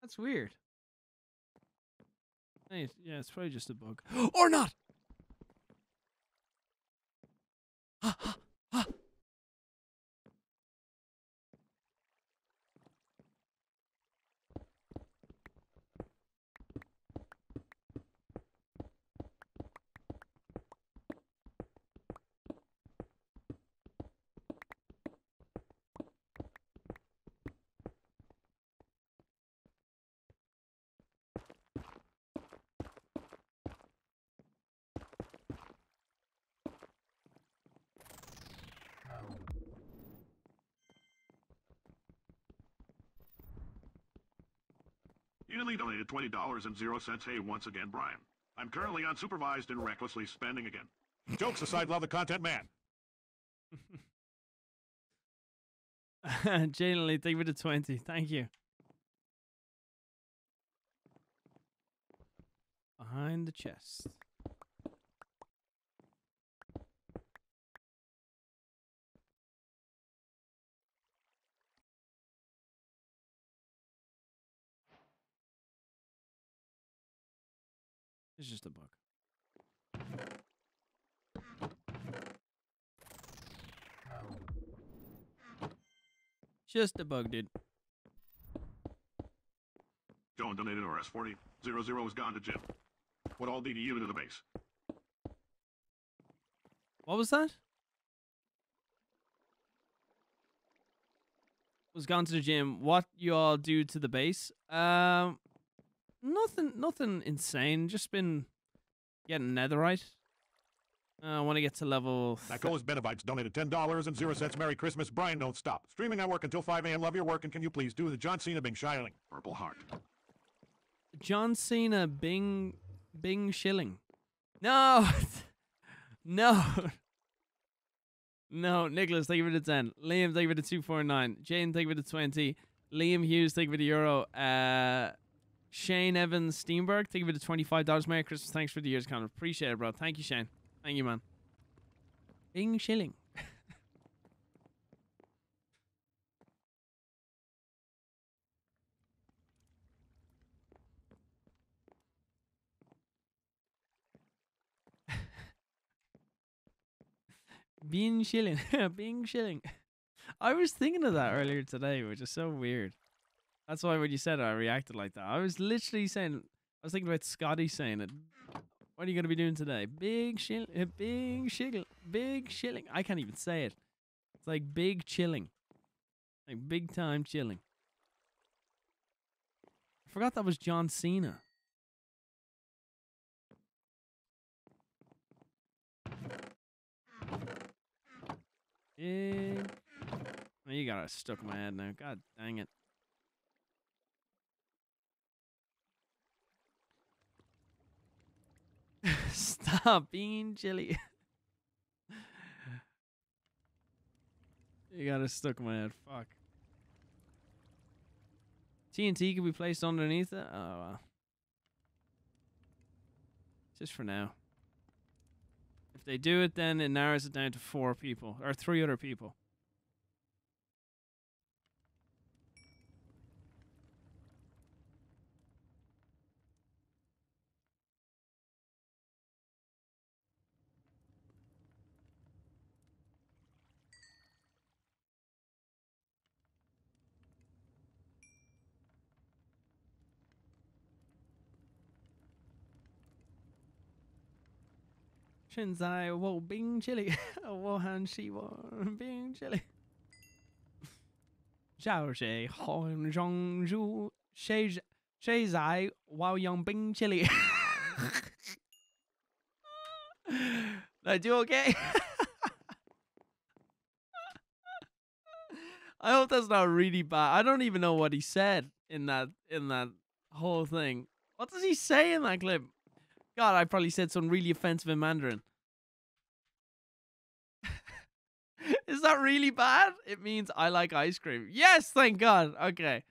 That's weird. Hey, yeah, it's probably just a bug. [GASPS] or not! [GASPS] Ah, ah. Donated $20.00. Hey, once again, Brian. I'm currently unsupervised and recklessly spending again. Jokes aside, love the content man. [LAUGHS] Lee, thank you for the 20. Thank you. Behind the chest. It's just a bug. Just a bug, dude. Joan donated RS 40. Zero zero has gone to Jim. What all to you to the base? What was that? Was gone to the gym. What you all do to the base? Um, nothing, nothing insane. Just been getting netherite. Uh, I want to get to level. That th- goes Benavites donated $10 and 0 cents. Merry Christmas. Brian, don't stop. Streaming I work until 5 a.m. Love your work, and can you please do the John Cena Bing Shilling Purple Heart. John Cena, Bing, Bing Shilling. No, [LAUGHS] no, no. Nicholas, thank you for the ten. Liam, thank you for the two four nine. Jane, thank you for the twenty. Liam Hughes, thank you for the euro. Uh, Shane Evans Steenberg, thank you for the twenty five dollars. Merry Christmas. Thanks for the years, Connor. Appreciate it, bro. Thank you, Shane. Thank you, man. Bing Shilling. [LAUGHS] Being shilling. [LAUGHS] Being shilling. I was thinking of that earlier today, which is so weird. That's why when you said it, I reacted like that. I was literally saying, I was thinking about Scotty saying it. What are you going to be doing today? Big shill, uh, big shiggle, big shilling. I can't even say it. It's like big chilling, like big time chilling. I forgot that was John Cena. Big. Oh, you got it stuck in my head now. God dang it. [LAUGHS] Stop being chilly. you got it stuck in my head. Fuck. TNT could be placed underneath it. Oh, wow. Just for now. If they do it, then it narrows it down to four people or three other people. "现在我冰淇淋，我很喜欢冰淇淋。小谁红中如谁谁在我用冰淇淋？Like, you [LAUGHS] [LAUGHS] okay? [LAUGHS] I hope that's not really bad. I don't even know what he said in that in that whole thing. What does he say in that clip? God, I probably said something really offensive in Mandarin. Is that really bad? It means I like ice cream. Yes, thank God. Okay.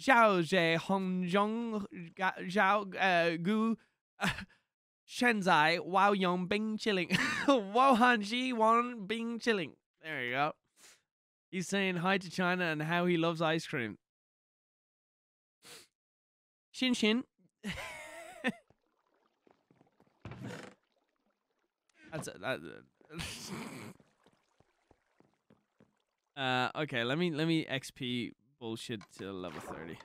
Xiao Zhe Hong Zhong Ga- Zhao uh, Gu uh, [LAUGHS] Shenzai Wao Yong Bing Chilling [LAUGHS] Wao Han Ji Wan Bing Chilling. There you go. He's saying hi to China and how he loves ice cream. Xin Xin. [LAUGHS] That's it. That, uh, okay, let me let me XP bullshit to level thirty.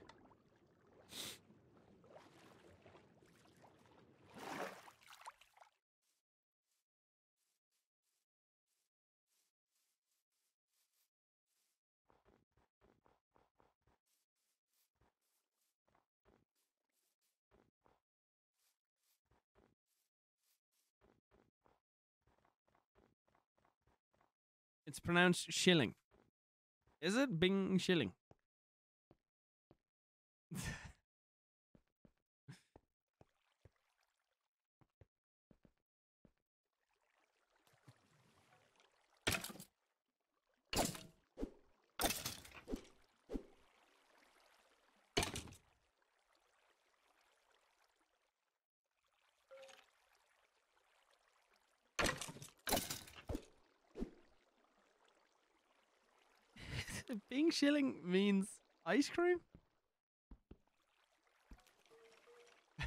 It's pronounced shilling. Is it Bing shilling? [LAUGHS] [LAUGHS] Bing Shilling means ice cream? [LAUGHS]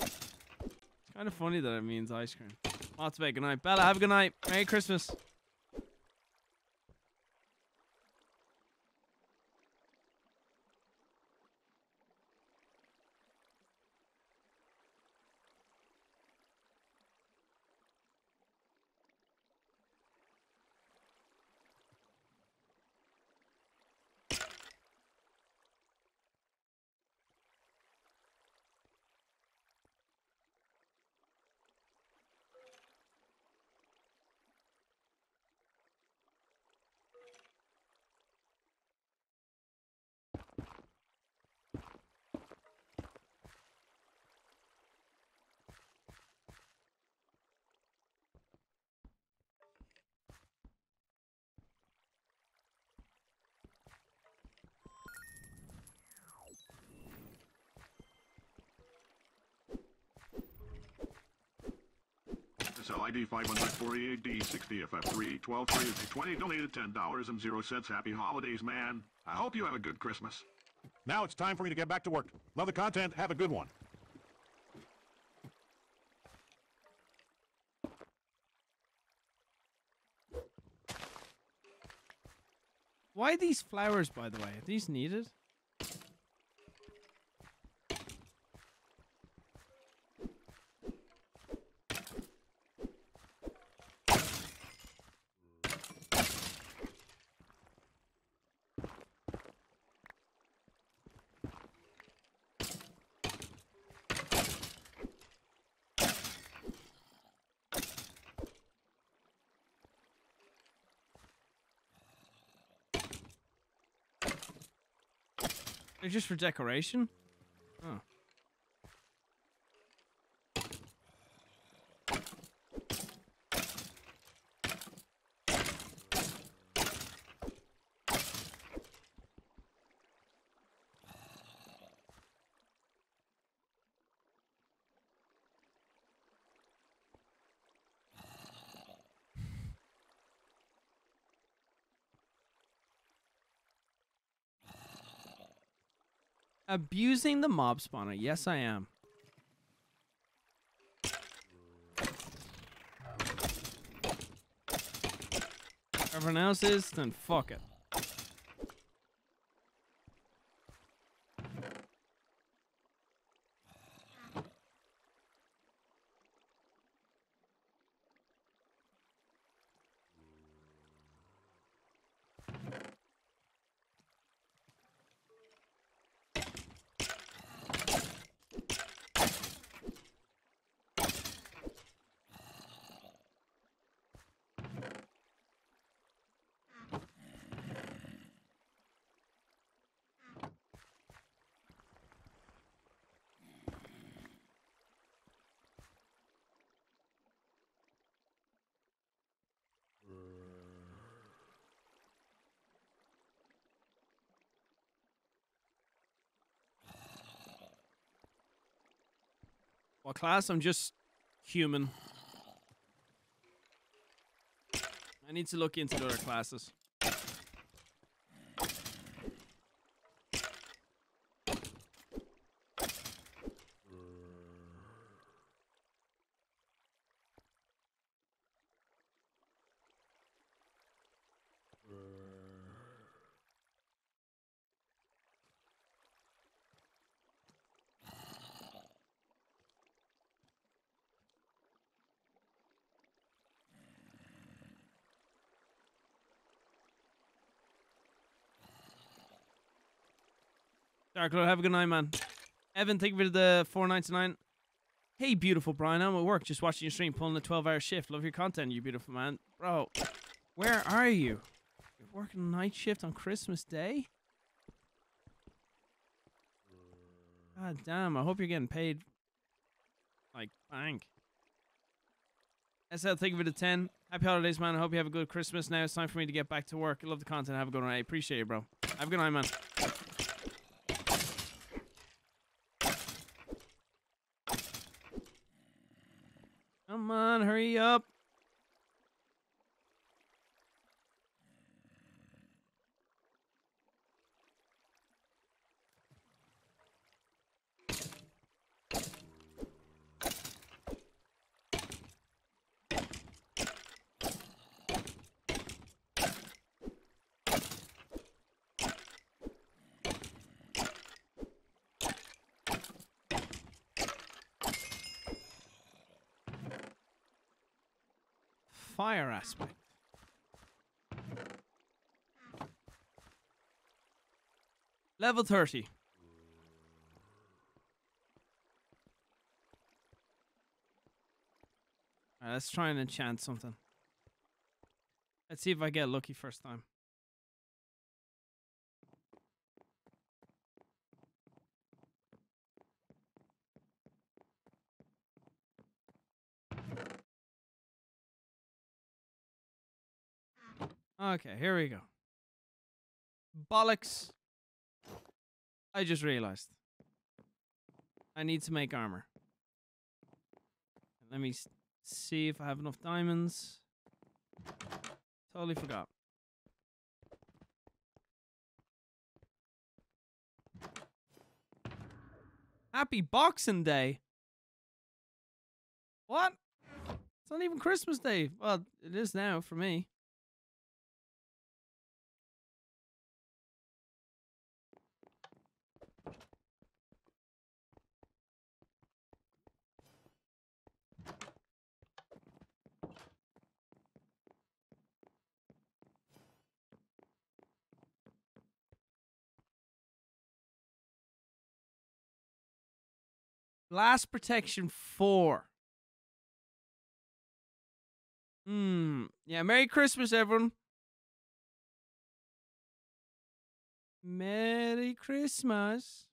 it's kind of funny that it means ice cream. Matsube, good night. Bella, have a good night. Merry Christmas. SL ID 548D 60FF3 12 20 donated $10 and 0 cents. Happy holidays, man. I hope you have a good Christmas. Now it's time for me to get back to work. Love the content. Have a good one. Why these flowers, by the way? Are these needed? Just for decoration? Abusing the mob spawner. Yes, I am. Everyone else is, then fuck it. Class? I'm just human. I need to look into the other classes. Dark Lord, have a good night, man. Evan, thank you for the 499. Hey, beautiful Brian, I'm at work, just watching your stream, pulling a 12 hour shift. Love your content, you beautiful man. Bro, where are you? You're working night shift on Christmas Day? God damn, I hope you're getting paid like bank. SL, thank you for the 10. Happy holidays, man. I hope you have a good Christmas. Now it's time for me to get back to work. I love the content. Have a good one. I appreciate you, bro. Have a good night, man. Come on, hurry up. Fire aspect. Level 30. Alright, let's try and enchant something. Let's see if I get lucky first time. Okay, here we go. Bollocks. I just realized. I need to make armor. Let me see if I have enough diamonds. Totally forgot. Happy Boxing Day. What? It's not even Christmas Day. Well, it is now for me. Blast Protection 4. Hmm. Yeah, Merry Christmas, everyone. Merry Christmas.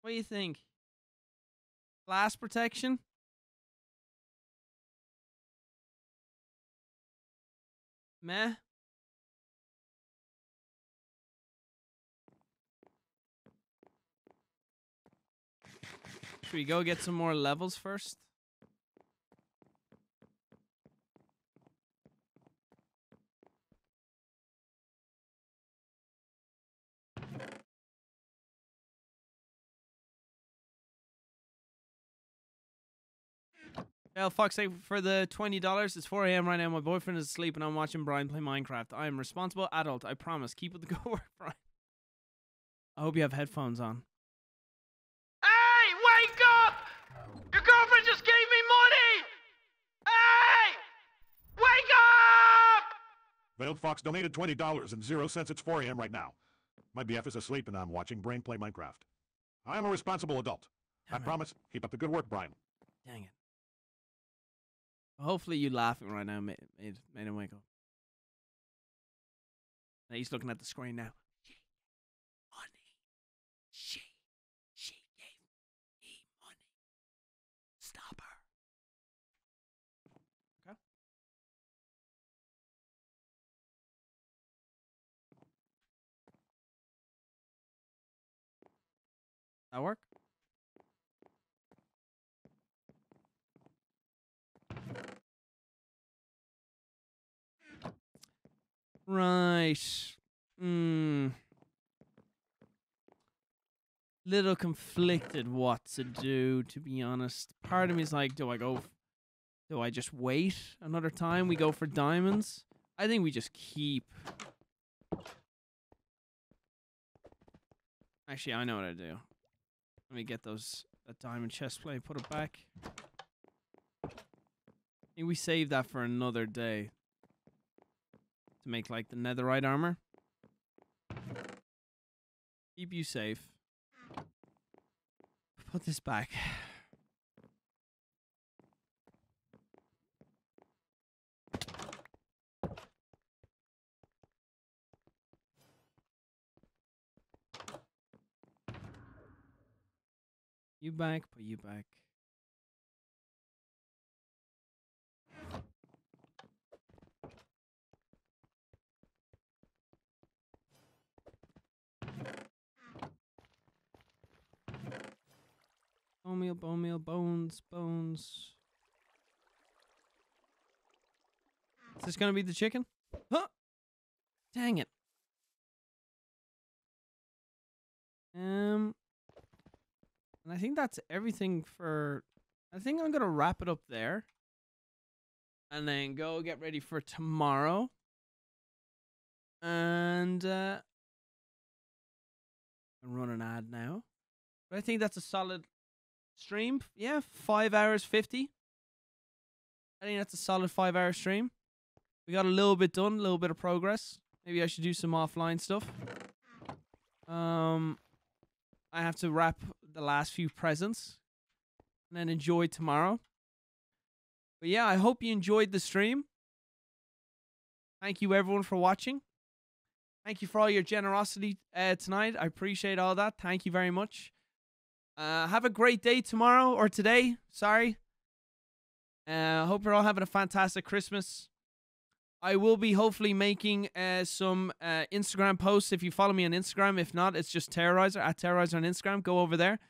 What do you think? Blast protection? Meh. Should we go get some more levels first? Well, fuck's sake, for the $20, it's 4 a.m. right now. My boyfriend is asleep and I'm watching Brian play Minecraft. I am responsible adult, I promise. Keep with the [LAUGHS] good work, Brian. I hope you have headphones on. Hey, wake up! Your girlfriend just gave me money! Hey! Wake up! Veiled Fox donated $20 and zero cents. It's 4 a.m. right now. My BF is asleep and I'm watching Brain play Minecraft. I am a responsible adult. I Damn it. promise. Keep up the good work, Brian. Dang it. Hopefully you laughing right now made, made, made him wake up. Now he's looking at the screen now. She money. That work? Right. Hmm. Little conflicted what to do, to be honest. Part of me is like, do I go? Do I just wait another time? We go for diamonds. I think we just keep. Actually, I know what I do. Let me get those that diamond chest plate, put it back. We save that for another day to make like the netherite armor. Keep you safe. Put this back. You back, put you back. Bone meal, bone meal, bones, bones. Is this gonna be the chicken? Huh! Dang it. Um, and I think that's everything for. I think I'm gonna wrap it up there, and then go get ready for tomorrow. And uh, and run an ad now. But I think that's a solid stream. Yeah, five hours fifty. I think that's a solid five hour stream. We got a little bit done, a little bit of progress. Maybe I should do some offline stuff. Um, I have to wrap the last few presents and then enjoy tomorrow. But yeah, I hope you enjoyed the stream. Thank you everyone for watching. Thank you for all your generosity uh, tonight. I appreciate all that. Thank you very much. Uh, have a great day tomorrow or today. Sorry. Uh, hope you're all having a fantastic Christmas. I will be hopefully making uh, some uh, Instagram posts if you follow me on Instagram. If not, it's just Terroriser at Terroriser on Instagram. Go over there,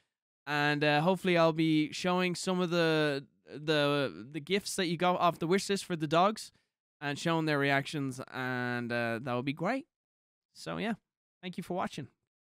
and uh, hopefully I'll be showing some of the the the gifts that you got off the wish list for the dogs, and showing their reactions, and uh, that would be great. So yeah, thank you for watching.